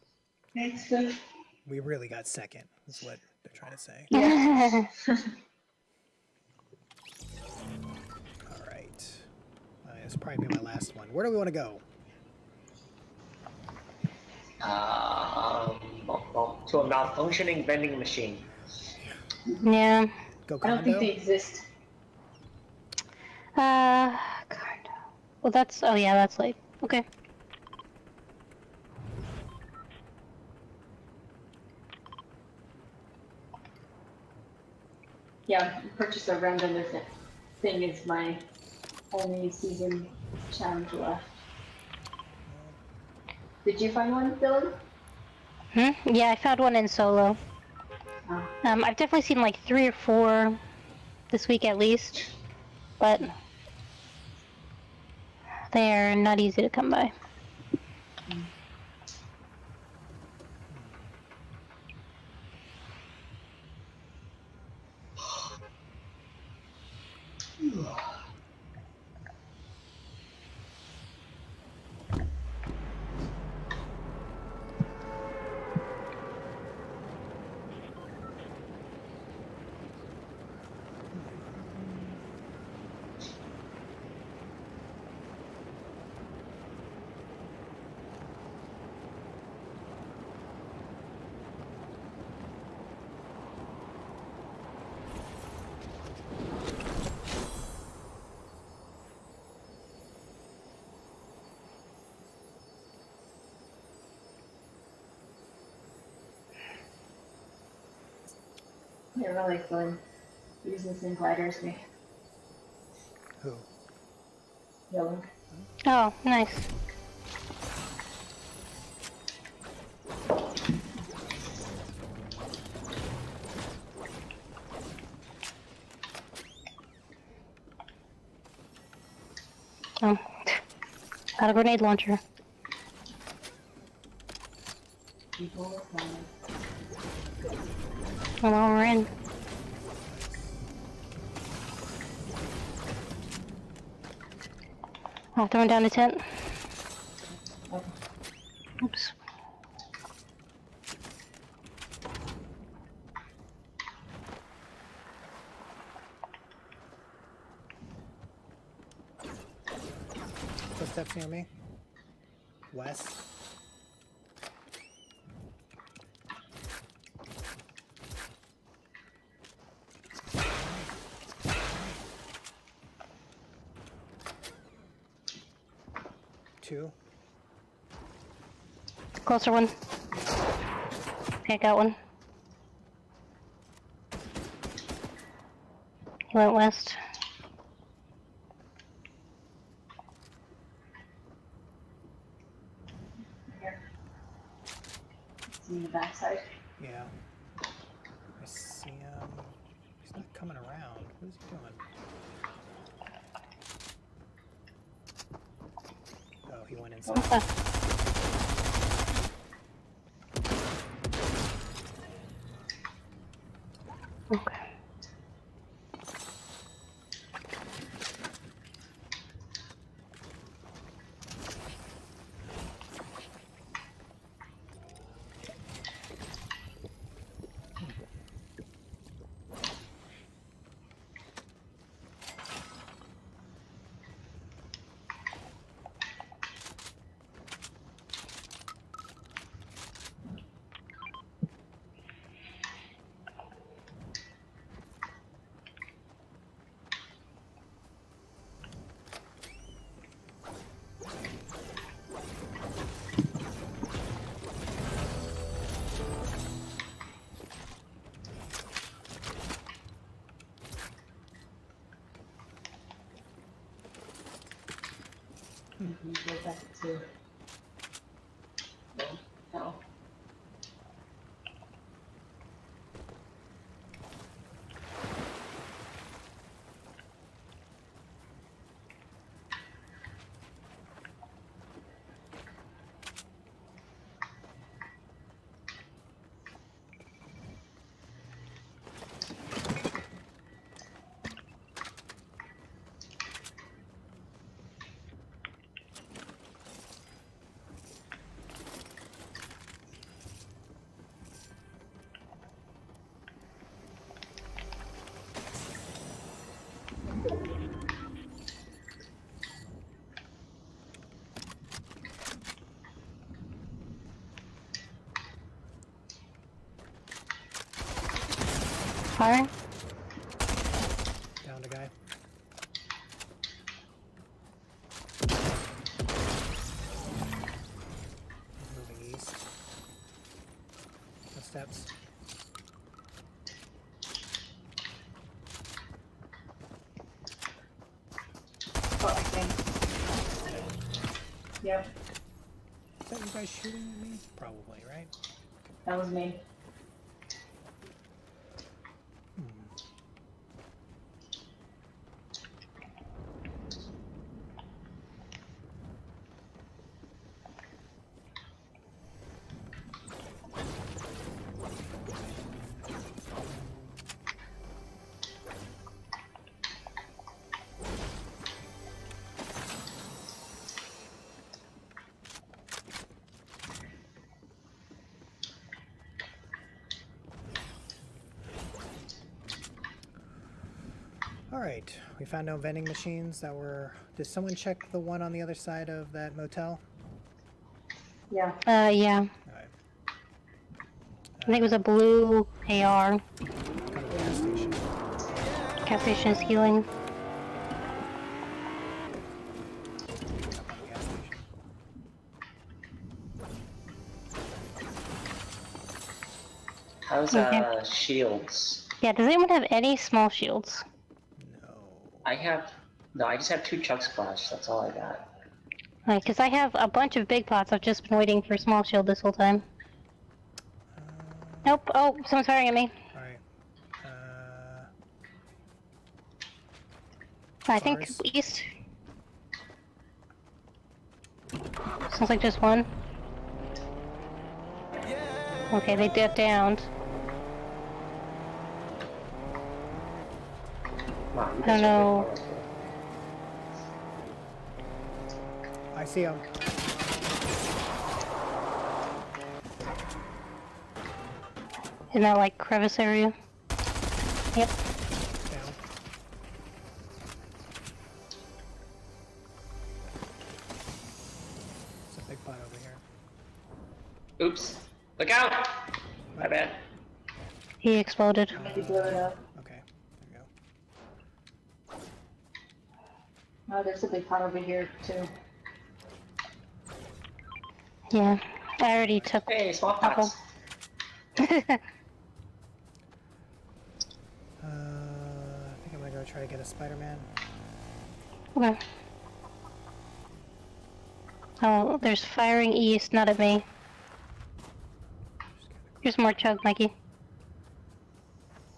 Speaker 4: Thanks.
Speaker 1: We really got second, is what they're trying to say. Yeah. All right. Uh, this will probably be my last one. Where do we want to go?
Speaker 5: Um, well, well, to a malfunctioning vending machine.
Speaker 2: yeah.
Speaker 1: Go condo?
Speaker 4: I don't think they exist.
Speaker 2: Uh. Condo. Well, that's. Oh yeah, that's late. Okay.
Speaker 4: Yeah, purchase a random thi- thing is my only season challenge left. Did you find one, Dylan?
Speaker 2: Hmm? Yeah, I found one in solo.
Speaker 4: Oh.
Speaker 2: Um, I've definitely seen like three or four this week at least, but they're not easy to come by.
Speaker 4: They're really fun. Using some gliders, me.
Speaker 1: Who?
Speaker 4: Dylan.
Speaker 2: Oh, nice. Oh, got a grenade launcher. I'll throw him down the tent. Oops.
Speaker 1: Footsteps near me. West. Two.
Speaker 2: Closer one. Okay, got one. He went west. Firing?
Speaker 1: Downed a guy. Moving east. Footsteps.
Speaker 4: Oh, I think. Yep,
Speaker 1: Is that you guys shooting at me? Probably, right?
Speaker 4: that was me.
Speaker 1: Alright, we found no vending machines that were... Did someone check the one on the other side of that motel?
Speaker 4: Yeah.
Speaker 2: Uh, yeah.
Speaker 1: Alright.
Speaker 2: I think it was a blue AR.
Speaker 1: Kind gas station.
Speaker 2: Gas station is healing.
Speaker 1: Up on the gas station.
Speaker 5: How's
Speaker 2: Okay.
Speaker 5: uh shields?
Speaker 2: Yeah, does anyone have any small shields?
Speaker 1: No.
Speaker 5: I have no. I just have two chug splash. That's all I got.
Speaker 2: Right, cause I have a bunch of big pots. I've just been waiting for a small shield this whole time. Nope. Oh, someone's firing at me.
Speaker 1: Alright. Uh,
Speaker 2: I think east. Sounds like just one. Okay, they got downed.
Speaker 5: Wow, you
Speaker 2: I
Speaker 5: guys
Speaker 2: don't
Speaker 5: are
Speaker 2: know.
Speaker 5: pretty powerful.
Speaker 1: I see him.
Speaker 2: In that like crevice area. Yep.
Speaker 1: Down. It's a big pot over here.
Speaker 5: Oops. Look out! My bad.
Speaker 2: He exploded.
Speaker 4: Maybe blow it up.
Speaker 1: Okay, there you go.
Speaker 4: Oh, there's a big pot over here too.
Speaker 2: Yeah. I already took
Speaker 5: Hey, small
Speaker 2: Apple.
Speaker 5: pots.
Speaker 1: Uh, I think I'm gonna go try to get a Spider-Man.
Speaker 2: Okay. Oh, there's firing east, not at me. Here's more chug, Mikey.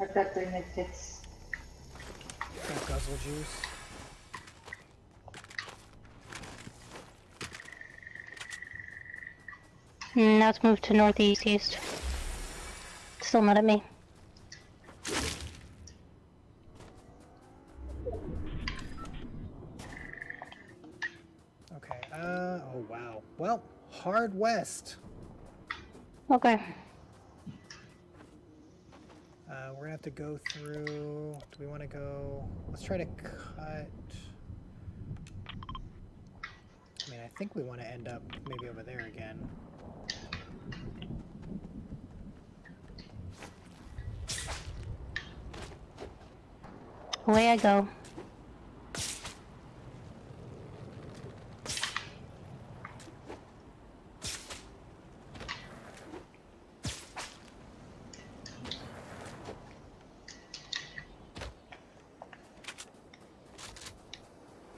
Speaker 4: I've got three med kits.
Speaker 1: Got guzzle juice.
Speaker 2: Mm, Now it's moved to northeast east. Still not at me.
Speaker 1: Okay. Uh. Oh wow. Well, hard west.
Speaker 2: Okay.
Speaker 1: Uh, we're gonna have to go through. Do we want to go? Let's try to cut. I mean, I think we want to end up maybe over there again.
Speaker 2: Away I go.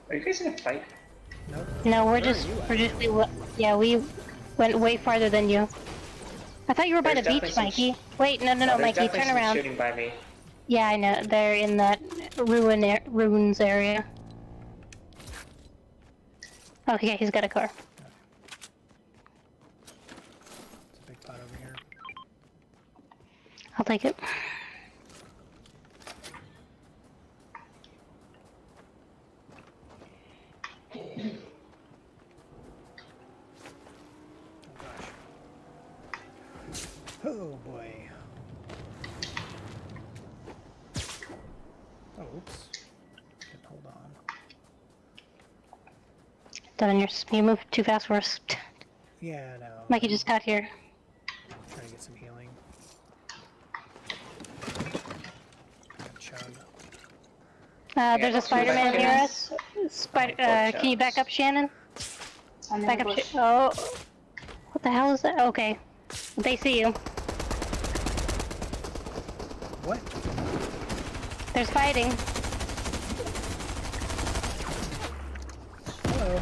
Speaker 5: Are you guys in a fight?
Speaker 1: No.
Speaker 2: No, we're
Speaker 1: Where
Speaker 2: just, we're just, we, yeah, we went way farther than you. I thought you were by
Speaker 5: There's
Speaker 2: the beach, Mikey. Wait, no, no, no,
Speaker 5: Oh, there's
Speaker 2: Mikey,
Speaker 5: definitely
Speaker 2: turn
Speaker 5: some
Speaker 2: around.
Speaker 5: shooting by me.
Speaker 2: Yeah, I know. They're in that ruin ar- ruins area. Oh, yeah, he's got a car.
Speaker 1: It's a big pot over here.
Speaker 2: I'll take it.
Speaker 1: Oh gosh. Oh boy. Oh, oops. Hold on.
Speaker 2: Devin, you're, you moved too fast for us.
Speaker 1: Yeah, no.
Speaker 2: Mikey just got here.
Speaker 1: Trying to get some healing. Chug.
Speaker 2: Uh, there's a Spider-Man near
Speaker 5: Spider-Mans.
Speaker 2: us. Spider, uh, can you back up, Shannon? Back up. Sh- oh, what the hell is that? Okay, they see you.
Speaker 1: What?
Speaker 2: There's fighting.
Speaker 1: Hello.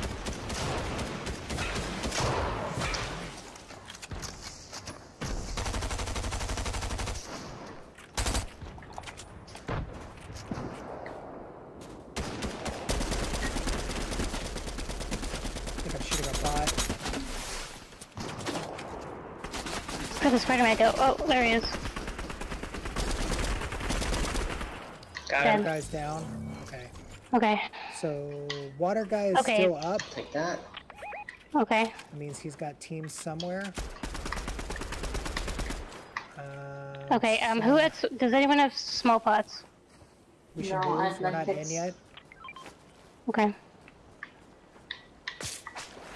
Speaker 1: I think I'm shooting a bot.
Speaker 2: Where does Spider-Man go? Oh, there he is.
Speaker 5: Got
Speaker 2: Dead.
Speaker 5: him.
Speaker 1: Guy's down. Okay.
Speaker 2: Okay,
Speaker 1: So water guy is
Speaker 2: Okay.
Speaker 1: still up.
Speaker 5: Take that.
Speaker 2: okay.
Speaker 1: That means he's got teams somewhere. Uh,
Speaker 2: Okay, um, who
Speaker 1: so
Speaker 2: has, does anyone have small pots?
Speaker 1: We should
Speaker 4: No,
Speaker 1: move. We're not in yet.
Speaker 2: Okay.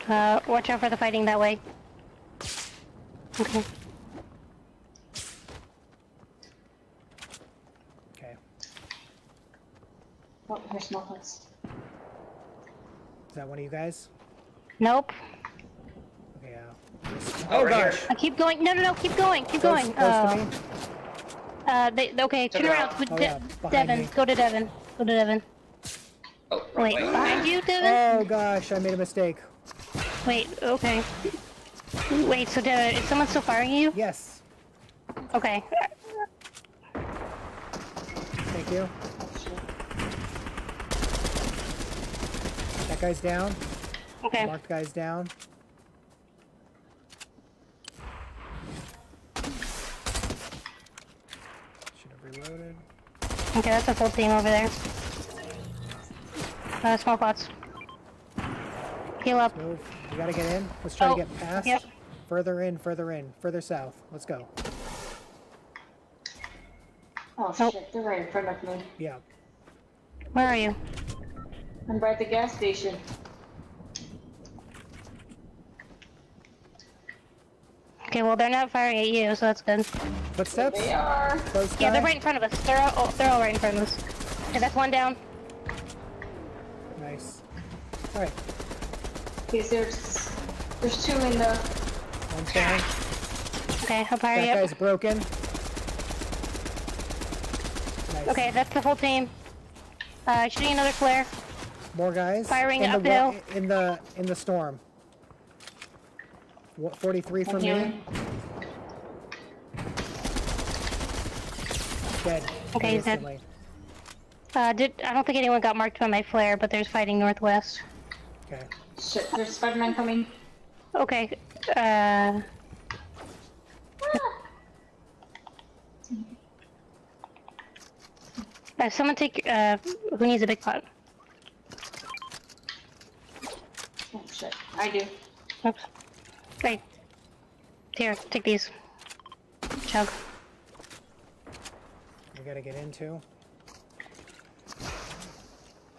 Speaker 2: Uh, watch out for the fighting that way. Okay.
Speaker 1: Okay.
Speaker 4: Oh, here's.
Speaker 1: Is that one of you guys?
Speaker 2: Nope.
Speaker 1: Okay. Yeah.
Speaker 5: Oh,
Speaker 1: Oh
Speaker 5: right here.
Speaker 1: gosh.
Speaker 2: Uh, keep going. No, no, no. Keep going. Keep
Speaker 1: Close,
Speaker 2: going.
Speaker 1: close
Speaker 2: Uh,
Speaker 1: to me.
Speaker 2: uh, they, okay,
Speaker 5: Took
Speaker 2: turn around.
Speaker 1: Oh,
Speaker 2: De-
Speaker 1: yeah,
Speaker 2: Devin,
Speaker 1: me.
Speaker 2: go to Devin. Go to Devin.
Speaker 5: Oh, wrong
Speaker 2: Wait,
Speaker 5: way.
Speaker 2: behind you, Devin?
Speaker 1: Oh gosh, I made a mistake.
Speaker 2: Wait, okay. Wait, so Devin, is someone still firing you?
Speaker 1: Yes.
Speaker 2: Okay.
Speaker 1: Thank you. That guy's down.
Speaker 2: Okay.
Speaker 1: Marked guy's down. Reloaded.
Speaker 2: Okay, that's a full team over there. Uh, small pots. Heal up.
Speaker 1: Move. We gotta get in. Let's try
Speaker 2: Oh,
Speaker 1: to get past.
Speaker 2: yep.
Speaker 1: Further in, further in, further south. Let's go.
Speaker 4: Oh
Speaker 2: Nope.
Speaker 4: shit, they're right in front of me.
Speaker 1: Yeah.
Speaker 2: Where are you?
Speaker 4: I'm by the gas station.
Speaker 2: Okay, well they're not firing at you, so that's good.
Speaker 1: Footsteps.
Speaker 4: They are.
Speaker 1: Close
Speaker 2: Yeah, they're right in front of us. They're all, oh, they're all right in front of us. Okay, that's one down.
Speaker 1: Nice. All right.
Speaker 4: Okay, there's there's two in the.
Speaker 1: One's down.
Speaker 2: Okay, I'll fire
Speaker 1: That
Speaker 2: you
Speaker 1: guy's
Speaker 2: up.
Speaker 1: broken. Nice.
Speaker 2: Okay, that's the whole team. Uh, shooting another flare.
Speaker 1: More guys.
Speaker 2: Firing
Speaker 1: in the,
Speaker 2: uphill.
Speaker 1: wa- in the in the storm. What, 43 from me. Dead.
Speaker 2: Okay, he's dead. Uh, did I don't think anyone got marked by my flare, but there's fighting northwest.
Speaker 1: Okay.
Speaker 4: Shit, there's Spider-Man coming.
Speaker 2: Okay, uh... Uh, someone take, uh, who needs a big pot?
Speaker 4: Oh shit, I do.
Speaker 2: Oops. Hey. Here, take these. Chug.
Speaker 1: We gotta get into.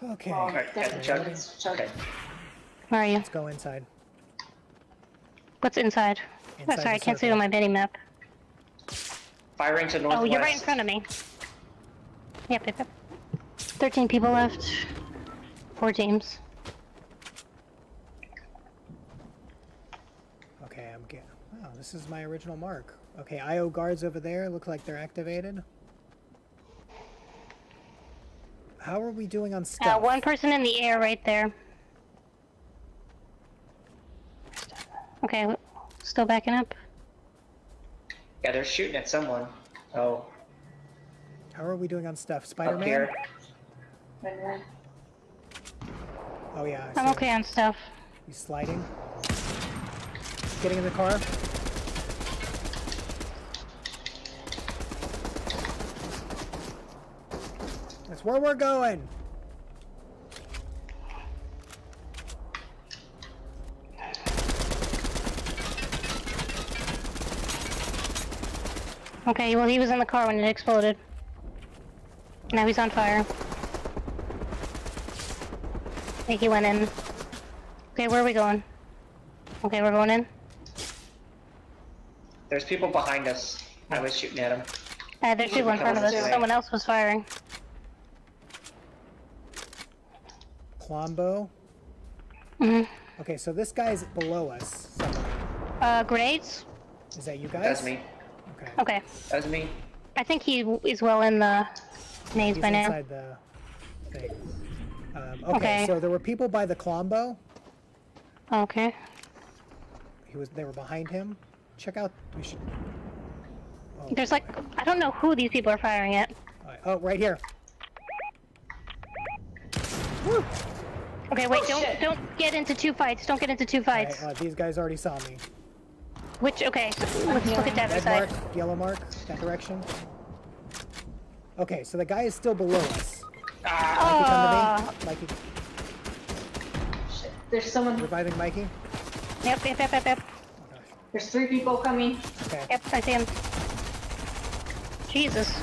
Speaker 1: Okay.
Speaker 4: Oh,
Speaker 5: Alright,
Speaker 4: there-
Speaker 5: the chug.
Speaker 4: chug.
Speaker 5: Okay.
Speaker 2: Where are you?
Speaker 1: Let's go inside.
Speaker 2: What's inside? oh, sorry, I can't see it on my mini map.
Speaker 5: Firing to northwest.
Speaker 2: Oh, you're right in front of me. Yep, yep, yep. 13 people left. Four teams.
Speaker 1: Okay, I'm getting. Wow, this is my original mark. Okay, IO guards over there look like they're activated. How are we doing on
Speaker 2: Uh,
Speaker 1: stuff?
Speaker 2: one person in the air right there. Okay, still backing up.
Speaker 5: Yeah, they're shooting at someone. Oh,
Speaker 1: How are we doing on stuff? Spider-Man?
Speaker 5: here.
Speaker 4: Spider-Man.
Speaker 1: Oh yeah, I
Speaker 2: I'm
Speaker 1: see
Speaker 2: okay on stuff.
Speaker 1: He's sliding. Getting in the car. That's where we're going.
Speaker 2: Okay, well he was in the car when it exploded. Now he's on fire. I think he went in. Okay, where are we going? Okay, we're going in.
Speaker 5: There's people behind us. I was shooting at them.
Speaker 2: Uh, there's people in front of us. Someone else was firing.
Speaker 1: Klombo.
Speaker 2: hmm
Speaker 1: Okay, so this guy's below us. somewhere.
Speaker 2: Uh, grenades?
Speaker 1: Is that you guys?
Speaker 5: That's me.
Speaker 1: Okay.
Speaker 2: Okay.
Speaker 5: That's me.
Speaker 2: I think he is well in the maze
Speaker 1: He's
Speaker 2: by now.
Speaker 1: inside the thing. Um, okay,
Speaker 2: Okay.
Speaker 1: so there were people by the Klombo.
Speaker 2: Okay.
Speaker 1: He was. They were behind him. Check out. We should. Oh,
Speaker 2: There's like, I don't know who these people are firing at.
Speaker 1: alright. oh, right here.
Speaker 2: Okay, wait,
Speaker 4: Oh,
Speaker 2: don't
Speaker 4: shit.
Speaker 2: don't get into two fights. Don't get into two
Speaker 1: Alright,
Speaker 2: fights.
Speaker 1: uh, these guys already saw me.
Speaker 2: Which, okay, let's look at the other
Speaker 1: Red
Speaker 2: side.
Speaker 1: mark, yellow mark, that direction. Okay, so the guy is still below us.
Speaker 5: Ah,
Speaker 1: Mikey, come to me. Mikey,
Speaker 4: Shit. There's someone.
Speaker 1: reviving Mikey.
Speaker 2: Yep, yep, yep, yep, yep.
Speaker 1: Oh gosh.
Speaker 4: There's three people coming.
Speaker 1: Okay.
Speaker 2: Yep, I see him. Jesus.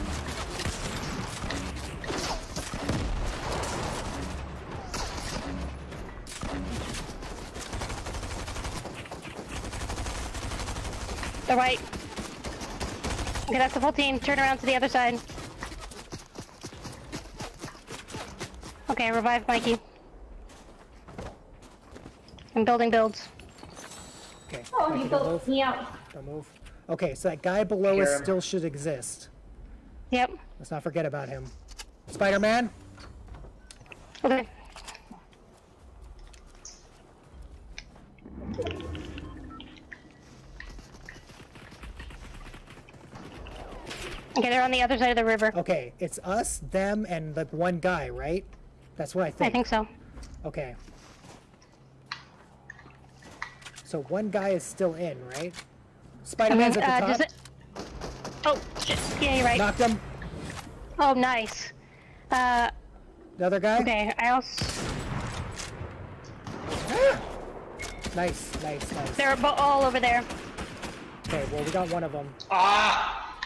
Speaker 2: The right. Okay, that's the full team. Turn around to the other side. Okay, revive Mikey. I'm building builds.
Speaker 1: Okay.
Speaker 4: Oh,
Speaker 1: Mikey,
Speaker 4: he
Speaker 1: don't
Speaker 4: built
Speaker 1: move.
Speaker 4: me out.
Speaker 1: Don't move. Okay, so that guy below
Speaker 5: Hear
Speaker 1: us still should exist.
Speaker 2: Yep.
Speaker 1: Let's not forget about him. Spider-Man.
Speaker 2: Okay. Okay, they're on the other side of the river.
Speaker 1: Okay, it's us, them, and the one guy, right? That's what I think.
Speaker 2: I
Speaker 1: think.
Speaker 2: think so.
Speaker 1: Okay. So one guy is still in, right?
Speaker 2: I
Speaker 1: Spider-Man's
Speaker 2: uh,
Speaker 1: at the
Speaker 2: does
Speaker 1: top.
Speaker 2: it... Oh, shit. Yeah, you're right.
Speaker 1: Knocked him.
Speaker 2: Oh, nice. Uh,
Speaker 1: The other guy?
Speaker 2: okay, I also...
Speaker 1: Nice, nice, nice.
Speaker 2: They're all over there.
Speaker 1: Okay, well, we got one of them.
Speaker 5: Ah!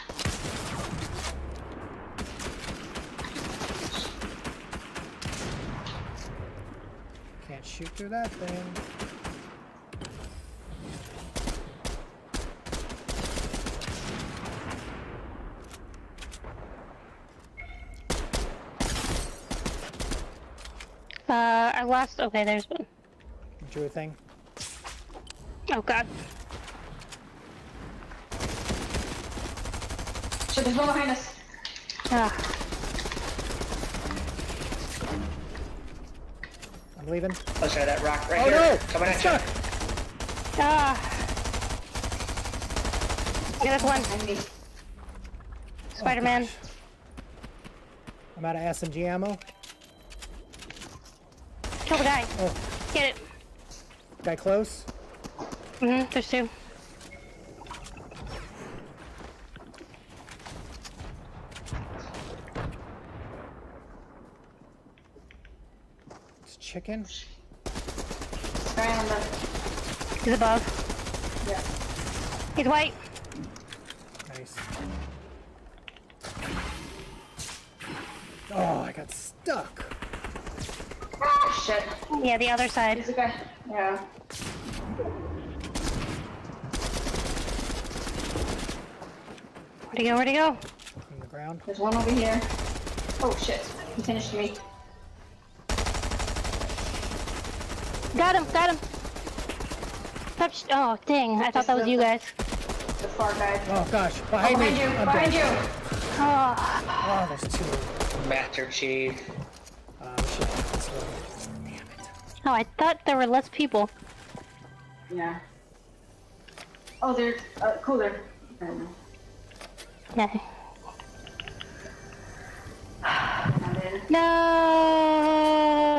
Speaker 1: Can't shoot through that thing.
Speaker 2: Uh, I lost... Okay, there's one.
Speaker 1: Drew a thing.
Speaker 2: Oh, God.
Speaker 4: Shit, there's one behind us.
Speaker 2: Ah,
Speaker 1: I'm leaving.
Speaker 5: Let's try that rock right
Speaker 1: Oh
Speaker 5: here.
Speaker 1: no!
Speaker 5: Coming
Speaker 1: I'm
Speaker 5: at you.
Speaker 2: ah. Yeah, that's one.
Speaker 4: Behind me.
Speaker 2: Spider-Man.
Speaker 1: I'm out of SMG ammo.
Speaker 2: Kill the guy.
Speaker 1: Oh,
Speaker 2: Get it.
Speaker 1: guy close.
Speaker 2: Mm-hmm, there's two.
Speaker 1: Chicken.
Speaker 4: Guy on the.
Speaker 2: He's above.
Speaker 4: Yeah.
Speaker 2: He's white.
Speaker 1: Nice. Oh, I got stuck.
Speaker 4: Ah, shit.
Speaker 2: Yeah, the other side.
Speaker 4: There's a guy. Yeah.
Speaker 2: Where'd he go? Where'd he go?
Speaker 1: On the ground.
Speaker 4: There's one over here. Oh shit. He finished me.
Speaker 2: Got him, got him. Touched. Oh, dang. I thought that was you guys.
Speaker 4: The far guy.
Speaker 1: Oh gosh,
Speaker 4: Oh,
Speaker 1: behind
Speaker 4: behind
Speaker 1: me.
Speaker 4: you!
Speaker 1: I'm
Speaker 4: Behind
Speaker 1: dead.
Speaker 4: you!
Speaker 2: Oh,
Speaker 1: Oh, there's two.
Speaker 5: Master Chief.
Speaker 1: Uh, shit. Damn it.
Speaker 2: oh, I thought there were less people.
Speaker 4: Yeah. Oh, they're uh, cooler. I don't know.
Speaker 2: Yeah. No.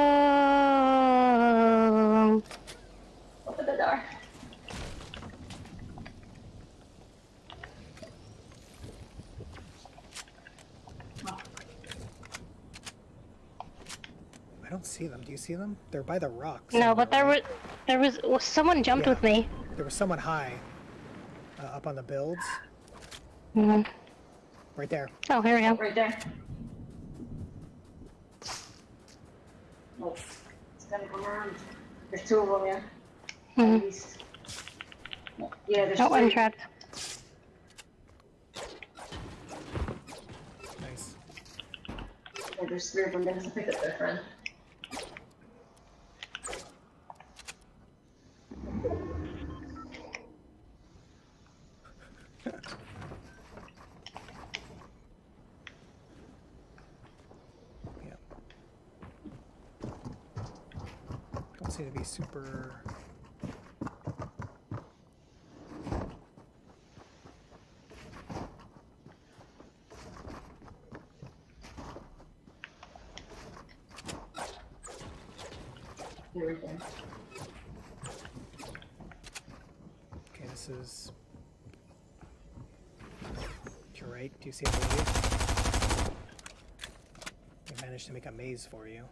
Speaker 1: Don't see them. Do you see them? They're by the rocks.
Speaker 2: No, but there
Speaker 1: somewhere,
Speaker 2: was there was well, someone jumped
Speaker 1: Yeah.
Speaker 2: with me.
Speaker 1: There was someone high. Uh, up on the builds.
Speaker 2: Mm -hmm.
Speaker 1: Right there.
Speaker 2: Oh, here we go.
Speaker 4: Right there. Oh, it's gonna come around. There's two of them, yeah. At
Speaker 2: Mhm.
Speaker 4: least. Yeah, there's
Speaker 2: Oh, I'm trapped.
Speaker 1: Nice.
Speaker 4: Yeah, there's three of them. They have to pick up their friend.
Speaker 1: Yeah. Don't seem to be super.
Speaker 4: They're right there.
Speaker 1: Okay, this is. To your right. Do you see a maze? I managed to make a maze for you.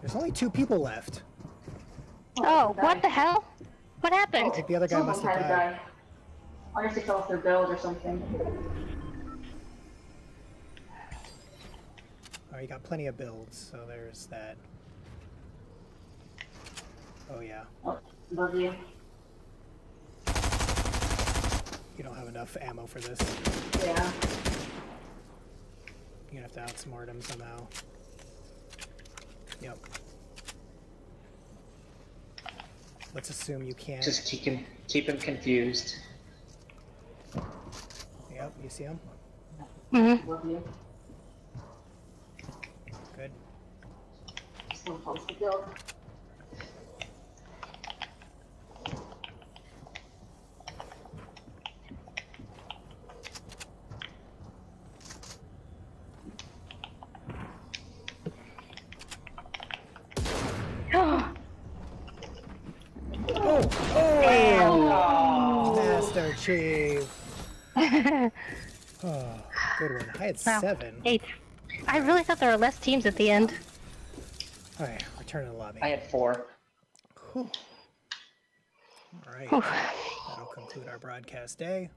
Speaker 1: There's only two people left.
Speaker 2: Oh,
Speaker 4: the
Speaker 2: what the hell? What
Speaker 1: I
Speaker 2: happened?
Speaker 1: think the other guy
Speaker 4: Someone
Speaker 1: must have
Speaker 4: had
Speaker 1: died.
Speaker 4: I guess they fell off their build or something.
Speaker 1: Oh, you got plenty of builds, so there's that. Oh yeah,
Speaker 4: Oh, above you.
Speaker 1: you don't have enough ammo for this.
Speaker 4: Yeah.
Speaker 1: You're gonna have to outsmart him somehow. Yep. Let's assume you can't.
Speaker 5: Just keep him, keep him confused.
Speaker 1: Yep, you see him?
Speaker 2: Mm-hmm.
Speaker 4: impulse to build.
Speaker 1: oh, oh, oh, good one. I had
Speaker 2: wow.
Speaker 1: seven.
Speaker 2: Eight. I really thought there were less teams at the end.
Speaker 1: All right, return to the lobby.
Speaker 5: I had four.
Speaker 1: Whew. All right,
Speaker 2: Whew.
Speaker 1: that'll conclude our broadcast day.